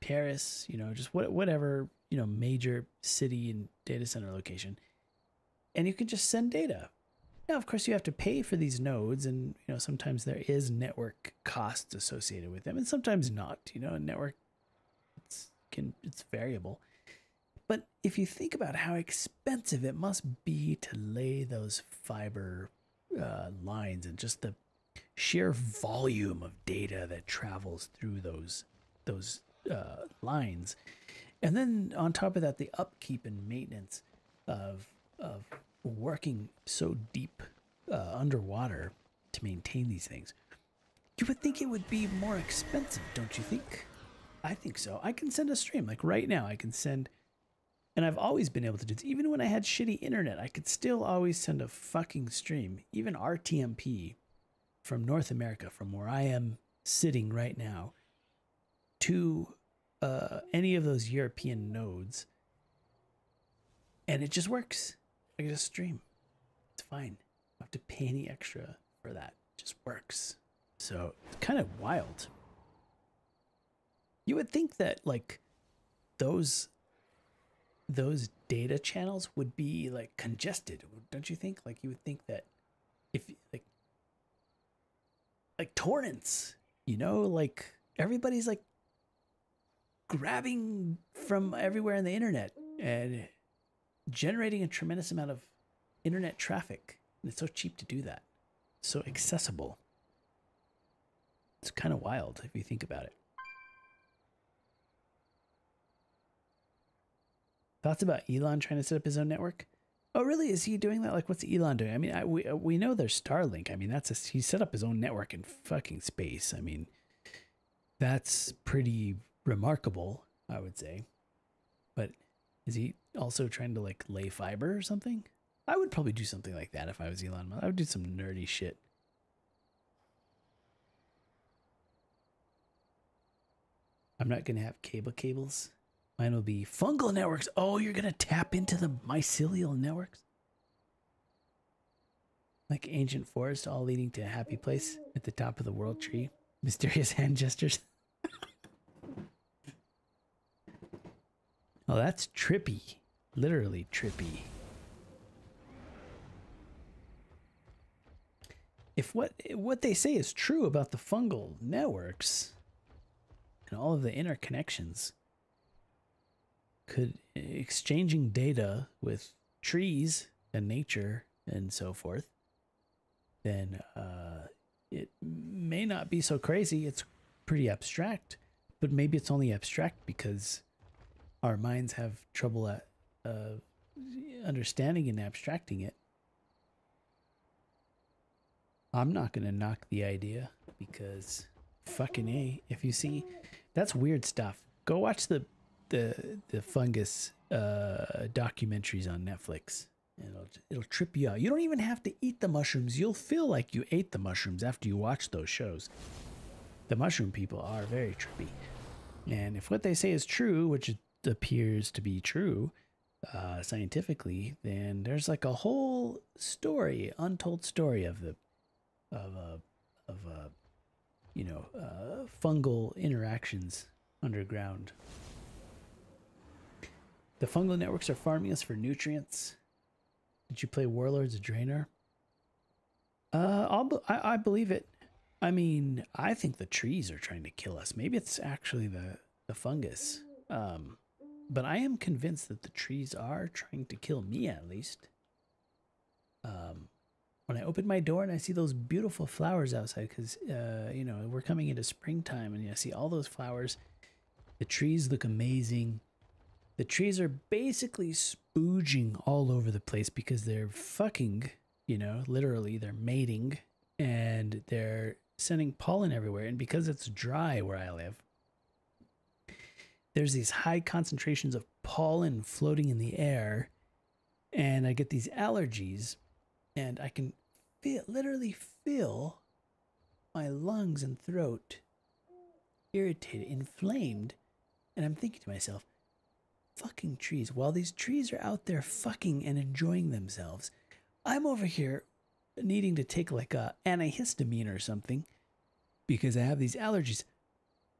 Paris, you know, just what, whatever, you know, major city and data center location. And you can just send data. Now, of course, you have to pay for these nodes, and you know sometimes there is network costs associated with them, and sometimes not. You know, a network it's can it's variable. But if you think about how expensive it must be to lay those fiber uh, lines and just the sheer volume of data that travels through those those uh, lines, and then on top of that, the upkeep and maintenance of of working so deep uh, underwater to maintain these things, you would think it would be more expensive, don't you think? I think so. I can send a stream like right now. I can send, and I've always been able to do this. Even when I had shitty internet, I could still always send a fucking stream, even RTMP, from North America, from where I am sitting right now, to uh, any of those European nodes, and it just works. I can just stream. It's fine. I don't have to pay any extra for that. It just works. So it's kind of wild. You would think that like those those data channels would be like congested, don't you think? Like you would think that if like like torrents, you know, like everybody's like grabbing from everywhere in the internet and generating a tremendous amount of internet traffic. And it's so cheap to do that. So accessible. It's kind of wild if you think about it. Thoughts about Elon trying to set up his own network? Oh, really? Is he doing that? Like, what's Elon doing? I mean, I, we uh, we know there's Starlink. I mean, that's a, he set up his own network in fucking space. I mean, that's pretty remarkable, I would say. But is he also trying to like lay fiber or something? I would probably do something like that if I was Elon. Musk. I would do some nerdy shit. I'm not gonna have cable cables. Mine will be fungal networks. Oh, you're gonna tap into the mycelial networks? Like ancient forest, all leading to a happy place at the top of the world tree. Mysterious hand gestures. oh, that's trippy. Literally trippy. If what what they say is true about the fungal networks and all of the interconnections, could exchanging data with trees and nature and so forth, then uh, it may not be so crazy. It's pretty abstract, but maybe it's only abstract because our minds have trouble at uh, understanding and abstracting it. I'm not gonna knock the idea because fucking a. If you see, that's weird stuff. Go watch the the the fungus uh, documentaries on Netflix. It'll it'll trip you out. You don't even have to eat the mushrooms. You'll feel like you ate the mushrooms after you watch those shows. The mushroom people are very trippy, and if what they say is true, which appears to be true uh, scientifically, then there's like a whole story, untold story of the of a of a you know uh, fungal interactions underground. The fungal networks are farming us for nutrients. Did you play Warlords of Draenor? Uh, I'll, be- I, I believe it. I mean, I think the trees are trying to kill us. Maybe it's actually the, the fungus. Um, but I am convinced that the trees are trying to kill me at least. Um, when I open my door and I see those beautiful flowers outside, because, uh, you know, we're coming into springtime and I see all those flowers. The trees look amazing. The trees are basically spooging all over the place because they're fucking, you know, literally they're mating and they're sending pollen everywhere. And because it's dry where I live, there's these high concentrations of pollen floating in the air. And I get these allergies and I can feel, literally feel my lungs and throat irritated, inflamed. And I'm thinking to myself, fucking trees. While these trees are out there fucking and enjoying themselves, I'm over here needing to take like a antihistamine or something because I have these allergies.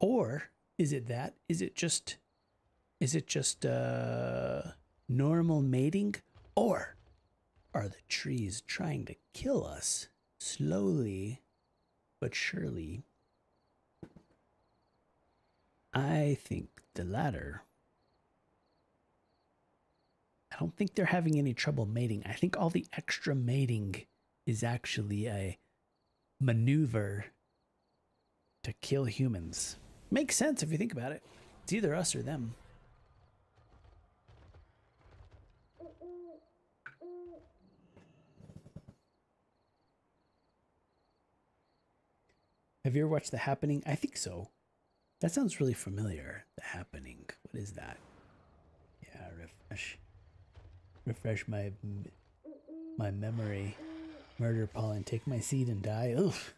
Or is it that? Is it just is it just uh normal mating? Or are the trees trying to kill us slowly but surely? I think the latter. I don't think they're having any trouble mating. I think all the extra mating is actually a maneuver to kill humans. Makes sense if you think about it. It's either us or them. Have you ever watched The Happening? I think so. That sounds really familiar. The Happening. What is that? Yeah, refresh. Refresh my my memory. Murder Pollen, take my seed and die. Oof.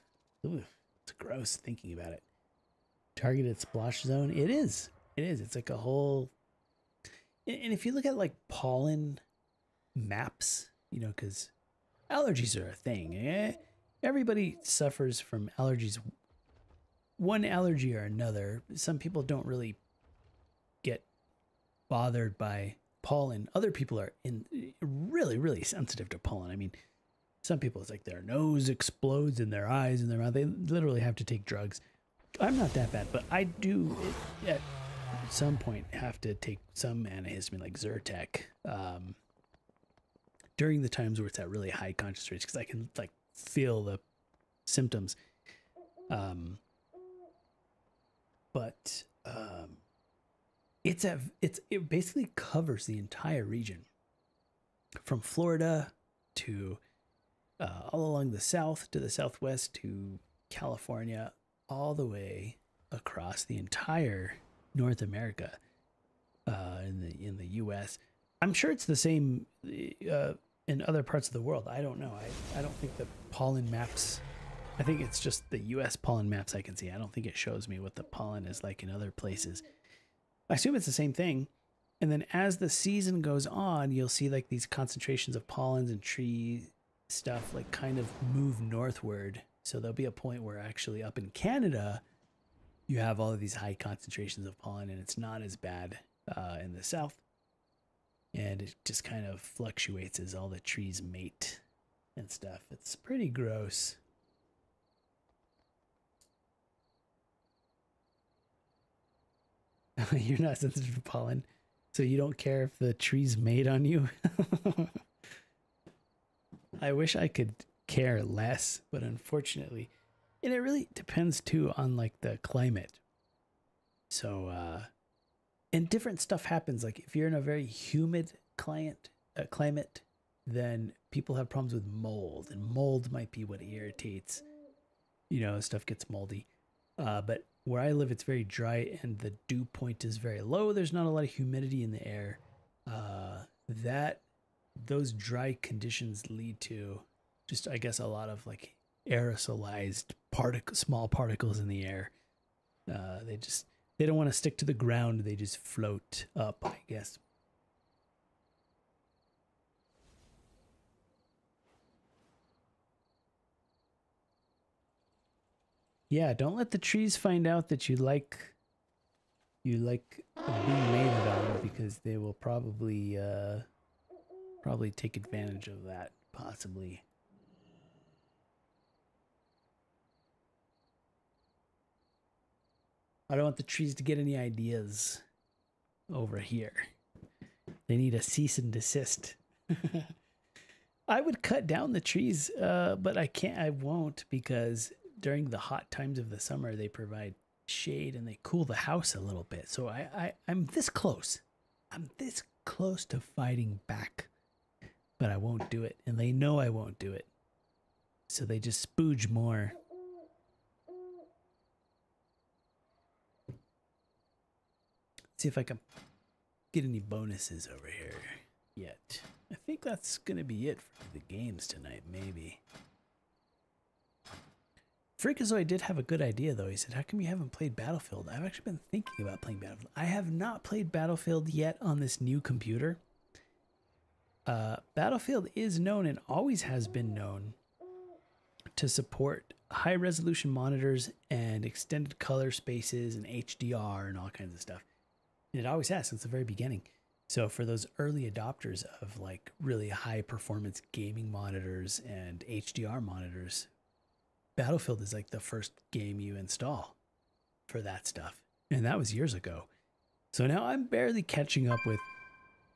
Oof. It's gross thinking about it. Targeted splash zone. It is. It is. It's like a whole. And if you look at like pollen maps, you know, because allergies are a thing. Eh? everybody suffers from allergies one allergy or another some people don't really get bothered by pollen other people are in really really sensitive to pollen i mean some people it's like their nose explodes in their eyes and their mouth they literally have to take drugs i'm not that bad but i do at some point have to take some antihistamine like zyrtec um, during the times where it's at really high concentrations because i can like feel the symptoms. Um, but um, it's a it's it basically covers the entire region. From Florida to uh, all along the south to the southwest to California, all the way across the entire North America uh, in the in the U.S. I'm sure it's the same uh, in other parts of the world. I don't know. I, I don't think the pollen maps. I think it's just the U.S. pollen maps I can see. I don't think it shows me what the pollen is like in other places. I assume it's the same thing. And then as the season goes on, you'll see like these concentrations of pollens and tree stuff like kind of move northward. So there'll be a point where actually up in Canada, you have all of these high concentrations of pollen and it's not as bad uh, in the south. And it just kind of fluctuates as all the trees mate and stuff. It's pretty gross. You're not sensitive to pollen, so you don't care if the trees mate on you. I wish I could care less, but unfortunately, and it really depends too on like the climate. So, uh, and different stuff happens. Like if you're in a very humid client uh, climate, then people have problems with mold, and mold might be what irritates. You know, stuff gets moldy. Uh, but where I live, it's very dry and the dew point is very low. There's not a lot of humidity in the air. Uh, that those dry conditions lead to just, I guess, a lot of like aerosolized particle, small particles in the air. Uh, they just they don't want to stick to the ground. They just float up, I guess. Yeah, don't let the trees find out that you like you like being mated on because they will probably uh probably take advantage of that possibly. I don't want the trees to get any ideas over here. They need a cease and desist. I would cut down the trees, uh, but I can't. I won't because during the hot times of the summer they provide shade and they cool the house a little bit. So I, I I'm this close. I'm this close to fighting back, but I won't do it, and they know I won't do it. So they just spooge more. See if I can get any bonuses over here yet. I think that's gonna be it for the games tonight, maybe. Freakazoid did have a good idea though. He said, How come you haven't played Battlefield? I've actually been thinking about playing Battlefield. I have not played Battlefield yet on this new computer. Uh, Battlefield is known and always has been known to support high resolution monitors and extended color spaces and HDR and all kinds of stuff. It always has since the very beginning. So for those early adopters of like really high performance gaming monitors and HDR monitors, Battlefield is like the first game you install for that stuff. And that was years ago. So now I'm barely catching up with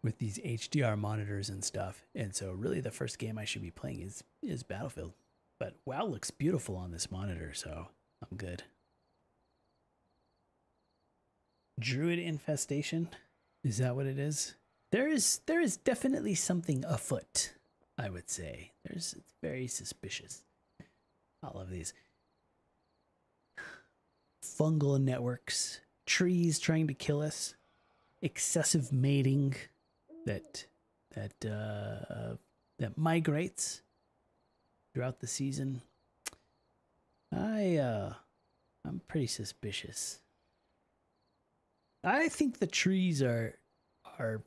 with these HDR monitors and stuff. And so really the first game I should be playing is is Battlefield. But WoW looks beautiful on this monitor, so I'm good. Druid infestation? Is that what it is? There is there is definitely something afoot, I would say. There's it's very suspicious. All of these fungal networks, trees trying to kill us, excessive mating that that uh, that migrates throughout the season. I uh, I'm pretty suspicious. I think the trees are are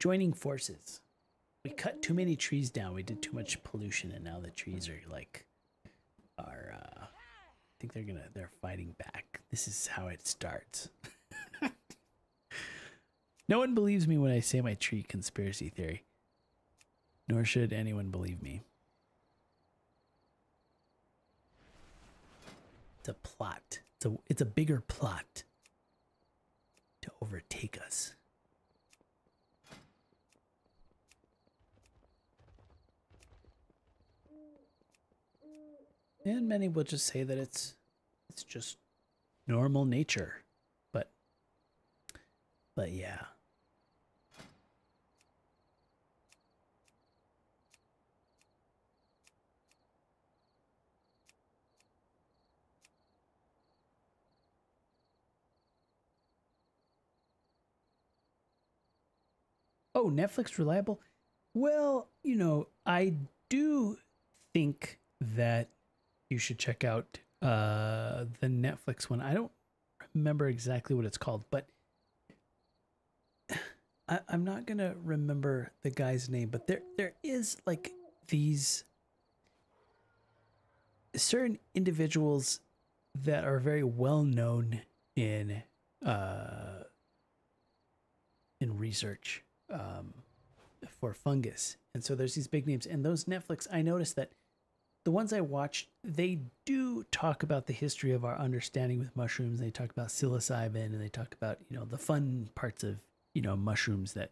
joining forces we cut too many trees down. We did too much pollution, and now the trees are like are. Uh, I think they're gonna they're fighting back. This is how it starts. no one believes me when I say my tree conspiracy theory. Nor should anyone believe me. It's a plot. It's a it's a bigger plot to overtake us. And many will just say that it's it's just normal nature. But but yeah. Oh, Netflix reliable? Well, you know, I do think that you should check out uh the Netflix one. I don't remember exactly what it's called, but I, I'm not gonna remember the guy's name, but there there is like these certain individuals that are very well known in uh in research um for fungus. And so there's these big names and those Netflix I noticed that the ones I watched, they do talk about the history of our understanding with mushrooms. They talk about psilocybin and they talk about, you know, the fun parts of, you know, mushrooms that,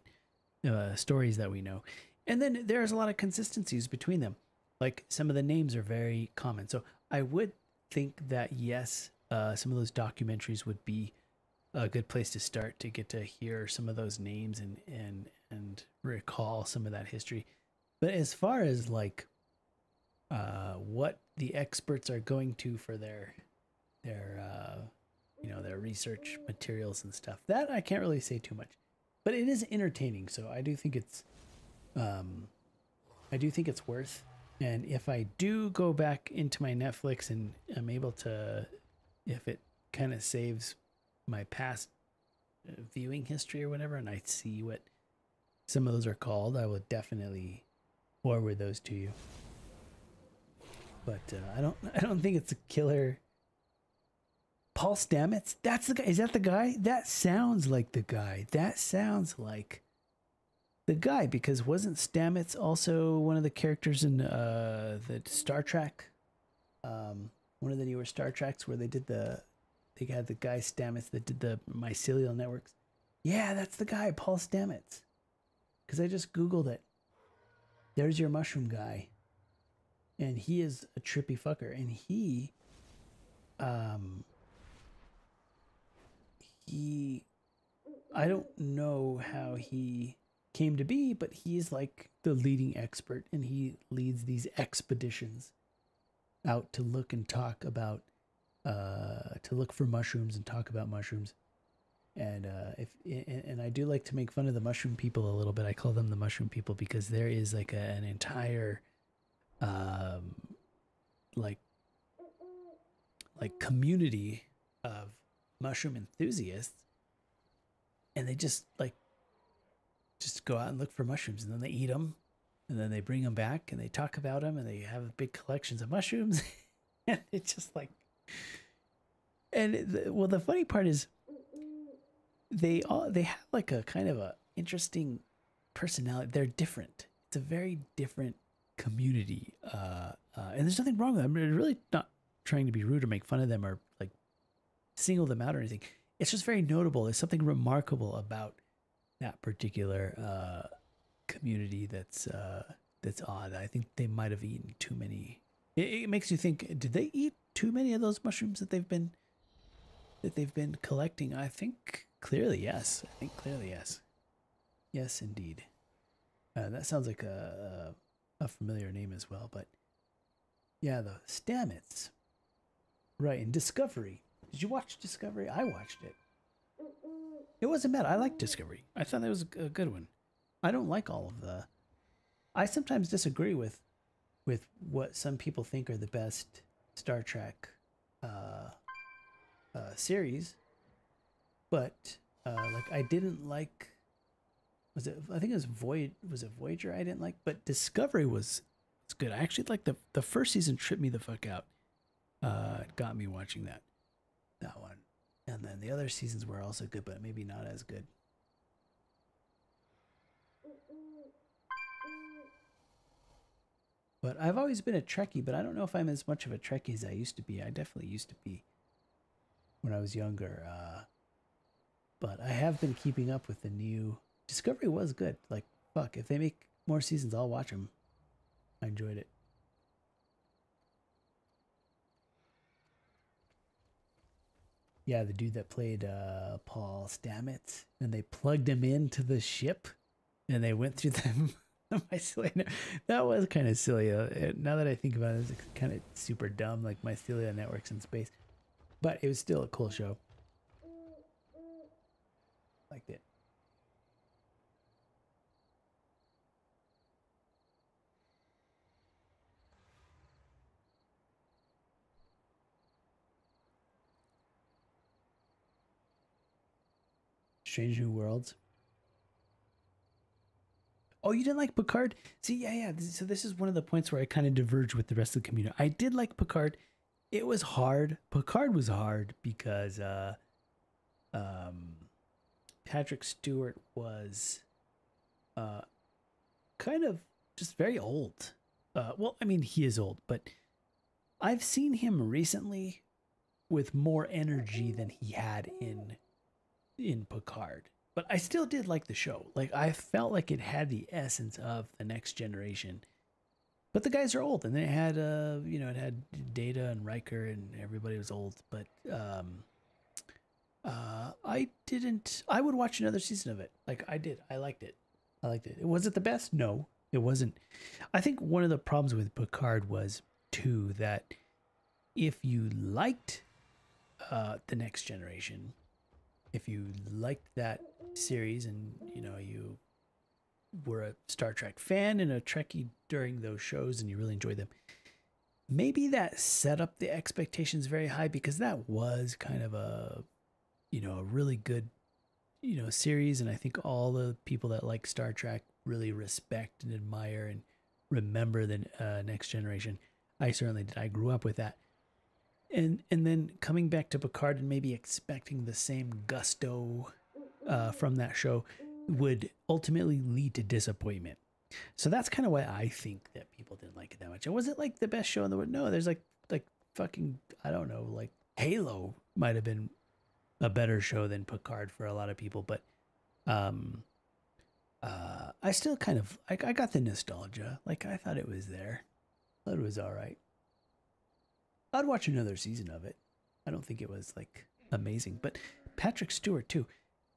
uh, stories that we know. And then there's a lot of consistencies between them. Like some of the names are very common. So I would think that, yes, uh, some of those documentaries would be a good place to start to get to hear some of those names and, and, and recall some of that history. But as far as like, uh, what the experts are going to for their their uh, you know their research materials and stuff. That I can't really say too much, but it is entertaining. So I do think it's um, I do think it's worth. And if I do go back into my Netflix and I'm able to, if it kind of saves my past uh, viewing history or whatever, and I see what some of those are called, I will definitely forward those to you but uh, I don't I don't think it's a killer. Paul Stamets, that's the guy. Is that the guy? That sounds like the guy. That sounds like the guy because wasn't Stamets also one of the characters in uh, the Star Trek? Um, one of the newer Star Treks where they did the they had the guy Stamets that did the mycelial networks. Yeah, that's the guy, Paul Stamets. Because I just googled it. There's your mushroom guy and he is a trippy fucker and he um he i don't know how he came to be but he's like the leading expert and he leads these expeditions out to look and talk about uh to look for mushrooms and talk about mushrooms. And uh if and, and i do like to make fun of the mushroom people a little bit. I call them the mushroom people because there is like a, an entire um, like like community of mushroom enthusiasts. And they just like just go out and look for mushrooms. And then they eat them and then they bring them back and they talk about them and they have big collections of mushrooms. And it's just like and the, well the funny part is they all they have like a kind of a interesting personality they're different it's a very different community. Uh, uh, and there's nothing wrong with them. I'm really not trying to be rude or make fun of them or like single them out or anything. It's just very notable. There's something remarkable about that particular uh, community that's uh, that's odd. I think they might have eaten too many. It, it makes you think: Did they eat too many of those mushrooms that they've been that they've been collecting? I think clearly yes. I think clearly yes. Yes, indeed. Uh, that sounds like a, a familiar name as well, but yeah, the Stamets. Right, and Discovery. Did you watch Discovery? I watched it. It wasn't bad. I liked Discovery. I thought that was a good one. I don't like all of the. I sometimes disagree with, with what some people think are the best Star Trek, uh, uh, series. But uh, like, I didn't like was it I think it was Void was it Voyager I didn't like, but Discovery was it's good. I actually like the the first season tripped me the fuck out. Uh it got me watching that that one. And then the other seasons were also good, but maybe not as good. But I've always been a Trekkie, but I don't know if I'm as much of a Trekkie as I used to be. I definitely used to be when I was younger. Uh, but I have been keeping up with the new Discovery was good. Like fuck, if they make more seasons, I'll watch them. I enjoyed it. Yeah, the dude that played uh, Paul Stamets, and they plugged him into the ship, and they went through them. Mycelia, that was kind of silly. Uh, now that I think about it, it's kind of super dumb, like Mycelia Networks in space. But it was still a cool show. Liked it. Strange New Worlds. Oh, you didn't like Picard? See, yeah, yeah. So this is one of the points where I kind of diverge with the rest of the community. I did like Picard. It was hard. Picard was hard because uh, um, Patrick Stewart was uh, kind of just very old. Uh, well, I mean, he is old, but I've seen him recently with more energy than he had in in Picard. But I still did like the show. Like I felt like it had the essence of the next generation. But the guys are old and it had uh you know, it had Data and Riker and everybody was old, but um uh I didn't I would watch another season of it. Like I did. I liked it. I liked it. it. Was it the best? No, it wasn't. I think one of the problems with Picard was too that if you liked uh the next generation, if you liked that series and you know you were a Star Trek fan and a Trekkie during those shows and you really enjoyed them, maybe that set up the expectations very high because that was kind of a you know a really good you know series and I think all the people that like Star Trek really respect and admire and remember the uh, next generation. I certainly did. I grew up with that and and then coming back to Picard and maybe expecting the same gusto uh, from that show would ultimately lead to disappointment. So that's kind of why I think that people didn't like it that much. It wasn't like the best show in the world. No, there's like like fucking I don't know like Halo might have been a better show than Picard for a lot of people, but um, uh, I still kind of I, I got the nostalgia. Like I thought it was there. thought it was all right. I'd watch another season of it. I don't think it was like amazing, but Patrick Stewart too.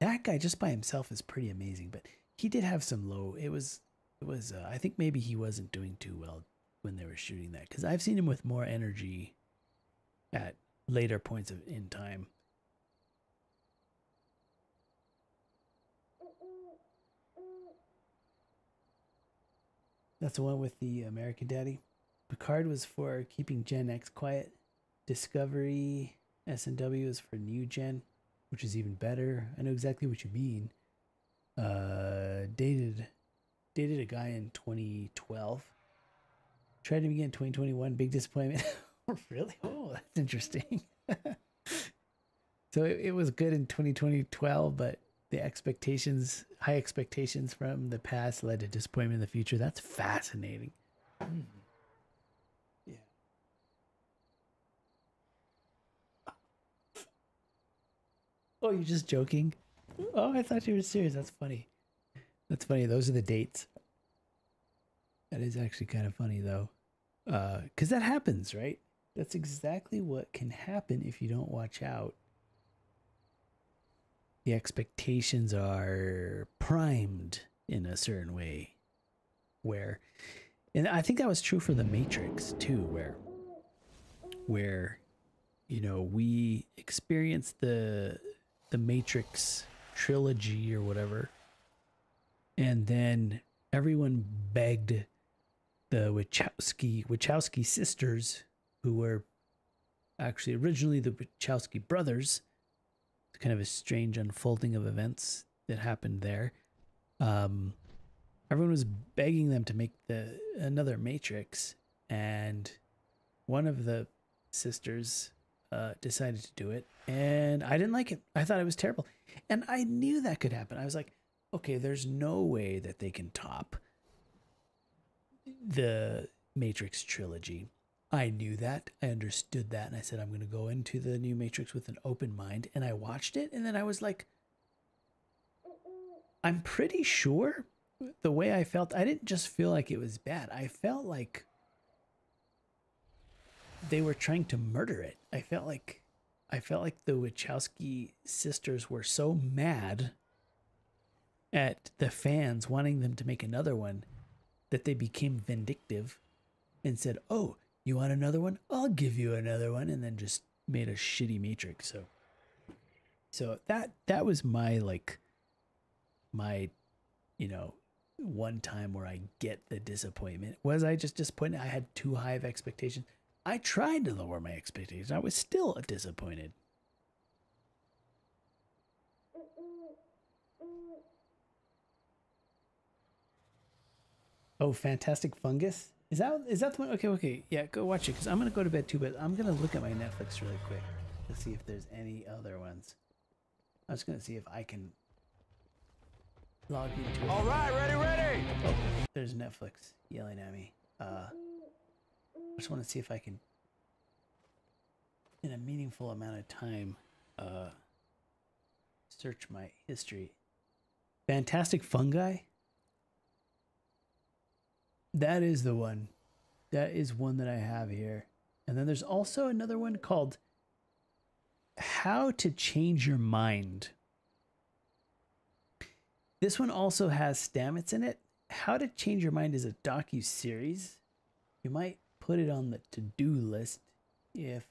That guy just by himself is pretty amazing, but he did have some low. It was it was uh, I think maybe he wasn't doing too well when they were shooting that cuz I've seen him with more energy at later points of in time. That's the one with the American Daddy. Picard was for keeping Gen X quiet. Discovery SNW is for new gen, which is even better. I know exactly what you mean. Uh, dated dated a guy in 2012. Tried him again in 2021. Big disappointment. really? Oh, that's interesting. so it, it was good in 2012, but the expectations, high expectations from the past led to disappointment in the future. That's fascinating. Yeah. Oh, you're just joking? Oh, I thought you were serious. That's funny. That's funny. Those are the dates. That is actually kind of funny though. Uh, cuz that happens, right? That's exactly what can happen if you don't watch out. The expectations are primed in a certain way where and I think that was true for the Matrix too, where where you know we experienced the the Matrix trilogy or whatever, and then everyone begged the Wachowski Wachowski sisters, who were actually originally the Wachowski brothers. It's kind of a strange unfolding of events that happened there. um, everyone was begging them to make the another Matrix, and one of the sisters uh, decided to do it, and I didn't like it. I thought it was terrible, and I knew that could happen. I was like, okay, there's no way that they can top the Matrix trilogy. I knew that. I understood that. And I said, I'm going to go into the new Matrix with an open mind. And I watched it. And then I was like, I'm pretty sure the way I felt, I didn't just feel like it was bad. I felt like they were trying to murder it. I felt like. I felt like the Wachowski sisters were so mad at the fans wanting them to make another one that they became vindictive and said, "Oh, you want another one? I'll give you another one," and then just made a shitty Matrix. So, so that that was my like, my, you know, one time where I get the disappointment. Was I just disappointed? I had too high of expectations. I tried to lower my expectations. I was still disappointed. Oh, Fantastic Fungus. Is that is that the one? Okay, okay, yeah. Go watch it because I'm gonna go to bed too. But I'm gonna look at my Netflix really quick to see if there's any other ones. I was gonna see if I can log into. it.
All right, ready, ready.
Oh, there's Netflix yelling at me. Uh, just want to see if I can, in a meaningful amount of time, uh, search my history. Fantastic Fungi. That is the one. That is one that I have here. And then there's also another one called How to Change Your Mind. This one also has Stamets in it. How to Change Your Mind is a docu series. You might put it on the to-do list if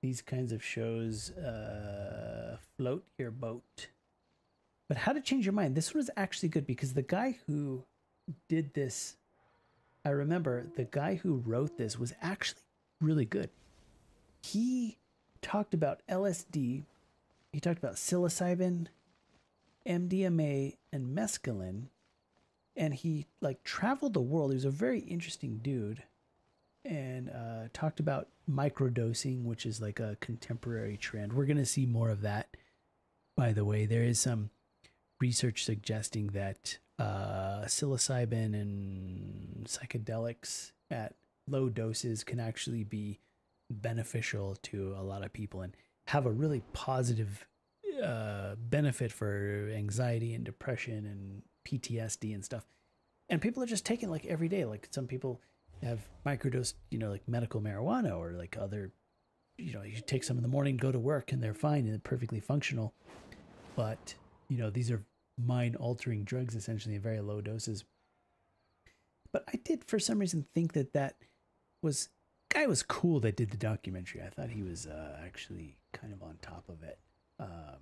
these kinds of shows uh, float your boat. But How to Change Your Mind, this one was actually good because the guy who did this, I remember the guy who wrote this was actually really good. He talked about LSD, he talked about psilocybin, MDMA, and mescaline, and he like traveled the world. He was a very interesting dude, and uh, talked about microdosing, which is like a contemporary trend. We're gonna see more of that. By the way, there is some research suggesting that uh, psilocybin and psychedelics at low doses can actually be beneficial to a lot of people and have a really positive uh, benefit for anxiety and depression and PTSD and stuff. And people are just taking like every day. Like some people have microdose, you know, like medical marijuana or like other, you know, you take some in the morning, go to work, and they're fine and perfectly functional. But you know, these are mind altering drugs essentially in very low doses. But I did for some reason think that that was guy was cool that did the documentary. I thought he was uh, actually kind of on top of it. Um,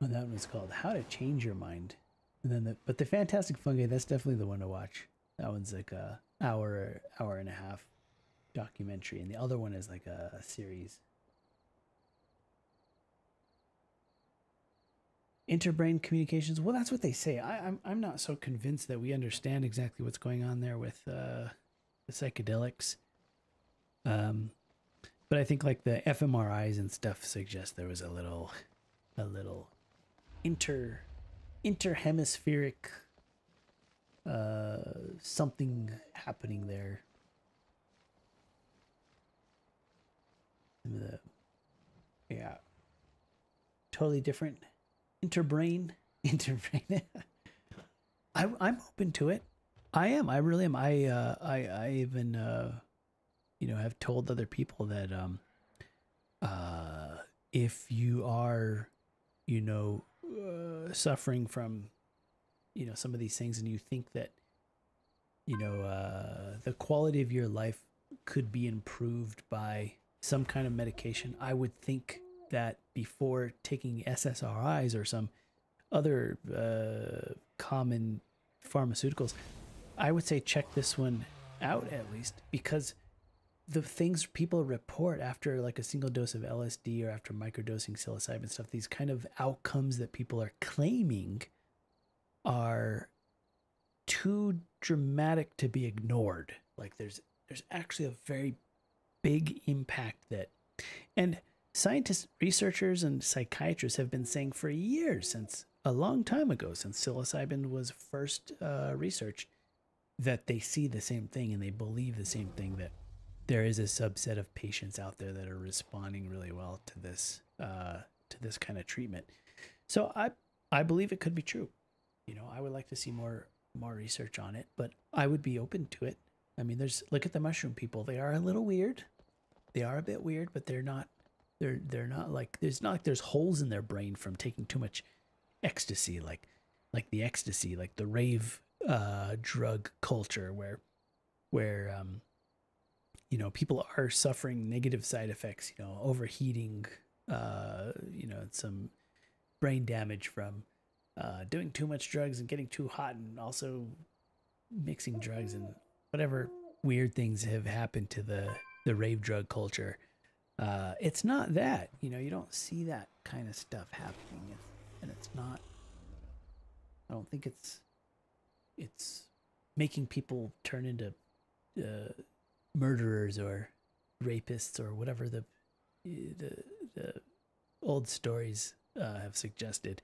and that one was called "How to Change Your Mind." And then, the, but the Fantastic Fungi, that's definitely the one to watch. That one's like a hour, hour and a half documentary, and the other one is like a, a series. interbrain communications. Well that's what they say. I, I'm, I'm not so convinced that we understand exactly what's going on there with uh, the psychedelics. Um, but i think like the fmris and stuff suggest there was a little a little inter interhemispheric uh, something happening there. The yeah. Totally different. Interbrain. Interbrain. I, i'm open to it. I am. I really am. I uh i i even uh you know have told other people that um uh if you are you know uh, suffering from you know some of these things and you think that you know uh the quality of your life could be improved by some kind of medication i would think that before taking SSRIs or some other uh, common pharmaceuticals, I would say check this one out at least because the things people report after like a single dose of LSD or after microdosing psilocybin stuff, these kind of outcomes that people are claiming are too dramatic to be ignored. Like there's there's actually a very big impact that and scientists, researchers and psychiatrists have been saying for years since a long time ago since psilocybin was first uh, researched that they see the same thing and they believe the same thing that there is a subset of patients out there that are responding really well to this uh, to this kind of treatment. So I I believe it could be true. You know, I would like to see more more research on it, but I would be open to it. I mean, there's look at the mushroom people. They are a little weird. They are a bit weird, but they're not they're they're not like there's not like there's holes in their brain from taking too much ecstasy like like the ecstasy, like the rave uh drug culture where where um you know people are suffering negative side effects you know overheating uh you know some brain damage from uh doing too much drugs and getting too hot and also mixing drugs and whatever weird things have happened to the the rave drug culture uh it's not that you know you don't see that kind of stuff happening and it's not i don't think it's it's making people turn into uh, murderers or rapists or whatever the the, the old stories uh, have suggested.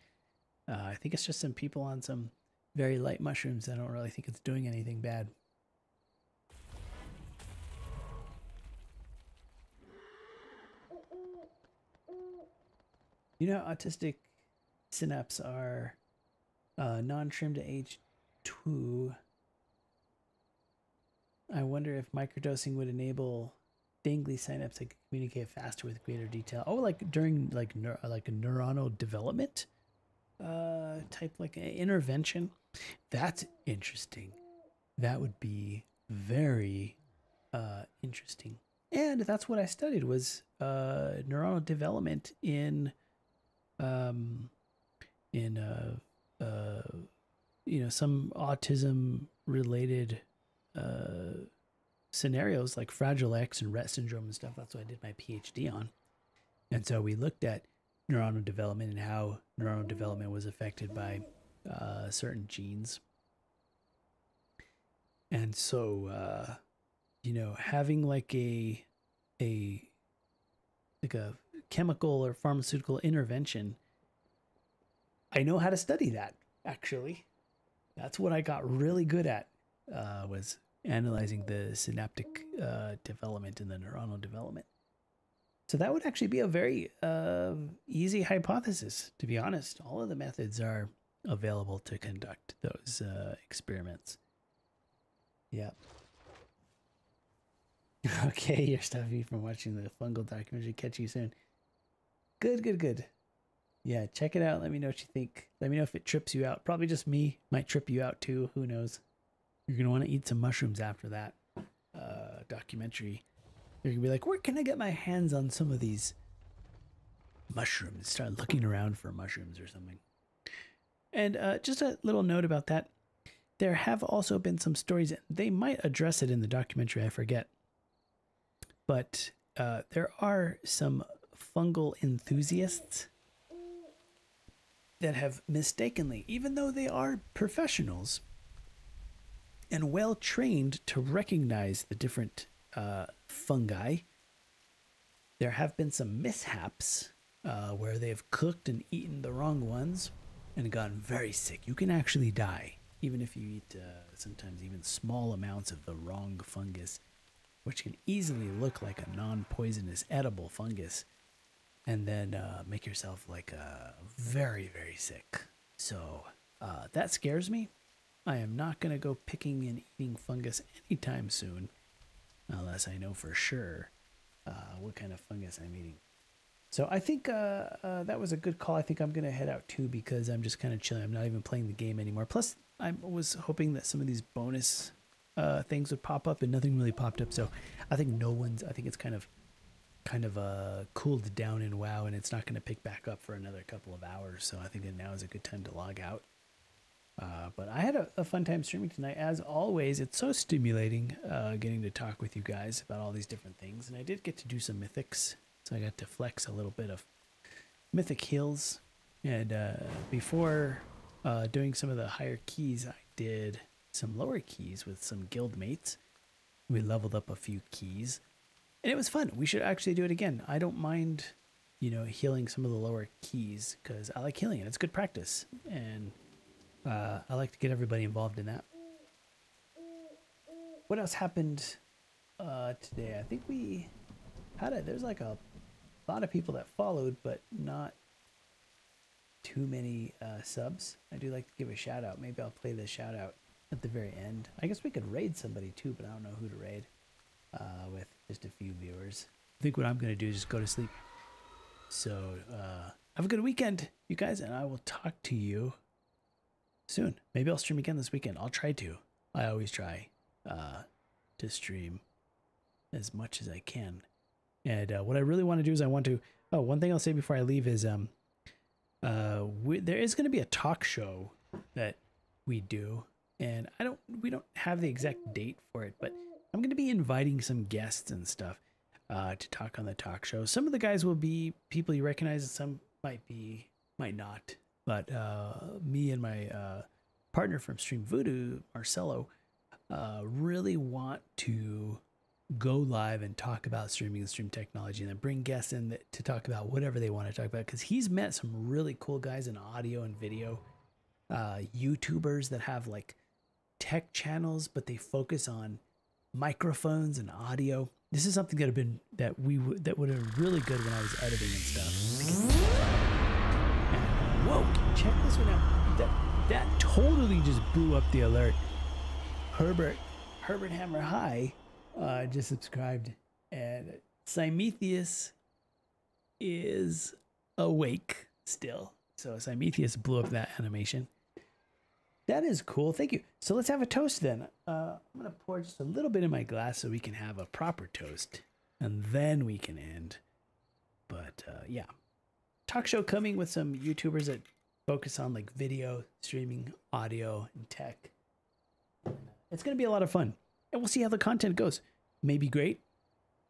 Uh, I think it's just some people on some very light mushrooms. I don't really think it's doing anything bad. You know, autistic synapse are uh, non-trimmed to age two. I wonder if microdosing would enable dangly synapse to communicate faster with greater detail. Oh, like during like neur- like neuronal development uh type like a intervention. That's interesting. That would be very uh interesting. And that's what I studied was uh neuronal development in um in uh uh you know some autism related uh, scenarios like Fragile X and Rett syndrome and stuff. That's what I did my PhD on. And so we looked at neuronal development and how neuronal development was affected by uh, certain genes. And so, uh, you know, having like a a like a chemical or pharmaceutical intervention, I know how to study that. Actually, that's what I got really good at. Uh, was analyzing the synaptic uh, development and the neuronal development. So that would actually be a very uh, easy hypothesis, to be honest. All of the methods are available to conduct those uh, experiments. Yep. Okay, you're stuffy from watching the fungal documentary. Catch you soon. Good, good, good. Yeah, check it out. Let me know what you think. Let me know if it trips you out. Probably just me. Might trip you out too. Who knows? You're gonna want to eat some mushrooms after that uh, documentary. You're gonna be like, where can I get my hands on some of these mushrooms? Start looking around for mushrooms or something. And uh, just a little note about that. There have also been some stories. They might address it in the documentary. I forget. But uh, there are some fungal enthusiasts that have mistakenly, even though they are professionals, and well trained to recognize the different uh, fungi. There have been some mishaps uh, where they've cooked and eaten the wrong ones and gotten very sick. You can actually die even if you eat uh, sometimes even small amounts of the wrong fungus, which can easily look like a non-poisonous edible fungus, and then uh, make yourself like uh, very very sick. So uh, that scares me I am not going to go picking and eating fungus anytime soon, unless I know for sure uh, what kind of fungus I'm eating. So I think uh, uh, that was a good call. I think I'm to head out too because I'm just kind of chilling. I'm not even playing the game anymore. Plus, I was hoping that some of these bonus uh, things would pop up, and nothing really popped up. So I think no one's. I think it's kind of kind of uh, cooled down in WoW, and it's not to pick back up for another couple of hours. So I think now is a good time to log out. Uh, but I had a, a, fun time streaming tonight. As always, it's so stimulating uh, getting to talk with you guys about all these different things. And I did get to do some mythics. So I got to flex a little bit of mythic heals. And uh, before uh, doing some of the higher keys, I did some lower keys with some guild mates. We leveled up a few keys, and it was fun. We should actually do it again. I don't mind, you know, healing some of the lower keys because I like healing it. It's good practice, and uh, I like to get everybody involved in that. What else happened uh, today? I think we had it. There's like a lot of people that followed, but not too many uh, subs. I do like to give a shout out. Maybe I'll play the shout out at the very end. I guess we could raid somebody too, but I don't know who to raid uh, with just a few viewers. I think what I'm going to do is just go to sleep. So uh, have a good weekend, you guys, and I will talk to you soon. Maybe I'll stream again this weekend. I'll try to. I always try uh, to stream as much as I can. And uh, what I really want to do is I want to. Oh, one thing I'll say before I leave is um, uh, we, there is going to be a talk show that we do, and I don't. We don't have the exact date for it, but I'm going to be inviting some guests and stuff uh, to talk on the talk show. Some of the guys will be people you recognize, and some might be might not. But uh, me and my uh, partner from Stream Voodoo, Marcelo, uh, really want to go live and talk about streaming and stream technology and then bring guests in that, to talk about whatever they want to talk about because he's met some really cool guys in audio and video uh, youtubers that have like tech channels but they focus on microphones and audio. This is something that have been that we that would have been really good when i was editing and stuff whoa check this one out that that totally just blew up the alert herbert herbert hammer high uh, just subscribed, and Simetheus is awake still. So Simetheus blew up that animation. That is cool. Thank you. So let's have a toast then. Uh, I'm gonna pour just a little bit in my glass so we can have a proper toast, and then we can end. But uh, yeah, talk show coming with some YouTubers that focus on like video, streaming, audio, and tech. It's gonna be a lot of fun and we'll see how the content goes. Maybe great,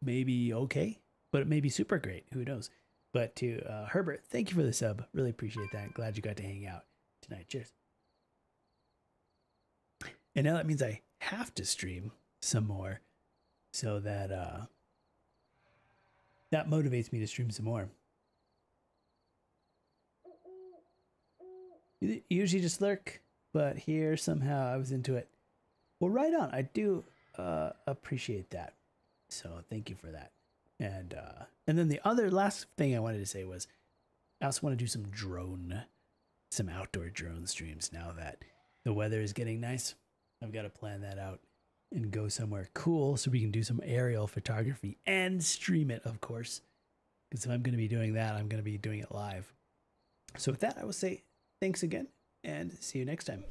maybe okay, but it may be super great. Who knows? But to uh, Herbert, thank you for the sub. Really appreciate that. Glad you got to hang out tonight. Cheers. And now that means I have to stream some more, so that uh, that motivates me to stream some more. Usually just lurk, but here somehow I was into it. Well, right on. I do uh, appreciate that. So thank you for that. And uh, and then the other last thing I wanted to say was, I also want to do some drone, some outdoor drone streams now that the weather is getting nice. I've got to plan that out and go somewhere cool so we can do some aerial photography and stream it, of course. Because if I'm going to be doing that, I'm going to be doing it live. So with that, I will say thanks again and see you next time.